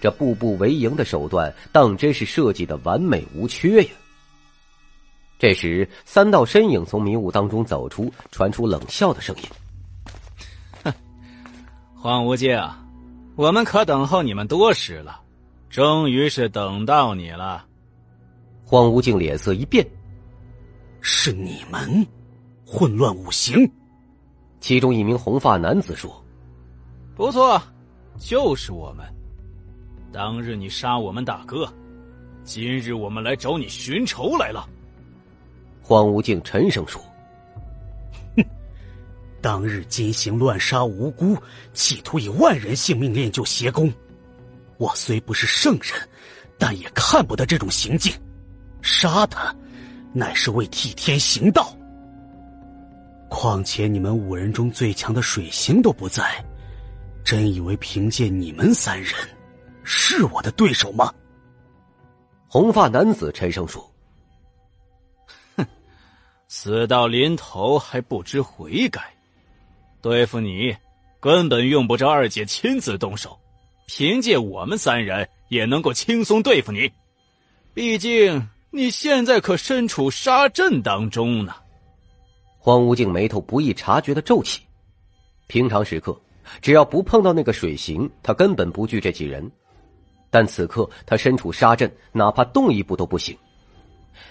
这步步为营的手段，当真是设计的完美无缺呀！这时，三道身影从迷雾当中走出，传出冷笑的声音：“哼，荒无界啊，我们可等候你们多时了，终于是等到你了。”荒无境脸色一变：“是你们，混乱五行。”其中一名红发男子说：“不错，就是我们。当日你杀我们大哥，今日我们来找你寻仇来了。”荒无境沉声说：“哼，当日金行乱杀无辜，企图以万人性命练就邪功。我虽不是圣人，但也看不得这种行径。杀他，乃是为替天行道。”况且你们五人中最强的水星都不在，真以为凭借你们三人是我的对手吗？红发男子沉声说：“哼，死到临头还不知悔改，对付你根本用不着二姐亲自动手，凭借我们三人也能够轻松对付你。毕竟你现在可身处杀阵当中呢。”荒无境眉头不易察觉的皱起，平常时刻，只要不碰到那个水行，他根本不惧这几人。但此刻他身处杀阵，哪怕动一步都不行。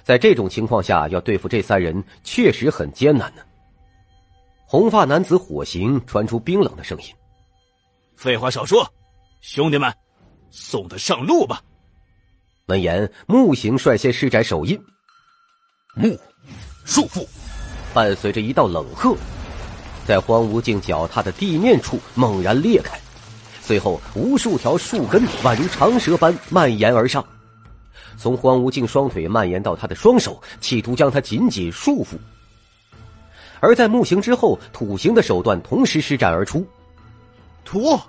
在这种情况下，要对付这三人，确实很艰难呢。红发男子火行传出冰冷的声音：“废话少说，兄弟们，送他上路吧。”闻言，木行率先施展手印，木束缚。伴随着一道冷喝，在荒芜境脚踏的地面处猛然裂开，随后无数条树根宛如长蛇般蔓延而上，从荒无境双腿蔓延到他的双手，企图将他紧紧束缚。而在木行之后，土行的手段同时施展而出，土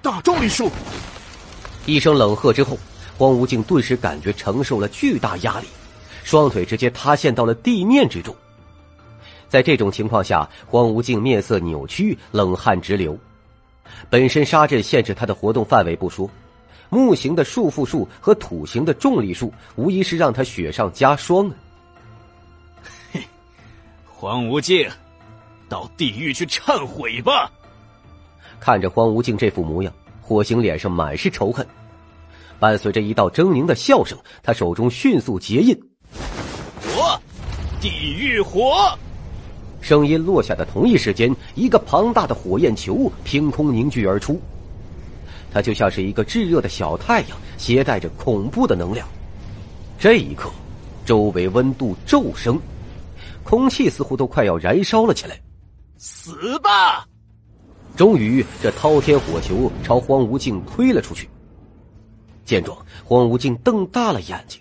大重力术。一声冷喝之后，荒无境顿时感觉承受了巨大压力，双腿直接塌陷到了地面之中。在这种情况下，荒无境面色扭曲，冷汗直流。本身沙阵限制他的活动范围不说，木形的束缚术和土形的重力术，无疑是让他雪上加霜啊！嘿，荒无尽，到地狱去忏悔吧！看着荒无尽这副模样，火星脸上满是仇恨，伴随着一道狰狞的笑声，他手中迅速结印：火，地狱火。声音落下的同一时间，一个庞大的火焰球凭空凝聚而出，它就像是一个炙热的小太阳，携带着恐怖的能量，这一刻，周围温度骤升，空气似乎都快要燃烧了起来。死吧！终于，这滔天火球朝荒无境推了出去。见状，荒无境瞪大了眼睛。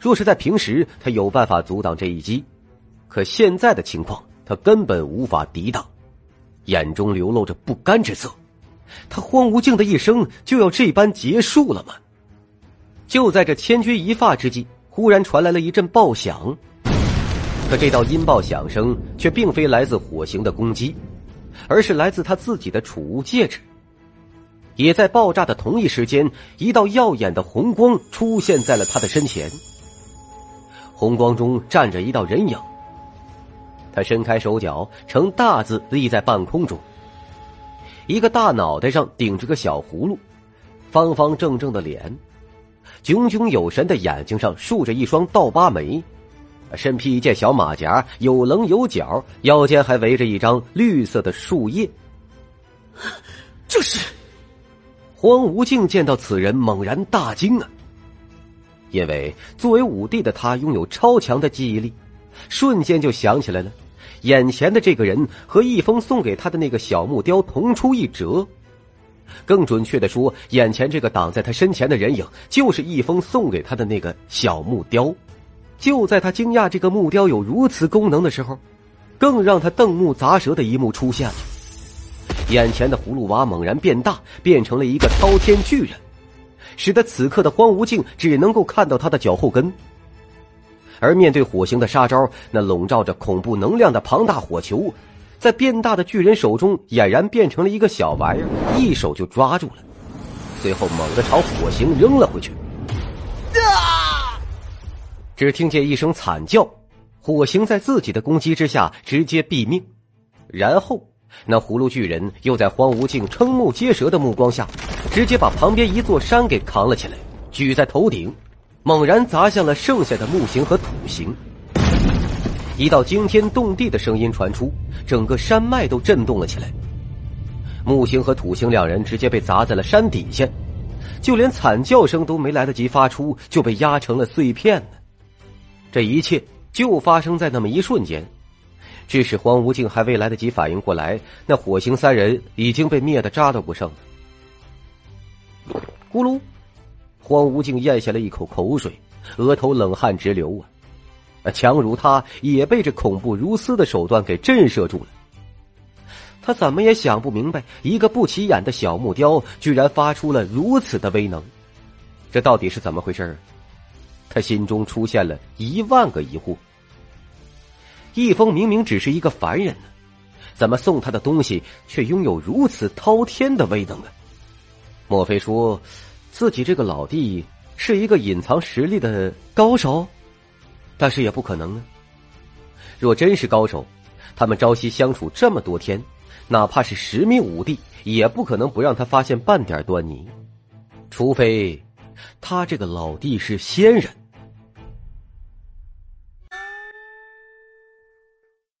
若是在平时，他有办法阻挡这一击，可现在的情况，他根本无法抵挡，眼中流露着不甘之色。他荒无境的一生就要这般结束了吗？就在这千钧一发之际，忽然传来了一阵爆响。可这道音爆响声却并非来自火星的攻击，而是来自他自己的储物戒指。也在爆炸的同一时间，一道耀眼的红光出现在了他的身前。红光中站着一道人影，他伸开手脚，呈大字立在半空中。一个大脑袋上顶着个小葫芦，方方正正的脸，炯炯有神的眼睛上竖着一双倒八眉，身披一件小马甲，有棱有角，腰间还围着一张绿色的树叶。这是荒无境见到此人，猛然大惊啊！因为作为武帝的他拥有超强的记忆力，瞬间就想起来了。眼前的这个人和易峰送给他的那个小木雕同出一辙，更准确的说，眼前这个挡在他身前的人影就是易峰送给他的那个小木雕。就在他惊讶这个木雕有如此功能的时候，更让他瞪目砸舌的一幕出现了：眼前的葫芦娃猛然变大，变成了一个滔天巨人，使得此刻的荒无境只能够看到他的脚后跟。而面对火星的杀招，那笼罩着恐怖能量的庞大火球，在变大的巨人手中俨然变成了一个小玩意儿，一手就抓住了，随后猛地朝火星扔了回去。啊！只听见一声惨叫，火星在自己的攻击之下直接毙命。然后，那葫芦巨人又在荒无境瞠目结舌的目光下，直接把旁边一座山给扛了起来，举在头顶。猛然砸向了剩下的木星和土星，一道惊天动地的声音传出，整个山脉都震动了起来。木星和土星两人直接被砸在了山底下，就连惨叫声都没来得及发出，就被压成了碎片。这一切就发生在那么一瞬间，致使荒无境还未来得及反应过来，那火星三人已经被灭得渣都不剩了。咕噜。荒无境咽下了一口口水，额头冷汗直流啊！强如他也被这恐怖如斯的手段给震慑住了。他怎么也想不明白，一个不起眼的小木雕居然发出了如此的威能，这到底是怎么回事儿？他心中出现了一万个疑惑。易峰明明只是一个凡人呢，怎么送他的东西却拥有如此滔天的威能呢？莫非说？自己这个老弟是一个隐藏实力的高手，但是也不可能啊。若真是高手，他们朝夕相处这么多天，哪怕是十名武帝，也不可能不让他发现半点端倪。除非他这个老弟是仙人。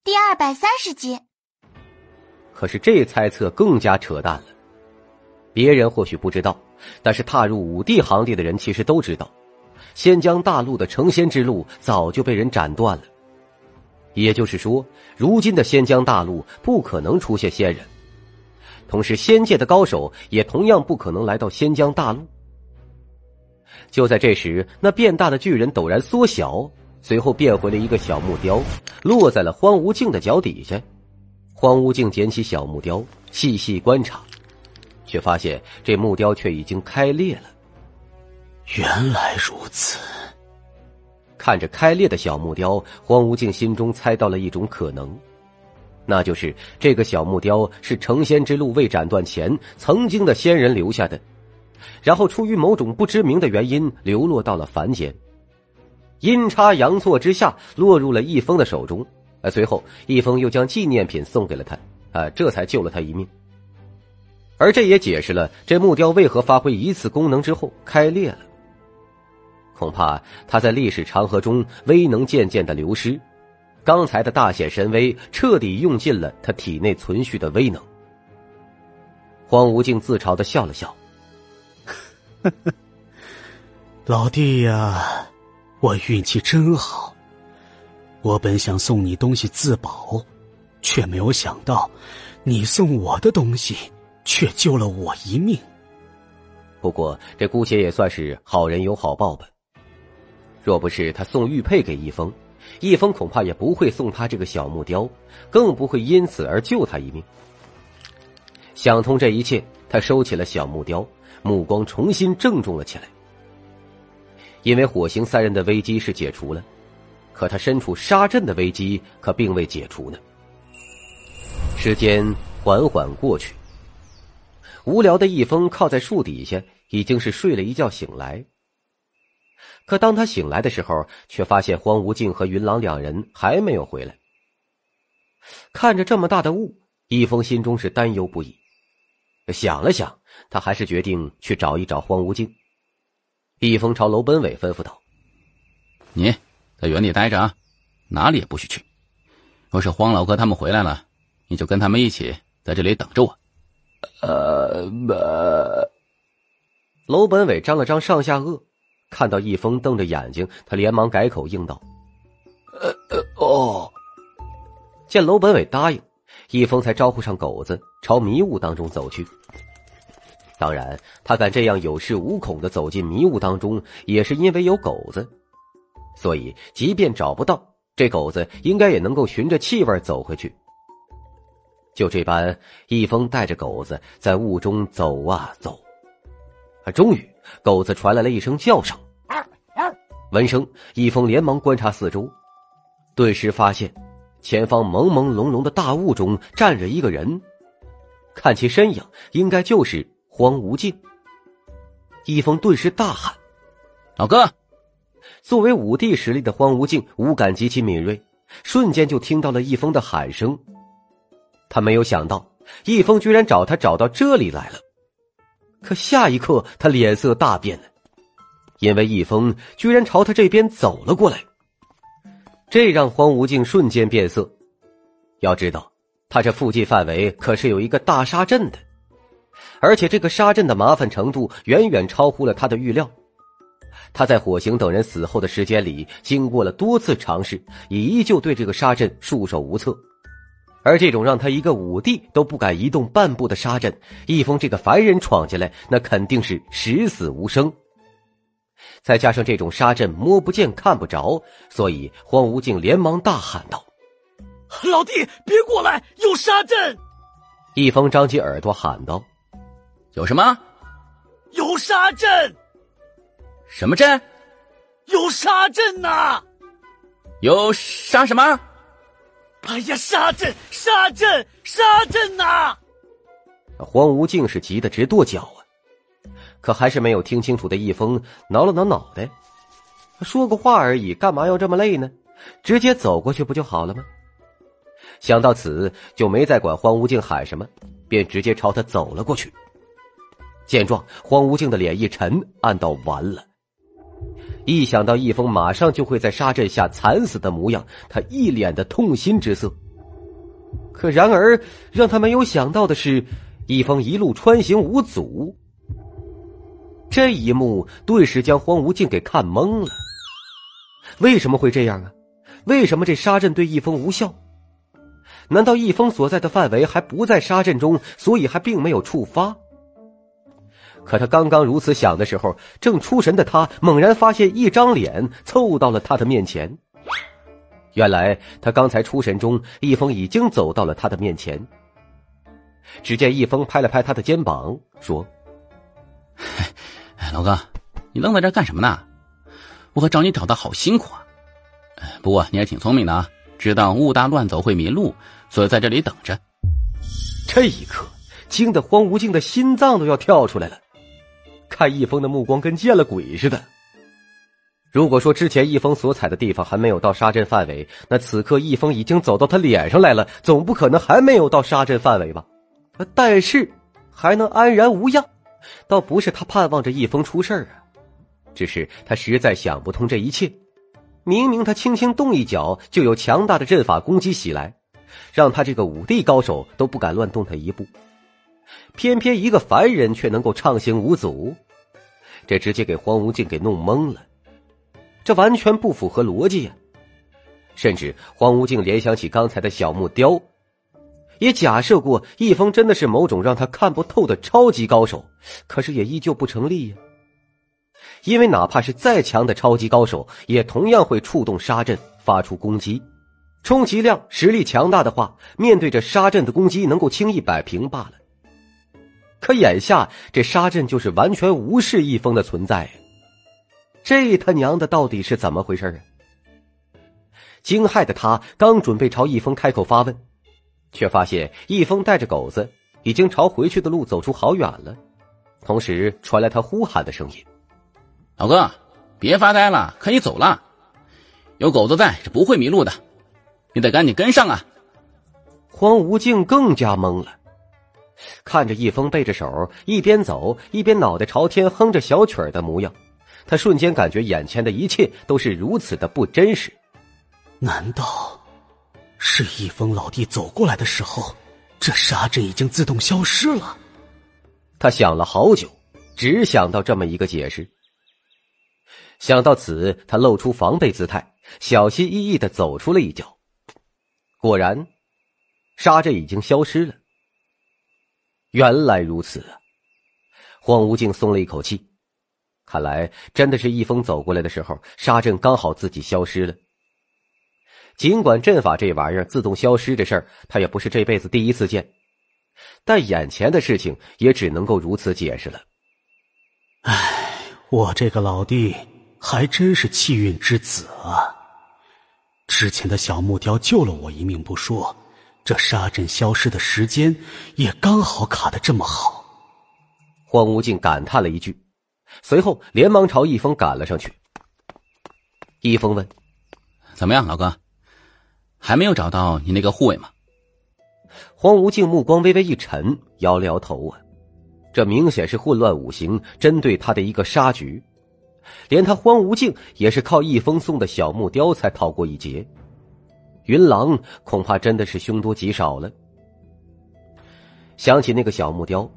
第二百三十集。可是这猜测更加扯淡了。别人或许不知道。但是踏入武帝行列的人其实都知道，仙江大陆的成仙之路早就被人斩断了。也就是说，如今的仙江大陆不可能出现仙人，同时仙界的高手也同样不可能来到仙江大陆。就在这时，那变大的巨人陡然缩小，随后变回了一个小木雕，落在了荒无境的脚底下。荒无境捡起小木雕，细细观察。却发现这木雕却已经开裂了。原来如此。看着开裂的小木雕，荒无尽心中猜到了一种可能，那就是这个小木雕是成仙之路未斩断前曾经的仙人留下的，然后出于某种不知名的原因流落到了凡间，阴差阳错之下落入了易峰的手中。啊，随后易峰又将纪念品送给了他，啊，这才救了他一命。而这也解释了这木雕为何发挥一次功能之后开裂了。恐怕他在历史长河中威能渐渐的流失，刚才的大显神威彻底用尽了他体内存续的威能。荒无境自嘲的笑了笑：“ 老弟呀，我运气真好。我本想送你东西自保，却没有想到，你送我的东西却救了我一命。不过这姑且也算是好人有好报吧。若不是他送玉佩给易峰，易峰恐怕也不会送他这个小木雕，更不会因此而救他一命。想通这一切，他收起了小木雕，目光重新郑重了起来。因为火星三人的危机是解除了，可他身处杀阵的危机可并未解除呢。时间缓缓过去，无聊的易峰靠在树底下，已经是睡了一觉醒来。可当他醒来的时候，却发现荒无尽和云朗两人还没有回来。看着这么大的雾，易峰心中是担忧不已。想了想，他还是决定去找一找荒无尽。易峰朝楼本伟吩咐道：“你在原地待着啊，哪里也不许去。若是荒老哥他们回来了，你就跟他们一起在这里等着我。”呃，楼本伟张了张上下颚，看到易峰瞪着眼睛，他连忙改口应道：“呃呃哦。”见楼本伟答应。易峰才招呼上狗子，朝迷雾当中走去。当然，他敢这样有恃无恐的走进迷雾当中，也是因为有狗子。所以，即便找不到这狗子，应该也能够循着气味走回去。就这般，易峰带着狗子在雾中走啊走，啊，终于，狗子传来了一声叫声。闻声，易峰连忙观察四周，顿时发现。前方朦朦胧胧的大雾中站着一个人，看其身影，应该就是荒无尽。易峰顿时大喊：“老哥！”作为五帝实力的荒无尽，五感极其敏锐，瞬间就听到了易峰的喊声。他没有想到，易峰居然找他找到这里来了。可下一刻，他脸色大变了，因为易峰居然朝他这边走了过来。这让荒无尽瞬间变色。要知道，他这附近范围可是有一个大杀阵的，而且这个杀阵的麻烦程度远远超乎了他的预料。他在火星等人死后的时间里，经过了多次尝试，也依旧对这个杀阵束手无策。而这种让他一个武帝都不敢移动半步的杀阵，易峰这个凡人闯进来，那肯定是十死无生。再加上这种杀阵摸不见看不着，所以荒无尽连忙大喊道：“老弟，别过来，有杀阵！”易峰张起耳朵喊道：“有什么？有杀阵！什么阵？有杀阵呐！有杀什么？哎呀，杀阵！杀阵！杀阵呐！”荒无尽是急得直跺脚啊！可还是没有听清楚的易峰挠了挠脑袋，说个话而已，干嘛要这么累呢？直接走过去不就好了吗？想到此，就没再管荒无尽喊什么，便直接朝他走了过去。见状，荒无尽的脸一沉，暗道完了。一想到易峰马上就会在沙阵下惨死的模样，他一脸的痛心之色。可然而，让他没有想到的是，易峰一路穿行无阻。这一幕顿时将荒无尽给看懵了。为什么会这样啊？为什么这杀阵对易峰无效？难道易峰所在的范围还不在杀阵中，所以还并没有触发？可他刚刚如此想的时候，正出神的他猛然发现一张脸凑到了他的面前。原来他刚才出神中，易峰已经走到了他的面前。只见易峰拍了拍他的肩膀，说。老哥，你愣在这干什么呢？我可找你找的好辛苦啊！不过你还挺聪明的啊，知道雾大乱走会迷路，所以在这里等着。这一刻，惊得荒无尽的心脏都要跳出来了，看易峰的目光跟见了鬼似的。如果说之前易峰所踩的地方还没有到杀阵范围，那此刻易峰已经走到他脸上来了，总不可能还没有到杀阵范围吧？但是还能安然无恙。倒不是他盼望着易峰出事啊，只是他实在想不通这一切。明明他轻轻动一脚，就有强大的阵法攻击袭来，让他这个武帝高手都不敢乱动他一步。偏偏一个凡人却能够畅行无阻，这直接给荒无尽给弄懵了。这完全不符合逻辑呀！甚至荒无尽联想起刚才的小木雕，也假设过易峰真的是某种让他看不透的超级高手，可是也依旧不成立呀。因为哪怕是再强的超级高手，也同样会触动杀阵发出攻击，充其量实力强大的话，面对着杀阵的攻击能够轻易摆平罢了。可眼下这沙阵就是完全无视易峰的存在，这他娘的到底是怎么回事啊？惊骇的他刚准备朝易峰开口发问，却发现易峰带着狗子已经朝回去的路走出好远了，同时传来他呼喊的声音。老哥，别发呆了，可以走了。有狗子在，是不会迷路的。你得赶紧跟上啊！荒无尽更加懵了，看着易峰背着手一边走一边脑袋朝天哼着小曲儿的模样，他瞬间感觉眼前的一切都是如此的不真实。难道是易峰老弟走过来的时候，这沙阵已经自动消失了？他想了好久，只想到这么一个解释。想到此，他露出防备姿态，小心翼翼的走出了一脚。果然，沙阵已经消失了。原来如此！荒无尽松了一口气，看来真的是易峰走过来的时候，沙阵刚好自己消失了。尽管阵法这玩意儿自动消失的事儿，他也不是这辈子第一次见，但眼前的事情也只能够如此解释了。唉，我这个老弟。还真是气运之子啊！之前的小木雕救了我一命不说，这沙阵消失的时间也刚好卡的这么好。荒无尽感叹了一句，随后连忙朝易峰赶了上去。易峰问：“怎么样，老哥？还没有找到你那个护卫吗？”荒无尽目光微微一沉，摇了摇头啊，这明显是混乱五行针对他的一个杀局。连他荒无尽也是靠易峰送的小木雕才逃过一劫，云狼恐怕真的是凶多吉少了。想起那个小木雕，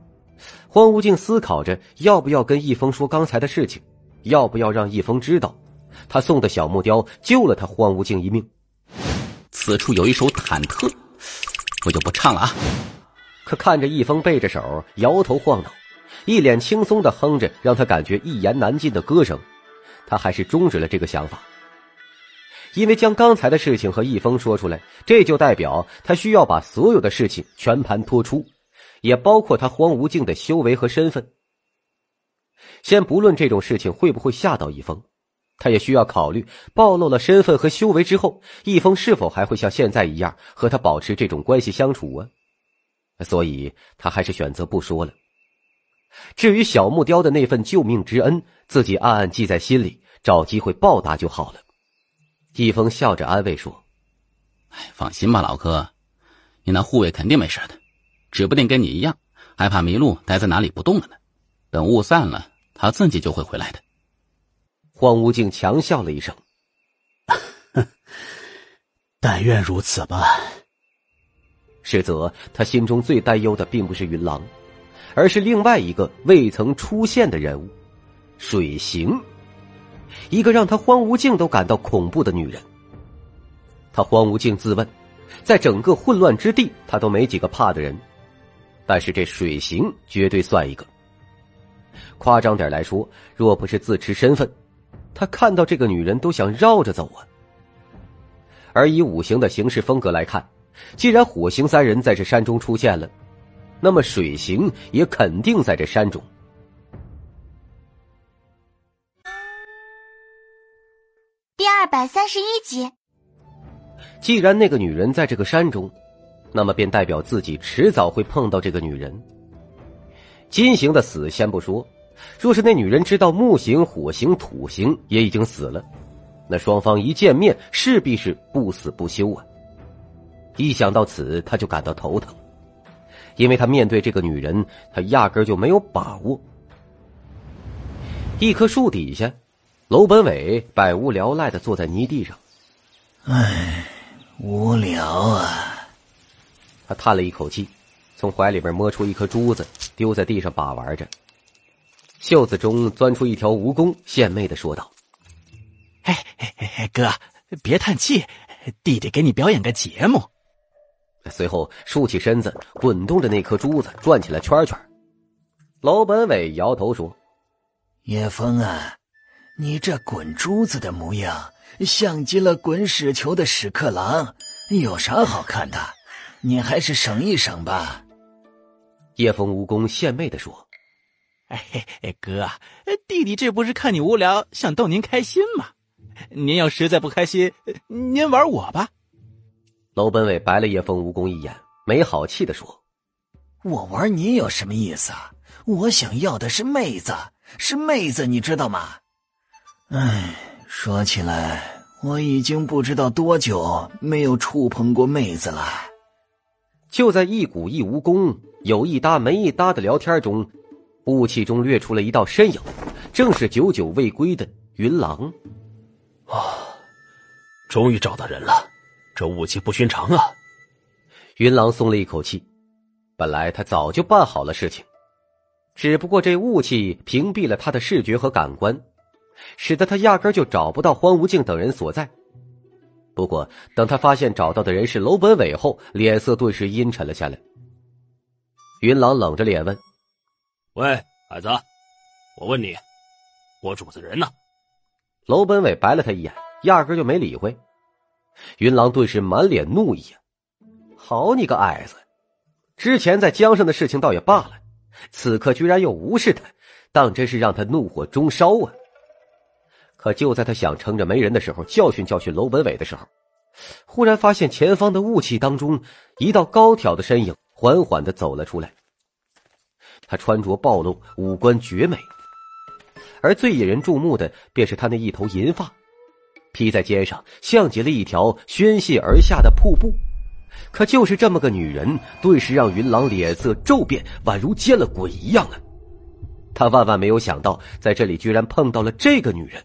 荒无尽思考着要不要跟易峰说刚才的事情，要不要让易峰知道，他送的小木雕救了他荒无尽一命。此处有一首忐忑，我就不唱了啊。可看着易峰背着手摇头晃脑。一脸轻松的哼着，让他感觉一言难尽的歌声，他还是终止了这个想法。因为将刚才的事情和易峰说出来，这就代表他需要把所有的事情全盘托出，也包括他荒无境的修为和身份。先不论这种事情会不会吓到易峰，他也需要考虑暴露了身份和修为之后，易峰是否还会像现在一样和他保持这种关系相处啊？所以他还是选择不说了。至于小木雕的那份救命之恩，自己暗暗记在心里，找机会报答就好了。易峰笑着安慰说：“哎，放心吧，老哥，你那护卫肯定没事的，指不定跟你一样，害怕迷路，待在哪里不动了呢。等雾散了，他自己就会回来的。”荒无尽强笑了一声：“但愿如此吧。”实则他心中最担忧的，并不是云狼。而是另外一个未曾出现的人物，水行，一个让他荒无境都感到恐怖的女人。他荒无境自问，在整个混乱之地，他都没几个怕的人，但是这水行绝对算一个。夸张点来说，若不是自持身份，他看到这个女人都想绕着走啊。而以五行的行事风格来看，既然火行三人在这山中出现了。那么水行也肯定在这山中。第二百三十一集。既然那个女人在这个山中，那么便代表自己迟早会碰到这个女人。金行的死先不说，若是那女人知道木行、火行、土行也已经死了，那双方一见面势必是不死不休啊！一想到此，他就感到头疼。因为他面对这个女人，他压根就没有把握。一棵树底下，楼本伟百无聊赖的坐在泥地上。唉，无聊啊！他叹了一口气，从怀里边摸出一颗珠子，丢在地上把玩着。袖子中钻出一条蜈蚣，献媚的说道：“哎哎，哥，别叹气，弟弟给你表演个节目。随后竖起身子，滚动着那颗珠子转起了圈圈。楼本伟摇头说：“叶枫啊，你这滚珠子的模样，像极了滚屎球的屎壳郎，有啥好看的？你还是省一省吧。”叶枫蜈蚣献媚的说：“哎嘿，哥，弟弟这不是看你无聊，想逗您开心吗？您要实在不开心，您玩我吧。”楼本伟白了叶枫蜈蚣一眼，没好气的说：“我玩你有什么意思啊？我想要的是妹子，是妹子，你知道吗？哎，说起来，我已经不知道多久没有触碰过妹子了。”就在一鼓一蜈蚣有一搭没一搭的聊天中，雾气中掠出了一道身影，正是久久未归的云狼。啊，终于找到人了。这雾气不寻常啊！云狼松了一口气，本来他早就办好了事情，只不过这雾气屏蔽了他的视觉和感官，使得他压根就找不到荒无境等人所在。不过，等他发现找到的人是楼本伟后，脸色顿时阴沉了下来。云狼冷着脸问：“喂，矮子，我问你，我主子人呢？”楼本伟白了他一眼，压根就没理会。云狼顿时满脸怒意啊！好你个矮子！之前在江上的事情倒也罢了，此刻居然又无视他，当真是让他怒火中烧啊！可就在他想撑着没人的时候教训教训楼本伟的时候，忽然发现前方的雾气当中，一道高挑的身影缓缓的走了出来。他穿着暴露，五官绝美，而最引人注目的便是他那一头银发。披在肩上，像极了一条宣泄而下的瀑布。可就是这么个女人，顿时让云狼脸色骤变，宛如见了鬼一样啊！他万万没有想到，在这里居然碰到了这个女人。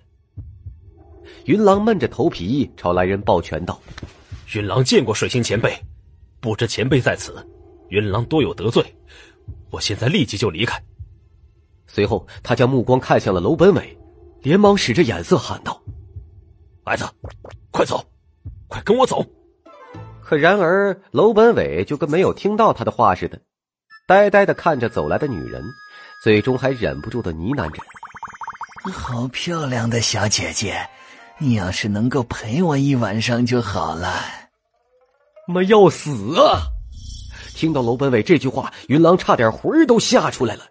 云狼闷着头皮朝来人抱拳道：“云狼见过水星前辈，不知前辈在此，云狼多有得罪，我现在立即就离开。”随后，他将目光看向了楼本伟，连忙使着眼色喊道。孩子，快走，快跟我走！可然而，楼本伟就跟没有听到他的话似的，呆呆的看着走来的女人，最终还忍不住的呢喃着：“好漂亮的小姐姐，你要是能够陪我一晚上就好了。”妈要死啊！听到楼本伟这句话，云狼差点魂儿都吓出来了。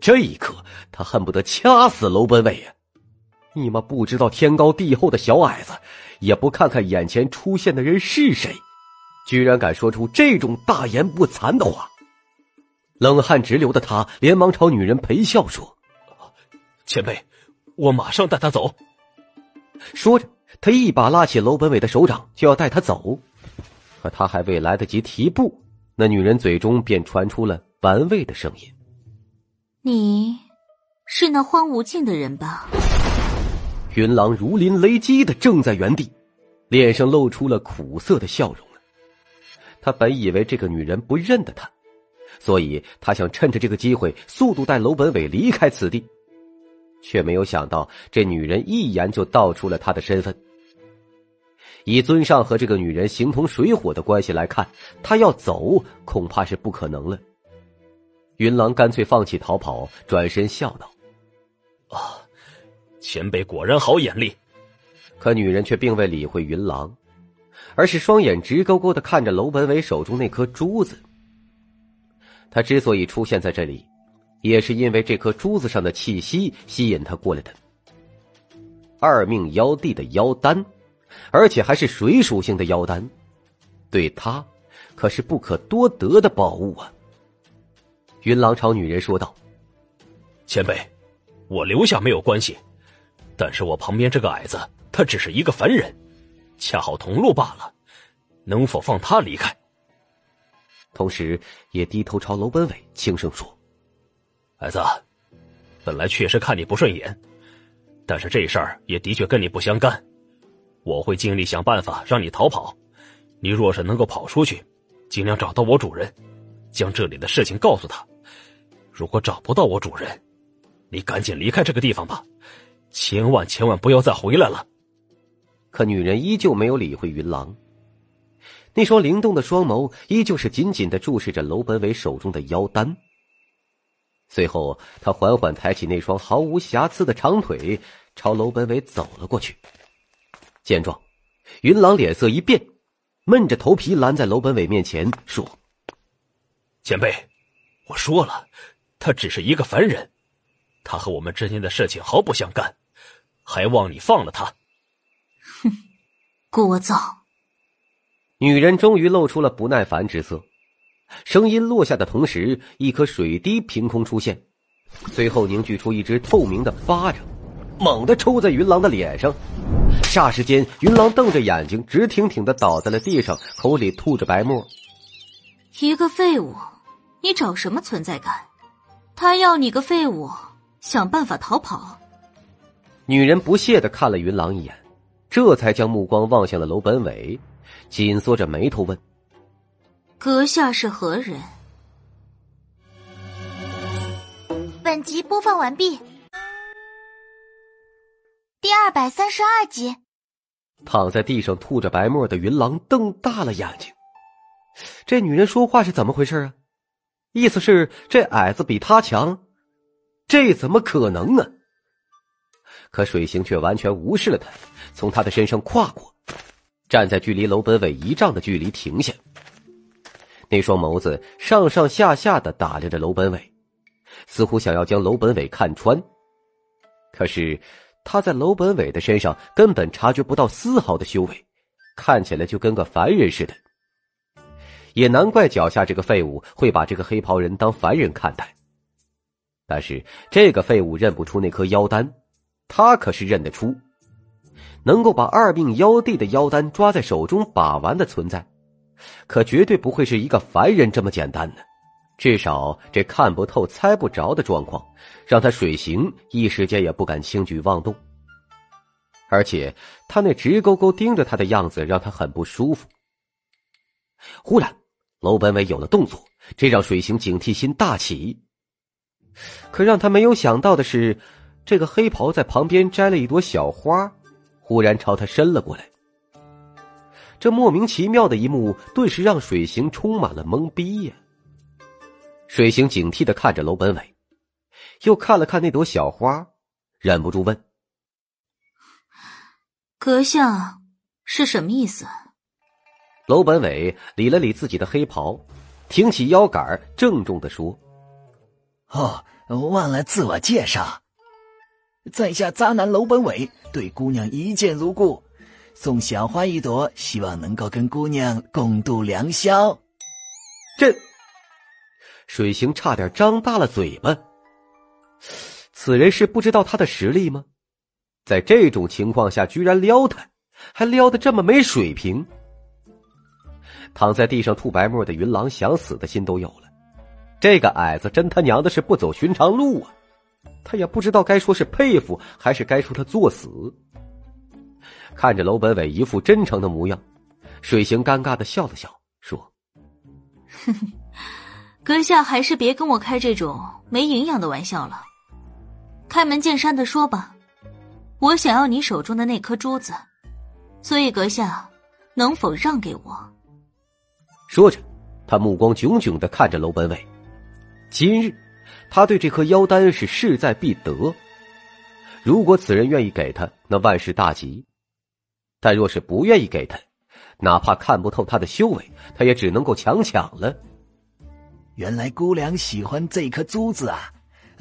这一刻，他恨不得掐死楼本伟呀！你妈不知道天高地厚的小矮子，也不看看眼前出现的人是谁，居然敢说出这种大言不惭的话！冷汗直流的他连忙朝女人陪笑说：“前辈，我马上带他走。”说着，他一把拉起楼本伟的手掌，就要带他走。可他还未来得及提步，那女人嘴中便传出了玩味的声音：“你是那荒无尽的人吧？”云狼如临雷击的怔在原地，脸上露出了苦涩的笑容。他本以为这个女人不认得他，所以他想趁着这个机会速度带楼本伟离开此地，却没有想到这女人一眼就道出了他的身份。以尊上和这个女人形同水火的关系来看，他要走恐怕是不可能了。云狼干脆放弃逃跑，转身笑道：“啊。”前辈果然好眼力，可女人却并未理会云狼，而是双眼直勾勾的看着楼本伟手中那颗珠子。他之所以出现在这里，也是因为这颗珠子上的气息吸引他过来的。二命妖帝的妖丹，而且还是水属性的妖丹，对他可是不可多得的宝物啊！云狼朝女人说道：“前辈，我留下没有关系。”但是我旁边这个矮子，他只是一个凡人，恰好同路罢了，能否放他离开？同时，也低头朝楼本伟轻声说：“矮子，本来确实看你不顺眼，但是这事儿也的确跟你不相干。我会尽力想办法让你逃跑。你若是能够跑出去，尽量找到我主人，将这里的事情告诉他。如果找不到我主人，你赶紧离开这个地方吧。”千万千万不要再回来了！可女人依旧没有理会云狼。那双灵动的双眸依旧是紧紧的注视着楼本伟手中的妖丹。随后，他缓缓抬起那双毫无瑕疵的长腿，朝楼本伟走了过去。见状，云狼脸色一变，闷着头皮拦在楼本伟面前说：“前辈，我说了，他只是一个凡人，他和我们之间的事情毫不相干，还望你放了他。”哼，聒噪。女人终于露出了不耐烦之色，声音落下的同时，一颗水滴凭空出现，随后凝聚出一只透明的巴掌，猛地抽在云狼的脸上。霎时间，云狼瞪着眼睛，直挺挺的倒在了地上，口里吐着白沫。一个废物，你找什么存在感？他要你个废物，想办法逃跑。女人不屑的看了云狼一眼，这才将目光望向了楼本伟。紧缩着眉头问：“阁下是何人？”本集播放完毕，第二百三十二集。躺在地上吐着白沫的云狼瞪大了眼睛，这女人说话是怎么回事啊？意思是这矮子比他强？这怎么可能呢？可水行却完全无视了他，从他的身上跨过。站在距离楼本伟一丈的距离停下，那双眸子上上下下的打量着楼本伟，似乎想要将楼本伟看穿。可是他在楼本伟的身上根本察觉不到丝毫的修为，看起来就跟个凡人似的。也难怪脚下这个废物会把这个黑袍人当凡人看待。但是这个废物认不出那颗妖丹，他可是认得出。能够把二命妖帝的妖丹抓在手中把玩的存在，可绝对不会是一个凡人这么简单的。至少这看不透、猜不着的状况，让他水行一时间也不敢轻举妄动。而且他那直勾勾盯着他的样子，让他很不舒服。忽然，楼本伟有了动作，这让水行警惕心大起。可让他没有想到的是，这个黑袍在旁边摘了一朵小花。忽然朝他伸了过来，这莫名其妙的一幕顿时让水行充满了懵逼呀。水行警惕的看着楼本伟，又看了看那朵小花，忍不住问：“阁下是什么意思？”楼本伟理了理自己的黑袍，挺起腰杆，郑重的说：“哦，忘了自我介绍。”在下渣男楼本伟，对姑娘一见如故，送小花一朵，希望能够跟姑娘共度良宵。这水行差点张大了嘴巴。此人是不知道他的实力吗？在这种情况下，居然撩他，还撩的这么没水平。躺在地上吐白沫的云狼，想死的心都有了。这个矮子真他娘的是不走寻常路啊！他也不知道该说是佩服，还是该说他作死。看着楼本伟一副真诚的模样，水行尴尬的笑了笑，说：“ 阁下还是别跟我开这种没营养的玩笑了。开门见山的说吧，我想要你手中的那颗珠子，所以阁下能否让给我？”说着，他目光炯炯的看着楼本伟。今日。他对这颗妖丹是势在必得，如果此人愿意给他，那万事大吉；但若是不愿意给他，哪怕看不透他的修为，他也只能够强抢了。原来姑娘喜欢这颗珠子啊，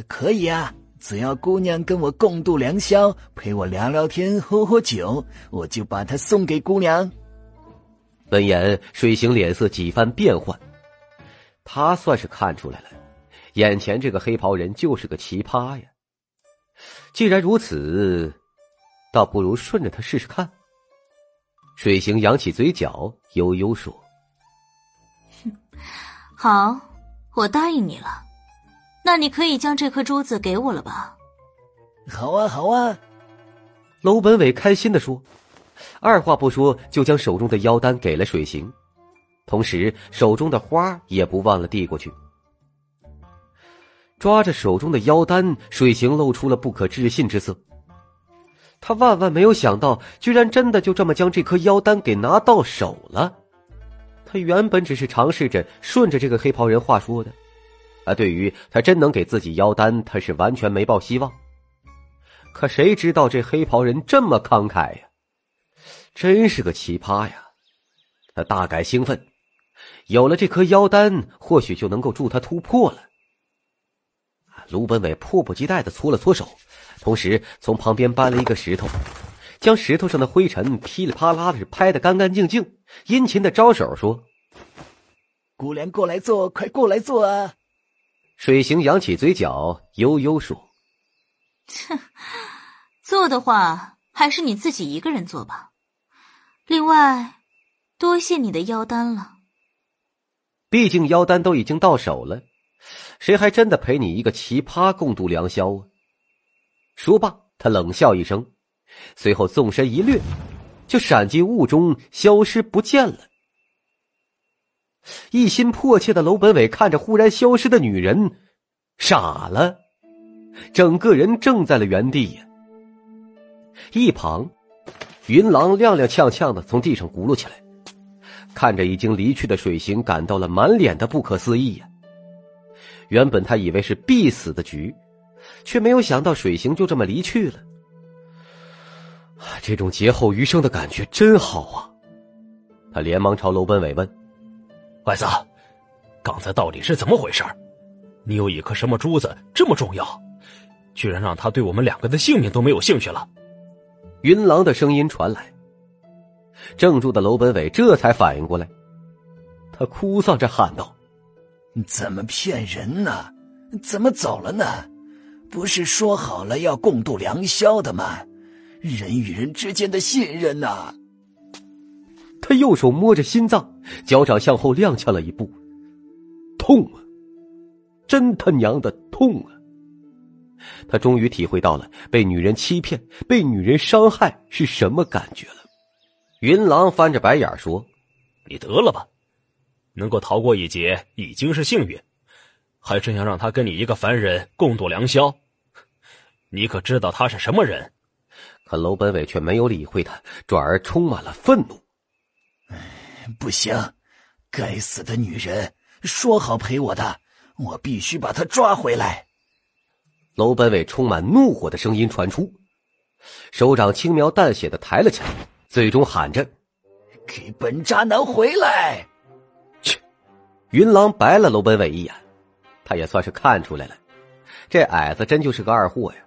可以啊，只要姑娘跟我共度良宵，陪我聊聊天、喝喝酒，我就把它送给姑娘。闻言，水行脸色几番变幻，他算是看出来了。眼前这个黑袍人就是个奇葩呀！既然如此，倒不如顺着他试试看。水行扬起嘴角，悠悠说：“好，我答应你了。那你可以将这颗珠子给我了吧？”“好啊，好啊！”楼本伟开心的说，二话不说就将手中的妖丹给了水行，同时手中的花也不忘了递过去。抓着手中的妖丹，水行露出了不可置信之色。他万万没有想到，居然真的就这么将这颗妖丹给拿到手了。他原本只是尝试着顺着这个黑袍人话说的，啊，对于他真能给自己妖丹，他是完全没抱希望。可谁知道这黑袍人这么慷慨呀，真是个奇葩呀！他大感兴奋，有了这颗妖丹，或许就能够助他突破了。卢本伟迫不及待的搓了搓手。同时，从旁边搬了一个石头，将石头上的灰尘噼里啪啦的是拍得干干净净，殷勤的招手说：“姑娘过来坐，快过来坐啊！”水行扬起嘴角，悠悠说：“哼，做的话，还是你自己一个人做吧。另外，多谢你的妖丹了。毕竟妖丹都已经到手了，谁还真的陪你一个奇葩共度良宵啊？”说罢，他冷笑一声，随后纵身一掠，就闪进雾中，消失不见了。一心迫切的楼本伟看着忽然消失的女人，傻了，整个人怔在了原地呀。一旁，云狼踉踉跄跄的从地上轱辘起来，看着已经离去的水行，感到了满脸的不可思议呀。原本他以为是必死的局。却没有想到水行就这么离去了，这种劫后余生的感觉真好啊！他连忙朝楼本伟问：“外子，刚才到底是怎么回事？你有一颗什么珠子这么重要，居然让他对我们两个的性命都没有兴趣了？”云狼的声音传来，怔住的楼本伟这才反应过来，他哭丧着喊道：“怎么骗人呢？怎么走了呢？”不是说好了要共度良宵的吗？人与人之间的信任呐！他右手摸着心脏，脚掌向后踉跄了一步，痛啊！真他娘的痛啊！他终于体会到了被女人欺骗、被女人伤害是什么感觉了。云狼翻着白眼说：“你得了吧，能够逃过一劫已经是幸运。”还真想让他跟你一个凡人共度良宵？你可知道他是什么人？可楼本伟却没有理会他，转而充满了愤怒。不行，该死的女人，说好陪我的，我必须把她抓回来！楼本伟充满怒火的声音传出，手掌轻描淡写的抬了起来，最终喊着：“给本渣男回来！”切！云狼白了楼本伟一眼。他也算是看出来了，这矮子真就是个二货呀！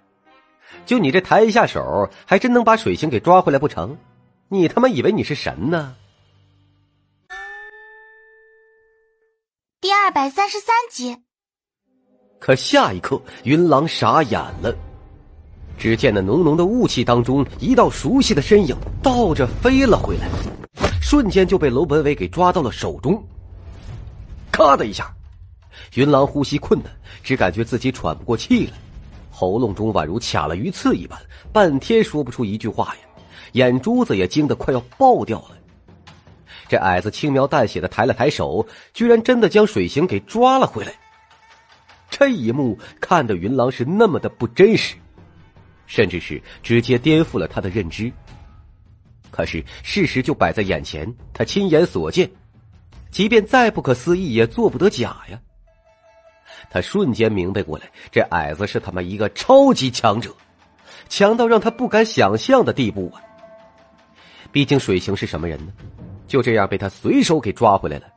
就你这抬一下手，还真能把水星给抓回来不成？你他妈以为你是神呢？第二百三十三集。可下一刻，云狼傻眼了，只见那浓浓的雾气当中，一道熟悉的身影倒着飞了回来，瞬间就被楼本伟给抓到了手中。咔的一下。云狼呼吸困难，只感觉自己喘不过气来，喉咙中宛如卡了鱼刺一般，半天说不出一句话呀，眼珠子也惊得快要爆掉了。这矮子轻描淡写的抬了抬手，居然真的将水行给抓了回来。这一幕看得云狼是那么的不真实，甚至是直接颠覆了他的认知。可是事实就摆在眼前，他亲眼所见，即便再不可思议，也做不得假呀。他瞬间明白过来，这矮子是他妈一个超级强者，强到让他不敢想象的地步啊！毕竟水行是什么人呢？就这样被他随手给抓回来了。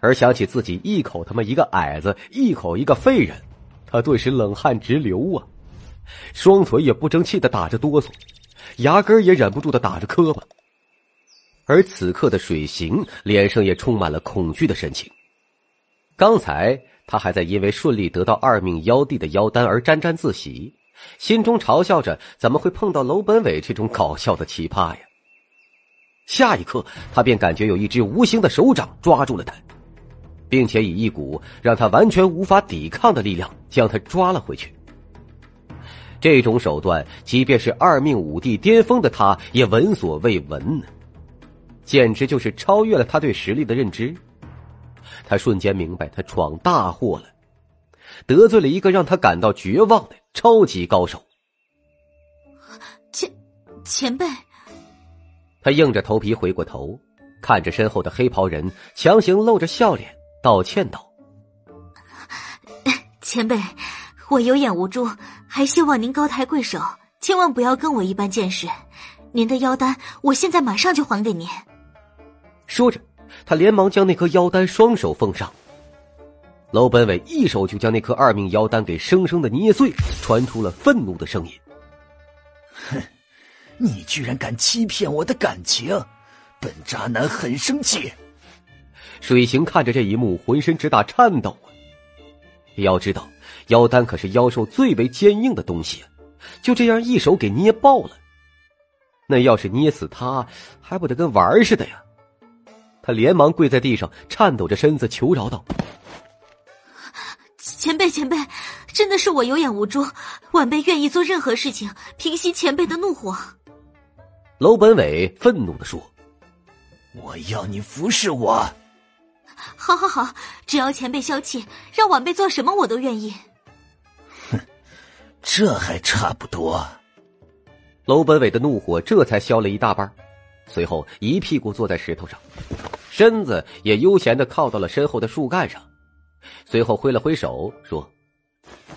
而想起自己一口他妈一个矮子，一口一个废人，他顿时冷汗直流啊，双腿也不争气的打着哆嗦，牙根也忍不住的打着磕巴。而此刻的水行脸上也充满了恐惧的神情，刚才。他还在因为顺利得到二命妖帝的妖丹而沾沾自喜，心中嘲笑着怎么会碰到楼本伟这种搞笑的奇葩呀。下一刻，他便感觉有一只无形的手掌抓住了他，并且以一股让他完全无法抵抗的力量将他抓了回去。这种手段，即便是二命五帝巅峰的他也闻所未闻，简直就是超越了他对实力的认知。他瞬间明白，他闯大祸了，得罪了一个让他感到绝望的超级高手。前前辈。他硬着头皮回过头，看着身后的黑袍人，强行露着笑脸道歉道：“ 前辈，我有眼无珠，还希望您高抬贵手，千万不要跟我一般见识。您的妖丹，我现在马上就还给您。”说着，他连忙将那颗妖丹双手奉上。楼本伟一手就将那颗二命妖丹给生生的捏碎，传出了愤怒的声音：“哼，你居然敢欺骗我的感情，本渣男很生气！”水行看着这一幕，浑身直打颤抖啊！要知道，妖丹可是妖兽最为坚硬的东西，就这样一手给捏爆了，那要是捏死他，还不得跟玩似的呀？他连忙跪在地上，颤抖着身子求饶道。前辈，前辈，真的是我有眼无珠，晚辈愿意做任何事情平息前辈的怒火。楼本伟愤怒的说：“我要你服侍我。”好，好，好，只要前辈消气，让晚辈做什么我都愿意。哼，这还差不多。楼本伟的怒火这才消了一大半，随后一屁股坐在石头上，身子也悠闲的靠到了身后的树干上。随后挥了挥手，说：“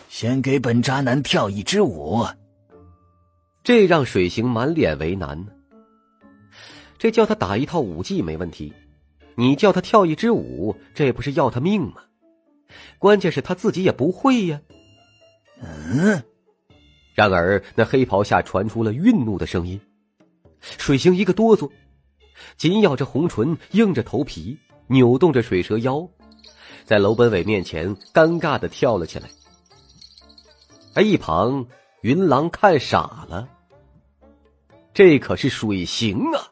先给本渣男跳一支舞。”这让水行满脸为难呢。这叫他打一套武技没问题，你叫他跳一支舞，这不是要他命吗？关键是他自己也不会呀。嗯。然而那黑袍下传出了愠怒的声音，水行一个哆嗦，紧咬着红唇，硬着头皮，扭动着水蛇腰。在楼本伟面前，尴尬的跳了起来。而一旁云郎看傻了，这可是水行啊，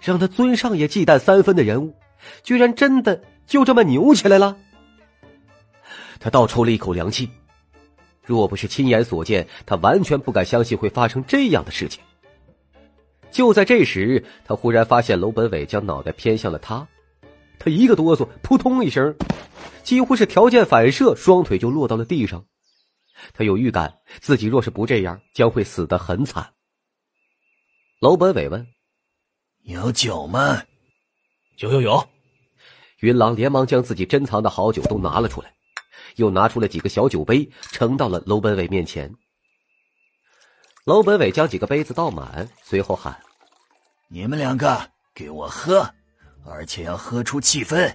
让他尊上也忌惮三分的人物，居然真的就这么扭起来了。他倒抽了一口凉气，若不是亲眼所见，他完全不敢相信会发生这样的事情。就在这时，他忽然发现楼本伟将脑袋偏向了他。他一个哆嗦，扑通一声，几乎是条件反射，双腿就落到了地上。他有预感，自己若是不这样，将会死得很惨。楼本伟问：“有酒吗？”“有有有。”云狼连忙将自己珍藏的好酒都拿了出来，又拿出了几个小酒杯，盛到了楼本伟面前。楼本伟将几个杯子倒满，随后喊：“你们两个给我喝。”而且要喝出气氛。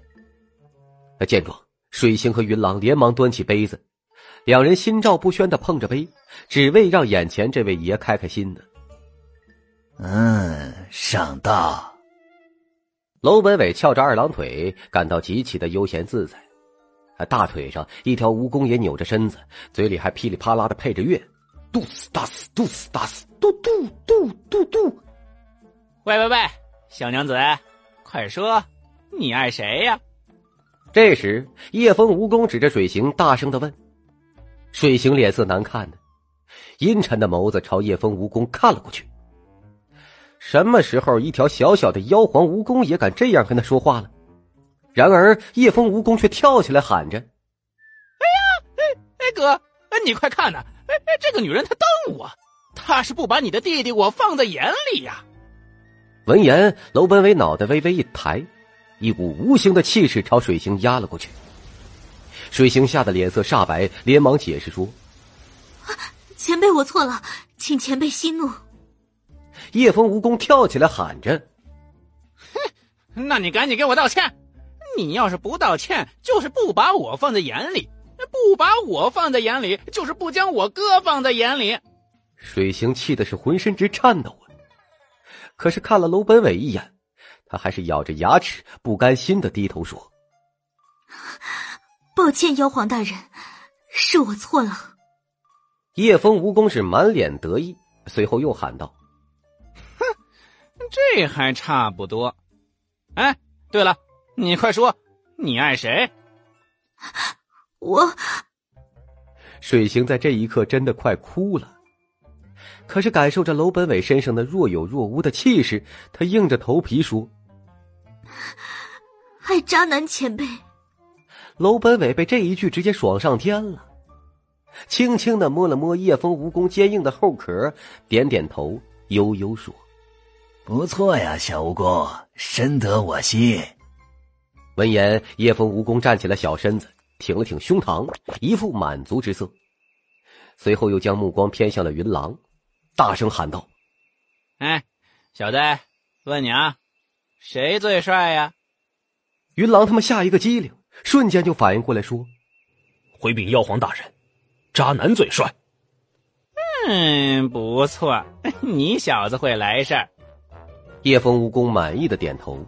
见状，水星和云狼连忙端起杯子，两人心照不宣的碰着杯，只为让眼前这位爷开开心呢。嗯，上道。楼本伟翘着二郎腿，感到极其的悠闲自在。大腿上一条蜈蚣也扭着身子，嘴里还噼里啪啦的配着乐，嘟斯哒斯，嘟斯哒斯，嘟嘟嘟嘟嘟。喂喂喂，小娘子。快说，你爱谁呀？这时，叶风蜈蚣指着水行，大声的问：“水行脸色难看的，阴沉的眸子朝叶风蜈蚣看了过去。什么时候，一条小小的妖皇蜈蚣也敢这样跟他说话了？然而，叶风蜈蚣却跳起来喊着：‘哎呀，哎哎哥，你快看呐！哎哎，这个女人她瞪我，她是不把你的弟弟我放在眼里呀！’”闻言，楼本伟脑袋微微一抬，一股无形的气势朝水星压了过去。水星吓得脸色煞白，连忙解释说：“前辈，我错了，请前辈息怒。”叶风蜈蚣跳起来喊着：“哼，那你赶紧给我道歉！你要是不道歉，就是不把我放在眼里；不把我放在眼里，就是不将我哥放在眼里。”水星气的是浑身直颤抖啊！可是看了楼本伟一眼，他还是咬着牙齿，不甘心的低头说：“抱歉，妖皇大人，是我错了。”叶风蜈蚣是满脸得意，随后又喊道：“哼，这还差不多。哎，对了，你快说，你爱谁？”我水行在这一刻真的快哭了。可是感受着楼本伟身上的若有若无的气势，他硬着头皮说：“爱渣男前辈。”楼本伟被这一句直接爽上天了，轻轻的摸了摸叶风蜈蚣坚硬的后壳，点点头，悠悠说：“不错呀，小蜈蚣，深得我心。”闻言，叶枫蜈蚣站起了小身子，挺了挺胸膛，一副满足之色。随后又将目光偏向了云狼，大声喊道：“哎，小子，问你啊，谁最帅呀？”云狼他们下一个机灵，瞬间就反应过来，说：“回禀妖皇大人，渣男最帅。”嗯，不错，你小子会来事儿。叶枫蜈蚣满意的点头。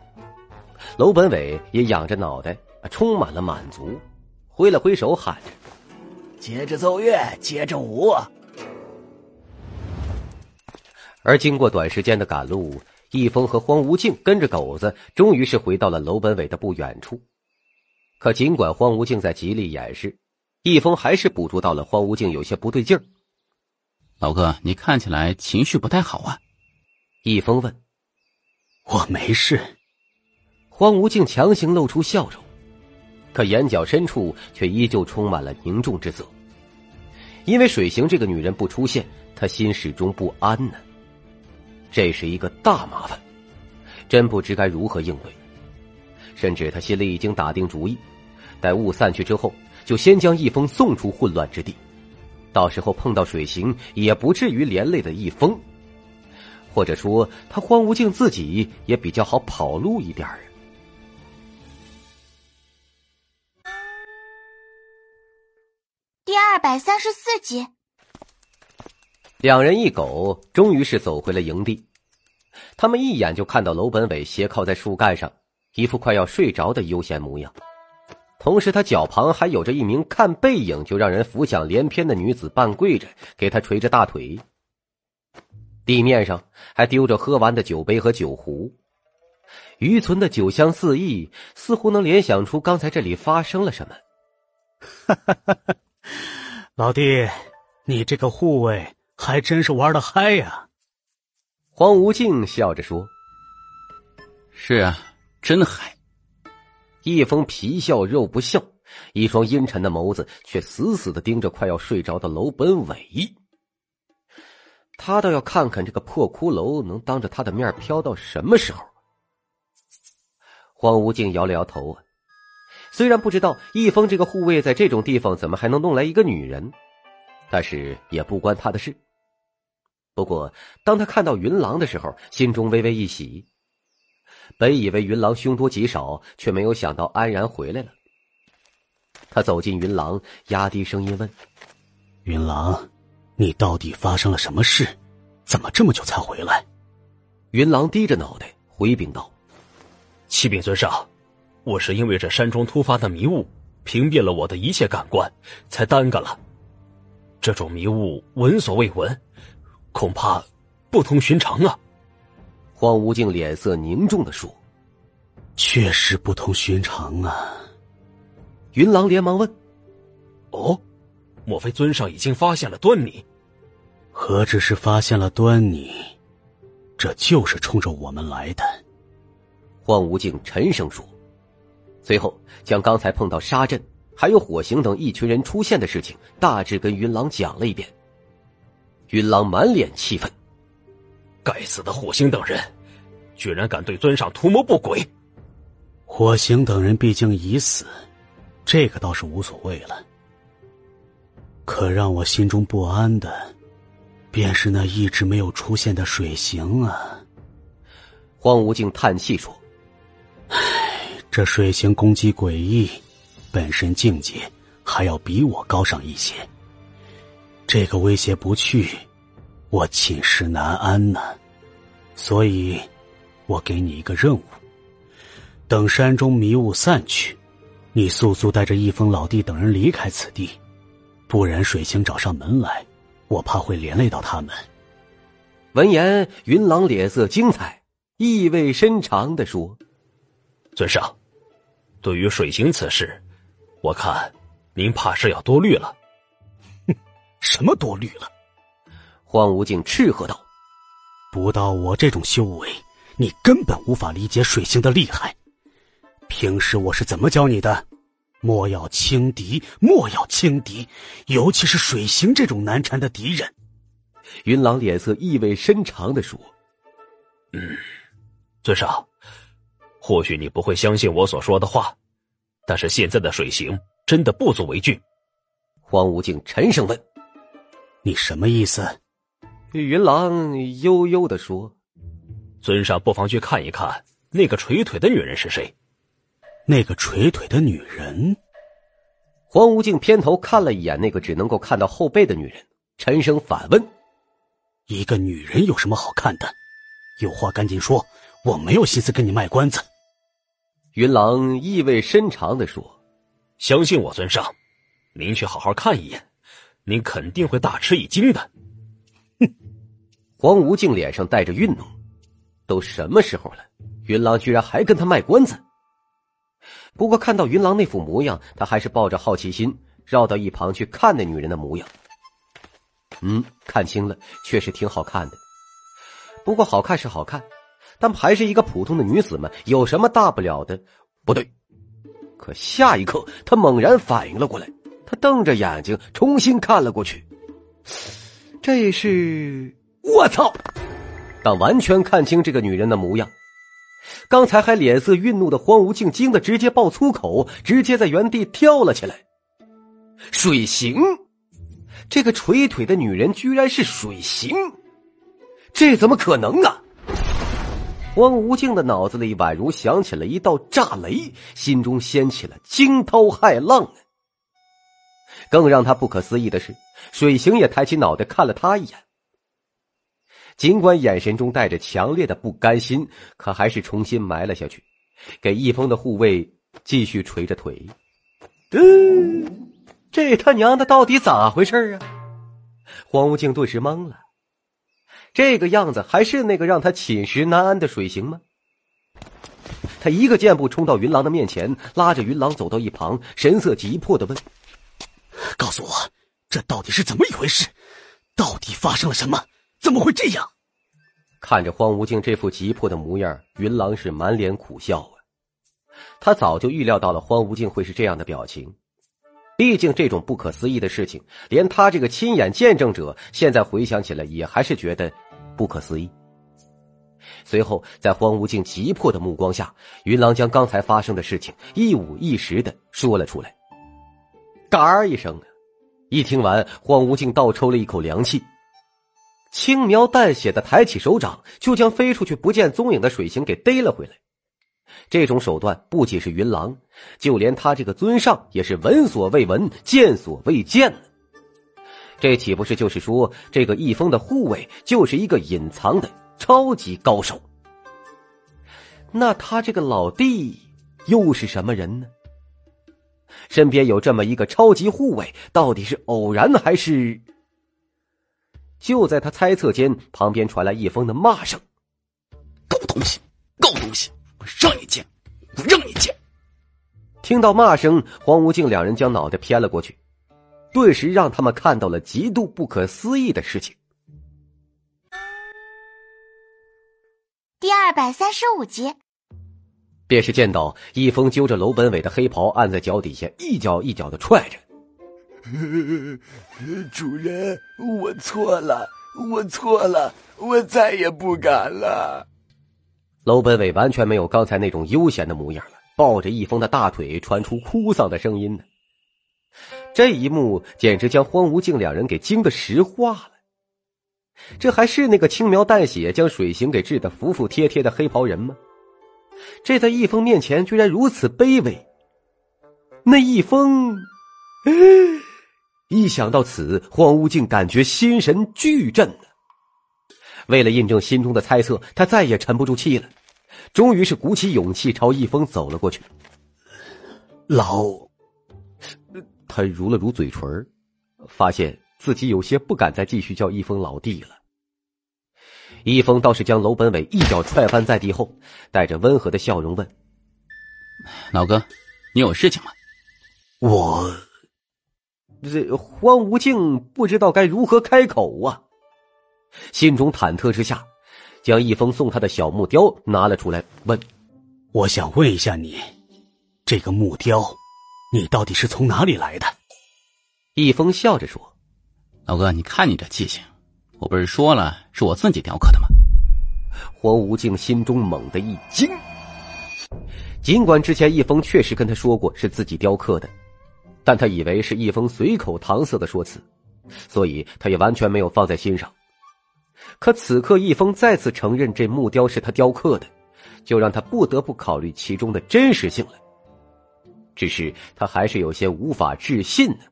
楼本伟也仰着脑袋，充满了满足，挥了挥手，喊着：“接着奏乐，接着舞。”而经过短时间的赶路，易峰和荒无境跟着狗子，终于是回到了楼本伟的不远处。可尽管荒无境在极力掩饰，易峰还是捕捉到了荒无境有些不对劲儿。老哥，你看起来情绪不太好啊？易峰问。我没事。荒无境强行露出笑容，可眼角深处却依旧充满了凝重之色。因为水行这个女人不出现，他心始终不安呢。这是一个大麻烦，真不知该如何应对。甚至他心里已经打定主意，待雾散去之后，就先将易峰送出混乱之地。到时候碰到水行，也不至于连累的易峰。或者说，他荒无境自己也比较好跑路一点儿。第二百三十四集，两人一狗终于是走回了营地。他们一眼就看到楼本伟斜靠在树干上，一副快要睡着的悠闲模样。同时，他脚旁还有着一名看背影就让人浮想联翩的女子，半跪着给他捶着大腿。地面上还丢着喝完的酒杯和酒壶，余存的酒香四溢，似乎能联想出刚才这里发生了什么。哈哈哈哈！老弟，你这个护卫还真是玩的嗨呀！黄无尽笑着说：“是啊，真嗨。”一峰皮笑肉不笑，一双阴沉的眸子却死死的盯着快要睡着的楼本伟。他倒要看看这个破骷髅能当着他的面飘到什么时候。黄无尽摇了摇头啊。虽然不知道易峰这个护卫在这种地方怎么还能弄来一个女人，但是也不关他的事。不过，当他看到云狼的时候，心中微微一喜。本以为云狼凶多吉少，却没有想到安然回来了。他走进云狼，压低声音问：“云狼，你到底发生了什么事？怎么这么久才回来？”云狼低着脑袋回禀道：“启禀尊上。”我是因为这山中突发的迷雾屏蔽了我的一切感官，才耽搁了。这种迷雾闻所未闻，恐怕不同寻常啊！荒无境脸色凝重的说：“确实不同寻常啊！”云狼连忙问：“哦，莫非尊上已经发现了端倪？何止是发现了端倪，这就是冲着我们来的。”荒无境沉声说。随后，将刚才碰到沙阵还有火刑等一群人出现的事情大致跟云狼讲了一遍。云狼满脸气愤：“该死的火星等人，居然敢对尊上图谋不轨！”火星等人毕竟已死，这个倒是无所谓了。可让我心中不安的，便是那一直没有出现的水行啊！荒无境叹气说。这水行攻击诡异，本身境界还要比我高上一些。这个威胁不去，我寝食难安呢。所以，我给你一个任务：等山中迷雾散去，你速速带着一峰老弟等人离开此地，不然水星找上门来，我怕会连累到他们。闻言，云狼脸色精彩，意味深长的说：“尊上。”对于水行此事，我看您怕是要多虑了。哼，什么多虑了？荒无境斥喝道：“不到我这种修为，你根本无法理解水行的厉害。平时我是怎么教你的？莫要轻敌，莫要轻敌，尤其是水行这种难缠的敌人。云朗脸色意味深长的说：“嗯，尊上，或许你不会相信我所说的话，但是现在的水行真的不足为惧。”荒无境沉声问：“你什么意思？”云郎悠悠的说：“尊上不妨去看一看那个垂腿的女人是谁。”那个垂腿的女人。黄无境偏头看了一眼那个只能够看到后背的女人，沉声反问：“一个女人有什么好看的？有话赶紧说，我没有心思跟你卖关子。”云郎意味深长的说：“相信我，尊上，您去好好看一眼，您肯定会大吃一惊的。”哼！荒无境脸上带着愠怒，都什么时候了，云狼居然还跟他卖关子？不过看到云狼那副模样，他还是抱着好奇心绕到一旁去看那女人的模样。嗯，看清了，确实挺好看的。不过好看是好看，但还是一个普通的女子嘛，有什么大不了的？不对，可下一刻他猛然反应了过来，他瞪着眼睛重新看了过去。这是我操！当完全看清这个女人的模样。刚才还脸色愠怒的荒无境惊得直接爆粗口，直接在原地跳了起来。水行，这个垂腿的女人居然是水行，这怎么可能啊！荒无境的脑子里宛如响起了一道炸雷，心中掀起了惊涛骇浪！更让他不可思议的是，水行也抬起脑袋看了他一眼。尽管眼神中带着强烈的不甘心，可还是重新埋了下去，给易峰的护卫继续捶着腿。嗯，这他娘的到底咋回事啊？荒无境顿时懵了，这个样子还是那个让他寝食难安的水行吗？他一个箭步冲到云狼的面前，拉着云狼走到一旁，神色急迫的问：“告诉我，这到底是怎么一回事？到底发生了什么？”怎么会这样？看着荒无境这副急迫的模样，云狼是满脸苦笑啊。他早就预料到了荒无境会是这样的表情，毕竟这种不可思议的事情，连他这个亲眼见证者现在回想起来也还是觉得不可思议。随后，在荒无境急迫的目光下，云狼将刚才发生的事情一五一十的说了出来。嘎一声！一听完，荒无尽倒抽了一口凉气。轻描淡写的抬起手掌，就将飞出去不见踪影的水行给逮了回来。这种手段不仅是云狼，就连他这个尊上也是闻所未闻、见所未见这岂不是就是说，这个易峰的护卫就是一个隐藏的超级高手？那他这个老弟又是什么人呢？身边有这么一个超级护卫，到底是偶然还是？就在他猜测间，旁边传来一封的骂声：“狗东西，狗东西，我让你见，我让你见！”听到骂声，黄无敬两人将脑袋偏了过去，顿时让他们看到了极度不可思议的事情。第二百三十五集，便是见到一峰揪着楼本伟的黑袍，按在脚底下，一脚一脚的踹着。主人，我错了，我错了，我再也不敢了。楼本伟完全没有刚才那种悠闲的模样了，抱着易峰的大腿，传出哭丧的声音呢。这一幕简直将荒无境两人给惊得石化了。这还是那个轻描淡写将水行给治得服服帖帖的黑袍人吗？这在易峰面前居然如此卑微。那易峰，一想到此，荒芜境感觉心神俱震为了印证心中的猜测，他再也沉不住气了，终于是鼓起勇气朝易峰走了过去。老，他如了如嘴唇，发现自己有些不敢再继续叫易峰老弟了。易峰倒是将楼本伟一脚踹翻在地后，带着温和的笑容问：“老哥，你有事情吗？”我。这荒无境不知道该如何开口啊！心中忐忑之下，将一封送他的小木雕拿了出来，问：“我想问一下你，这个木雕，你到底是从哪里来的？”一峰笑着说：“老哥，你看你这记性，我不是说了是我自己雕刻的吗？黄无尽心中猛地一惊。尽管之前易峰确实跟他说过是自己雕刻的，但他以为是易峰随口搪塞的说辞，所以他也完全没有放在心上。可此刻易峰再次承认这木雕是他雕刻的，就让他不得不考虑其中的真实性了。只是他还是有些无法置信呢。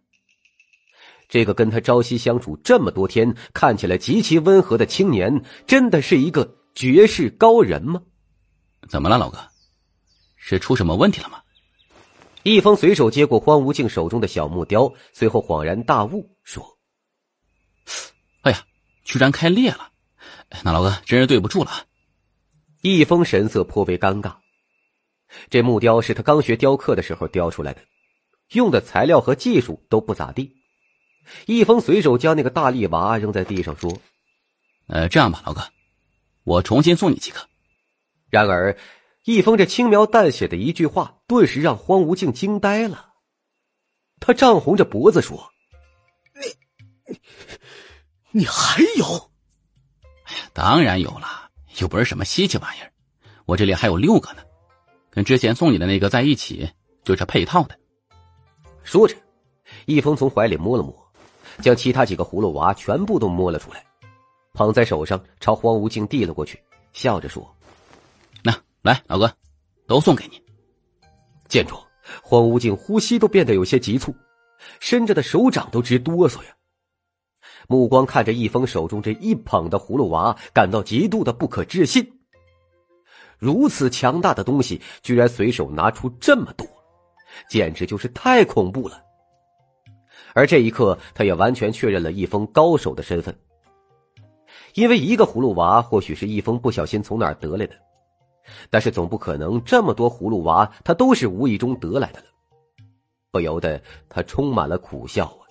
这个跟他朝夕相处这么多天、看起来极其温和的青年，真的是一个绝世高人吗？怎么了，老哥？是出什么问题了吗？易峰随手接过荒无境手中的小木雕，随后恍然大悟，说：“哎呀，居然开裂了！那老哥真是对不住了。”易峰神色颇为尴尬。这木雕是他刚学雕刻的时候雕出来的，用的材料和技术都不咋地。易峰随手将那个大力娃扔在地上，说：“呃，这样吧，老哥，我重新送你几个。”然而。易峰这轻描淡写的一句话，顿时让荒无境惊呆了。他涨红着脖子说：“你，你还有？哎呀，当然有了，又不是什么稀奇玩意儿。我这里还有六个呢，跟之前送你的那个在一起，就是配套的。”说着，易峰从怀里摸了摸，将其他几个葫芦娃全部都摸了出来，捧在手上，朝荒无尽递了过去，笑着说。那来，老哥，都送给你。见状，荒无尽呼吸都变得有些急促，伸着的手掌都直哆嗦呀。目光看着易峰手中这一捧的葫芦娃，感到极度的不可置信。如此强大的东西，居然随手拿出这么多，简直就是太恐怖了。而这一刻，他也完全确认了易峰高手的身份，因为一个葫芦娃或许是易峰不小心从哪儿得来的。但是总不可能这么多葫芦娃，他都是无意中得来的了，不由得他充满了苦笑啊。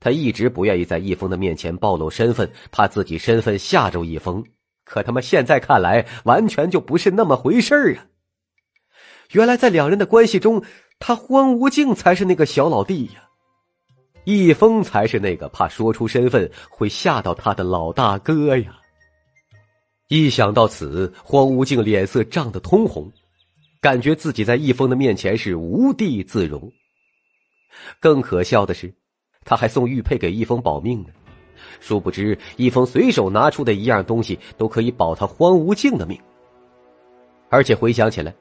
他一直不愿意在易峰的面前暴露身份，怕自己身份吓着易峰。可他妈现在看来，完全就不是那么回事儿啊！原来在两人的关系中，他荒无境才是那个小老弟呀，易峰才是那个怕说出身份会吓到他的老大哥呀。一想到此，荒无境脸色涨得通红，感觉自己在易峰的面前是无地自容。更可笑的是，他还送玉佩给易峰保命呢。殊不知，易峰随手拿出的一样东西都可以保他荒无境的命。而且回想起来，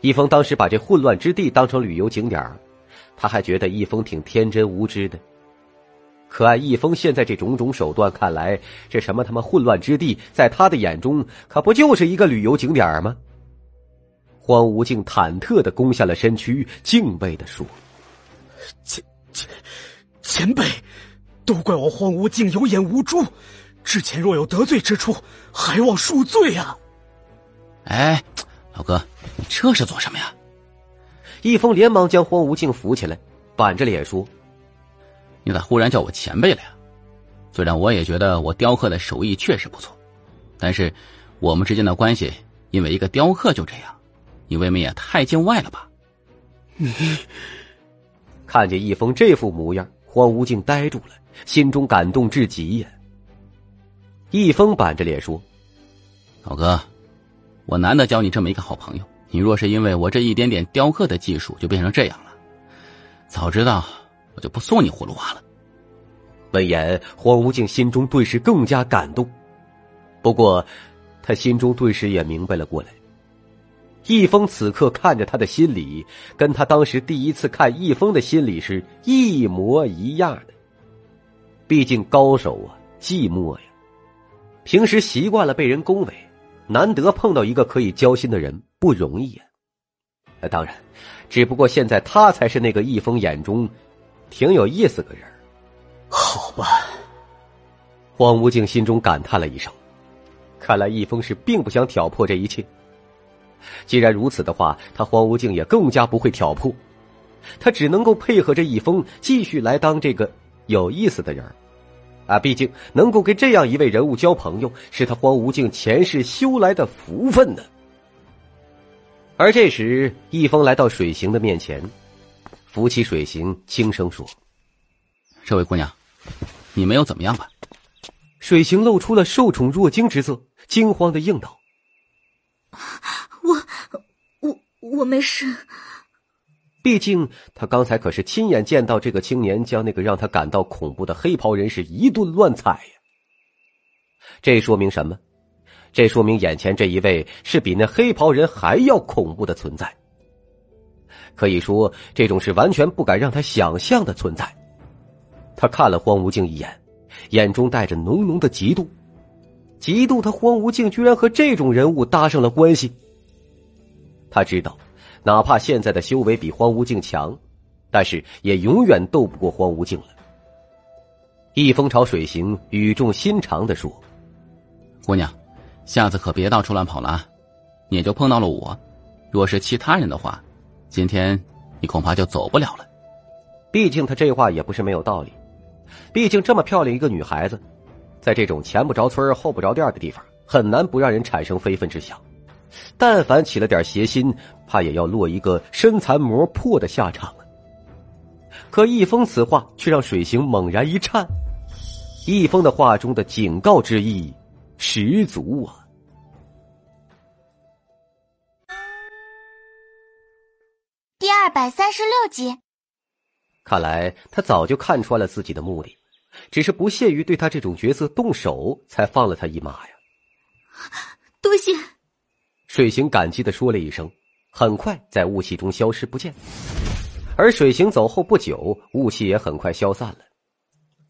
易峰当时把这混乱之地当成旅游景点他还觉得易峰挺天真无知的。可按易峰现在这种种手段看来，这什么他妈混乱之地，在他的眼中可不就是一个旅游景点吗？荒无境忐忑的弓下了身躯，敬畏的说：“前前前辈，都怪我荒无境有眼无珠，之前若有得罪之处，还望恕罪啊！”哎，老哥，你这是做什么呀？易峰连忙将荒无境扶起来，板着脸说。你咋忽然叫我前辈了呀？虽然我也觉得我雕刻的手艺确实不错，但是我们之间的关系因为一个雕刻就这样，你未免也太见外了吧？你看见易峰这副模样，荒无境呆住了，心中感动至极呀。易峰板着脸说：“老哥，我难得交你这么一个好朋友，你若是因为我这一点点雕刻的技术就变成这样了，早知道。”我就不送你葫芦娃了。闻言，荒无境心中顿时更加感动。不过，他心中顿时也明白了过来。易峰此刻看着他的心里，跟他当时第一次看易峰的心里是一模一样的。毕竟高手啊，寂寞呀。平时习惯了被人恭维，难得碰到一个可以交心的人，不容易呀。当然，只不过现在他才是那个易峰眼中。挺有意思个人，好吧。荒无境心中感叹了一声，看来易峰是并不想挑破这一切。既然如此的话，他荒无境也更加不会挑破，他只能够配合着易峰继续来当这个有意思的人啊，毕竟能够跟这样一位人物交朋友，是他荒无境前世修来的福分呢。而这时，易峰来到水行的面前。扶起水行，轻声说：“这位姑娘，你没有怎么样吧？”水行露出了受宠若惊之色，惊慌的应道：“我，我，我没事。”毕竟他刚才可是亲眼见到这个青年将那个让他感到恐怖的黑袍人士一顿乱踩呀。这说明什么？这说明眼前这一位是比那黑袍人还要恐怖的存在。可以说，这种是完全不敢让他想象的存在。他看了荒无境一眼，眼中带着浓浓的嫉妒，嫉妒他荒无境居然和这种人物搭上了关系。他知道。哪怕现在的修为比荒芜境强，但是也永远斗不过荒芜境了。易风朝水行语重心长的说：“姑娘，下次可别到处乱跑了啊！你就碰到了我，若是其他人的话，今天你恐怕就走不了了。毕竟他这话也不是没有道理。毕竟这么漂亮一个女孩子，在这种前不着村后不着店的地方，很难不让人产生非分之想。”但凡起了点邪心，怕也要落一个身残魔破的下场了。可易峰此话却让水行猛然一颤，易峰的话中的警告之意十足啊！第二百三十六集，看来他早就看穿了自己的目的，只是不屑于对他这种角色动手，才放了他一马呀。多谢。水行感激的说了一声，很快在雾气中消失不见。而水行走后不久，雾气也很快消散了。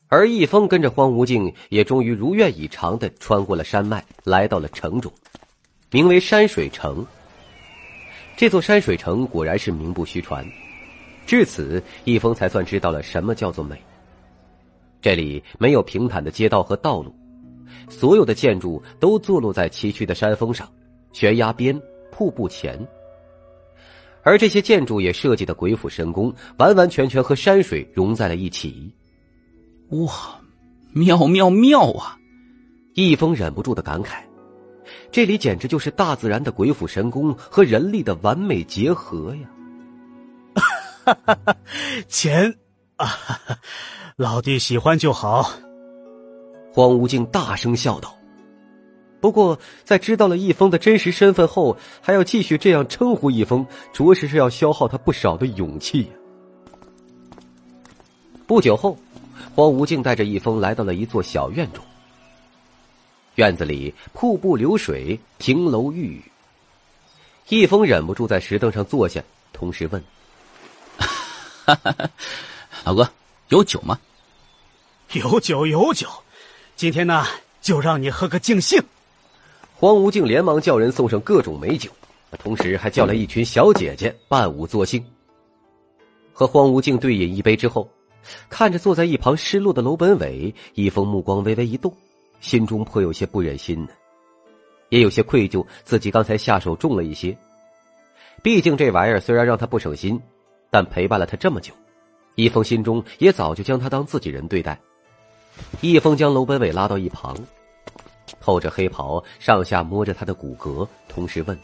而易峰跟着荒无境，也终于如愿以偿的穿过了山脉，来到了城中，名为山水城。这座山水城果然是名不虚传。至此，易峰才算知道了什么叫做美。这里没有平坦的街道和道路，所有的建筑都坐落在崎岖的山峰上。悬崖边、瀑布前，而这些建筑也设计的鬼斧神工，完完全全和山水融在了一起。哇，妙妙妙啊！易峰忍不住的感慨：这里简直就是大自然的鬼斧神工和人力的完美结合呀！哈哈哈，钱啊，老弟喜欢就好。荒无境大声笑道。不过，在知道了易峰的真实身份后，还要继续这样称呼易峰，着实是要消耗他不少的勇气。不久后，荒无境带着易峰来到了一座小院中。院子里瀑布流水，亭楼玉宇。易峰忍不住在石凳上坐下，同时问：“老哥，有酒吗？”“有酒，有酒。今天呢，就让你喝个尽兴。”荒无境连忙叫人送上各种美酒，同时还叫来一群小姐姐伴舞作兴。和荒无境对饮一杯之后，看着坐在一旁失落的楼本伟，易峰目光微微一动，心中颇有些不忍心呢，也有些愧疚，自己刚才下手重了一些。毕竟这玩意儿虽然让他不省心，但陪伴了他这么久，易峰心中也早就将他当自己人对待。易峰将楼本伟拉到一旁。透着黑袍，上下摸着他的骨骼，同时问：“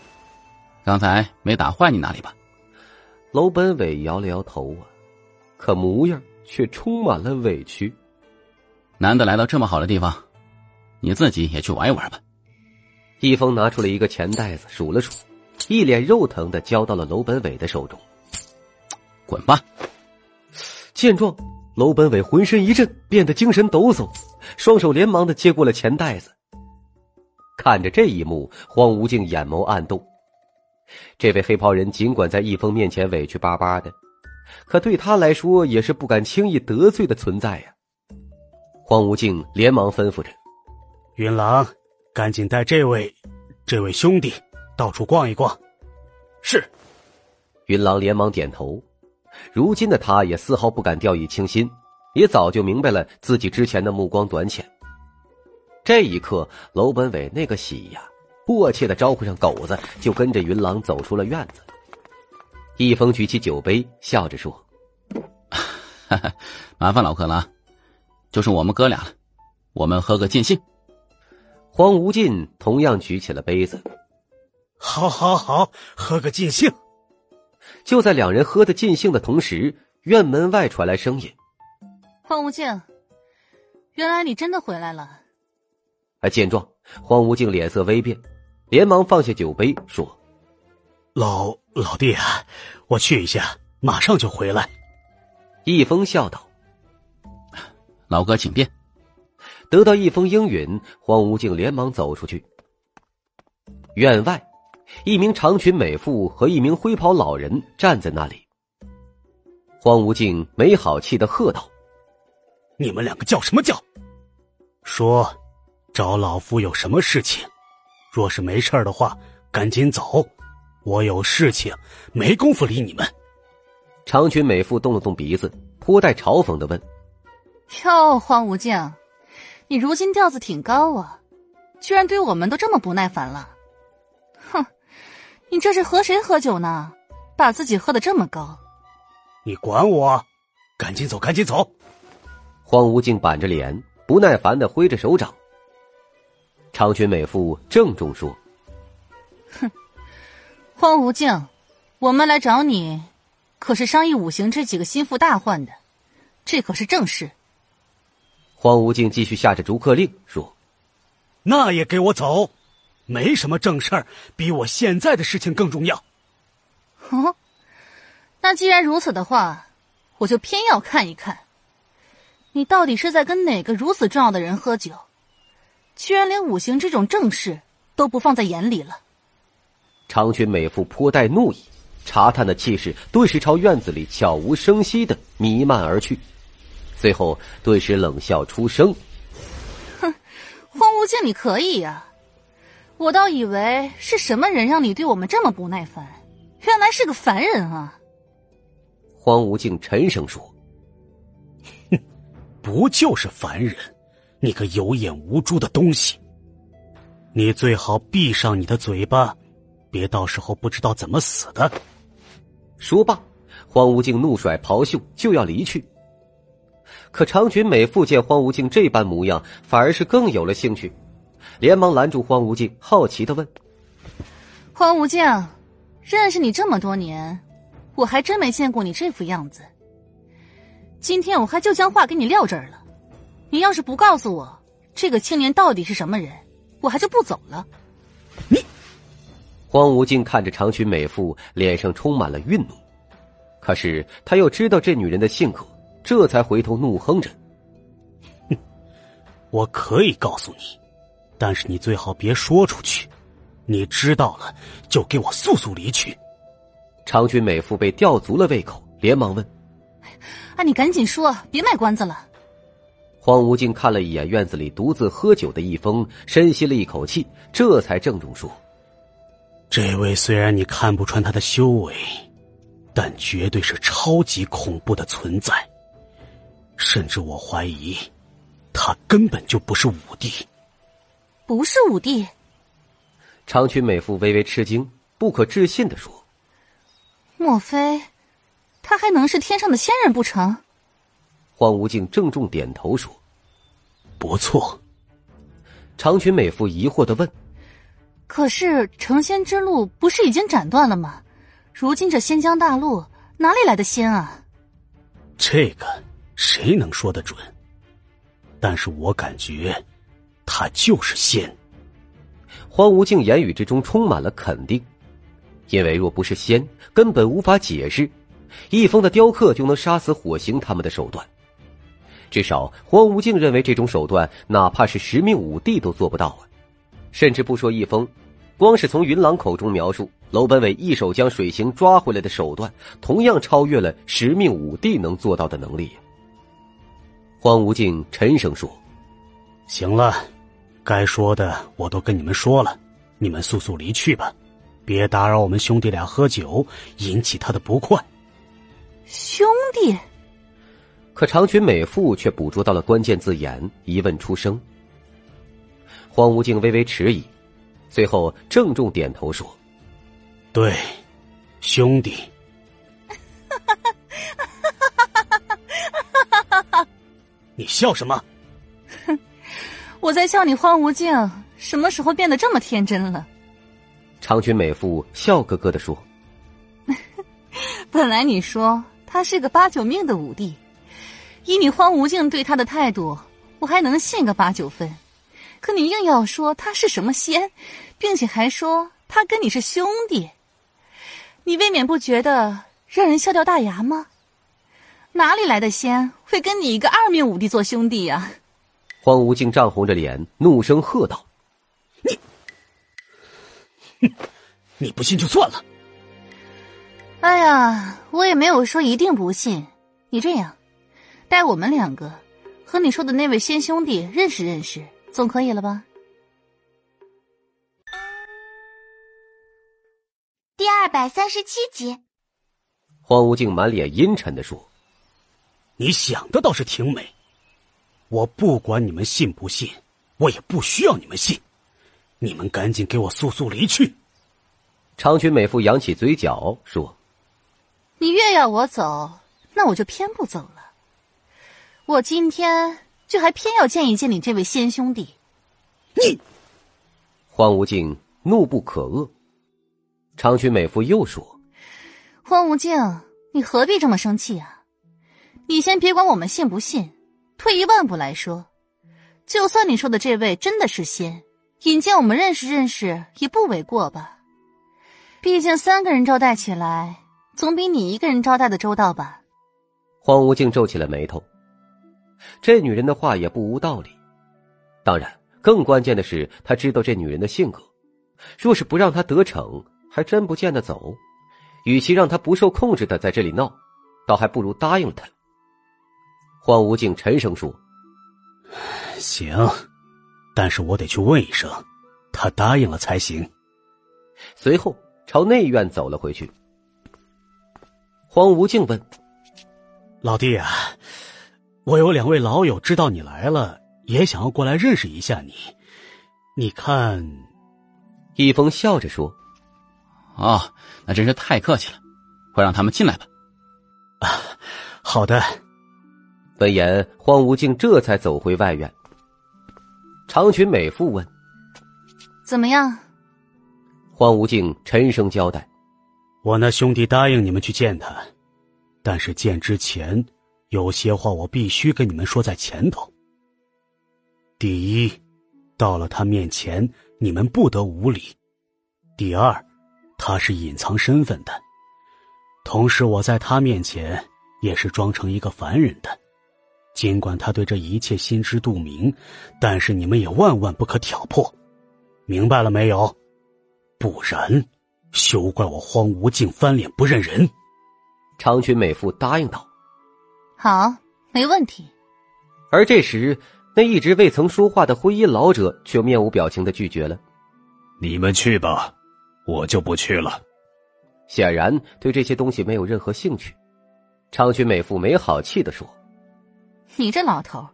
刚才没打坏你哪里吧？”楼本伟摇了摇头啊，可模样却充满了委屈。难得来到这么好的地方，你自己也去玩一玩吧。易峰拿出了一个钱袋子，数了数，一脸肉疼的交到了楼本伟的手中。滚吧！见状，楼本伟浑身一震，变得精神抖擞，双手连忙的接过了钱袋子。看着这一幕，荒无境眼眸暗动。这位黑袍人尽管在易峰面前委屈巴巴的，可对他来说也是不敢轻易得罪的存在呀。荒无境连忙吩咐着：“云郎，赶紧带这位，这位兄弟到处逛一逛。”是。云郎连忙点头。如今的他也丝毫不敢掉以轻心，也早就明白了自己之前的目光短浅。这一刻，楼本伟那个喜呀，迫切的招呼上狗子，就跟着云郎走出了院子。易峰举起酒杯，笑着说：“麻烦老客了，就是我们哥俩了，我们喝个尽兴。”黄无尽同样举起了杯子，“好，好，好，喝个尽兴。”就在两人喝的尽兴的同时，院门外传来声音：“黄无尽，原来你真的回来了。”而见状，荒无境脸色微变，连忙放下酒杯，说：“老老弟啊，我去一下，马上就回来。”易峰笑道：“老哥，请便。”得到一封应允，荒无境连忙走出去。院外，一名长裙美妇和一名灰袍老人站在那里。荒无境没好气的喝道：“你们两个叫什么叫？说，找老夫有什么事情？若是没事的话，赶紧走。我有事情，没工夫理你们。”长裙美妇动了动鼻子，颇带嘲讽的问：“哟，荒无境。”你如今调子挺高啊，居然对我们都这么不耐烦了。哼，你这是和谁喝酒呢？把自己喝的这么高。你管我？赶紧走，赶紧走！荒无境板着脸，不耐烦的挥着手掌。长裙美妇郑重说：“哼，荒无境，我们来找你，可是商议五行这几个心腹大患的，这可是正事。”荒无境继续下着逐客令，说：“那也给我走，没什么正事儿，比我现在的事情更重要。”哦，那既然如此的话，我就偏要看一看，你到底是在跟哪个如此重要的人喝酒，居然连五行这种正事都不放在眼里了。长裙美妇颇带怒意，查探的气势顿时朝院子里悄无声息的弥漫而去。最后，顿时冷笑出声：“哼，荒无尽，你可以呀！我倒以为是什么人让你对我们这么不耐烦，原来是个凡人啊！”荒无尽沉声说：“哼，不就是凡人？你个有眼无珠的东西！你最好闭上你的嘴巴，别到时候不知道怎么死的。”说罢，荒无境怒甩袍袖就要离去。可长裙美妇见荒无境这般模样，反而是更有了兴趣，连忙拦住荒无境，好奇的问：“荒无境，认识你这么多年，我还真没见过你这副样子。今天我还就将话给你撂这儿了，你要是不告诉我这个青年到底是什么人，我还就不走了。”你，荒无尽看着长裙美妇，脸上充满了愠怒，可是他又知道这女人的性格。这才回头怒哼着：“哼，我可以告诉你，但是你最好别说出去。你知道了，就给我速速离去。”长裙美妇被吊足了胃口，连忙问：“啊，你赶紧说，别卖关子了。”荒无尽看了一眼院子里独自喝酒的易峰，深吸了一口气，这才郑重说：“这位虽然你看不穿他的修为，但绝对是超级恐怖的存在。”甚至我怀疑，他根本就不是武帝。不是武帝。长裙美妇微微吃惊，不可置信的说：“莫非，他还能是天上的仙人不成？”荒无境郑重点头说：“不错。”长裙美妇疑惑的问：“可是成仙之路不是已经斩断了吗？如今这仙江大陆哪里来的仙啊？”这个。谁能说得准？但是我感觉，他就是仙。荒无境言语之中充满了肯定，因为若不是仙，根本无法解释一峰的雕刻就能杀死火刑他们的手段。至少荒无境认为这种手段，哪怕是十命五帝都做不到啊！甚至不说易峰，光是从云朗口中描述楼本伟一手将水行抓回来的手段，同样超越了十命五帝能做到的能力。荒无境沉声说：“行了，该说的我都跟你们说了，你们速速离去吧，别打扰我们兄弟俩喝酒，引起他的不快。”兄弟，可长裙美妇却捕捉到了关键字眼，疑问出声。荒无境微微迟疑，最后郑重点头说：“对，兄弟。”你笑什么？哼，我在笑你荒无境什么时候变得这么天真了？长裙美妇笑呵呵的说：“ 本来你说他是个八九命的武帝，以你荒无尽对他的态度，我还能信个八九分。可你硬要说他是什么仙，并且还说他跟你是兄弟，你未免不觉得让人笑掉大牙吗？哪里来的仙会跟你一个二命五帝做兄弟呀？荒无尽涨红着脸，怒声喝道：“你，哼，你不信就算了。”哎呀，我也没有说一定不信。你这样，带我们两个和你说的那位仙兄弟认识认识，总可以了吧？第二百三十七集，荒无尽满脸阴沉的说。你想的倒是挺美，我不管你们信不信，我也不需要你们信，你们赶紧给我速速离去。长裙美妇扬起嘴角说：“你越要我走，那我就偏不走了。我今天就还偏要见一见你这位仙兄弟。”你，荒无尽怒不可遏。长裙美妇又说：“荒无尽，你何必这么生气啊？”你先别管我们信不信，退一万步来说，就算你说的这位真的是仙，引荐我们认识认识也不为过吧？毕竟三个人招待起来，总比你一个人招待的周到吧？荒无尽皱起了眉头，这女人的话也不无道理。当然，更关键的是，他知道这女人的性格，若是不让她得逞，还真不见得走。与其让她不受控制的在这里闹，倒还不如答应了她。荒无尽沉声说：“行，但是我得去问一声，他答应了才行。”随后朝内院走了回去。荒无尽问：“老弟啊，我有两位老友知道你来了，也想要过来认识一下你。你看？”易峰笑着说：“哦，那真是太客气了，快让他们进来吧。”啊，好的。闻言，荒无尽这才走回外院。长裙美妇问：“怎么样？”荒无尽沉声交代：“我那兄弟答应你们去见他，但是见之前，有些话我必须跟你们说在前头。第一，到了他面前，你们不得无礼；第二，他是隐藏身份的，同时我在他面前也是装成一个凡人的。”尽管他对这一切心知肚明，但是你们也万万不可挑破，明白了没有？不然，休怪我荒无尽翻脸不认人。长裙美妇答应道：“好，没问题。”而这时，那一直未曾说话的灰衣老者却面无表情的拒绝了：“你们去吧，我就不去了。”显然对这些东西没有任何兴趣。长裙美妇没好气的说。你这老头，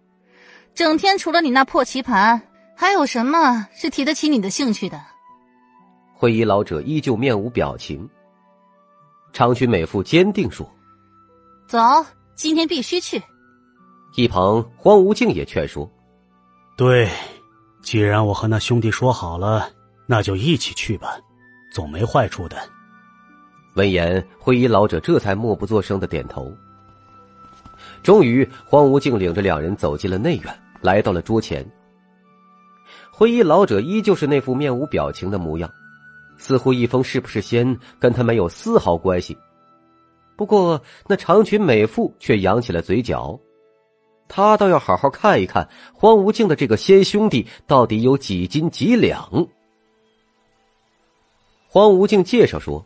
整天除了你那破棋盘，还有什么是提得起你的兴趣的？灰衣老者依旧面无表情。长裙美妇坚定说：“走，今天必须去。”一旁荒无尽也劝说：“对，既然我和那兄弟说好了，那就一起去吧，总没坏处的。”闻言，灰衣老者这才默不作声的点头。终于，荒无尽领着两人走进了内院，来到了桌前。灰衣老者依旧是那副面无表情的模样，似乎一封是不是仙跟他没有丝毫关系。不过，那长裙美妇却扬起了嘴角，她倒要好好看一看荒无尽的这个仙兄弟到底有几斤几两。荒无尽介绍说：“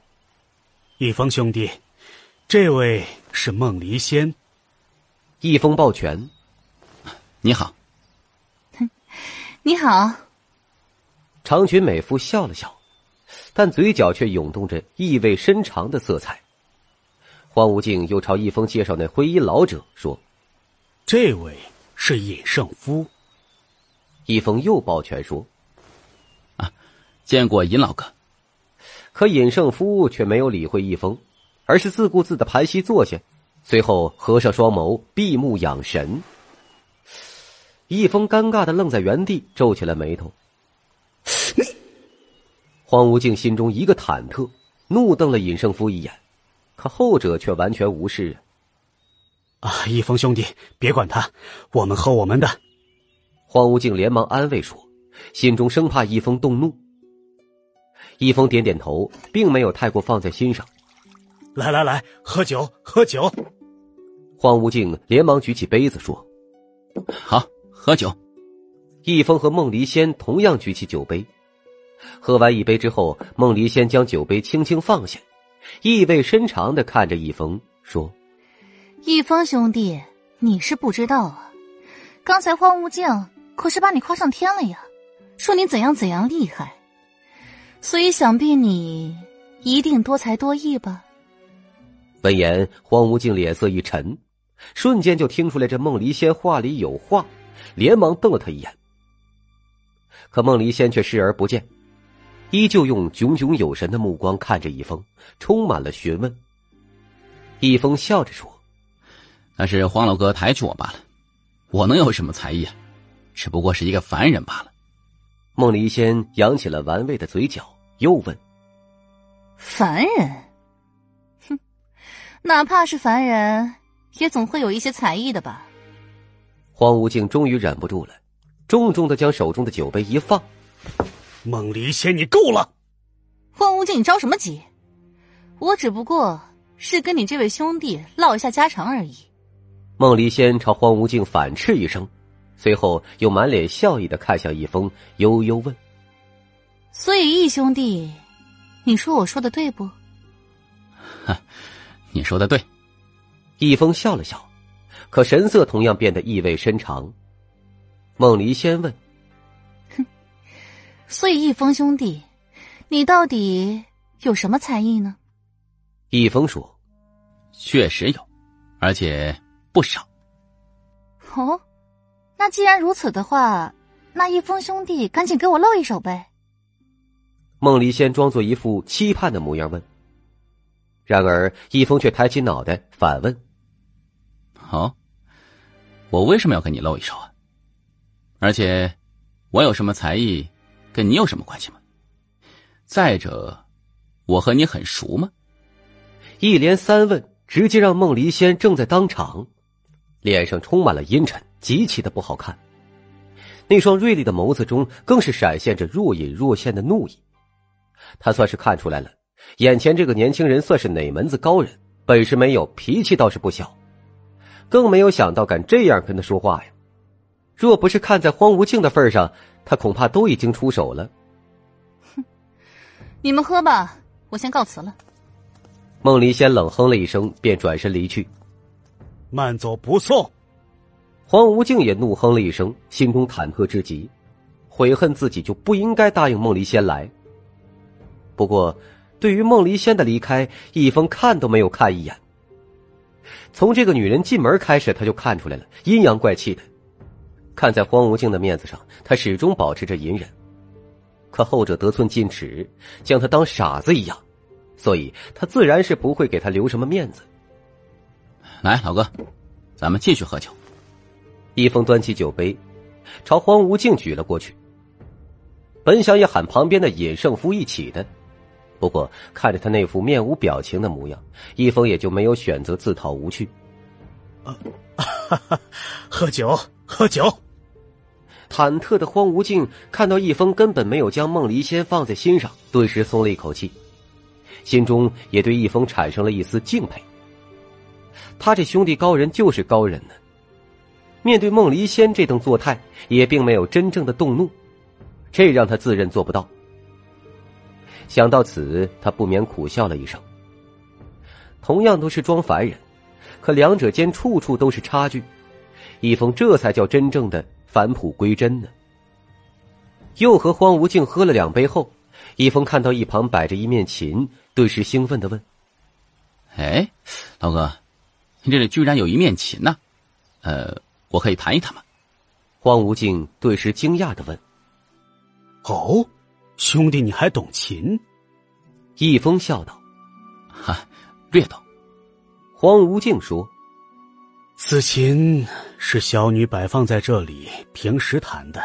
一峰兄弟，这位是梦离仙。”一峰抱拳，你好。你好。长裙美妇笑了笑，但嘴角却涌动着意味深长的色彩。荒无尽又朝一峰介绍那灰衣老者说：“这位是尹胜夫。”一峰又抱拳说：“啊，见过尹老哥。”可尹胜夫却没有理会一峰，而是自顾自的盘膝坐下。随后合上双眸，闭目养神。易峰尴尬的愣在原地，皱起了眉头。荒无尽心中一个忐忑，怒瞪了尹胜夫一眼，可后者却完全无视。啊，易峰兄弟，别管他，我们喝我们的。荒无尽连忙安慰说，心中生怕易峰动怒。易峰点点头，并没有太过放在心上。来来来，喝酒，喝酒。荒无尽连忙举起杯子说：“好，喝酒。”易峰和孟离仙同样举起酒杯。喝完一杯之后，孟离仙将酒杯轻轻放下，意味深长的看着易峰说：“易峰兄弟，你是不知道啊，刚才荒无境可是把你夸上天了呀，说你怎样怎样厉害，所以想必你一定多才多艺吧。”闻言，荒无境脸色一沉，瞬间就听出来这梦离仙话里有话，连忙瞪了他一眼。可梦离仙却视而不见。依旧用炯炯有神的目光看着易峰，充满了询问。易峰笑着说：“那是黄老哥抬举我罢了，我能有什么才艺啊？只不过是一个凡人罢了。”孟离仙扬起了玩味的嘴角，又问：“凡人？哼，哪怕是凡人，也总会有一些才艺的吧？”荒无尽终于忍不住了，重重的将手中的酒杯一放。孟离仙，你够了！荒无境，你着什么急？我只不过是跟你这位兄弟唠一下家常而已。孟离仙朝荒无境反斥一声，随后又满脸笑意的看向易峰，悠悠问：“所以，易兄弟，你说我说的对不？”“哈，你说的对。”易峰笑了笑，可神色同样变得意味深长。孟离仙问。所以，易峰兄弟，你到底有什么才艺呢？易峰说：“确实有，而且不少。”哦，那既然如此的话，那易峰兄弟赶紧给我露一手呗。梦离仙装作一副期盼的模样问。然而，易峰却抬起脑袋反问：“好，我为什么要跟你露一手啊？而且，我有什么才艺？”跟你有什么关系吗？再者，我和你很熟吗？一连三问，直接让孟离仙正在当场，脸上充满了阴沉，极其的不好看。那双锐利的眸子中更是闪现着若隐若现的怒意。他算是看出来了，眼前这个年轻人算是哪门子高人，本事没有，脾气倒是不小。更没有想到敢这样跟他说话呀！若不是看在荒无境的份上。他恐怕都已经出手了。哼，你们喝吧，我先告辞了。孟离仙冷哼了一声，便转身离去。慢走不送。荒无境也怒哼了一声，心中忐忑至极，悔恨自己就不应该答应孟离仙来。不过，对于孟离仙的离开，易峰看都没有看一眼。从这个女人进门开始，他就看出来了，阴阳怪气的。看在荒无境的面子上，他始终保持着隐忍。可后者得寸进尺，将他当傻子一样，所以他自然是不会给他留什么面子。来，老哥，咱们继续喝酒。一峰端起酒杯，朝荒无境举了过去。本想也喊旁边的尹胜夫一起的，不过看着他那副面无表情的模样，一峰也就没有选择自讨无趣。啊，喝酒，喝酒。忐忑的荒无境看到易峰根本没有将梦离仙放在心上，顿时松了一口气，心中也对易峰产生了一丝敬佩。他这兄弟高人就是高人呢，面对梦离仙这等作态，也并没有真正的动怒，这让他自认做不到。想到此，他不免苦笑了一声。同样都是装凡人，可两者间处处都是差距，易峰这才叫真正的。返璞归真呢。又和荒无境喝了两杯后，易峰看到一旁摆着一面琴，顿时兴奋的问：“哎，老哥，你这里居然有一面琴呢？呃，我可以弹一弹吗？”荒无境顿时惊讶的问：“哦，兄弟，你还懂琴？”易峰笑道：“哈，略懂。”荒无境说。此琴是小女摆放在这里，平时弹的。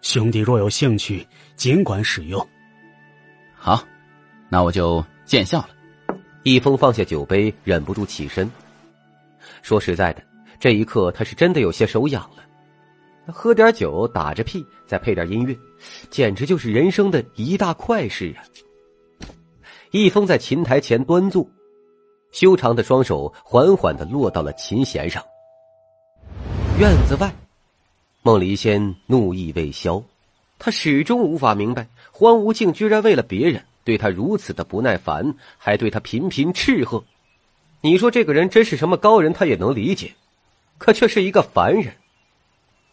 兄弟若有兴趣，尽管使用。好，那我就见笑了。易峰放下酒杯，忍不住起身。说实在的，这一刻他是真的有些手痒了。喝点酒，打着屁，再配点音乐，简直就是人生的一大快事啊！易峰在琴台前端坐，修长的双手缓缓的落到了琴弦上。院子外，孟离仙怒意未消，他始终无法明白，荒无境居然为了别人对他如此的不耐烦，还对他频频斥喝。你说这个人真是什么高人，他也能理解，可却是一个凡人。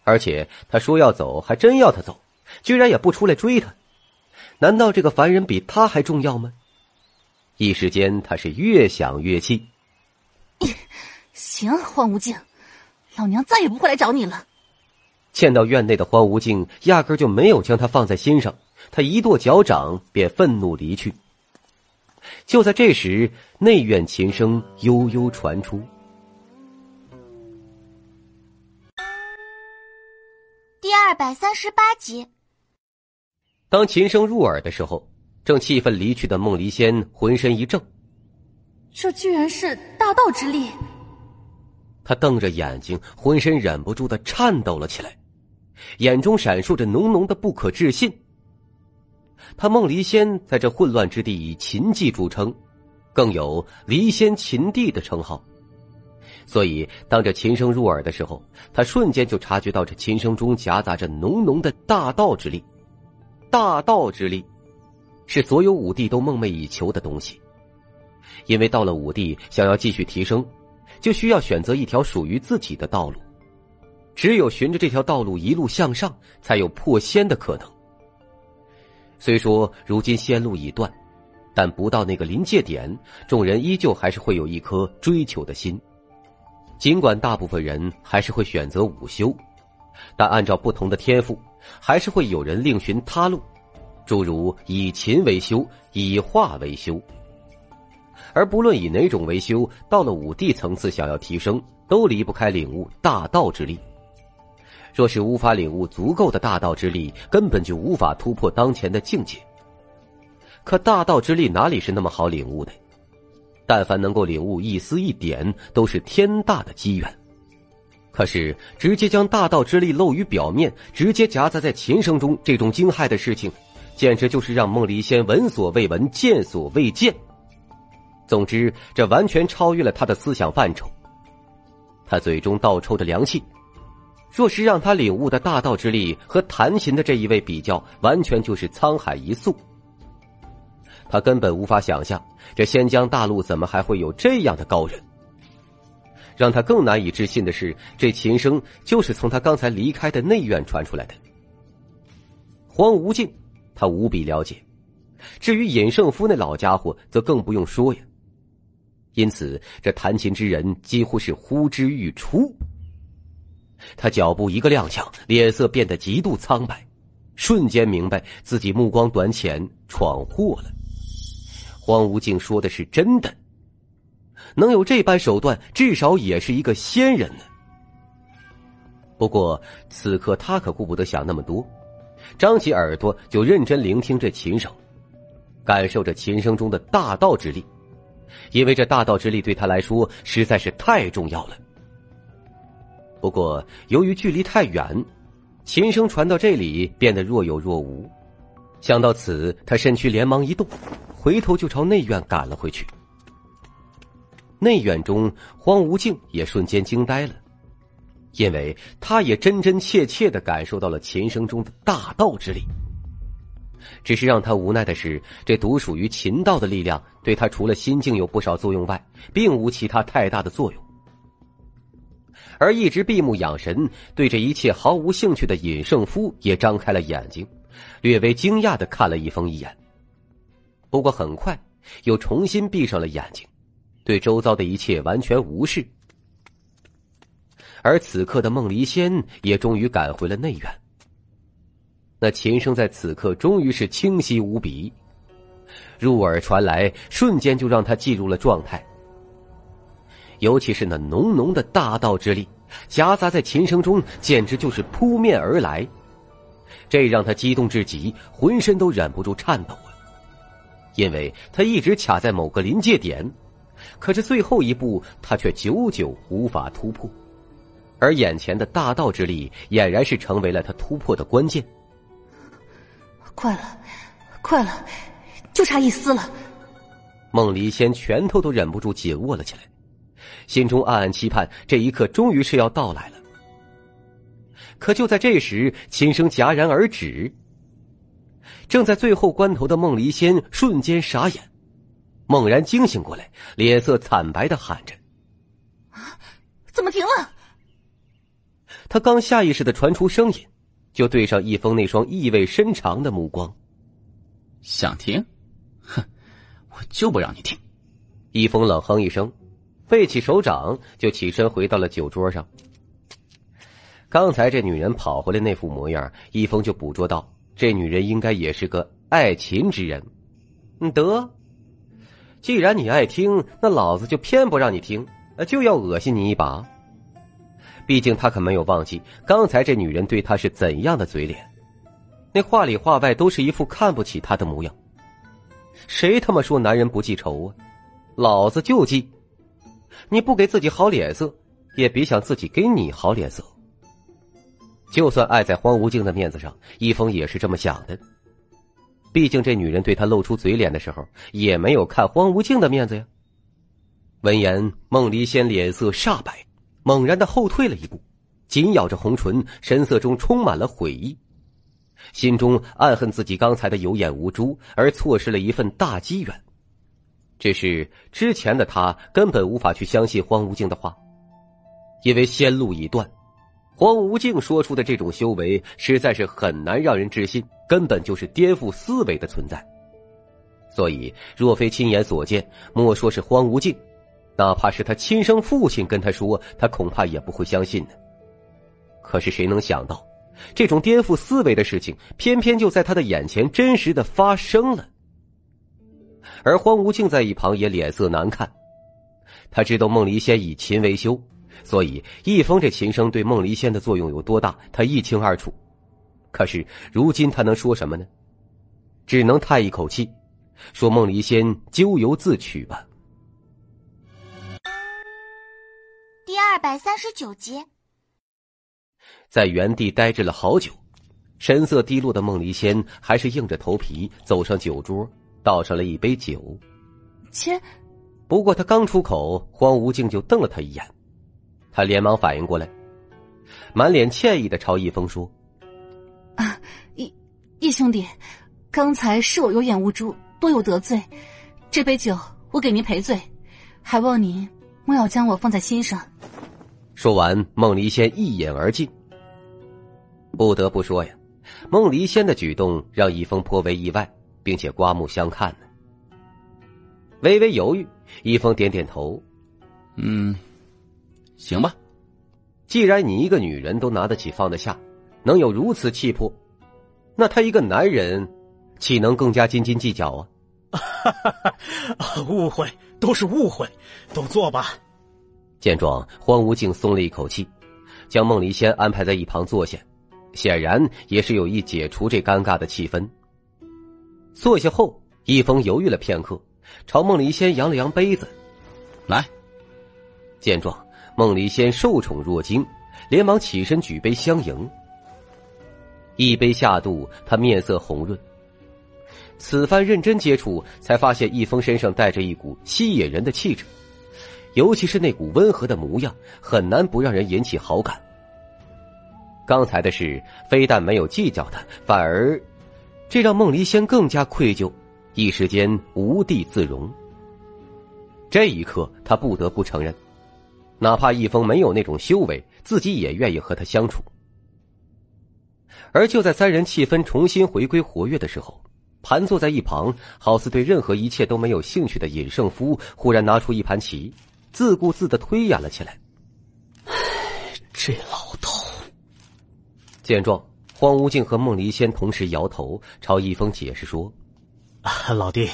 而且他说要走，还真要他走，居然也不出来追他。难道这个凡人比他还重要吗？一时间，他是越想越气。行，荒无境，老娘再也不会来找你了。见到院内的荒无境，压根就没有将他放在心上，他一跺脚掌，便愤怒离去。就在这时，内院琴声悠悠传出。第二百三十八集，当琴声入耳的时候，正气愤离去的孟离仙浑身一怔，这居然是大道之力！他瞪着眼睛，浑身忍不住的颤抖了起来，眼中闪烁着浓浓的不可置信。他梦离仙在这混乱之地以琴技著称，更有“离仙琴帝”的称号。所以，当这琴声入耳的时候，他瞬间就察觉到这琴声中夹杂着浓浓的大道之力。大道之力，是所有武帝都梦寐以求的东西。因为到了武帝，想要继续提升，就需要选择一条属于自己的道路。只有循着这条道路一路向上，才有破仙的可能。虽说如今仙路已断，但不到那个临界点，众人依旧还是会有一颗追求的心。尽管大部分人还是会选择午休，但按照不同的天赋，还是会有人另寻他路，诸如以琴为修，以画为修。而不论以哪种为修，到了五帝层次，想要提升，都离不开领悟大道之力。若是无法领悟足够的大道之力，根本就无法突破当前的境界。可大道之力哪里是那么好领悟的？但凡能够领悟一丝一点，都是天大的机缘。可是，直接将大道之力露于表面，直接夹杂在琴声中，这种惊骇的事情，简直就是让梦离仙闻所未闻、见所未见。总之，这完全超越了他的思想范畴。他嘴中倒抽着凉气，若是让他领悟的大道之力和弹琴的这一位比较，完全就是沧海一粟。他根本无法想象，这仙江大陆怎么还会有这样的高人？让他更难以置信的是，这琴声就是从他刚才离开的内院传出来的。荒无境，他无比了解；至于尹胜夫那老家伙，则更不用说呀。因此，这弹琴之人几乎是呼之欲出。他脚步一个踉跄，脸色变得极度苍白，瞬间明白自己目光短浅，闯祸了。荒无境说的是真的，能有这般手段，至少也是一个仙人呢。不过此刻他可顾不得想那么多，张起耳朵就认真聆听这琴声，感受着琴声中的大道之力，因为这大道之力对他来说实在是太重要了。不过由于距离太远，琴声传到这里变得若有若无。想到此，他身躯连忙一动。回头就朝内院赶了回去。内院中，荒无境也瞬间惊呆了，因为他也真真切切的感受到了琴声中的大道之力。只是让他无奈的是，这独属于秦道的力量，对他除了心境有不少作用外，并无其他太大的作用。而一直闭目养神、对这一切毫无兴趣的尹胜夫也张开了眼睛，略微惊讶的看了一封一眼。不过很快，又重新闭上了眼睛，对周遭的一切完全无视。而此刻的孟离仙也终于赶回了内院。那琴声在此刻终于是清晰无比，入耳传来，瞬间就让他进入了状态。尤其是那浓浓的大道之力，夹杂在琴声中，简直就是扑面而来，这让他激动至极，浑身都忍不住颤抖啊！因为他一直卡在某个临界点，可是最后一步他却久久无法突破。而眼前的大道之力俨然是成为了他突破的关键。快了，快了，就差一丝了。孟离仙拳头都忍不住紧握了起来，心中暗暗期盼这一刻终于是要到来了。可就在这时，琴声戛然而止。正在最后关头的孟离仙瞬间傻眼，猛然惊醒过来，脸色惨白的喊着：“啊怎么停了？”他刚下意识的传出声音，就对上易峰那双意味深长的目光。想听？哼，我就不让你听！易峰冷哼一声，背起手掌就起身回到了酒桌上。刚才这女人跑回来那副模样，易峰就捕捉到。这女人应该也是个爱琴之人，得，既然你爱听，那老子就偏不让你听，就要恶心你一把。毕竟他可没有忘记刚才这女人对他是怎样的嘴脸，那话里话外都是一副看不起他的模样。谁他妈说男人不记仇啊？老子就记！你不给自己好脸色，也别想自己给你好脸色。就算爱在荒无境的面子上，易峰也是这么想的。毕竟这女人对他露出嘴脸的时候，也没有看荒无境的面子呀。闻言，孟离仙脸色煞白，猛然的后退了一步，紧咬着红唇，神色中充满了悔意，心中暗恨自己刚才的有眼无珠，而错失了一份大机缘。只是之前的他根本无法去相信荒无境的话，因为仙路已断。荒无境说出的这种修为，实在是很难让人置信，根本就是颠覆思维的存在。所以，若非亲眼所见，莫说是荒无境，哪怕是他亲生父亲跟他说，他恐怕也不会相信的。可是谁能想到，这种颠覆思维的事情，偏偏就在他的眼前真实的发生了。而荒无境在一旁也脸色难看，他知道孟离仙以琴为修。所以，易峰这琴声对孟离仙的作用有多大，他一清二楚。可是，如今他能说什么呢？只能叹一口气，说：“孟离仙咎由自取吧。”二百三十九集，在原地呆滞了好久，神色低落的孟离仙还是硬着头皮走上酒桌，倒上了一杯酒。切！不过他刚出口，荒无境就瞪了他一眼。他连忙反应过来，满脸歉意的朝易峰说：“啊，易易兄弟，刚才是我有眼无珠，多有得罪。这杯酒我给您赔罪，还望您莫要将我放在心上。”说完，孟离仙一饮而尽。不得不说呀，孟离仙的举动让易峰颇为意外，并且刮目相看呢。微微犹豫，易峰点点头：“嗯。”行吧，既然你一个女人都拿得起放得下，能有如此气魄，那他一个男人，岂能更加斤斤计较啊？哈 哈误会都是误会，都坐吧。见状，荒无境松了一口气，将孟离仙安排在一旁坐下，显然也是有意解除这尴尬的气氛。坐下后，易峰犹豫了片刻，朝孟离仙扬了扬杯子，来。见状。孟离仙受宠若惊，连忙起身举杯相迎。一杯下肚，他面色红润。此番认真接触，才发现易峰身上带着一股吸引人的气质，尤其是那股温和的模样，很难不让人引起好感。刚才的事非但没有计较他，反而这让孟离仙更加愧疚，一时间无地自容。这一刻，他不得不承认。哪怕易峰没有那种修为，自己也愿意和他相处。而就在三人气氛重新回归活跃的时候，盘坐在一旁，好似对任何一切都没有兴趣的尹胜夫，忽然拿出一盘棋，自顾自的推演了起来。这老头。见状，荒无尽和孟离仙同时摇头，朝易峰解释说：“老弟，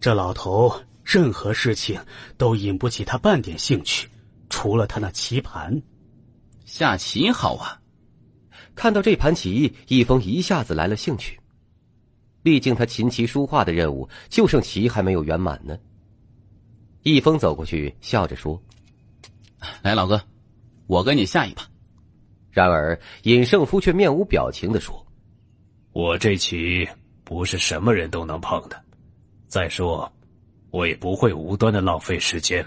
这老头任何事情都引不起他半点兴趣。”除了他那棋盘，下棋好啊！看到这盘棋，易峰一下子来了兴趣。毕竟他琴棋书画的任务就剩棋还没有圆满呢。易峰走过去，笑着说：“来，老哥，我跟你下一把。然而尹胜夫却面无表情的说：“我这棋不是什么人都能碰的。再说，我也不会无端的浪费时间。”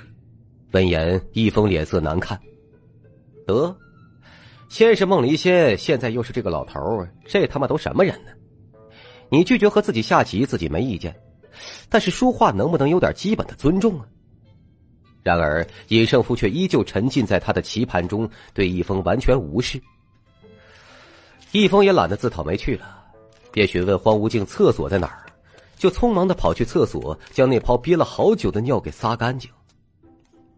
闻言，易峰脸色难看。得，先是孟离仙，现在又是这个老头儿，这他妈都什么人呢？你拒绝和自己下棋，自己没意见，但是说话能不能有点基本的尊重啊？然而尹胜福却依旧沉浸在他的棋盘中，对易峰完全无视。易峰也懒得自讨没趣了，便询问荒无境厕所在哪儿，就匆忙的跑去厕所，将那泡憋了好久的尿给撒干净。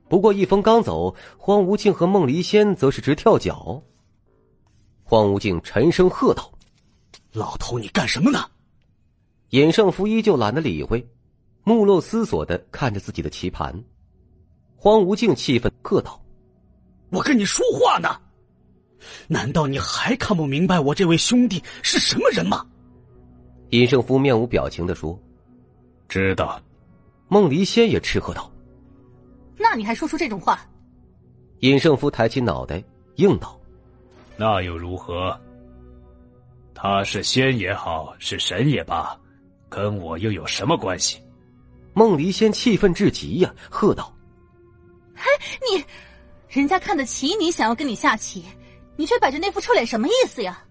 不过，易峰刚走，荒无境和孟离仙则是直跳脚。荒无境沉声喝道：“老头，你干什么呢？”尹胜福依旧懒得理会，目露思索的看着自己的棋盘。荒无尽气愤喝道：“我跟你说话呢，难道你还看不明白我这位兄弟是什么人吗？”尹胜夫面无表情的说：“知道。”孟离仙也斥喝道。那你还说出这种话？尹胜夫抬起脑袋，应道：“那又如何？他是仙也好，是神也罢，跟我又有什么关系？”孟离仙气愤至极呀，喝道：“嘿，你，人家看得起你，想要跟你下棋，你却摆着那副臭脸，什么意思呀？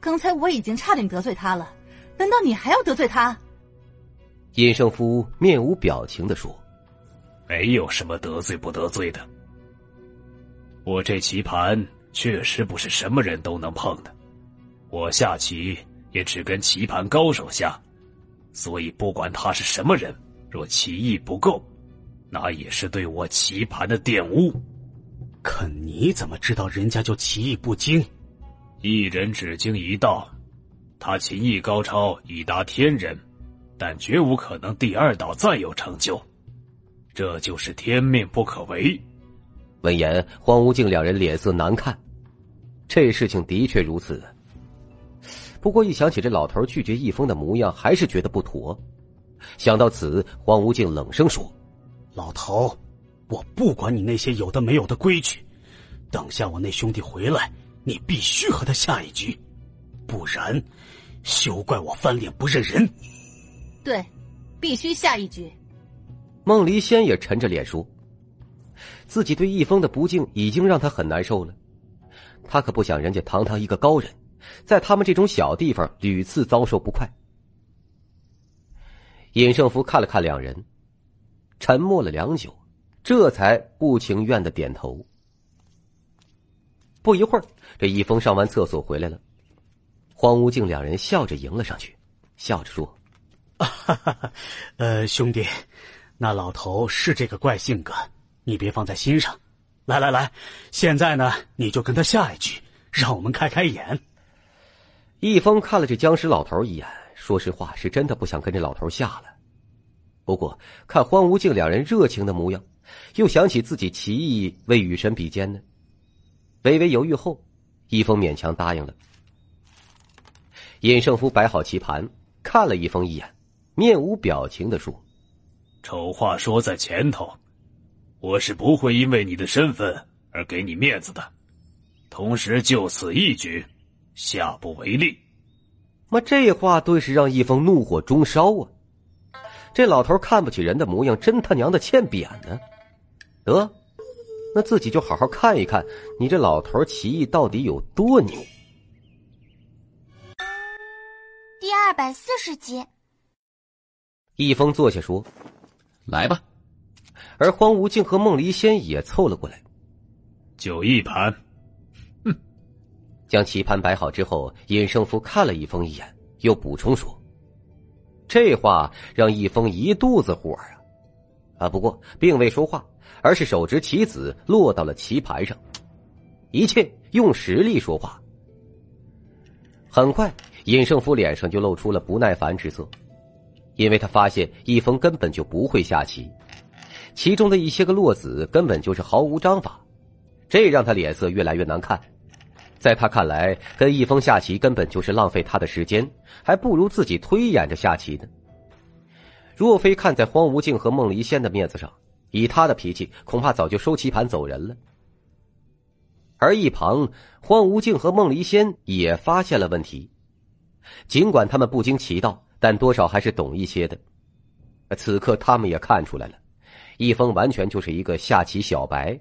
刚才我已经差点得罪他了，难道你还要得罪他？”尹胜夫面无表情的说。没有什么得罪不得罪的，我这棋盘确实不是什么人都能碰的，我下棋也只跟棋盘高手下，所以不管他是什么人，若棋艺不够，那也是对我棋盘的玷污。可你怎么知道人家就棋艺不精？一人只精一道，他琴艺高超已达天人，但绝无可能第二道再有成就。这就是天命不可违。闻言，荒无境两人脸色难看。这事情的确如此。不过一想起这老头拒绝易峰的模样，还是觉得不妥。想到此，荒无境冷声说：“老头，我不管你那些有的没有的规矩。等下我那兄弟回来，你必须和他下一局，不然，休怪我翻脸不认人。”对，必须下一局。孟离仙也沉着脸说：“自己对易峰的不敬已经让他很难受了，他可不想人家堂堂一个高人，在他们这种小地方屡次遭受不快。”尹胜福看了看两人，沉默了良久，这才不情愿的点头。不一会儿，这易峰上完厕所回来了，荒无境两人笑着迎了上去，笑着说：“哈哈呃，兄弟。”那老头是这个怪性格，你别放在心上。来来来，现在呢，你就跟他下一局，让我们开开眼。易峰看了这僵尸老头一眼，说实话，是真的不想跟这老头下了。不过看荒无境两人热情的模样，又想起自己棋艺为雨神比肩呢，微微犹豫后，一峰勉强答应了。尹胜夫摆好棋盘，看了一峰一眼，面无表情的说。丑话说在前头，我是不会因为你的身份而给你面子的。同时，就此一举，下不为例。妈，这话顿时让易峰怒火中烧啊！这老头看不起人的模样，真他娘的欠扁呢！得，那自己就好好看一看，你这老头棋艺到底有多牛。第二百四十集，易峰坐下说。来吧，而荒无境和梦离仙也凑了过来。就一盘，哼！将棋盘摆好之后，尹胜福看了易峰一眼，又补充说：“这话让易峰一肚子火啊！啊，不过并未说话，而是手执棋子落到了棋盘上，一切用实力说话。很快，尹胜福脸上就露出了不耐烦之色。”因为他发现易峰根本就不会下棋，其中的一些个落子根本就是毫无章法，这让他脸色越来越难看。在他看来，跟易峰下棋根本就是浪费他的时间，还不如自己推演着下棋呢。若非看在荒无境和孟离仙的面子上，以他的脾气，恐怕早就收棋盘走人了。而一旁，荒无境和孟离仙也发现了问题。尽管他们不经其道，但多少还是懂一些的。此刻，他们也看出来了，易峰完全就是一个下棋小白，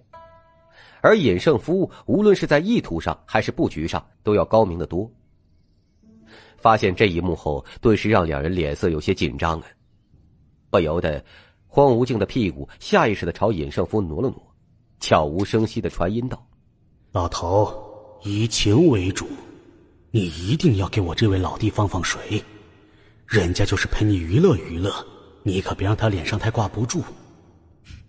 而尹胜夫无论是在意图上还是布局上，都要高明的多。发现这一幕后，顿时让两人脸色有些紧张啊，不由得，荒无境的屁股下意识的朝尹胜夫挪了挪，悄无声息的传音道：“老头，以情为主，你一定要给我这位老弟放放水，人家就是陪你娱乐娱乐。”你可别让他脸上太挂不住。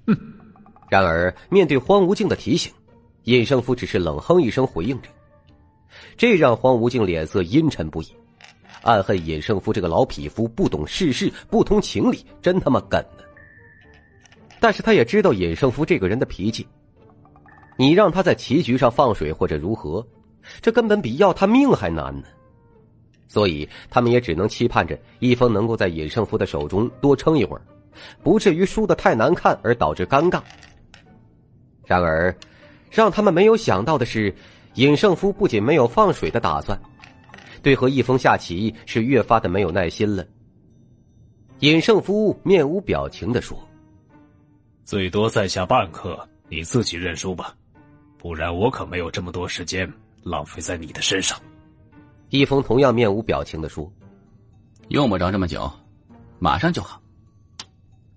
哼！然而面对荒无境的提醒，尹胜夫只是冷哼一声回应着，这让荒无境脸色阴沉不已，暗恨尹胜夫这个老匹夫不懂世事、不通情理，真他妈梗呢。但是他也知道尹胜夫这个人的脾气，你让他在棋局上放水或者如何，这根本比要他命还难呢。所以，他们也只能期盼着一峰能够在尹胜夫的手中多撑一会儿，不至于输得太难看而导致尴尬。然而，让他们没有想到的是，尹胜夫不仅没有放水的打算，对和易峰下棋是越发的没有耐心了。尹胜夫面无表情的说：“最多再下半刻，你自己认输吧，不然我可没有这么多时间浪费在你的身上。”易峰同样面无表情的说：“用不着这么久，马上就好。”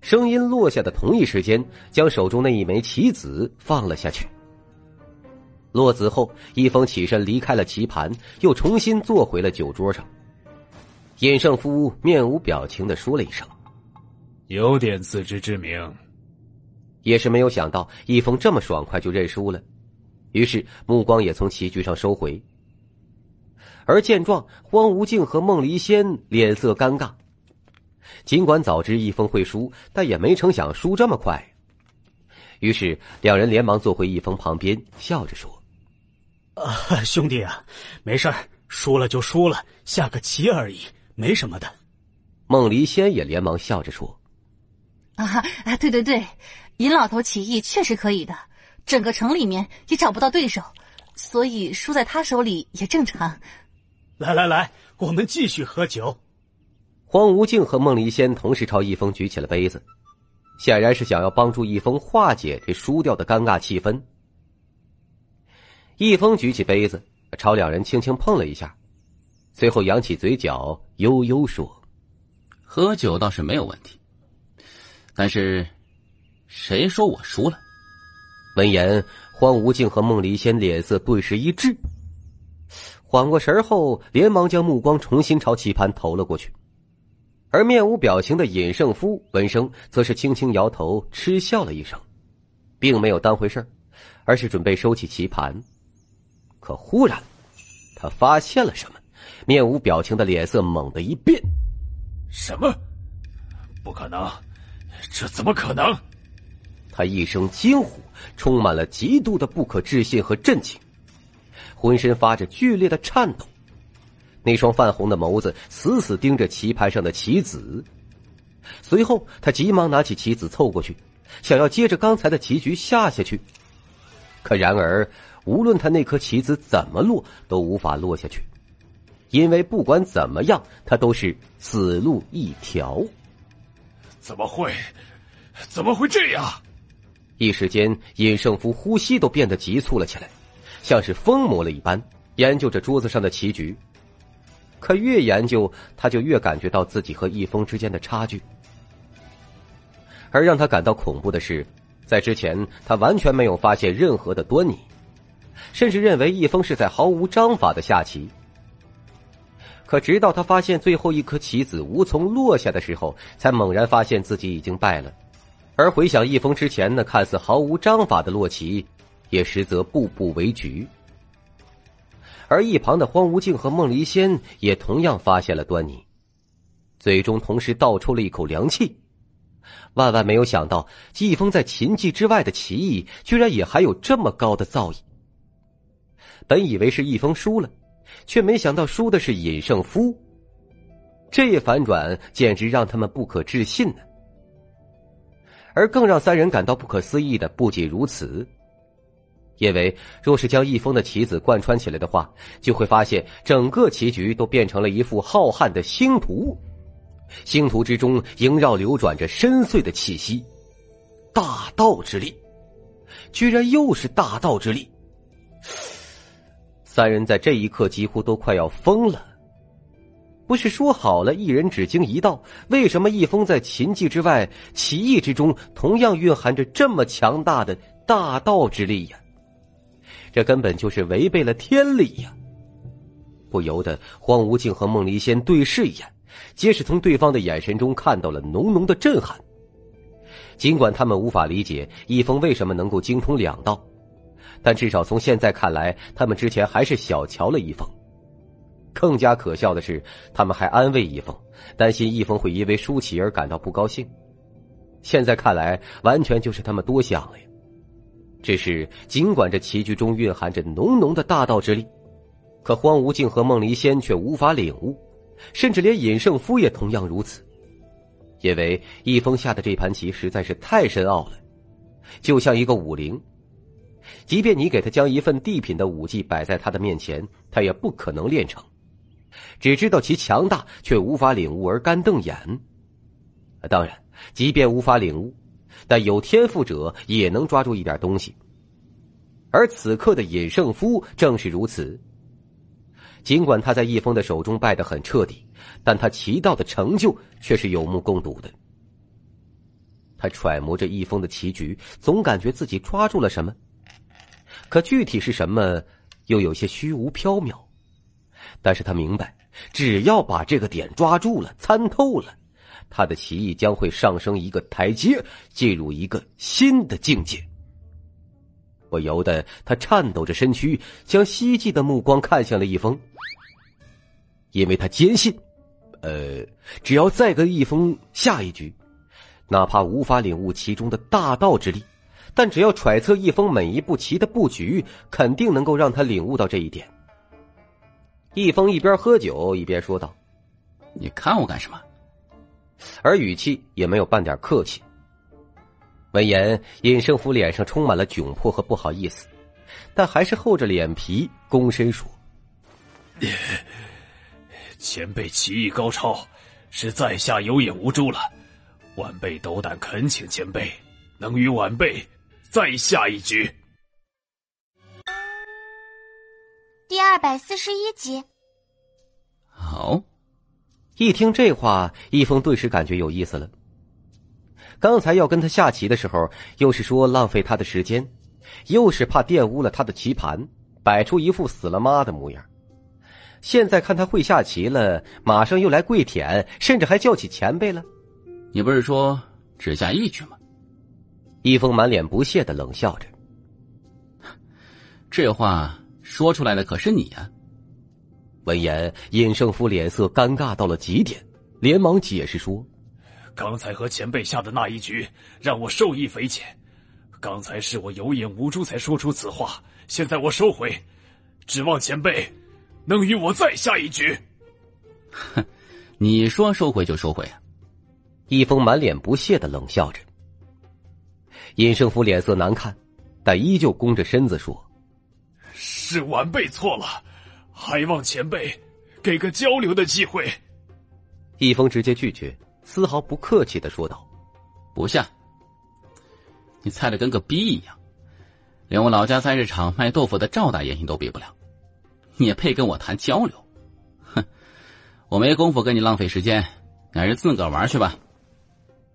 声音落下的同一时间，将手中那一枚棋子放了下去。落子后，易峰起身离开了棋盘，又重新坐回了酒桌上。尹胜夫面无表情的说了一声：“有点自知之明。”也是没有想到易峰这么爽快就认输了，于是目光也从棋局上收回。而见状，荒无境和孟离仙脸色尴尬。尽管早知一峰会输，但也没成想输这么快。于是两人连忙坐回一峰旁边，笑着说：“啊，兄弟啊，没事输了就输了，下个棋而已，没什么的。”孟离仙也连忙笑着说：“啊，对对对，尹老头棋艺确实可以的，整个城里面也找不到对手，所以输在他手里也正常。”来来来，我们继续喝酒。荒无尽和孟离仙同时朝易峰举起了杯子，显然是想要帮助易峰化解这输掉的尴尬气氛。易峰举起杯子，朝两人轻轻碰了一下，随后扬起嘴角，悠悠说：“喝酒倒是没有问题，但是谁说我输了？”闻言，荒无尽和孟离仙脸色顿时一滞。缓过神后，连忙将目光重新朝棋盘投了过去，而面无表情的尹胜夫闻声，则是轻轻摇头，嗤笑了一声，并没有当回事而是准备收起棋盘。可忽然，他发现了什么，面无表情的脸色猛地一变：“什么？不可能！这怎么可能？”他一声惊呼，充满了极度的不可置信和震惊。浑身发着剧烈的颤抖，那双泛红的眸子死死盯着棋盘上的棋子。随后，他急忙拿起棋子凑过去，想要接着刚才的棋局下下去。可然而，无论他那颗棋子怎么落，都无法落下去，因为不管怎么样，他都是死路一条。怎么会？怎么会这样？一时间，尹胜夫呼吸都变得急促了起来。像是疯魔了一般研究着桌子上的棋局，可越研究他就越感觉到自己和易峰之间的差距。而让他感到恐怖的是，在之前他完全没有发现任何的端倪，甚至认为易峰是在毫无章法的下棋。可直到他发现最后一颗棋子无从落下的时候，才猛然发现自己已经败了。而回想易峰之前那看似毫无章法的落棋。也实则步步为局，而一旁的荒无境和梦离仙也同样发现了端倪，最终同时倒抽了一口凉气。万万没有想到，季风在琴技之外的棋艺，居然也还有这么高的造诣。本以为是易峰输了，却没想到输的是尹胜夫。这一反转简直让他们不可置信呢。而更让三人感到不可思议的不仅如此。因为若是将易峰的棋子贯穿起来的话，就会发现整个棋局都变成了一幅浩瀚的星图，星图之中萦绕流转着深邃的气息，大道之力，居然又是大道之力。三人在这一刻几乎都快要疯了。不是说好了一人只经一道？为什么易峰在琴技之外，棋艺之中同样蕴含着这么强大的大道之力呀？这根本就是违背了天理呀！不由得，荒无尽和孟离仙对视一眼，皆是从对方的眼神中看到了浓浓的震撼。尽管他们无法理解易峰为什么能够精通两道，但至少从现在看来，他们之前还是小瞧了易峰。更加可笑的是，他们还安慰易峰，担心易峰会因为输棋而感到不高兴。现在看来，完全就是他们多想了呀。只是，尽管这棋局中蕴含着浓浓的大道之力，可荒无境和梦离仙却无法领悟，甚至连尹胜夫也同样如此。因为易峰下的这盘棋实在是太深奥了，就像一个武灵，即便你给他将一份地品的武技摆在他的面前，他也不可能练成，只知道其强大，却无法领悟而干瞪眼。当然，即便无法领悟。但有天赋者也能抓住一点东西，而此刻的尹胜夫正是如此。尽管他在易峰的手中败得很彻底，但他棋道的成就却是有目共睹的。他揣摩着易峰的棋局，总感觉自己抓住了什么，可具体是什么，又有些虚无缥缈。但是他明白，只要把这个点抓住了，参透了。他的棋艺将会上升一个台阶，进入一个新的境界。不由得他颤抖着身躯，将希冀的目光看向了易峰，因为他坚信，呃，只要再跟易峰下一局，哪怕无法领悟其中的大道之力，但只要揣测易峰每一步棋的布局，肯定能够让他领悟到这一点。易峰一边喝酒一边说道：“你看我干什么？”而语气也没有半点客气。闻言，尹胜福脸上充满了窘迫和不好意思，但还是厚着脸皮躬身说：“前辈棋艺高超，是在下有眼无珠了。晚辈斗胆恳请前辈能与晚辈再下一局。”第二百四十一集。好。一听这话，易峰顿时感觉有意思了。刚才要跟他下棋的时候，又是说浪费他的时间，又是怕玷污了他的棋盘，摆出一副死了妈的模样。现在看他会下棋了，马上又来跪舔，甚至还叫起前辈了。你不是说只下一局吗？易峰满脸不屑的冷笑着。这话说出来的可是你呀。闻言，尹胜夫脸色尴尬到了极点，连忙解释说：“刚才和前辈下的那一局，让我受益匪浅。刚才是我有眼无珠才说出此话，现在我收回，指望前辈能与我再下一局。”哼，你说收回就收回啊！易峰满脸不屑的冷笑着。尹胜福脸色难看，但依旧弓着身子说：“是晚辈错了。”还望前辈给个交流的机会。易峰直接拒绝，丝毫不客气的说道：“不下。你菜的跟个逼一样，连我老家菜市场卖豆腐的赵大爷你都比不了，你也配跟我谈交流？哼，我没工夫跟你浪费时间，你还是自个玩去吧。”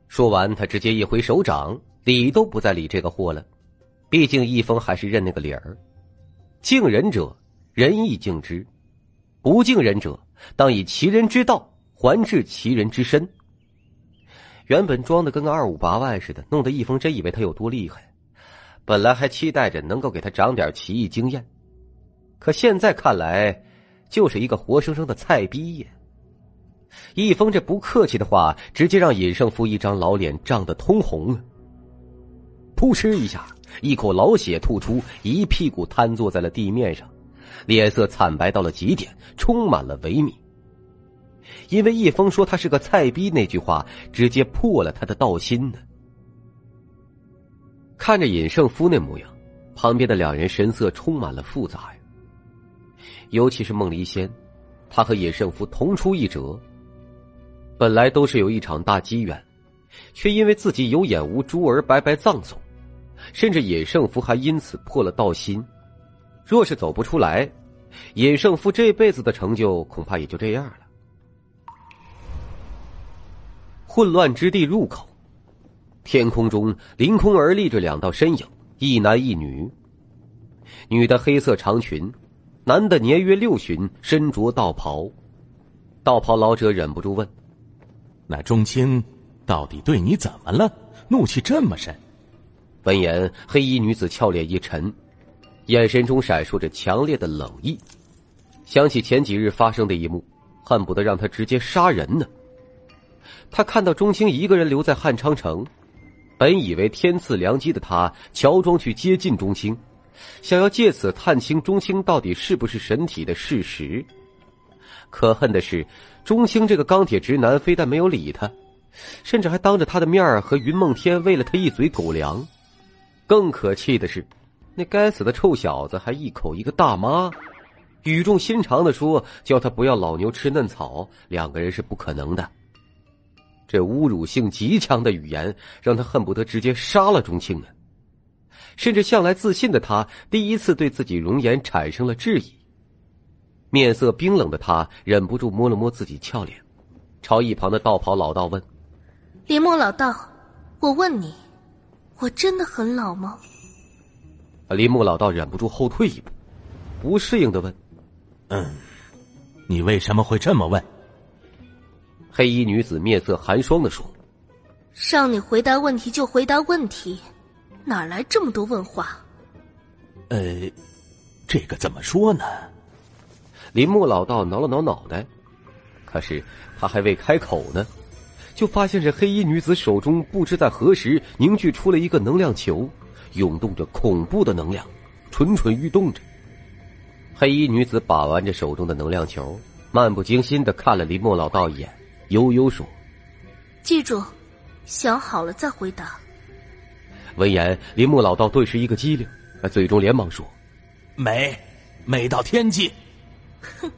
说完，他直接一挥手掌，理都不再理这个货了。毕竟易峰还是认那个理儿，敬人者。仁义敬之，不敬人者，当以其人之道还治其人之身。原本装的跟个二五八万似的，弄得易峰真以为他有多厉害。本来还期待着能够给他长点奇异经验，可现在看来，就是一个活生生的菜逼呀！易峰这不客气的话，直接让尹胜夫一张老脸涨得通红了。噗嗤一下，一口老血吐出，一屁股瘫坐在了地面上。脸色惨白到了极点，充满了萎靡。因为易峰说他是个菜逼那句话，直接破了他的道心呢。看着尹胜夫那模样，旁边的两人神色充满了复杂呀。尤其是孟离仙，他和尹胜夫同出一辙。本来都是有一场大机缘，却因为自己有眼无珠而白白葬送，甚至尹胜夫还因此破了道心。若是走不出来，尹胜夫这辈子的成就恐怕也就这样了。混乱之地入口，天空中凌空而立着两道身影，一男一女。女的黑色长裙，男的年约六旬，身着道袍。道袍老者忍不住问。那钟青到底对你怎么了？怒气这么深。闻言，黑衣女子俏脸一沉，眼神中闪烁着强烈的冷意。想起前几日发生的一幕，恨不得让他直接杀人呢。他看到钟青一个人留在汉昌城，本以为天赐良机的他，乔装去接近钟青，想要借此探清钟青到底是不是神体的事实。可恨的是。钟青这个钢铁直男非但没有理他，甚至还当着他的面和云梦天喂了他一嘴狗粮。更可气的是，那该死的臭小子还一口一个大妈，语重心长的说：“叫他不要老牛吃嫩草，两个人是不可能的。”这侮辱性极强的语言，让他恨不得直接杀了钟庆呢。甚至向来自信的他，第一次对自己容颜产生了质疑。面色冰冷的他忍不住摸了摸自己俏脸，朝一旁的道袍老道问：“林墨老道，我问你，我真的很老吗？”林木老道忍不住后退一步，不适应的问：“嗯，你为什么会这么问？”黑衣女子面色寒霜的说：“让你回答问题就回答问题，哪来这么多问话？”呃，这个怎么说呢？林木老道挠了挠脑袋，可是他还未开口呢，就发现这黑衣女子手中不知在何时凝聚出了一个能量球，涌动着恐怖的能量，蠢蠢欲动着。黑衣女子把玩着手中的能量球，漫不经心的看了林木老道一眼，悠悠说：“记住，想好了再回答。”闻言，林木老道顿时一个机灵，嘴中连忙说：“美，美到天际。”哼，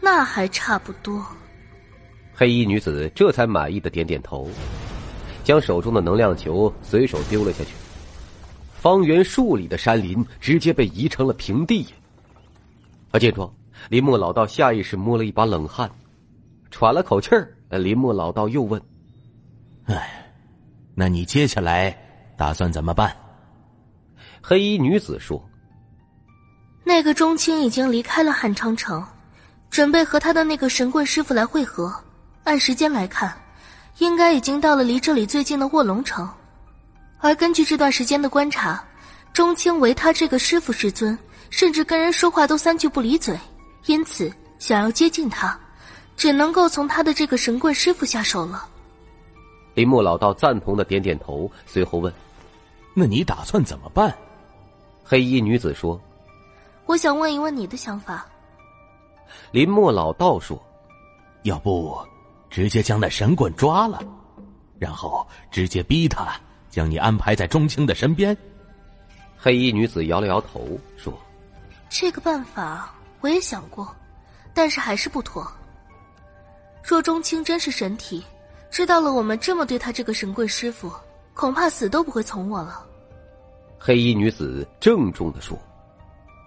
那还差不多。黑衣女子这才满意的点点头，将手中的能量球随手丢了下去。方圆数里的山林直接被移成了平地。啊！见状，林木老道下意识摸了一把冷汗，喘了口气儿。林木老道又问：“哎，那你接下来打算怎么办？”黑衣女子说。那个钟青已经离开了汉昌城，准备和他的那个神棍师傅来会合。按时间来看，应该已经到了离这里最近的卧龙城。而根据这段时间的观察，钟青为他这个师傅师尊，甚至跟人说话都三句不离嘴。因此，想要接近他，只能够从他的这个神棍师傅下手了。林木老道赞同的点点头，随后问：“那你打算怎么办？”黑衣女子说。我想问一问你的想法。林墨老道说：“要不直接将那神棍抓了，然后直接逼他将你安排在钟青的身边。”黑衣女子摇了摇头说：“这个办法我也想过，但是还是不妥。若钟青真是神体，知道了我们这么对他这个神棍师傅，恐怕死都不会从我了。”黑衣女子郑重的说。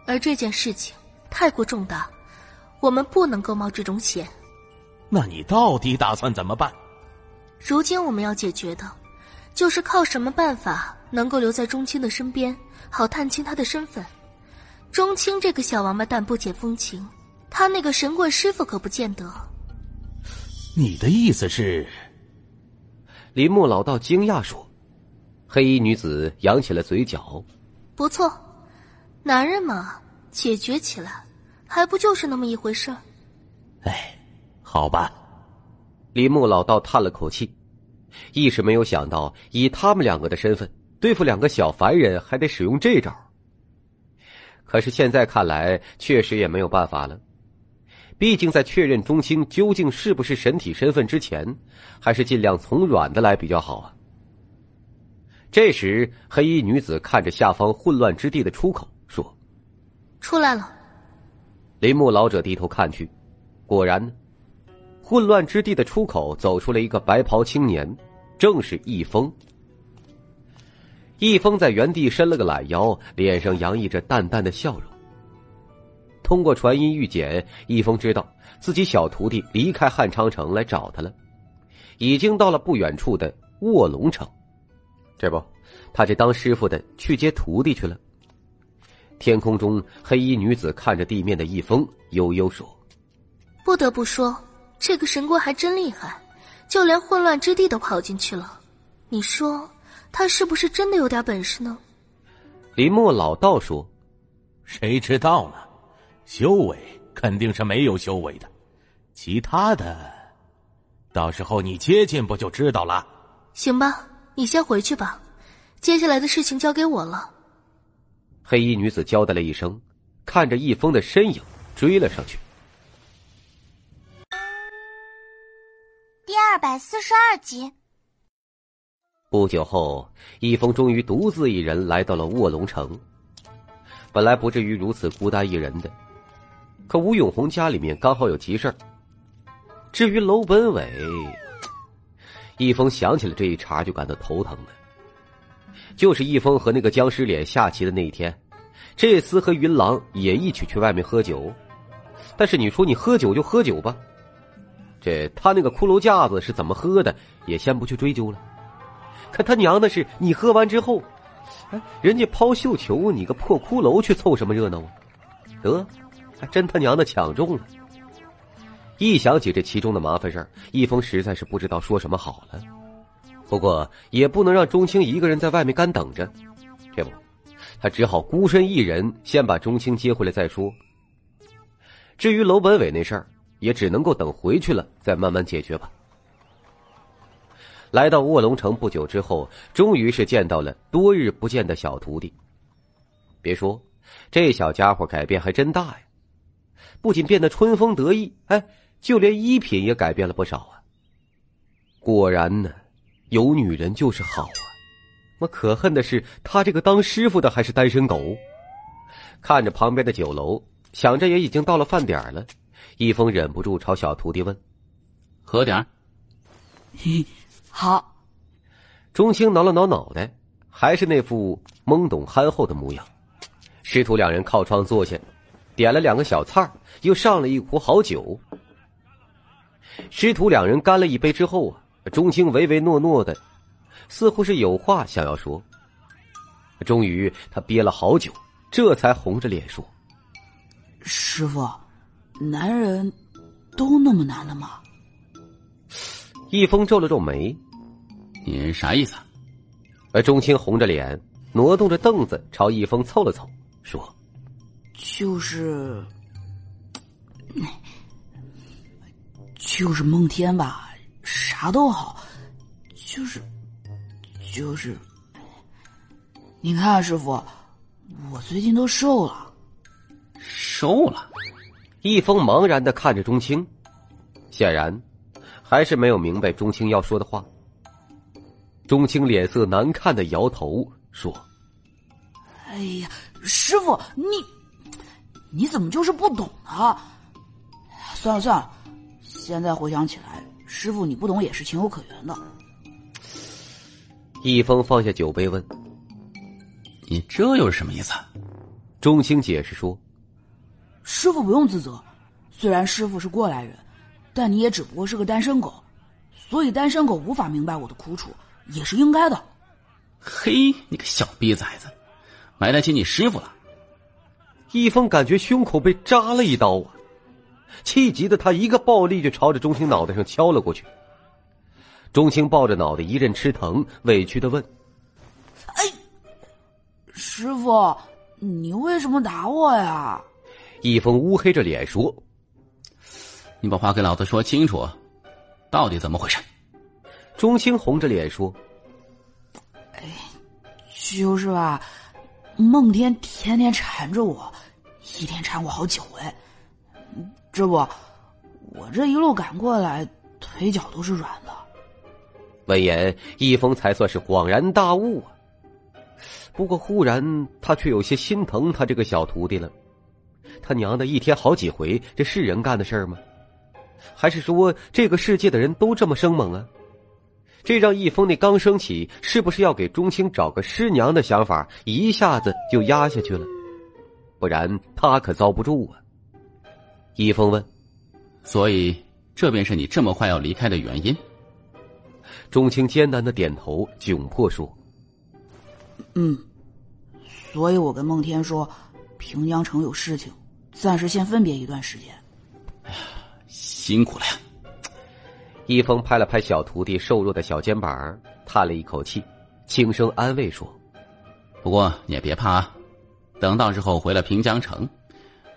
而这件事情太过重大，我们不能够冒这种险。那你到底打算怎么办？如今我们要解决的，就是靠什么办法能够留在钟青的身边，好探清他的身份。钟青这个小王八蛋不解风情，他那个神棍师傅可不见得。你的意思是？林木老道惊讶说：“黑衣女子扬起了嘴角，不错。”男人嘛，解决起来还不就是那么一回事儿？哎，好吧。李木老道叹了口气，一时没有想到以他们两个的身份对付两个小凡人还得使用这招。可是现在看来，确实也没有办法了。毕竟在确认钟青究竟是不是神体身份之前，还是尽量从软的来比较好啊。这时，黑衣女子看着下方混乱之地的出口，说：“出来了。”林木老者低头看去，果然，混乱之地的出口走出了一个白袍青年，正是易峰。易峰在原地伸了个懒腰，脸上洋溢着淡淡的笑容。通过传音预检，易峰知道自己小徒弟离开汉昌城来找他了，已经到了不远处的卧龙城。这不，他这当师傅的去接徒弟去了。天空中，黑衣女子看着地面的易峰，悠悠说：“不得不说，这个神官还真厉害，就连混乱之地都跑进去了。你说他是不是真的有点本事呢？”林墨老道说：“谁知道呢？修为肯定是没有修为的，其他的，到时候你接近不就知道了。”行吧。你先回去吧，接下来的事情交给我了。黑衣女子交代了一声，看着易峰的身影追了上去。二百四十二集。不久后，易峰终于独自一人来到了卧龙城。本来不至于如此孤单一人的，可吴永红家里面刚好有急事儿。至于楼本伟。易峰想起了这一茬，就感到头疼了。就是易峰和那个僵尸脸下棋的那一天，这厮和云狼也一起去外面喝酒。但是你说你喝酒就喝酒吧，这他那个骷髅架子是怎么喝的，也先不去追究了。可他娘的是，你喝完之后，哎，人家抛绣球，你个破骷髅去凑什么热闹啊？得，还真他娘的抢中了。一想起这其中的麻烦事儿，易峰实在是不知道说什么好了。不过也不能让钟青一个人在外面干等着，这不，他只好孤身一人先把钟青接回来再说。至于楼本伟那事儿，也只能够等回去了再慢慢解决吧。来到卧龙城不久之后，终于是见到了多日不见的小徒弟。别说，这小家伙改变还真大呀，不仅变得春风得意，哎。就连衣品也改变了不少啊！果然呢，有女人就是好啊！我可恨的是他这个当师傅的还是单身狗。看着旁边的酒楼，想着也已经到了饭点了，易峰忍不住朝小徒弟问：“喝点儿，好。”钟青挠了挠脑袋，还是那副懵懂憨厚的模样。师徒两人靠窗坐下，点了两个小菜又上了一壶好酒。师徒两人干了一杯之后啊，钟青唯唯诺诺的，似乎是有话想要说。终于，他憋了好久，这才红着脸说：“师傅，男人都那么难的吗？”易峰皱了皱眉：“你啥意思？”而钟青红着脸，挪动着凳子朝易峰凑了凑，说：“就是。”就是梦天吧，啥都好，就是，就是，你看师傅，我最近都瘦了，瘦了。易峰茫然的看着钟青，显然还是没有明白钟青要说的话。钟青脸色难看的摇头说：“哎呀，师傅，你你怎么就是不懂呢？算了算了。”现在回想起来，师傅你不懂也是情有可原的。易峰放下酒杯问：“你这又是什么意思？”钟青解释说：“师傅不用自责，虽然师傅是过来人，但你也只不过是个单身狗，所以单身狗无法明白我的苦楚，也是应该的。”嘿，你个小逼崽子，埋汰起你师傅了！易峰感觉胸口被扎了一刀啊！气急的他一个暴力就朝着钟青脑袋上敲了过去。钟青抱着脑袋一阵吃疼，委屈的问：“哎，师傅，你为什么打我呀？”易峰乌黑着脸说：“你把话给老子说清楚，到底怎么回事？”钟青红着脸说：“哎，就是吧，梦天天天缠着我，一天缠我好几回。”这不，我这一路赶过来，腿脚都是软的。闻言，易峰才算是恍然大悟啊，不过忽然他却有些心疼他这个小徒弟了。他娘的，一天好几回，这是人干的事儿吗？还是说这个世界的人都这么生猛啊？这让易峰那刚升起是不是要给钟青找个师娘的想法一下子就压下去了？不然他可遭不住啊！易峰问：“所以这便是你这么快要离开的原因？”钟青艰难的点头，窘迫说：“嗯，所以我跟孟天说，平江城有事情，暂时先分别一段时间。”哎呀，辛苦了呀！易峰拍了拍小徒弟瘦弱的小肩膀，叹了一口气，轻声安慰说：“不过你也别怕啊，等到时候回了平江城，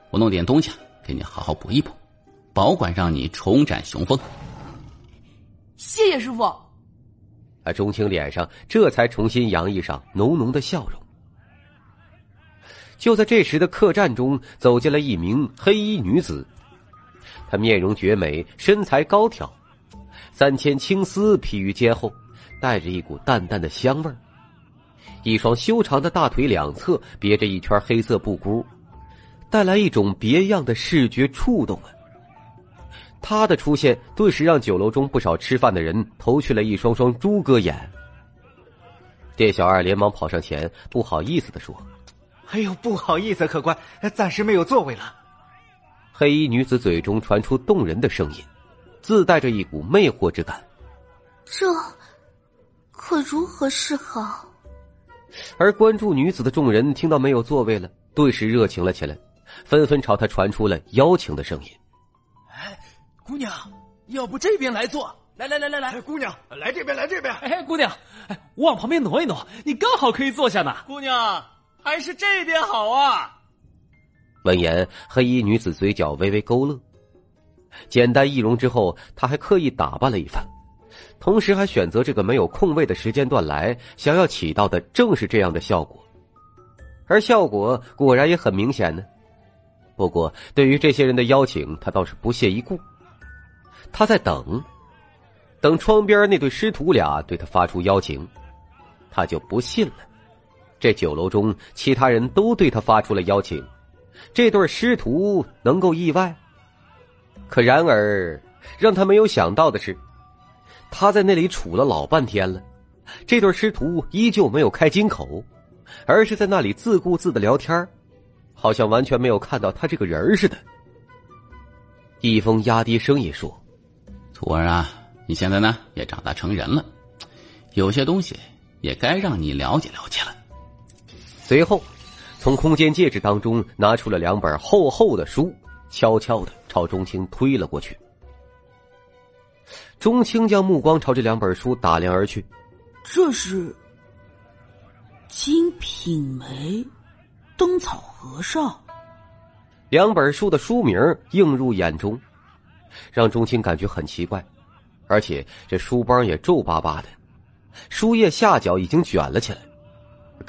我弄点东西给你好好补一补，保管让你重展雄风。”谢谢师傅。啊，钟青脸上这才重新洋溢上浓浓的笑容。就在这时的客栈中，走进了一名黑衣女子，她面容绝美，身材高挑。三千青丝披于肩后，带着一股淡淡的香味。一双修长的大腿两侧别着一圈黑色布箍，带来一种别样的视觉触动啊！他的出现顿时让酒楼中不少吃饭的人投去了一双双猪哥眼。店小二连忙跑上前，不好意思的说：“哎呦，不好意思，客官，暂时没有座位了。”黑衣女子嘴中传出动人的声音。自带着一股魅惑之感，这可如何是好？而关注女子的众人听到没有座位了，顿时热情了起来，纷纷朝她传出了邀请的声音。哎，姑娘，要不这边来坐？来来来来来，姑娘，来这边，来这边。哎，姑娘，哎，我往旁边挪一挪，你刚好可以坐下呢。姑娘，还是这边好啊。闻言，黑衣女子嘴角微微勾勒。简单易容之后，他还刻意打扮了一番，同时还选择这个没有空位的时间段来，想要起到的正是这样的效果，而效果果然也很明显呢。不过，对于这些人的邀请，他倒是不屑一顾。他在等，等窗边那对师徒俩对他发出邀请，他就不信了。这酒楼中其他人都对他发出了邀请，这对师徒能够意外？可然而，让他没有想到的是，他在那里杵了老半天了，这对师徒依旧没有开金口，而是在那里自顾自的聊天，好像完全没有看到他这个人似的。易峰压低声音说：“徒儿啊，你现在呢也长大成人了，有些东西也该让你了解了解了。”随后，从空间戒指当中拿出了两本厚厚的书。悄悄的朝钟青推了过去。钟青将目光朝这两本书打量而去，这是《金品梅》《灯草和尚》。两本书的书名映入眼中，让钟青感觉很奇怪，而且这书包也皱巴巴的，书页下角已经卷了起来，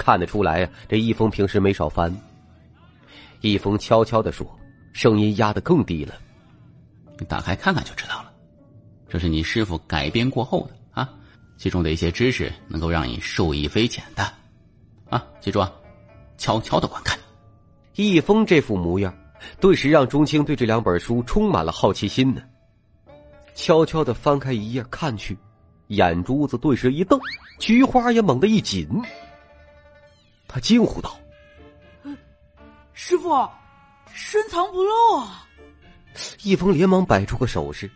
看得出来这易峰平时没少翻。易峰悄悄的说。声音压得更低了，你打开看看就知道了。这是你师傅改编过后的啊，其中的一些知识能够让你受益匪浅的，啊，记住啊，悄悄的观看。易峰这副模样，顿时让钟青对这两本书充满了好奇心呢。悄悄的翻开一页看去，眼珠子顿时一瞪，菊花也猛地一紧。他惊呼道：“师傅！”深藏不露啊！易峰连忙摆出个手势，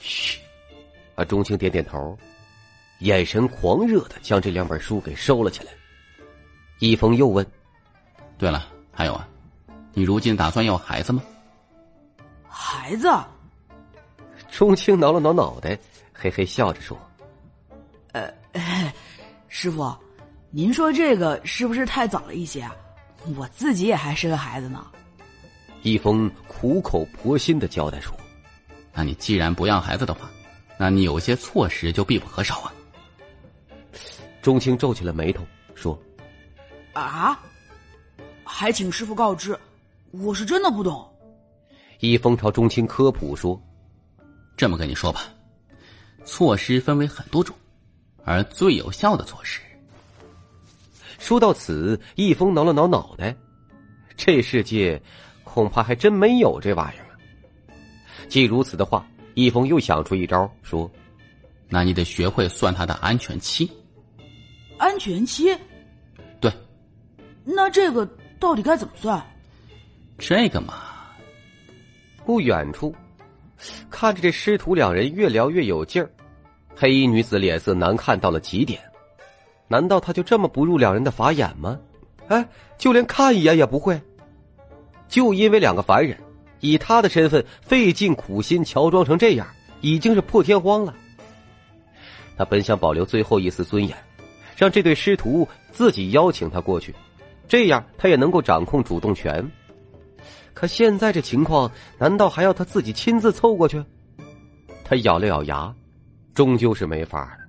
嘘。啊，钟青点点头，眼神狂热的将这两本书给收了起来。易峰又问：“对了，还有啊，你如今打算要孩子吗？”孩子。钟青挠了挠脑袋，嘿嘿笑着说：“呃，师傅，您说这个是不是太早了一些？我自己也还是个孩子呢。”易峰苦口婆心的交代说：“那你既然不要孩子的话，那你有些措施就必不可少啊。”钟青皱起了眉头说：“啊，还请师傅告知，我是真的不懂。”易峰朝钟青科普说：“这么跟你说吧，措施分为很多种，而最有效的措施……”说到此，易峰挠了挠脑袋，这世界恐怕还真没有这玩意儿。既如此的话，易峰又想出一招，说：“那你得学会算他的安全期。”安全期？对。那这个到底该怎么算？这个嘛，不远处，看着这师徒两人越聊越有劲儿，黑衣女子脸色难看到了极点。难道他就这么不入两人的法眼吗？哎，就连看一眼也不会。就因为两个凡人，以他的身份费尽苦心乔装成这样，已经是破天荒了。他本想保留最后一丝尊严，让这对师徒自己邀请他过去，这样他也能够掌控主动权。可现在这情况，难道还要他自己亲自凑过去？他咬了咬牙，终究是没法了。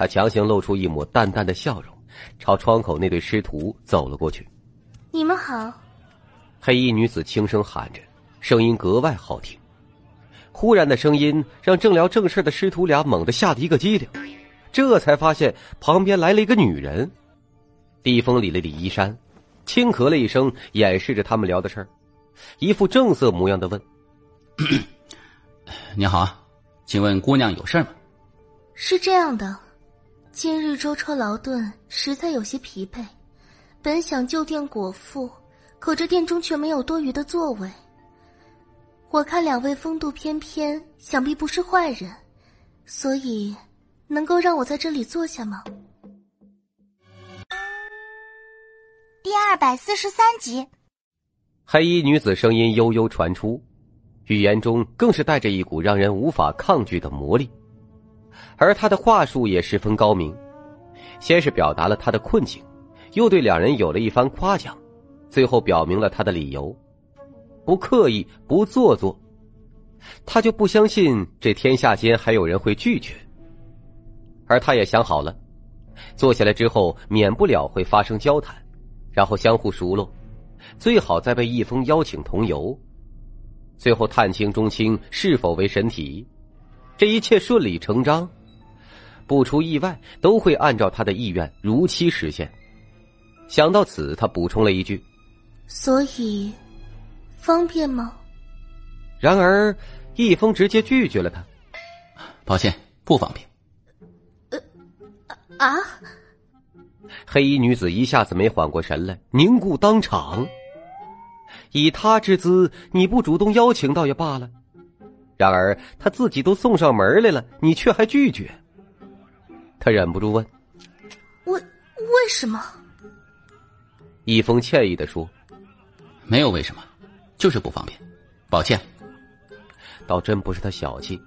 他强行露出一抹淡淡的笑容，朝窗口那对师徒走了过去。你们好，黑衣女子轻声喊着，声音格外好听。忽然的声音让正聊正事的师徒俩猛地吓得一个激灵，这才发现旁边来了一个女人。地风理了理衣衫，轻咳了一声，掩饰着他们聊的事儿，一副正色模样的问：“你好，请问姑娘有事吗？”是这样的。今日舟车劳顿，实在有些疲惫，本想就店果腹，可这店中却没有多余的座位。我看两位风度翩翩，想必不是坏人，所以能够让我在这里坐下吗？第二百四十三集，黑衣女子声音悠悠传出，语言中更是带着一股让人无法抗拒的魔力。而他的话术也十分高明，先是表达了他的困境，又对两人有了一番夸奖，最后表明了他的理由，不刻意，不做作，他就不相信这天下间还有人会拒绝。而他也想好了，坐下来之后，免不了会发生交谈，然后相互熟络，最好再被一封邀请同游，最后探清中青是否为神体，这一切顺理成章。不出意外，都会按照他的意愿如期实现。想到此，他补充了一句：“所以，方便吗？”然而，易峰直接拒绝了他：“抱歉，不方便。”呃，啊！黑衣女子一下子没缓过神来，凝固当场。以他之资，你不主动邀请倒也罢了，然而他自己都送上门来了，你却还拒绝。他忍不住问：“为为什么？”易峰歉意的说：“没有为什么，就是不方便，抱歉。”倒真不是他小气，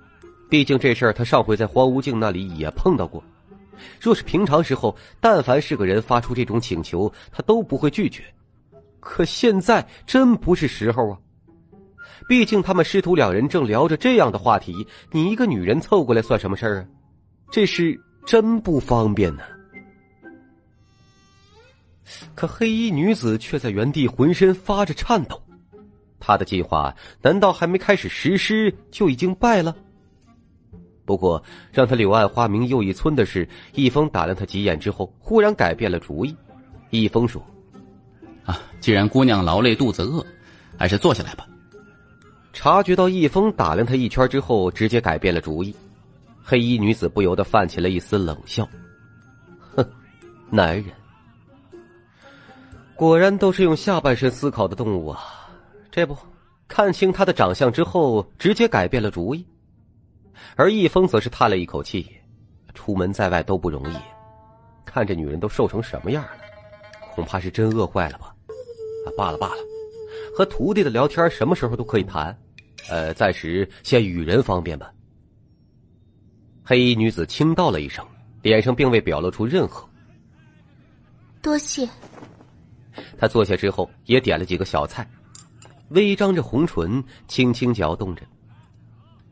毕竟这事儿他上回在荒芜境那里也碰到过。若是平常时候，但凡是个人发出这种请求，他都不会拒绝。可现在真不是时候啊！毕竟他们师徒两人正聊着这样的话题，你一个女人凑过来算什么事儿啊？这是。真不方便呢。可黑衣女子却在原地浑身发着颤抖，她的计划难道还没开始实施就已经败了？不过让他柳暗花明又一村的是，易峰打量他几眼之后，忽然改变了主意。易峰说：“啊，既然姑娘劳累肚子饿，还是坐下来吧。”察觉到易峰打量他一圈之后，直接改变了主意。黑衣女子不由得泛起了一丝冷笑，哼，男人果然都是用下半身思考的动物啊！这不，看清他的长相之后，直接改变了主意。而易峰则是叹了一口气，出门在外都不容易，看这女人都瘦成什么样了，恐怕是真饿坏了吧？啊，罢了罢了，和徒弟的聊天什么时候都可以谈，呃，暂时先与人方便吧。黑衣女子轻道了一声，脸上并未表露出任何。多谢。她坐下之后，也点了几个小菜，微张着红唇，轻轻嚼动着。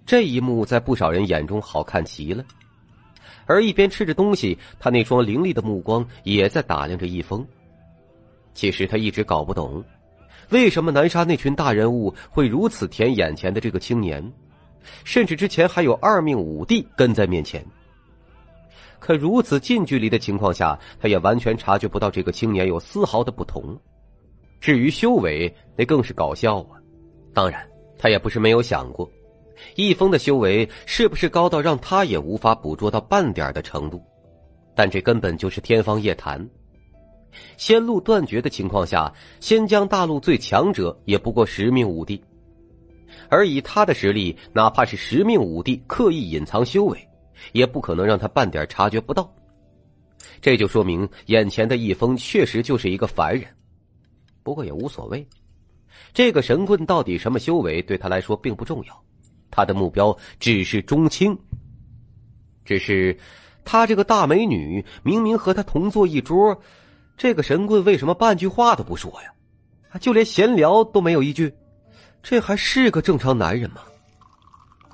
这一幕在不少人眼中好看极了。而一边吃着东西，他那双凌厉的目光也在打量着易峰。其实他一直搞不懂，为什么南沙那群大人物会如此舔眼前的这个青年。甚至之前还有二命五弟跟在面前，可如此近距离的情况下，他也完全察觉不到这个青年有丝毫的不同。至于修为，那更是搞笑啊！当然，他也不是没有想过，易峰的修为是不是高到让他也无法捕捉到半点的程度。但这根本就是天方夜谭。仙路断绝的情况下，仙江大陆最强者也不过十命五帝，而以他的实力，哪怕是十命五帝刻意隐藏修为，也不可能让他半点察觉不到。这就说明眼前的易峰确实就是一个凡人。不过也无所谓，这个神棍到底什么修为，对他来说并不重要，他的目标只是钟青。只是，他这个大美女明明和他同坐一桌。这个神棍为什么半句话都不说呀？就连闲聊都没有一句，这还是个正常男人吗？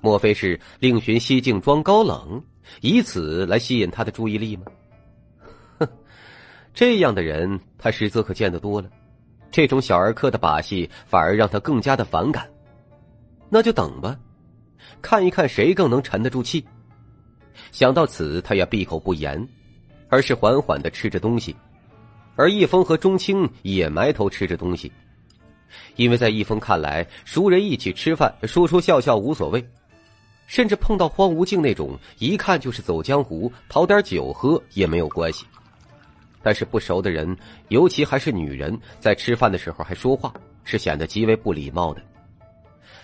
莫非是另寻西境装高冷，以此来吸引他的注意力吗？哼，这样的人他实则可见得多了，这种小儿科的把戏反而让他更加的反感。那就等吧，看一看谁更能沉得住气。想到此，他也闭口不言，而是缓缓的吃着东西。而易峰和钟青也埋头吃着东西，因为在易峰看来，熟人一起吃饭，说说笑笑无所谓，甚至碰到荒无境那种一看就是走江湖、讨点酒喝也没有关系。但是不熟的人，尤其还是女人，在吃饭的时候还说话，是显得极为不礼貌的。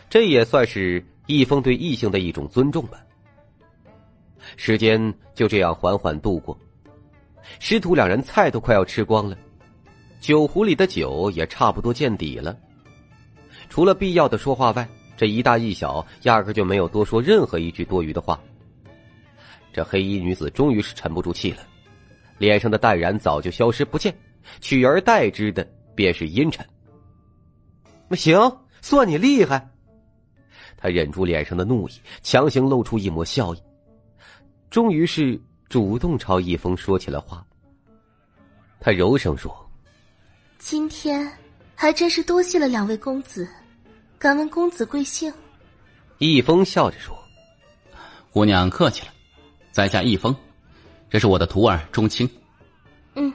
这也算是易峰对异性的一种尊重吧。时间就这样缓缓度过。师徒两人菜都快要吃光了，酒壶里的酒也差不多见底了。除了必要的说话外，这一大一小压根就没有多说任何一句多余的话。这黑衣女子终于是沉不住气了，脸上的淡然早就消失不见，取而代之的便是阴沉。那行，算你厉害。他忍住脸上的怒意，强行露出一抹笑意，终于是。主动朝易峰说起了话。他柔声说：“今天还真是多谢了两位公子，敢问公子贵姓？”易峰笑着说：“姑娘客气了，在下易峰，这是我的徒儿钟青。”嗯。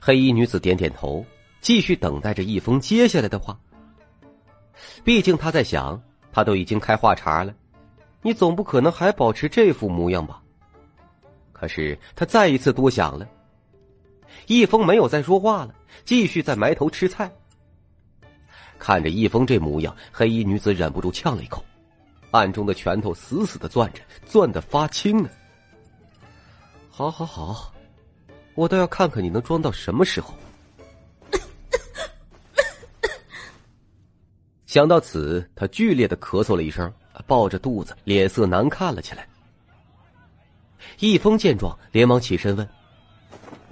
黑衣女子点点头，继续等待着易峰接下来的话。毕竟他在想，他都已经开话茬了，你总不可能还保持这副模样吧？可是他再一次多想了。易峰没有再说话了，继续在埋头吃菜。看着易峰这模样，黑衣女子忍不住呛了一口，暗中的拳头死死的攥着，攥得发青呢。好好好，我倒要看看你能装到什么时候。想到此，他剧烈的咳嗽了一声，抱着肚子，脸色难看了起来。易峰见状，连忙起身问：“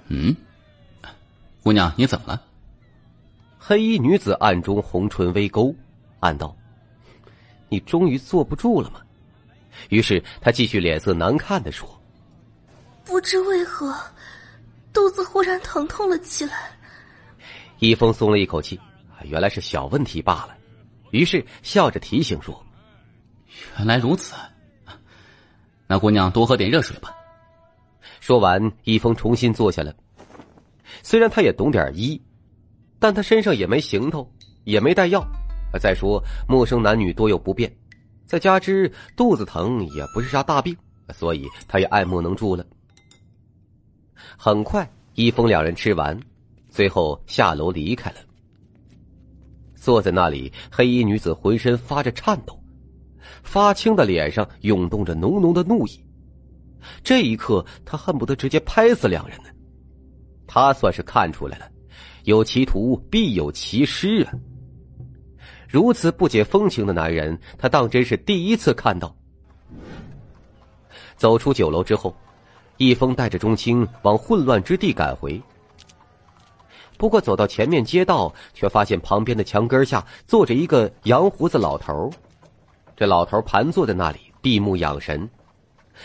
嗯，姑娘，你怎么了？”黑衣女子暗中红唇微勾，暗道：“你终于坐不住了吗？”于是她继续脸色难看的说：“不知为何，肚子忽然疼痛了起来。”一峰松了一口气，原来是小问题罢了，于是笑着提醒说：“原来如此。”那姑娘多喝点热水吧。说完，一峰重新坐下了。虽然他也懂点医，但他身上也没行头，也没带药。再说，陌生男女多有不便，再加之肚子疼也不是啥大病，所以他也爱莫能助了。很快，一峰两人吃完，最后下楼离开了。坐在那里，黑衣女子浑身发着颤抖。发青的脸上涌动着浓浓的怒意，这一刻他恨不得直接拍死两人呢。他算是看出来了，有其徒必有其师啊。如此不解风情的男人，他当真是第一次看到。走出酒楼之后，易峰带着钟青往混乱之地赶回。不过走到前面街道，却发现旁边的墙根下坐着一个洋胡子老头。这老头盘坐在那里，闭目养神，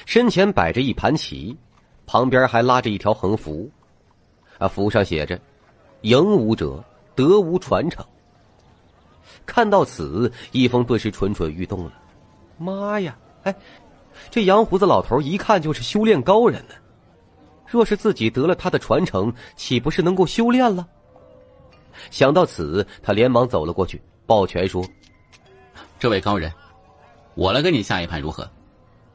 身前摆着一盘棋，旁边还拉着一条横幅，啊，符上写着：“赢武者得无传承。”看到此，易峰顿时蠢蠢欲动了。妈呀！哎，这杨胡子老头一看就是修炼高人呢。若是自己得了他的传承，岂不是能够修炼了？想到此，他连忙走了过去，抱拳说：“这位高人，我来跟你下一盘如何？”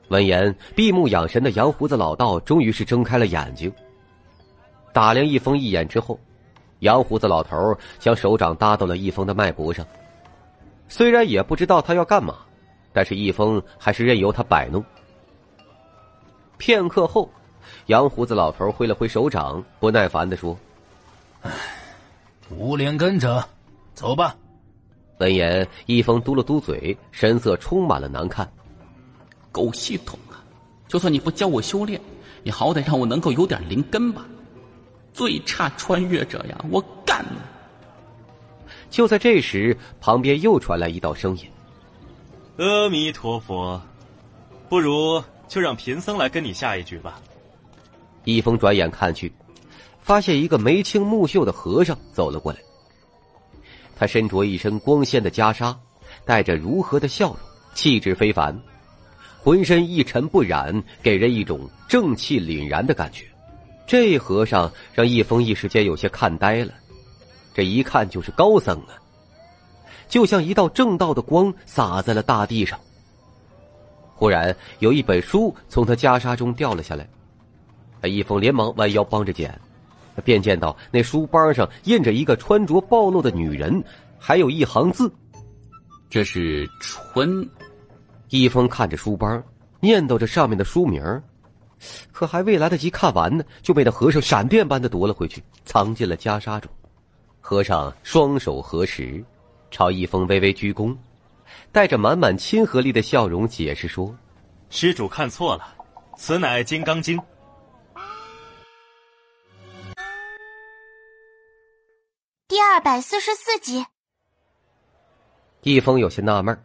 闻言，闭目养神的杨胡子老道终于是睁开了眼睛，打量易峰一眼之后，杨胡子老头将手掌搭到了易峰的脉搏上。虽然也不知道他要干嘛，但是易峰还是任由他摆弄。片刻后，杨胡子老头挥了挥手掌，不耐烦的说：“唉。”无脸跟者，走吧。闻言，易峰嘟了嘟嘴，神色充满了难看。狗系统啊！就算你不教我修炼，你好歹让我能够有点灵根吧。最差穿越者呀，我干！就在这时，旁边又传来一道声音：“阿弥陀佛，不如就让贫僧来跟你下一局吧。”易峰转眼看去。发现一个眉清目秀的和尚走了过来，他身着一身光鲜的袈裟，带着柔和的笑容，气质非凡，浑身一尘不染，给人一种正气凛然的感觉。这和尚让易峰一时间有些看呆了，这一看就是高僧啊，就像一道正道的光洒在了大地上。忽然有一本书从他袈裟中掉了下来，易峰连忙弯腰帮着捡。便见到那书包上印着一个穿着暴露的女人，还有一行字：“这是春。”易峰看着书包，念叨着上面的书名，可还未来得及看完呢，就被那和尚闪电般的夺了回去，藏进了袈裟中。和尚双手合十，朝易峰微微鞠躬，带着满满亲和力的笑容解释说：“施主看错了，此乃《金刚经》。”第二百四十四集，易峰有些纳闷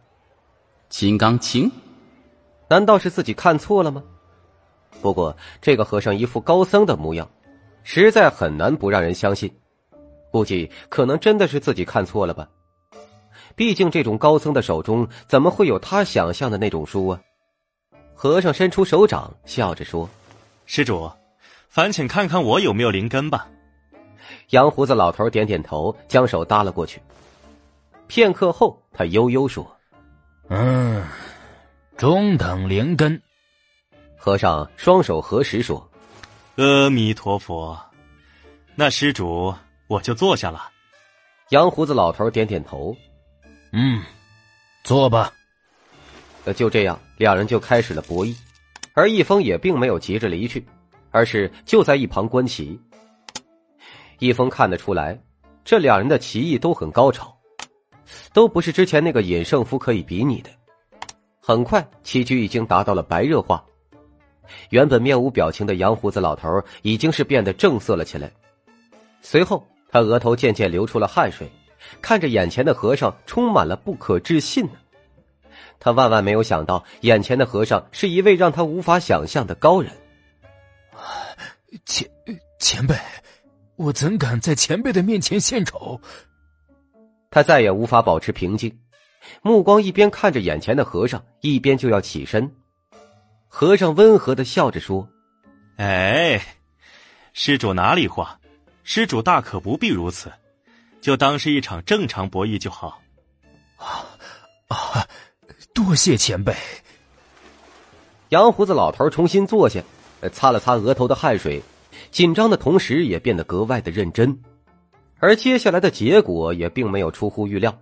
金刚经，难道是自己看错了吗？不过这个和尚一副高僧的模样，实在很难不让人相信。估计可能真的是自己看错了吧？毕竟这种高僧的手中怎么会有他想象的那种书啊？和尚伸出手掌，笑着说：“施主，烦请看看我有没有灵根吧。”杨胡子老头点点头，将手搭了过去。片刻后，他悠悠说：“嗯，中等灵根。”和尚双手合十说：“阿弥陀佛。”那施主，我就坐下了。杨胡子老头点点头：“嗯，坐吧。”就这样，两人就开始了博弈。而易峰也并没有急着离去，而是就在一旁观棋。易峰看得出来，这两人的棋艺都很高超，都不是之前那个尹胜夫可以比拟的。很快，棋局已经达到了白热化，原本面无表情的杨胡子老头已经是变得正色了起来。随后，他额头渐渐流出了汗水，看着眼前的和尚，充满了不可置信呢。他万万没有想到，眼前的和尚是一位让他无法想象的高人。前前辈。我怎敢在前辈的面前献丑？他再也无法保持平静，目光一边看着眼前的和尚，一边就要起身。和尚温和的笑着说：“哎，施主哪里话？施主大可不必如此，就当是一场正常博弈就好。”啊啊！多谢前辈。杨胡子老头重新坐下，擦了擦额头的汗水。紧张的同时，也变得格外的认真，而接下来的结果也并没有出乎预料。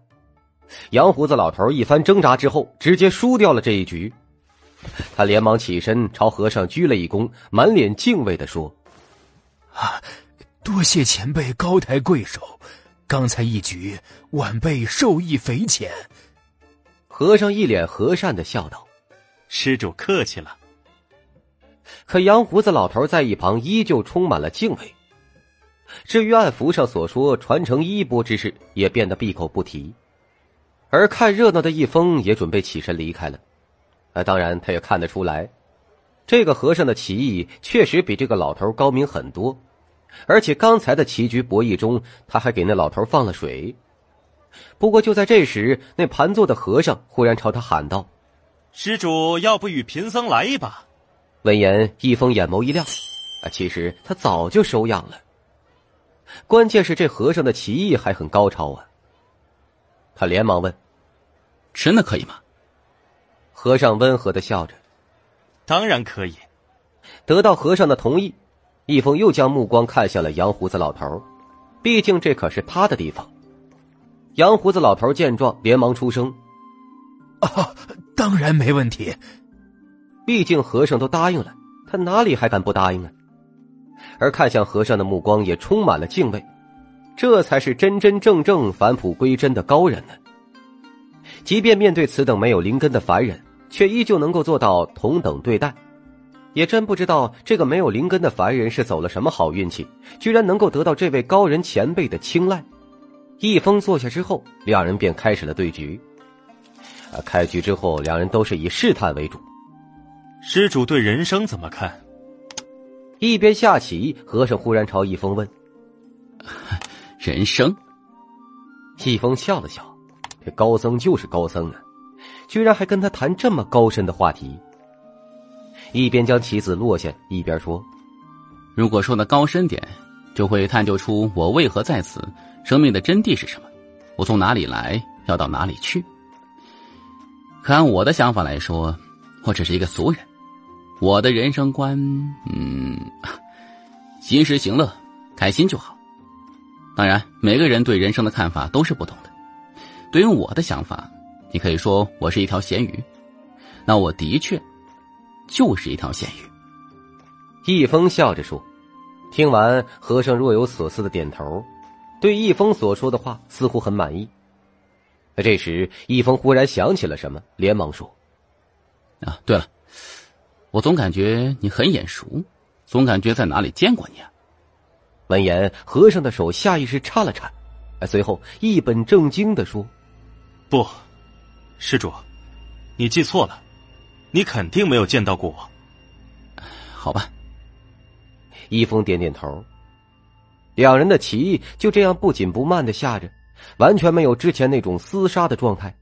杨胡子老头一番挣扎之后，直接输掉了这一局。他连忙起身朝和尚鞠了一躬，满脸敬畏的说：“啊，多谢前辈高抬贵手，刚才一局，晚辈受益匪浅。”和尚一脸和善的笑道：“施主客气了。”可杨胡子老头在一旁依旧充满了敬畏。至于按符上所说传承衣钵之事，也变得闭口不提。而看热闹的一峰也准备起身离开了。啊，当然他也看得出来，这个和尚的棋艺确实比这个老头高明很多。而且刚才的棋局博弈中，他还给那老头放了水。不过就在这时，那盘坐的和尚忽然朝他喊道：“施主要不与贫僧来一把？闻言，易峰眼眸一亮，啊，其实他早就收养了。关键是这和尚的棋艺还很高超啊。他连忙问：“真的可以吗？”和尚温和的笑着：“当然可以。”得到和尚的同意，易峰又将目光看向了杨胡子老头，毕竟这可是他的地方。杨胡子老头见状，连忙出声：“啊，当然没问题。毕竟和尚都答应了，他哪里还敢不答应啊？”而看向和尚的目光也充满了敬畏，这才是真真正正返璞归真的高人呢。即便面对此等没有灵根的凡人，却依旧能够做到同等对待。也真不知道这个没有灵根的凡人是走了什么好运气，居然能够得到这位高人前辈的青睐。易峰坐下之后，两人便开始了对局。啊，开局之后，两人都是以试探为主。施主对人生怎么看？一边下棋，和尚忽然朝易峰问：“人生？”易峰笑了笑，这高僧就是高僧啊，居然还跟他谈这么高深的话题。一边将棋子落下，一边说：“如果说的高深点，就会探究出我为何在此，生命的真谛是什么，我从哪里来，要到哪里去。可按我的想法来说，我只是一个俗人。我的人生观，嗯，及时行乐，开心就好。当然，每个人对人生的看法都是不同的。对于我的想法，你可以说我是一条咸鱼，那我的确。”就是一条咸鱼。易峰笑着说，听完，和尚若有所思的点头，对易峰所说的话似乎很满意。这时，易峰忽然想起了什么，连忙说：“啊，对了，我总感觉你很眼熟，总感觉在哪里见过你啊。”闻言，和尚的手下意识颤了颤，随后一本正经的说：“不，施主，你记错了。”你肯定没有见到过我，好吧？一峰点点头。两人的棋就这样不紧不慢的下着，完全没有之前那种厮杀的状态。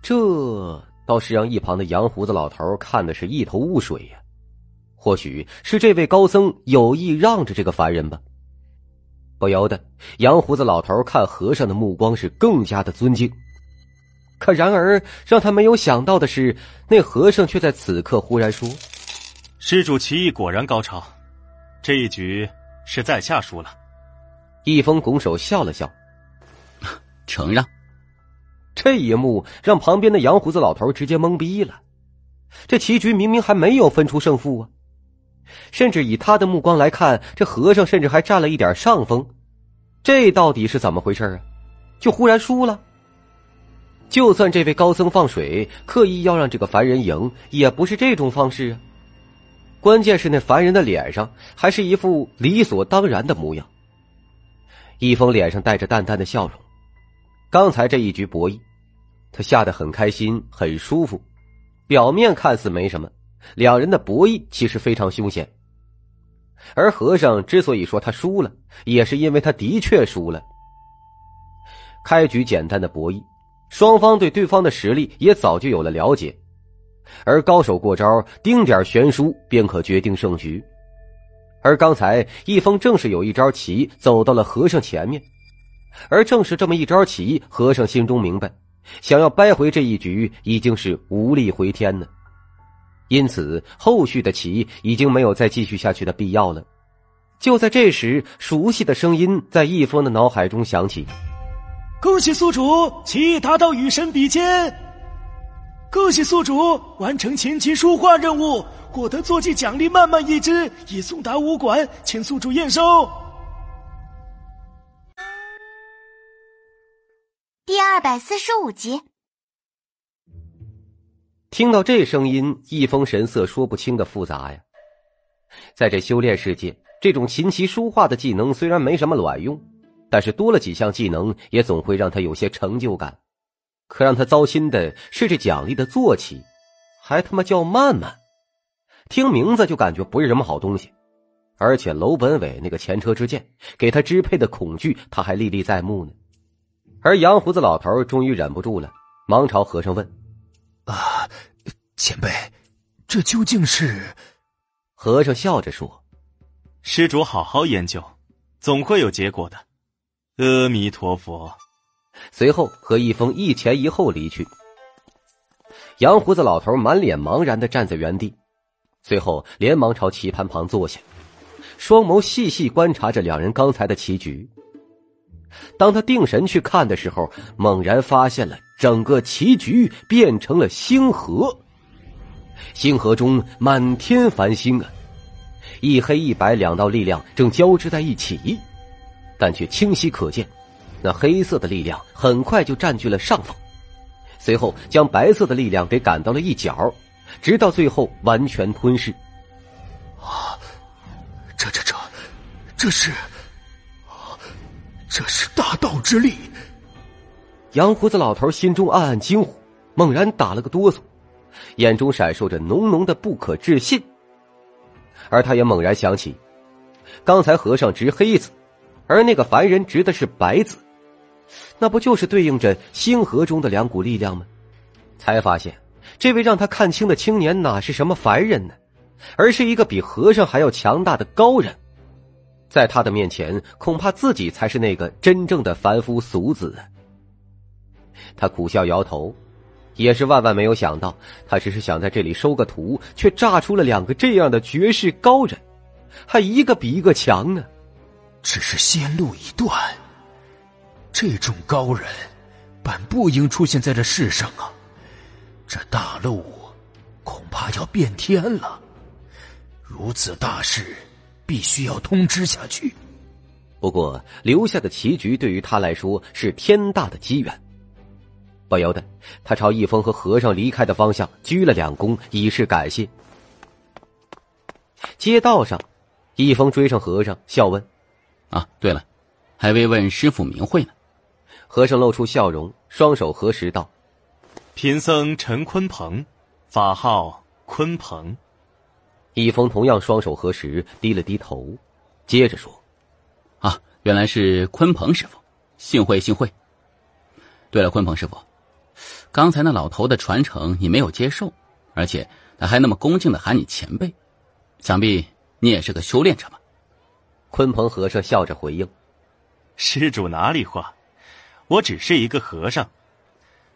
这倒是让一旁的杨胡子老头看的是一头雾水呀。或许是这位高僧有意让着这个凡人吧。不由得杨胡子老头看和尚的目光是更加的尊敬。可然而，让他没有想到的是，那和尚却在此刻忽然说：“施主棋艺果然高超，这一局是在下输了。”易峰拱手笑了笑，承让。这一幕让旁边的杨胡子老头直接懵逼了。这棋局明明还没有分出胜负啊，甚至以他的目光来看，这和尚甚至还占了一点上风。这到底是怎么回事啊？就忽然输了？就算这位高僧放水，刻意要让这个凡人赢，也不是这种方式啊。关键是那凡人的脸上还是一副理所当然的模样。易峰脸上带着淡淡的笑容，刚才这一局博弈，他下得很开心，很舒服。表面看似没什么，两人的博弈其实非常凶险。而和尚之所以说他输了，也是因为他的确输了。开局简单的博弈。双方对对方的实力也早就有了了解，而高手过招，丁点悬殊便可决定胜局。而刚才易峰正是有一招棋走到了和尚前面，而正是这么一招棋，和尚心中明白，想要掰回这一局已经是无力回天了。因此，后续的棋已经没有再继续下去的必要了。就在这时，熟悉的声音在易峰的脑海中响起。恭喜宿主棋艺达到与神比肩！恭喜宿主完成琴棋书画任务，获得坐骑奖励慢慢一只，已送达武馆，请宿主验收。第二百四十五集，听到这声音，易峰神色说不清的复杂呀。在这修炼世界，这种琴棋书画的技能虽然没什么卵用。但是多了几项技能，也总会让他有些成就感。可让他糟心的是，这奖励的坐骑，还他妈叫曼曼，听名字就感觉不是什么好东西。而且楼本伟那个前车之鉴，给他支配的恐惧，他还历历在目呢。而杨胡子老头终于忍不住了，忙朝和尚问：“啊，前辈，这究竟是？和尚笑着说：“施主好好研究，总会有结果的。”阿弥陀佛。随后和一峰一前一后离去。杨胡子老头满脸茫然的站在原地，随后连忙朝棋盘旁坐下，双眸细细观察着两人刚才的棋局。当他定神去看的时候，猛然发现了整个棋局变成了星河。星河中满天繁星啊，一黑一白两道力量正交织在一起，但却清晰可见，那黑色的力量很快就占据了上风，随后将白色的力量给赶到了一角，直到最后完全吞噬。啊，这这这，这是，这是大道之力！杨胡子老头心中暗暗惊呼，猛然打了个哆嗦。眼中闪烁着浓浓的不可置信，而他也猛然想起，刚才和尚执黑子，而那个凡人执的是白子，那不就是对应着星河中的两股力量吗？才发现，这位让他看清的青年哪是什么凡人呢，而是一个比和尚还要强大的高人，在他的面前，恐怕自己才是那个真正的凡夫俗子啊！他苦笑摇头。也是万万没有想到，他只是想在这里收个徒，却炸出了两个这样的绝世高人，还一个比一个强呢。只是仙路已断，这种高人本不应出现在这世上啊！这大陆恐怕要变天了，如此大事必须要通知下去。不过留下的棋局对于他来说是天大的机缘。不由得，他朝易峰和和尚离开的方向鞠了两躬，以示感谢。街道上，易峰追上和尚，笑问：“啊，对了，还未问师傅名讳呢。”和尚露出笑容，双手合十道：“贫僧陈鲲鹏，法号鲲鹏。”易峰同样双手合十，低了低头，接着说：“啊，原来是鲲鹏师傅，幸会幸会。对了，鲲鹏师傅。”刚才那老头的传承你没有接受，而且他还那么恭敬的喊你前辈，想必你也是个修炼者吧？鲲鹏和尚笑着回应：“施主哪里话，我只是一个和尚，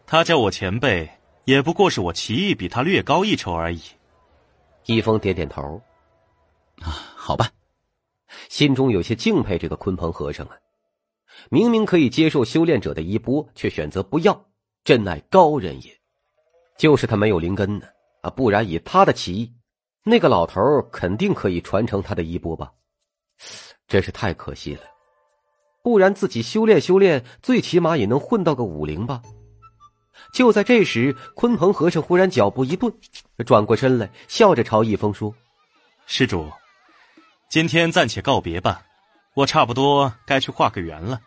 他叫我前辈，也不过是我棋艺比他略高一筹而已。”易峰点点头：“啊，好吧。”心中有些敬佩这个鲲鹏和尚啊，明明可以接受修炼者的衣钵，却选择不要。真乃高人也，就是他没有灵根呢啊！不然以他的棋艺，那个老头肯定可以传承他的衣钵吧？真是太可惜了。不然自己修炼修炼，最起码也能混到个武灵吧？就在这时，鲲鹏和尚忽然脚步一顿，转过身来，笑着朝易峰说：“施主，今天暂且告别吧，我差不多该去画个圆了。”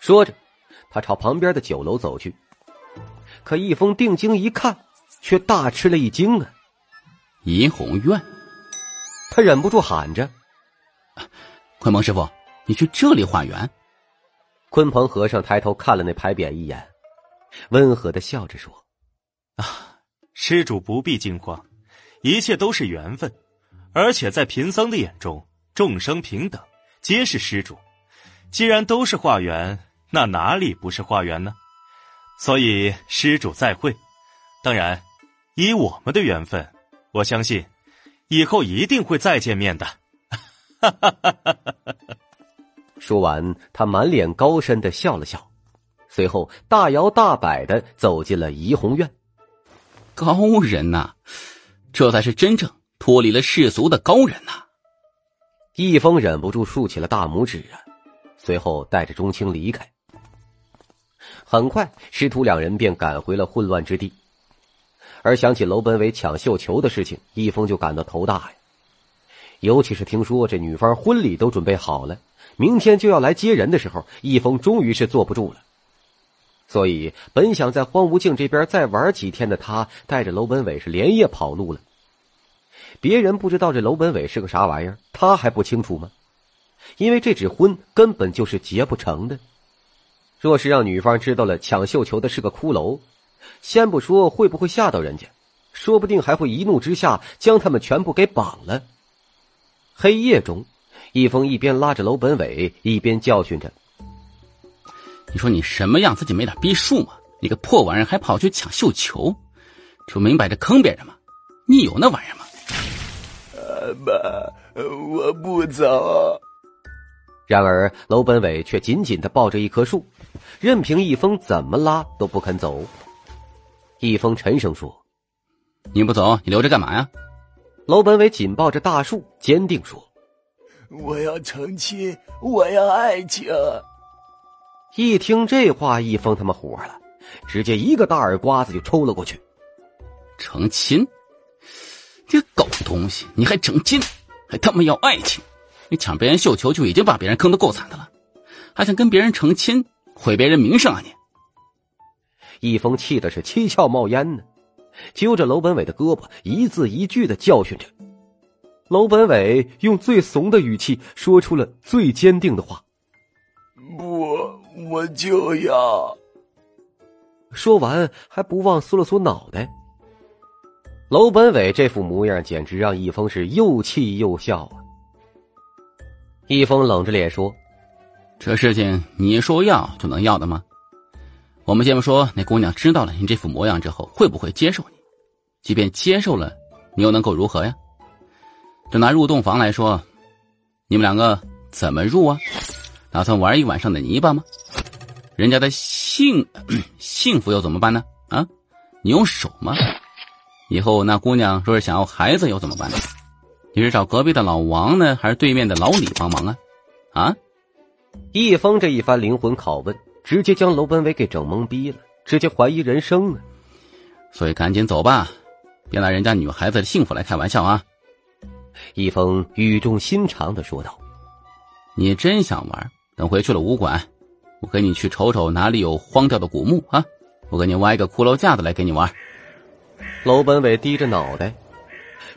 说着，他朝旁边的酒楼走去。可易峰定睛一看，却大吃了一惊啊！怡红院，他忍不住喊着：“鲲鹏师傅，你去这里化缘？”鲲鹏和尚抬头看了那牌匾一眼，温和的笑着说：“啊，施主不必惊慌，一切都是缘分，而且在贫僧的眼中，众生平等，皆是施主。既然都是化缘，那哪里不是化缘呢？”所以，施主再会。当然，以我们的缘分，我相信以后一定会再见面的。说完，他满脸高深的笑了笑，随后大摇大摆的走进了怡红院。高人呐，这才是真正脱离了世俗的高人呐！易峰忍不住竖起了大拇指啊，随后带着钟青离开。很快，师徒两人便赶回了混乱之地。而想起楼本伟抢绣球的事情，易峰就感到头大呀。尤其是听说这女方婚礼都准备好了，明天就要来接人的时候，易峰终于是坐不住了。所以，本想在荒芜境这边再玩几天的他，带着楼本伟是连夜跑路了。别人不知道这楼本伟是个啥玩意儿，他还不清楚吗？因为这纸婚根本就是结不成的。若是让女方知道了抢绣球的是个骷髅，先不说会不会吓到人家，说不定还会一怒之下将他们全部给绑了。黑夜中，易峰一边拉着娄本伟，一边教训着：“你说你什么样，自己没点逼数吗？你个破玩意儿，还跑去抢绣球，这不明摆着坑别人吗？你有那玩意儿吗？”爸，我不走。然而，娄本伟却紧紧的抱着一棵树，任凭易峰怎么拉都不肯走。易峰沉声说：“你不走，你留着干嘛呀？”娄本伟紧抱着大树，坚定说：“我要成亲，我要爱情。”一听这话，易峰他妈火了，直接一个大耳刮子就抽了过去。成亲？这狗东西，你还成亲？还他妈要爱情？你抢别人绣球就已经把别人坑得够惨的了，还想跟别人成亲，毁别人名声啊你！易峰气的是七窍冒烟呢，揪着娄本伟的胳膊，一字一句的教训着。娄本伟用最怂的语气说出了最坚定的话：“不，我就要。”说完还不忘缩了缩脑袋。楼本伟这副模样，简直让易峰是又气又笑啊！易峰冷着脸说：“这事情你说要就能要的吗？我们先不说那姑娘知道了你这副模样之后会不会接受你，即便接受了，你又能够如何呀？就拿入洞房来说，你们两个怎么入啊？打算玩一晚上的泥巴吗？人家的幸幸福又怎么办呢？啊，你用手吗？以后那姑娘若是想要孩子又怎么办呢？”你是找隔壁的老王呢，还是对面的老李帮忙啊？啊！易峰这一番灵魂拷问，直接将娄本伟给整懵逼了，直接怀疑人生啊！所以赶紧走吧，别拿人家女孩子的幸福来开玩笑啊！易峰语重心长的说道：“你真想玩？等回去了武馆，我跟你去瞅瞅哪里有荒掉的古墓啊！我给你挖一个骷髅架子来给你玩。”娄本伟低着脑袋。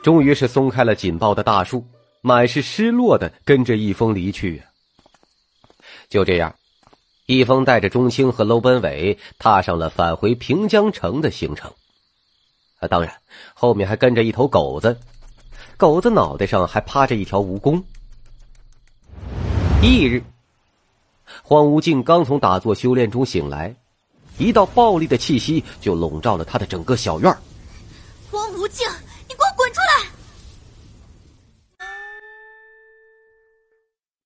终于是松开了紧抱的大树，满是失落的跟着易峰离去。就这样，易峰带着钟青和娄本伟踏上了返回平江城的行程。啊，当然，后面还跟着一头狗子，狗子脑袋上还趴着一条蜈蚣。翌日，荒无尽刚从打坐修炼中醒来，一道暴力的气息就笼罩了他的整个小院。荒无尽。你给我滚出来！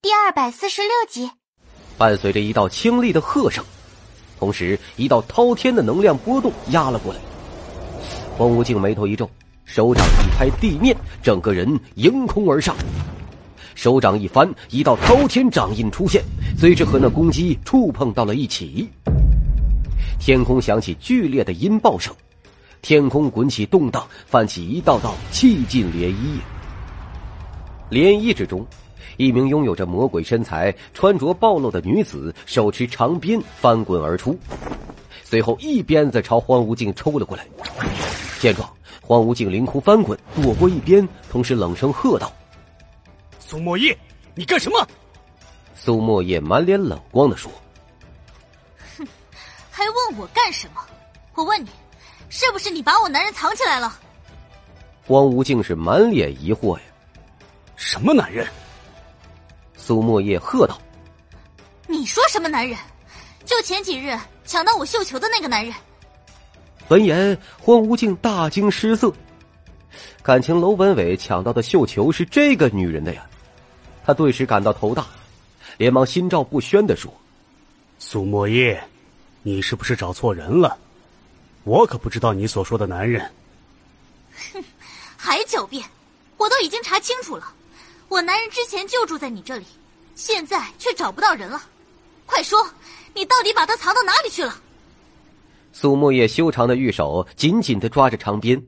第二百四十六集，伴随着一道清丽的喝声，同时一道滔天的能量波动压了过来。黄无尽眉头一皱，手掌一拍地面，整个人迎空而上，手掌一翻，一道滔天掌印出现，随之和那攻击触碰到了一起，天空响起剧烈的音爆声。天空滚起动荡，泛起一道道气劲涟漪。涟漪之中，一名拥有着魔鬼身材、穿着暴露的女子，手持长鞭翻滚而出，随后一鞭子朝荒无尽抽了过来。见状，荒无尽凌空翻滚，躲过一鞭，同时冷声喝道：“苏莫叶，你干什么？”苏莫叶满脸冷光的说：“哼，还问我干什么？我问你。”是不是你把我男人藏起来了？荒无尽是满脸疑惑呀！什么男人？苏莫叶喝道：“你说什么男人？就前几日抢到我绣球的那个男人。”闻言，荒无尽大惊失色，感情楼本伟抢到的绣球是这个女人的呀！他顿时感到头大，连忙心照不宣的说：“苏莫叶，你是不是找错人了？”我可不知道你所说的男人。哼，还狡辩！我都已经查清楚了，我男人之前就住在你这里，现在却找不到人了。快说，你到底把他藏到哪里去了？苏木叶修长的玉手紧紧的抓着长鞭，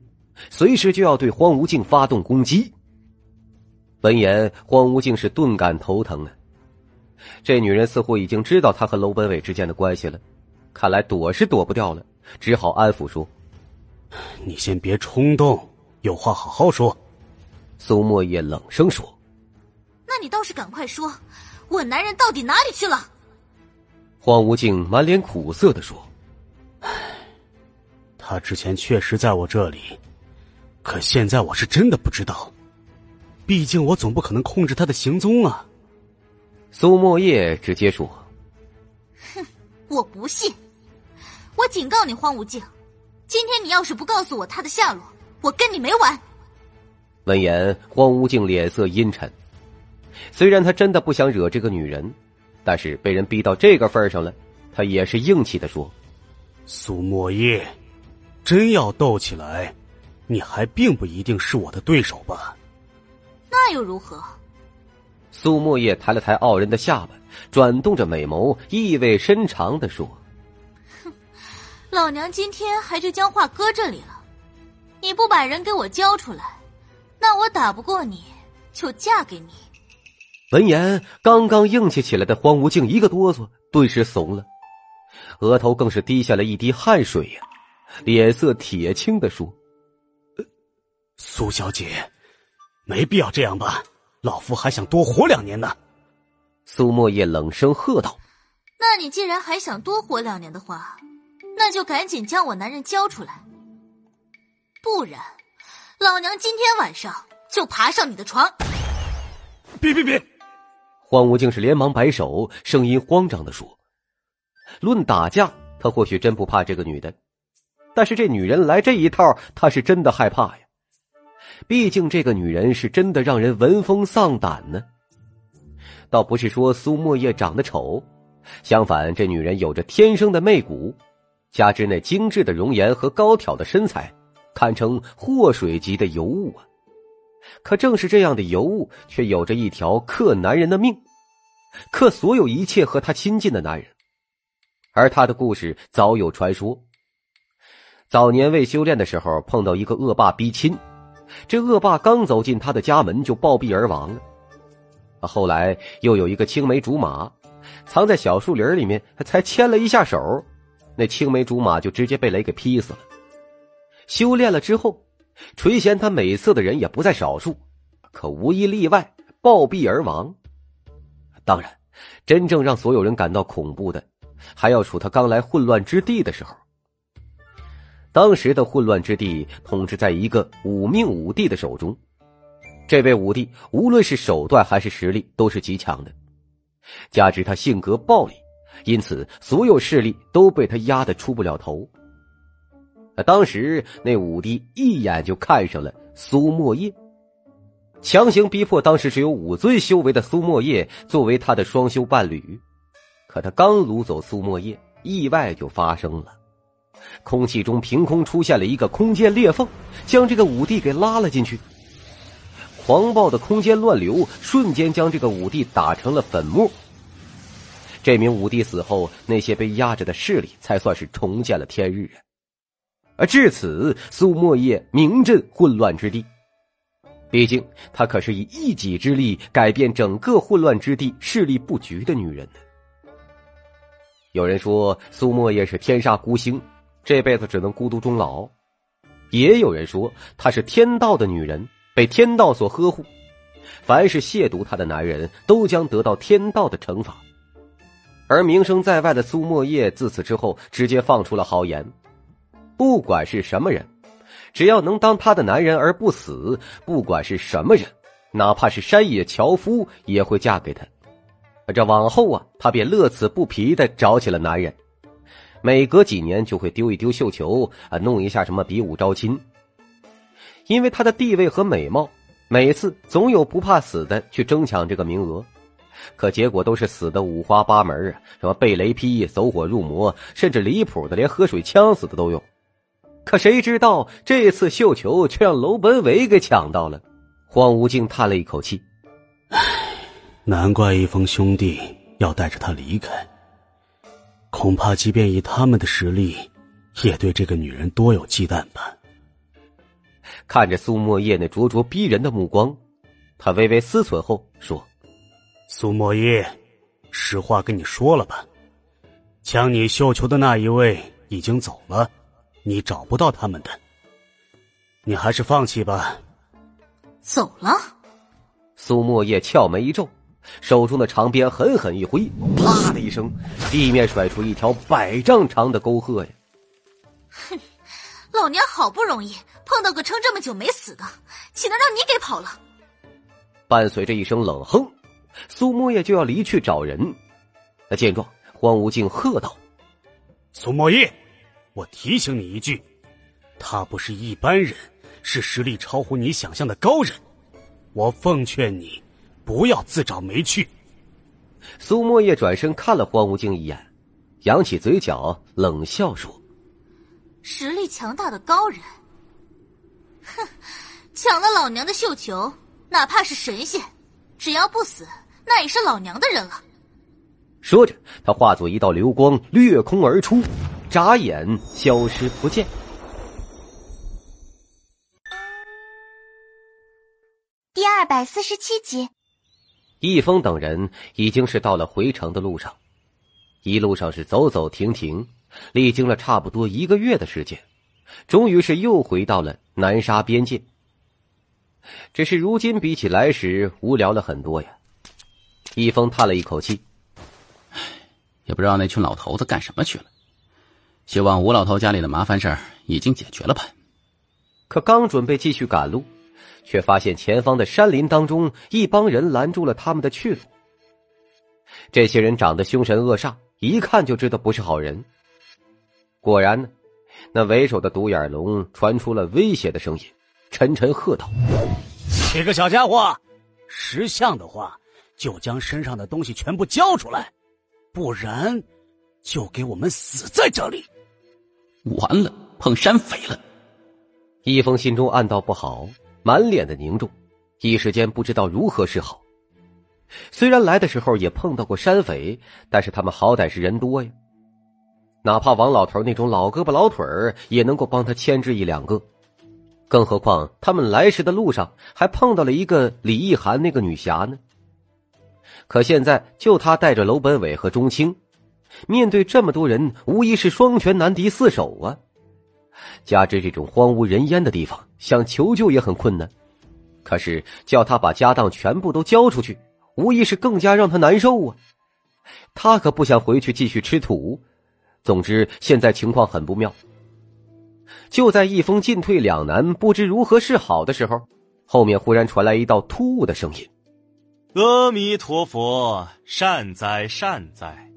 随时就要对荒无尽发动攻击。闻言，荒无尽是顿感头疼啊！这女人似乎已经知道他和楼本伟之间的关系了，看来躲是躲不掉了。只好安抚说：“你先别冲动，有话好好说。”苏莫叶冷声说：“那你倒是赶快说，我男人到底哪里去了？”荒无尽满脸苦涩的说：“ 他之前确实在我这里，可现在我是真的不知道，毕竟我总不可能控制他的行踪啊。苏莫叶直接说：“哼，我不信！我警告你，荒无境，今天你要是不告诉我他的下落，我跟你没完。”闻言，荒无境脸色阴沉。虽然他真的不想惹这个女人，但是被人逼到这个份上了，他也是硬气的说：“苏莫叶，真要斗起来，你还并不一定是我的对手吧？”那又如何？苏莫叶抬了抬傲人的下巴，转动着美眸，意味深长的说：“哼，老娘今天还就将话搁这里了，你不把人给我交出来，那我打不过你就嫁给你。”闻言，刚刚硬气起来的荒无境一个哆嗦，顿时怂了，额头更是滴下了一滴汗水呀，脸色铁青的说：“苏小姐，没必要这样吧？老夫还想多活两年呢。”苏莫叶冷声喝道：“那你既然还想多活两年的话，那就赶紧将我男人交出来，不然，老娘今天晚上就爬上你的床。”别别别！荒无竟是连忙摆手，声音慌张的说：“论打架，他或许真不怕这个女的，但是这女人来这一套，他是真的害怕呀。毕竟这个女人是真的让人闻风丧胆呢。倒不是说苏墨叶长得丑，相反，这女人有着天生的媚骨，加之那精致的容颜和高挑的身材，堪称祸水级的尤物啊。”可正是这样的尤物，却有着一条克男人的命，克所有一切和他亲近的男人。而他的故事早有传说：早年未修炼的时候，碰到一个恶霸逼亲，这恶霸刚走进他的家门就暴毙而亡了。后来又有一个青梅竹马，藏在小树林里面，才牵了一下手，那青梅竹马就直接被雷给劈死了。修炼了之后。垂涎他美色的人也不在少数，可无一例外暴毙而亡。当然，真正让所有人感到恐怖的，还要数他刚来混乱之地的时候。当时的混乱之地统治在一个五命五帝的手中，这位五帝无论是手段还是实力都是极强的，加之他性格暴戾，因此所有势力都被他压得出不了头。当时那武帝一眼就看上了苏莫叶，强行逼迫当时只有五尊修为的苏莫叶作为他的双修伴侣。可他刚掳走苏莫叶，意外就发生了，空气中凭空出现了一个空间裂缝，将这个武帝给拉了进去。狂暴的空间乱流瞬间将这个武帝打成了粉末。这名武帝死后，那些被压着的势力才算是重见了天日。而至此，苏莫叶名震混乱之地。毕竟，她可是以一己之力改变整个混乱之地势力布局的女人呢。有人说苏莫叶是天煞孤星，这辈子只能孤独终老；也有人说她是天道的女人，被天道所呵护，凡是亵渎她的男人都将得到天道的惩罚。而名声在外的苏莫叶自此之后，直接放出了豪言。不管是什么人，只要能当她的男人而不死，不管是什么人，哪怕是山野樵夫，也会嫁给他。这往后啊，他便乐此不疲的找起了男人，每隔几年就会丢一丢绣球啊，弄一下什么比武招亲。因为他的地位和美貌，每次总有不怕死的去争抢这个名额，可结果都是死的五花八门啊，什么被雷劈、走火入魔，甚至离谱的连喝水呛死的都有。可谁知道这次绣球却让楼本伟给抢到了，荒无尽叹了一口气：“唉，难怪一峰兄弟要带着他离开。恐怕即便以他们的实力，也对这个女人多有忌惮吧。”看着苏墨叶那灼灼逼人的目光，他微微思忖后说：“苏墨叶，实话跟你说了吧，抢你绣球的那一位已经走了。”你找不到他们的，你还是放弃吧。走了。苏沫叶俏眉一皱，手中的长鞭狠狠一挥，啪的一声，地面甩出一条百丈长的沟壑呀！哼，老娘好不容易碰到个撑这么久没死的，岂能让你给跑了？伴随着一声冷哼，苏沫叶就要离去找人。那见状，荒无尽喝道：“苏沫叶，我提醒你一句，他不是一般人，是实力超乎你想象的高人。我奉劝你，不要自找没趣。”苏莫叶转身看了荒无境一眼，扬起嘴角，冷笑说：“实力强大的高人，哼，抢了老娘的绣球。”哪怕是神仙，只要不死，那也是老娘的人了。说着，他化作一道流光，掠空而出，眨眼消失不见。第二百四十七集，易峰等人已经是到了回城的路上，一路上是走走停停，历经了差不多一个月的时间，终于是又回到了南沙边界。只是如今比起来时无聊了很多呀。易峰叹了一口气，也不知道那群老头子干什么去了。希望吴老头家里的麻烦事儿已经解决了吧。可刚准备继续赶路，却发现前方的山林当中一帮人拦住了他们的去路。这些人长得凶神恶煞，一看就知道不是好人。果然呢，那为首的独眼龙传出了威胁的声音。沉沉喝道：“几个小家伙，识相的话，就将身上的东西全部交出来，不然，就给我们死在这里！”完了，碰山匪了！易峰心中暗道不好，满脸的凝重，一时间不知道如何是好。虽然来的时候也碰到过山匪，但是他们好歹是人多呀，哪怕王老头那种老胳膊老腿儿，也能够帮他牵制一两个。更何况，他们来时的路上还碰到了一个李意涵那个女侠呢。可现在就他带着娄本伟和钟青，面对这么多人，无疑是双拳难敌四手啊！加之这种荒无人烟的地方，想求救也很困难。可是叫他把家当全部都交出去，无疑是更加让他难受啊！他可不想回去继续吃土。总之，现在情况很不妙。就在易峰进退两难、不知如何是好的时候，后面忽然传来一道突兀的声音：“阿弥陀佛，善哉善哉。”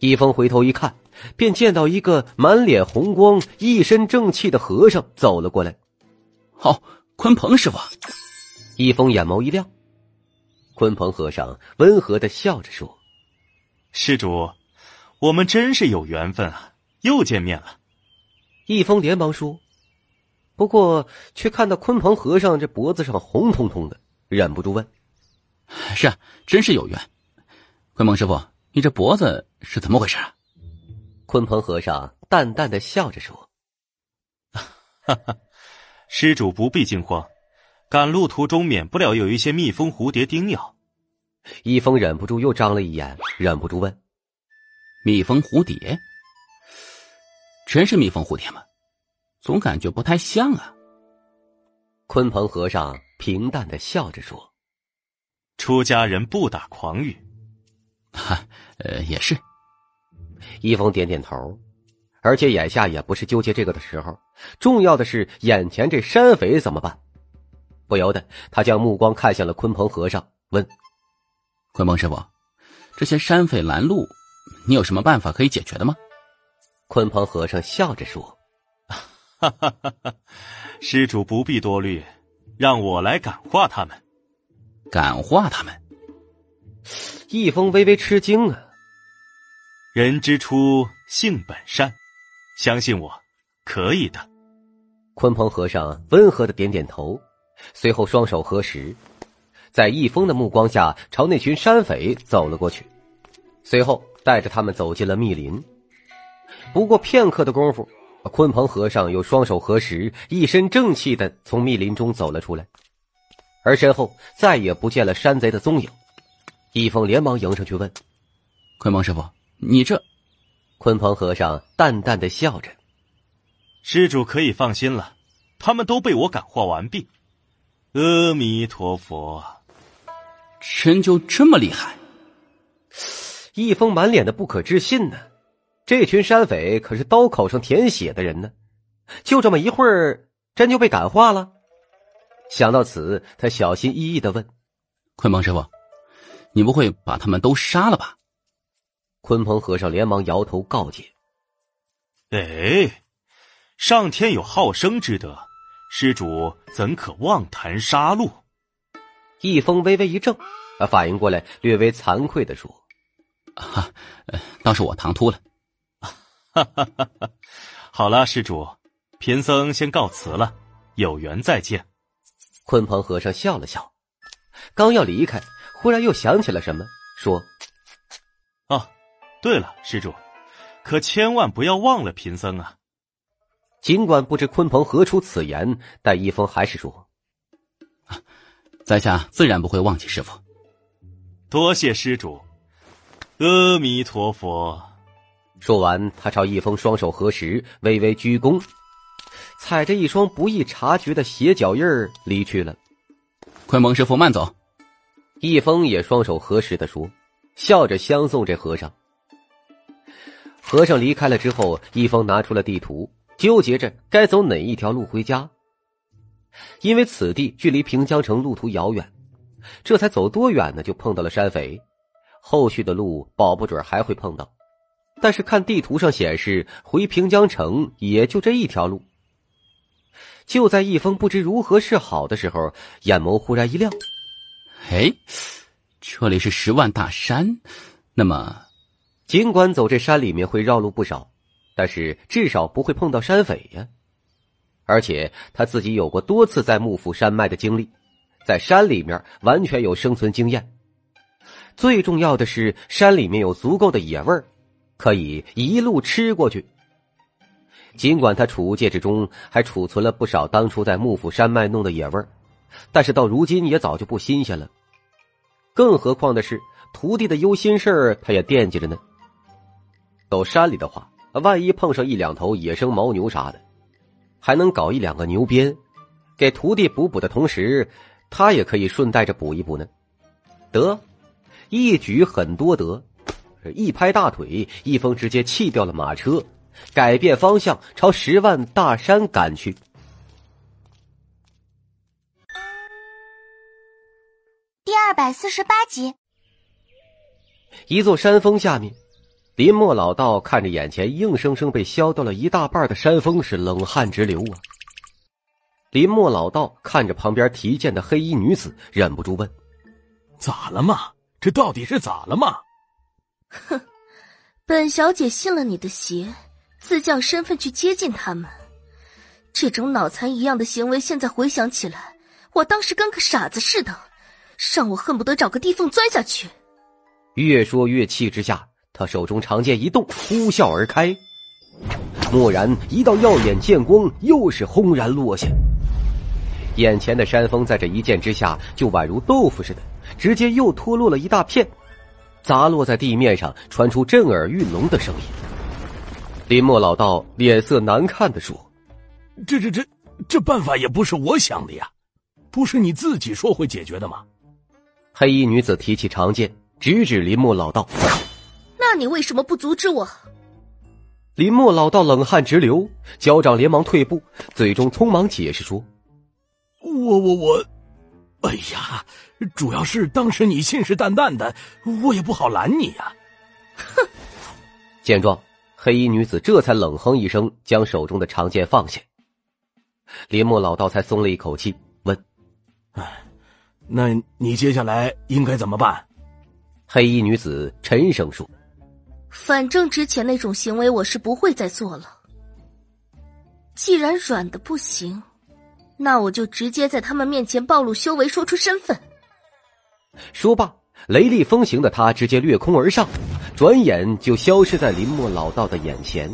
易峰回头一看，便见到一个满脸红光、一身正气的和尚走了过来。好，鲲鹏师傅。易峰眼眸一亮，鲲鹏和尚温和的笑着说：“施主，我们真是有缘分啊，又见面了。”易峰连忙说，不过却看到鲲鹏和尚这脖子上红彤彤的，忍不住问：“是啊，真是有缘。鲲鹏师傅，你这脖子是怎么回事？”啊？鲲鹏和尚淡淡的笑着说：“哈哈，施主不必惊慌，赶路途中免不了有一些蜜蜂、蝴蝶叮咬。”一峰忍不住又张了一眼，忍不住问：“蜜蜂、蝴蝶？”真是蜜蜂蝴蝶吗？总感觉不太像啊。鲲鹏和尚平淡的笑着说：“出家人不打诳语。”哈，呃，也是。一峰点点头，而且眼下也不是纠结这个的时候，重要的是眼前这山匪怎么办？不由得他将目光看向了鲲鹏和尚，问：“鲲鹏师傅，这些山匪拦路，你有什么办法可以解决的吗？”鲲鹏和尚笑着说：“哈哈哈哈施主不必多虑，让我来感化他们。感化他们。”易峰微微吃惊啊！人之初，性本善，相信我，可以的。鲲鹏和尚温和的点点头，随后双手合十，在易峰的目光下朝那群山匪走了过去，随后带着他们走进了密林。不过片刻的功夫，鲲鹏和尚又双手合十，一身正气的从密林中走了出来，而身后再也不见了山贼的踪影。易峰连忙迎上去问：“鲲鹏师傅，你这……”鲲鹏和尚淡淡的笑着：“施主可以放心了，他们都被我感化完毕。阿弥陀佛，真就这么厉害？”易峰满脸的不可置信呢。这群山匪可是刀口上舔血的人呢，就这么一会儿，真就被感化了？想到此，他小心翼翼的问：“鲲鹏师傅，你不会把他们都杀了吧？”鲲鹏和尚连忙摇头告诫：“哎，上天有好生之德，施主怎可妄谈杀戮？”易峰微微一怔，反应过来，略微惭愧的说：“哈，倒是我唐突了。”哈哈哈哈好了，施主，贫僧先告辞了，有缘再见。鲲鹏和尚笑了笑，刚要离开，忽然又想起了什么，说：“哦，对了，施主，可千万不要忘了贫僧啊！”尽管不知鲲鹏何出此言，但一峰还是说：“在下自然不会忘记师傅。”多谢施主，阿弥陀佛。说完，他朝一峰双手合十，微微鞠躬。踩着一双不易察觉的鞋脚印儿离去了。鲲鹏师傅慢走。易峰也双手合十的说，笑着相送这和尚。和尚离开了之后，易峰拿出了地图，纠结着该走哪一条路回家。因为此地距离平江城路途遥远，这才走多远呢，就碰到了山匪。后续的路保不准还会碰到，但是看地图上显示，回平江城也就这一条路。就在易峰不知如何是好的时候，眼眸忽然一亮。哎，这里是十万大山，那么，尽管走这山里面会绕路不少，但是至少不会碰到山匪呀。而且他自己有过多次在幕府山脉的经历，在山里面完全有生存经验。最重要的是，山里面有足够的野味儿，可以一路吃过去。尽管他储物戒指中还储存了不少当初在幕府山脉弄的野味儿但是到如今也早就不新鲜了。更何况的是，徒弟的忧心事儿他也惦记着呢。走山里的话，万一碰上一两头野生牦牛啥的，还能搞一两个牛鞭，给徒弟补补的同时，他也可以顺带着补一补呢。得，一举很多得，一拍大腿，一峰直接弃掉了马车。改变方向，朝十万大山赶去。第二百四十八集，一座山峰下面，林墨老道看着眼前硬生生被削掉了一大半的山峰，是冷汗直流啊！林墨老道看着旁边提剑的黑衣女子，忍不住问：“咋了嘛？这到底是咋了嘛？”哼，本小姐信了你的邪。自降身份去接近他们，这种脑残一样的行为，现在回想起来，我当时跟个傻子似的，让我恨不得找个地缝钻下去。越说越气之下，他手中长剑一动，呼啸而开。蓦然，一道耀眼剑光又是轰然落下，眼前的山峰在这一剑之下，就宛如豆腐似的，直接又脱落了一大片，砸落在地面上，传出震耳欲聋的声音。林墨老道脸色难看的说：“这、这、这、这办法也不是我想的呀，不是你自己说会解决的吗？”黑衣女子提起长剑，直指林木老道：“那你为什么不阻止我？”林木老道冷汗直流，脚掌连忙退步，嘴中匆忙解释说：“我、我、我，哎呀，主要是当时你信誓旦旦的，我也不好拦你呀。”哼！见状。黑衣女子这才冷哼一声，将手中的长剑放下。林木老道才松了一口气，问：“哎，那你接下来应该怎么办？”黑衣女子沉声说：“反正之前那种行为我是不会再做了。既然软的不行，那我就直接在他们面前暴露修为，说出身份。”说罢。雷厉风行的他直接掠空而上，转眼就消失在林墨老道的眼前。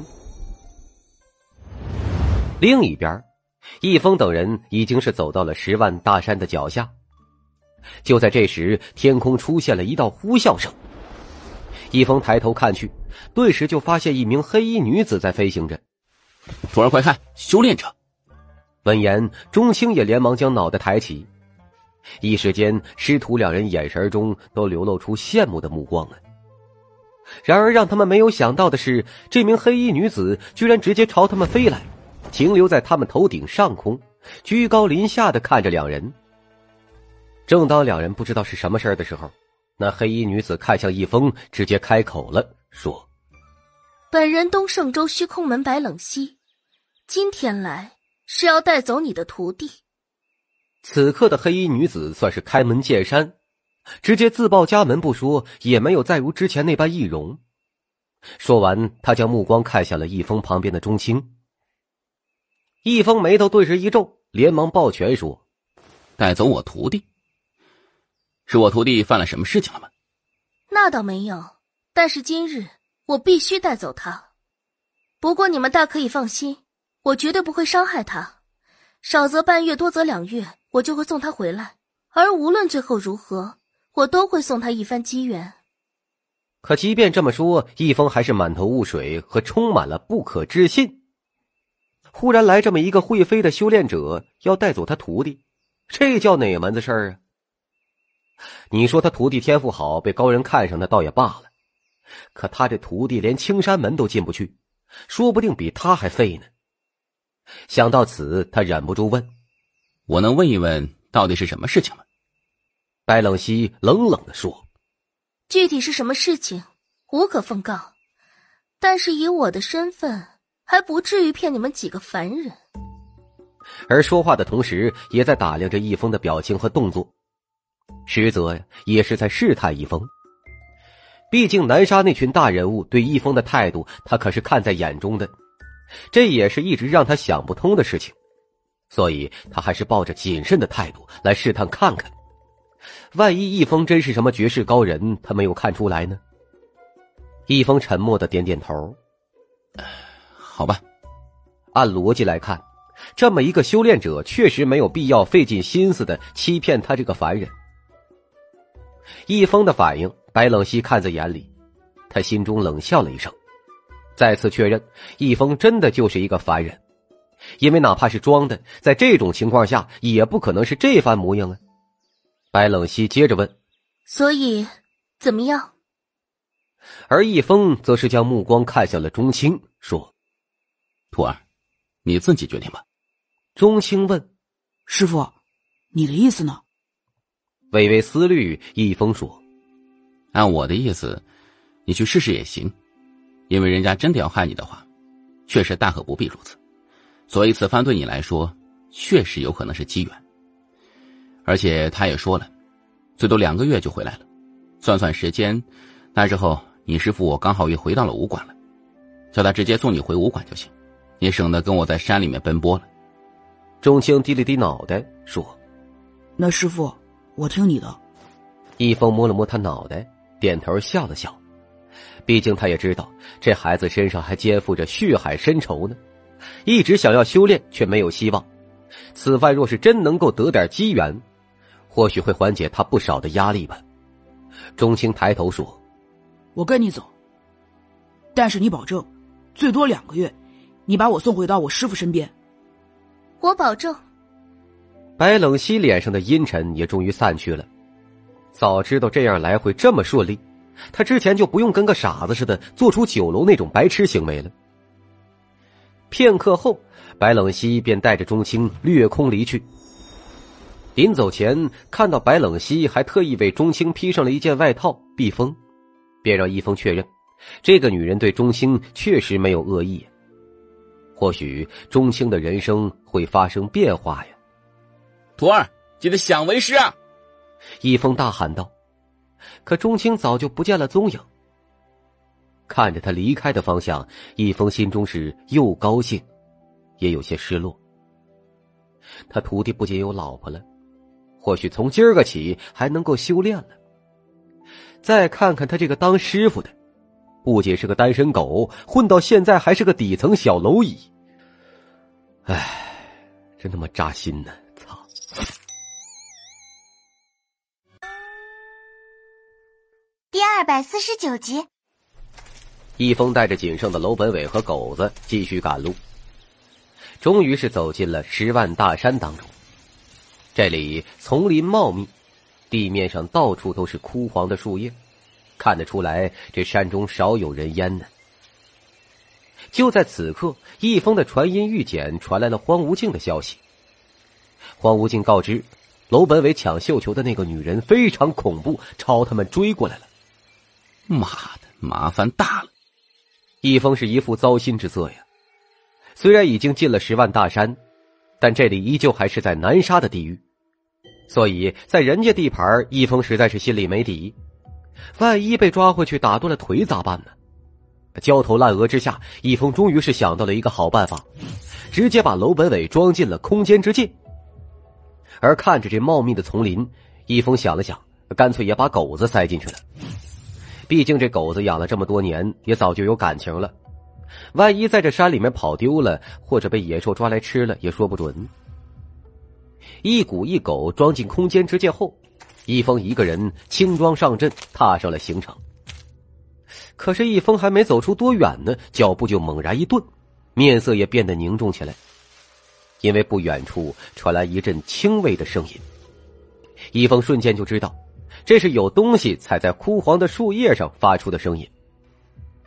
另一边，易峰等人已经是走到了十万大山的脚下。就在这时，天空出现了一道呼啸声。一峰抬头看去，顿时就发现一名黑衣女子在飞行着。徒儿快看，修炼者！闻言，钟青也连忙将脑袋抬起。一时间，师徒两人眼神中都流露出羡慕的目光了。然而，让他们没有想到的是，这名黑衣女子居然直接朝他们飞来，停留在他们头顶上空，居高临下的看着两人。正当两人不知道是什么事儿的时候，那黑衣女子看向易峰，直接开口了，说：“本人东胜州虚空门白冷溪，今天来是要带走你的徒弟。”此刻的黑衣女子算是开门见山，直接自报家门不说，也没有再如之前那般易容。说完，她将目光看向了易峰旁边的钟青。易峰眉头顿时一皱，连忙抱拳说：“带走我徒弟。”是我徒弟犯了什么事情了吗？那倒没有，但是今日我必须带走他。不过你们大可以放心，我绝对不会伤害他。少则半月，多则两月，我就会送他回来。而无论最后如何，我都会送他一番机缘。可即便这么说，易峰还是满头雾水和充满了不可置信。忽然来这么一个会飞的修炼者，要带走他徒弟，这叫哪门子事儿啊？你说他徒弟天赋好，被高人看上，那倒也罢了。可他这徒弟连青山门都进不去，说不定比他还废呢。想到此，他忍不住问：“我能问一问，到底是什么事情吗？”白冷溪冷冷的说：“具体是什么事情，无可奉告。但是以我的身份，还不至于骗你们几个凡人。”而说话的同时，也在打量着易峰的表情和动作。实则呀，也是在试探易峰。毕竟南沙那群大人物对易峰的态度，他可是看在眼中的，这也是一直让他想不通的事情。所以他还是抱着谨慎的态度来试探看看，万一易峰真是什么绝世高人，他没有看出来呢？易峰沉默的点点头，好吧。按逻辑来看，这么一个修炼者，确实没有必要费尽心思的欺骗他这个凡人。易峰的反应，白冷溪看在眼里，他心中冷笑了一声，再次确认易峰真的就是一个凡人，因为哪怕是装的，在这种情况下也不可能是这番模样啊。白冷溪接着问：“所以怎么样？”而易峰则是将目光看向了钟青，说：“徒儿，你自己决定吧。”钟青问：“师傅，你的意思呢？”微微思虑，易峰说：“按我的意思，你去试试也行。因为人家真的要害你的话，确实大可不必如此。所以此番对你来说，确实有可能是机缘。而且他也说了，最多两个月就回来了。算算时间，那时候你师傅我刚好也回到了武馆了，叫他直接送你回武馆就行，也省得跟我在山里面奔波了。”钟青低了低脑袋说：“那师傅。”我听你的，易峰摸了摸他脑袋，点头笑了笑。毕竟他也知道这孩子身上还肩负着血海深仇呢，一直想要修炼却没有希望。此番若是真能够得点机缘，或许会缓解他不少的压力吧。钟青抬头说：“我跟你走，但是你保证，最多两个月，你把我送回到我师傅身边。”我保证。白冷溪脸上的阴沉也终于散去了。早知道这样来会这么顺利，他之前就不用跟个傻子似的做出酒楼那种白痴行为了。片刻后，白冷溪便带着钟青掠空离去。临走前，看到白冷溪还特意为钟青披上了一件外套避风，便让一峰确认，这个女人对钟青确实没有恶意。或许钟青的人生会发生变化呀。徒儿，记得想为师啊！易峰大喊道。可钟青早就不见了踪影。看着他离开的方向，易峰心中是又高兴，也有些失落。他徒弟不仅有老婆了，或许从今儿个起还能够修炼了。再看看他这个当师傅的，不仅是个单身狗，混到现在还是个底层小蝼蚁。唉，真他妈扎心呢！第二百四十九集，易峰带着仅剩的楼本伟和狗子继续赶路，终于是走进了十万大山当中。这里丛林茂密，地面上到处都是枯黄的树叶，看得出来这山中少有人烟呢。就在此刻，易峰的传音玉简传来了荒无尽的消息，荒无尽告知，楼本伟抢绣球的那个女人非常恐怖，朝他们追过来了。妈的，麻烦大了！易峰是一副糟心之色呀。虽然已经进了十万大山，但这里依旧还是在南沙的地狱，所以在人家地盘，易峰实在是心里没底。万一被抓回去打断了腿咋办呢？焦头烂额之下，易峰终于是想到了一个好办法，直接把楼本伟装进了空间之界。而看着这茂密的丛林，易峰想了想，干脆也把狗子塞进去了。毕竟这狗子养了这么多年，也早就有感情了。万一在这山里面跑丢了，或者被野兽抓来吃了，也说不准。一股一狗装进空间之界后，易峰一个人轻装上阵，踏上了行程。可是，易峰还没走出多远呢，脚步就猛然一顿，面色也变得凝重起来。因为不远处传来一阵轻微的声音，易峰瞬间就知道，这是有东西踩在枯黄的树叶上发出的声音。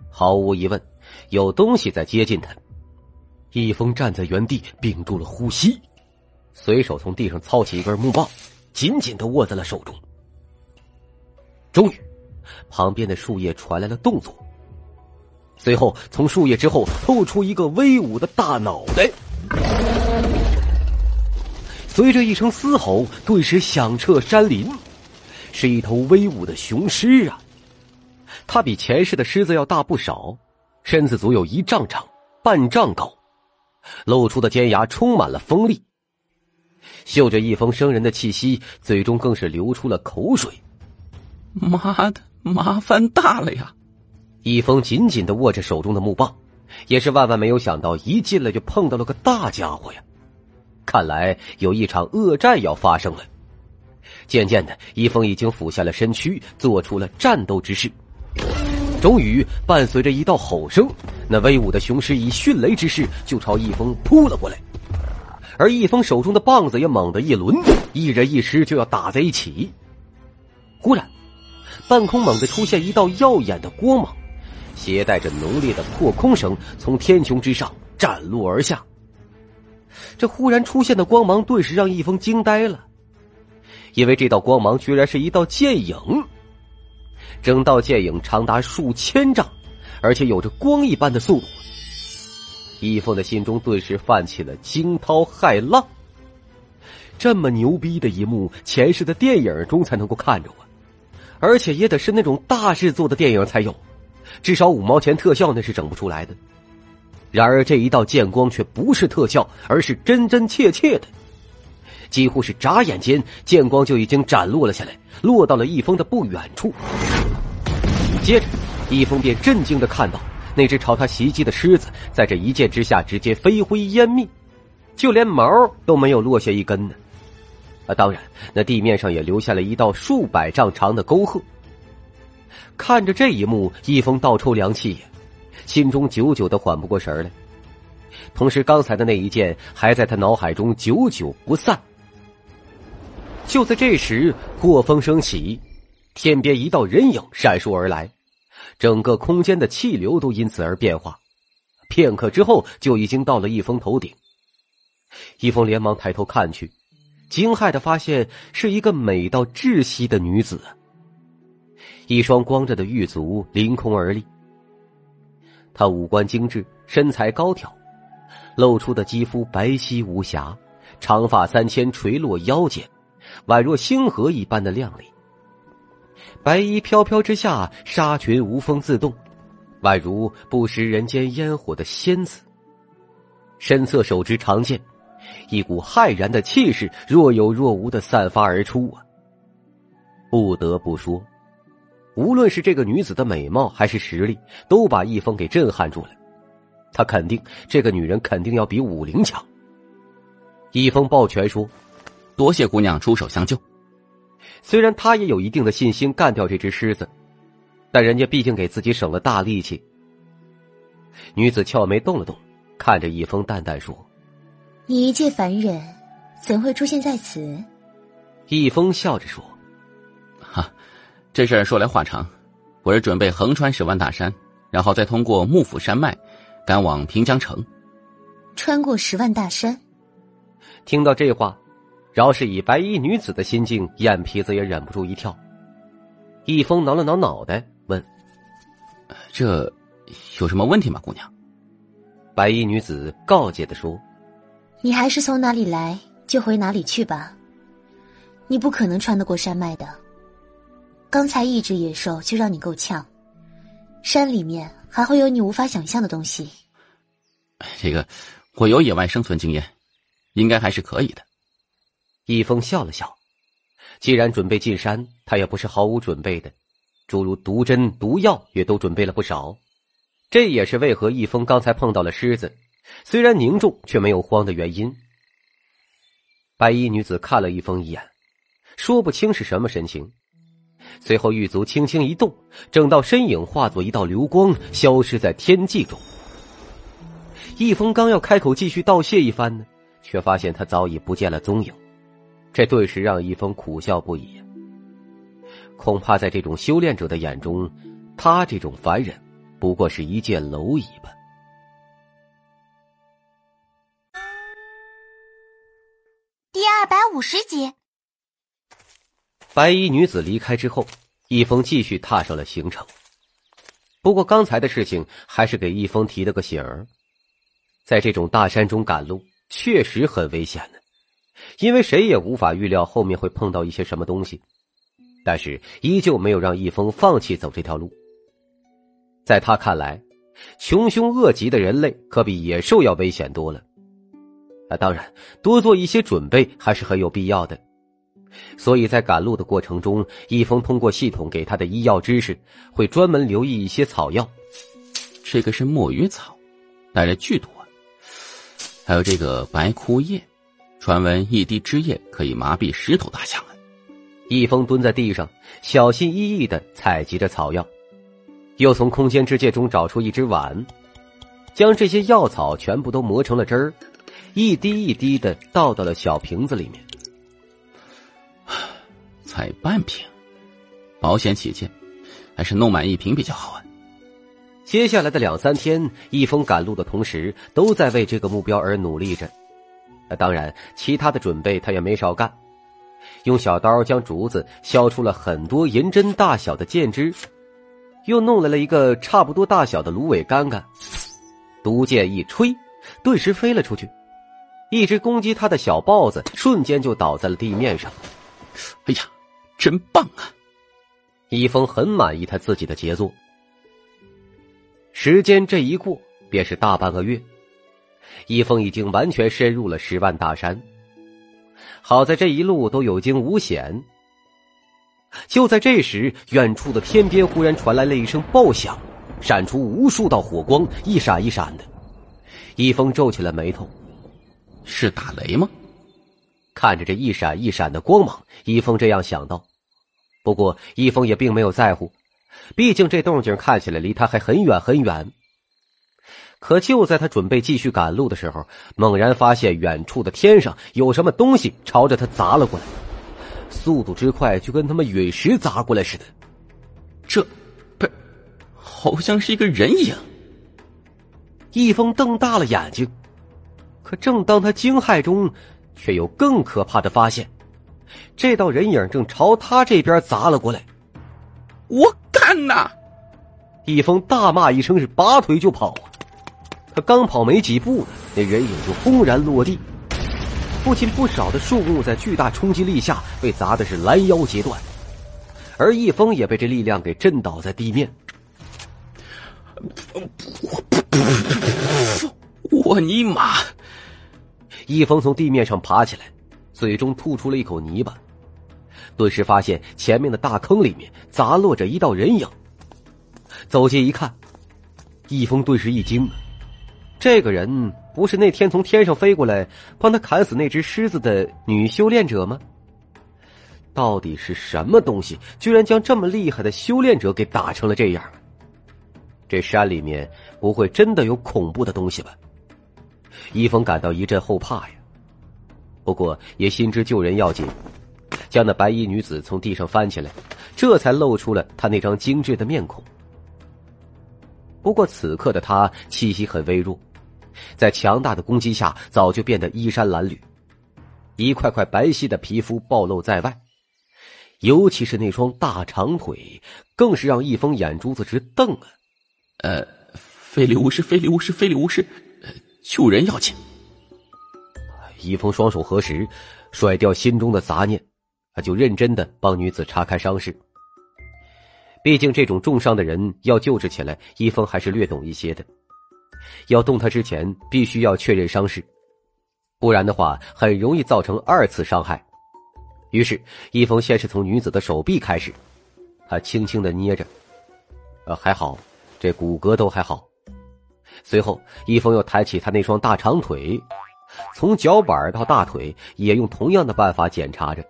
毫无疑问，有东西在接近他。易峰站在原地，屏住了呼吸，随手从地上操起一根木棒，紧紧的握在了手中。终于，旁边的树叶传来了动作，随后从树叶之后露出一个威武的大脑袋。随着一声嘶吼，顿时响彻山林，是一头威武的雄狮啊！它比前世的狮子要大不少，身子足有一丈长，半丈高，露出的尖牙充满了锋利。嗅着一封生人的气息，嘴中更是流出了口水。妈的，麻烦大了呀！一峰紧紧的握着手中的木棒，也是万万没有想到，一进来就碰到了个大家伙呀！看来有一场恶战要发生了。渐渐的，一峰已经俯下了身躯，做出了战斗之势。终于，伴随着一道吼声，那威武的雄狮以迅雷之势就朝一峰扑了过来。而一峰手中的棒子也猛地一抡，一人一狮就要打在一起。忽然，半空猛地出现一道耀眼的光芒，携带着浓烈的破空声，从天穹之上斩落而下。这忽然出现的光芒，顿时让易峰惊呆了，因为这道光芒居然是一道剑影。整道剑影长达数千丈，而且有着光一般的速度。易峰的心中顿时泛起了惊涛骇浪。这么牛逼的一幕，前世的电影中才能够看着啊，而且也得是那种大制作的电影才有，至少五毛钱特效那是整不出来的。然而这一道剑光却不是特效，而是真真切切的，几乎是眨眼间，剑光就已经斩落了下来，落到了易峰的不远处。接着，易峰便震惊的看到，那只朝他袭击的狮子，在这一剑之下直接飞灰烟灭，就连毛都没有落下一根呢。啊，当然，那地面上也留下了一道数百丈长的沟壑。看着这一幕，易峰倒抽凉气。心中久久的缓不过神来，同时刚才的那一剑还在他脑海中久久不散。就在这时，过风升起，天边一道人影闪烁而来，整个空间的气流都因此而变化。片刻之后，就已经到了易峰头顶。易峰连忙抬头看去，惊骇的发现是一个美到窒息的女子，一双光着的玉足凌空而立。她五官精致，身材高挑，露出的肌肤白皙无瑕，长发三千垂落腰间，宛若星河一般的亮丽。白衣飘飘之下，纱裙无风自动，宛如不食人间烟火的仙子。身侧手执长剑，一股骇然的气势若有若无的散发而出啊！不得不说。无论是这个女子的美貌还是实力，都把易峰给震撼住了。他肯定这个女人肯定要比武灵强。易峰抱拳说：“多谢姑娘出手相救。”虽然他也有一定的信心干掉这只狮子，但人家毕竟给自己省了大力气。女子俏眉动了动，看着易峰淡淡说：“你一介凡人，怎会出现在此？”易峰笑着说。哈这事儿说来话长，我是准备横穿十万大山，然后再通过幕府山脉，赶往平江城。穿过十万大山，听到这话，饶是以白衣女子的心境，眼皮子也忍不住一跳。易峰挠了挠脑袋，问：“这有什么问题吗，姑娘？”白衣女子告诫的说：“你还是从哪里来就回哪里去吧。你不可能穿得过山脉的。刚才一只野兽就让你够呛，山里面还会有你无法想象的东西。”这个，我有野外生存经验，应该还是可以的。易峰笑了笑，既然准备进山，他也不是毫无准备的，诸如毒针、毒药也都准备了不少。这也是为何易峰刚才碰到了狮子，虽然凝重却没有慌的原因。白衣女子看了易峰一眼，说不清是什么神情，随后玉足轻轻一动，整道身影化作一道流光，消失在天际中。易峰刚要开口继续道谢一番呢，却发现他早已不见了踪影，这顿时让易峰苦笑不已。恐怕在这种修炼者的眼中，他这种凡人不过是一介蝼蚁吧。第二百五十集，白衣女子离开之后，易峰继续踏上了行程。不过刚才的事情还是给易峰提了个醒儿。在这种大山中赶路确实很危险的，因为谁也无法预料后面会碰到一些什么东西。但是依旧没有让易峰放弃走这条路。在他看来，穷凶恶极的人类可比野兽要危险多了。啊，当然，多做一些准备还是很有必要的。所以在赶路的过程中，易峰通过系统给他的医药知识，会专门留意一些草药。这个是墨鱼草，带着剧毒。还有这个白枯叶，传闻一滴汁液可以麻痹十头大象啊！易峰蹲在地上，小心翼翼的采集着草药，又从空间之界中找出一只碗，将这些药草全部都磨成了汁儿，一滴一滴的倒到了小瓶子里面。采半瓶，保险起见，还是弄满一瓶比较好啊！接下来的两三天，易峰赶路的同时，都在为这个目标而努力着。当然，其他的准备他也没少干，用小刀将竹子削出了很多银针大小的剑枝，又弄来了一个差不多大小的芦苇杆杆，毒箭一吹，顿时飞了出去，一只攻击他的小豹子瞬间就倒在了地面上。哎呀，真棒啊！一峰很满意他自己的杰作。时间这一过，便是大半个月。易峰已经完全深入了十万大山。好在这一路都有惊无险。就在这时，远处的天边忽然传来了一声爆响，闪出无数道火光，一闪一闪的。易峰皱起了眉头：“是打雷吗？”看着这一闪一闪的光芒，易峰这样想到。不过，易峰也并没有在乎。毕竟这动静看起来离他还很远很远。可就在他准备继续赶路的时候，猛然发现远处的天上有什么东西朝着他砸了过来，速度之快，就跟他们陨石砸过来似的。这，不，好像是一个人影。易峰瞪大了眼睛，可正当他惊骇中，却有更可怕的发现：这道人影正朝他这边砸了过来。我干呐！易峰大骂一声，是拔腿就跑啊！他刚跑没几步，那人影就轰然落地。附近不少的树木在巨大冲击力下被砸的是拦腰截断，而易峰也被这力量给震倒在地面。我尼玛！易峰从地面上爬起来，嘴中吐出了一口泥巴。顿时发现前面的大坑里面砸落着一道人影。走近一看，易峰顿时一惊，这个人不是那天从天上飞过来帮他砍死那只狮子的女修炼者吗？到底是什么东西，居然将这么厉害的修炼者给打成了这样？这山里面不会真的有恐怖的东西吧？一峰感到一阵后怕呀，不过也心知救人要紧。将那白衣女子从地上翻起来，这才露出了她那张精致的面孔。不过此刻的她气息很微弱，在强大的攻击下早就变得衣衫褴褛。一块块白皙的皮肤暴露在外，尤其是那双大长腿，更是让易峰眼珠子直瞪啊！呃，非礼勿视，非礼勿视，非礼勿视，救人要紧。易峰双手合十，甩掉心中的杂念，他就认真的帮女子查看伤势。毕竟这种重伤的人要救治起来，易峰还是略懂一些的。要动他之前，必须要确认伤势，不然的话很容易造成二次伤害。于是，易峰先是从女子的手臂开始，他轻轻的捏着，呃，还好，这骨骼都还好。随后，易峰又抬起他那双大长腿，从脚板到大腿，也用同样的办法检查着，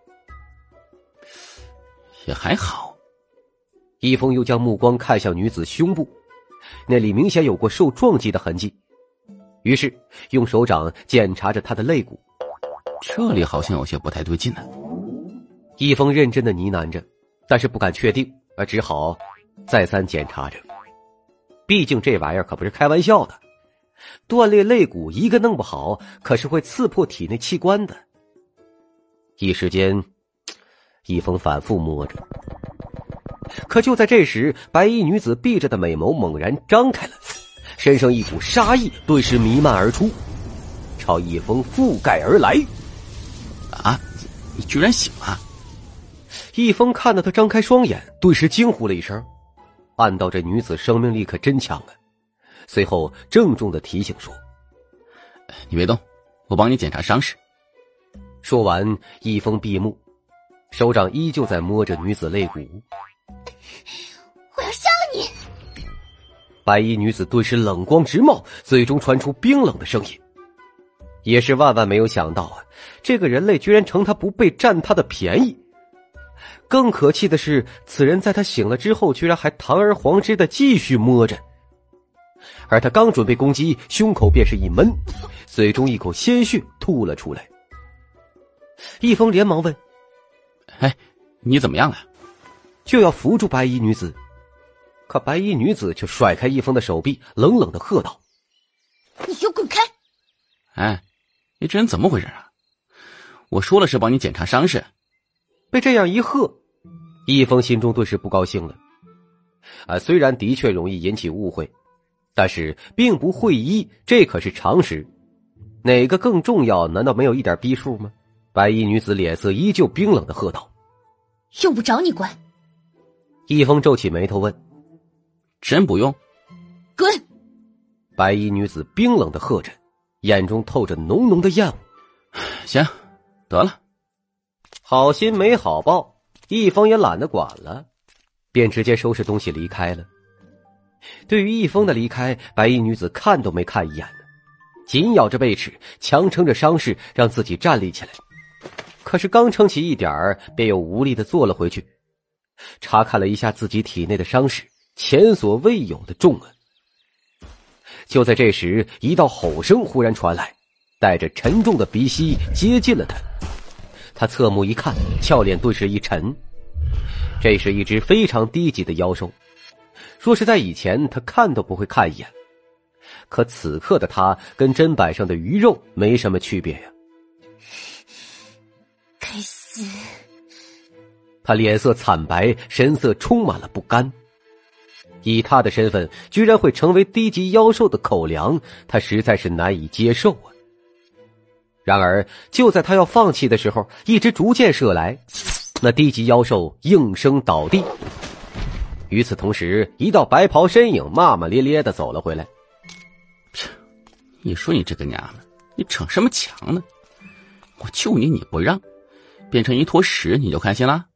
也还好。易峰又将目光看向女子胸部，那里明显有过受撞击的痕迹，于是用手掌检查着他的肋骨，这里好像有些不太对劲呢。易峰认真的呢喃着，但是不敢确定，而只好再三检查着。毕竟这玩意儿可不是开玩笑的，断裂肋骨一个弄不好，可是会刺破体内器官的。一时间，易峰反复摸着。可就在这时，白衣女子闭着的美眸猛然张开了，身上一股杀意顿时弥漫而出，朝易峰覆盖而来。啊！你居然醒了！易峰看到他张开双眼，顿时惊呼了一声，暗道这女子生命力可真强啊。随后郑重的提醒说：“你别动，我帮你检查伤势。”说完，易峰闭目，手掌依旧在摸着女子肋骨。我要杀了你！白衣女子顿时冷光直冒，嘴中传出冰冷的声音。也是万万没有想到啊，这个人类居然趁他不备占他的便宜。更可气的是，此人在他醒了之后，居然还堂而皇之的继续摸着。而他刚准备攻击，胸口便是一闷，嘴中一口鲜血吐了出来。易峰连忙问：“哎，你怎么样了？”就要扶住白衣女子，可白衣女子却甩开易峰的手臂，冷冷的喝道：“你给我滚开！”哎，你这人怎么回事啊？我说了是帮你检查伤势，被这样一喝，易峰心中顿时不高兴了。啊，虽然的确容易引起误会，但是并不会医，这可是常识。哪个更重要？难道没有一点逼数吗？白衣女子脸色依旧冰冷的喝道：“用不着你管。”易峰皱起眉头问：“真不用？”滚！白衣女子冰冷的喝着，眼中透着浓浓的厌恶。行，得了，好心没好报，易峰也懒得管了，便直接收拾东西离开了。对于易峰的离开，白衣女子看都没看一眼呢，紧咬着贝齿，强撑着伤势让自己站立起来。可是刚撑起一点儿，便又无力的坐了回去。查看了一下自己体内的伤势，前所未有的重啊！就在这时，一道吼声忽然传来，带着沉重的鼻息接近了他。他侧目一看，俏脸顿时一沉。这是一只非常低级的妖兽，若是在以前，他看都不会看一眼。可此刻的他，跟砧板上的鱼肉没什么区别呀！该死！他脸色惨白，神色充满了不甘。以他的身份，居然会成为低级妖兽的口粮，他实在是难以接受啊！然而，就在他要放弃的时候，一支竹箭射来，那低级妖兽应声倒地。与此同时，一道白袍身影骂骂咧咧的走了回来。你说你这个娘们，你逞什么强呢？我救你你不让，变成一坨屎你就开心了？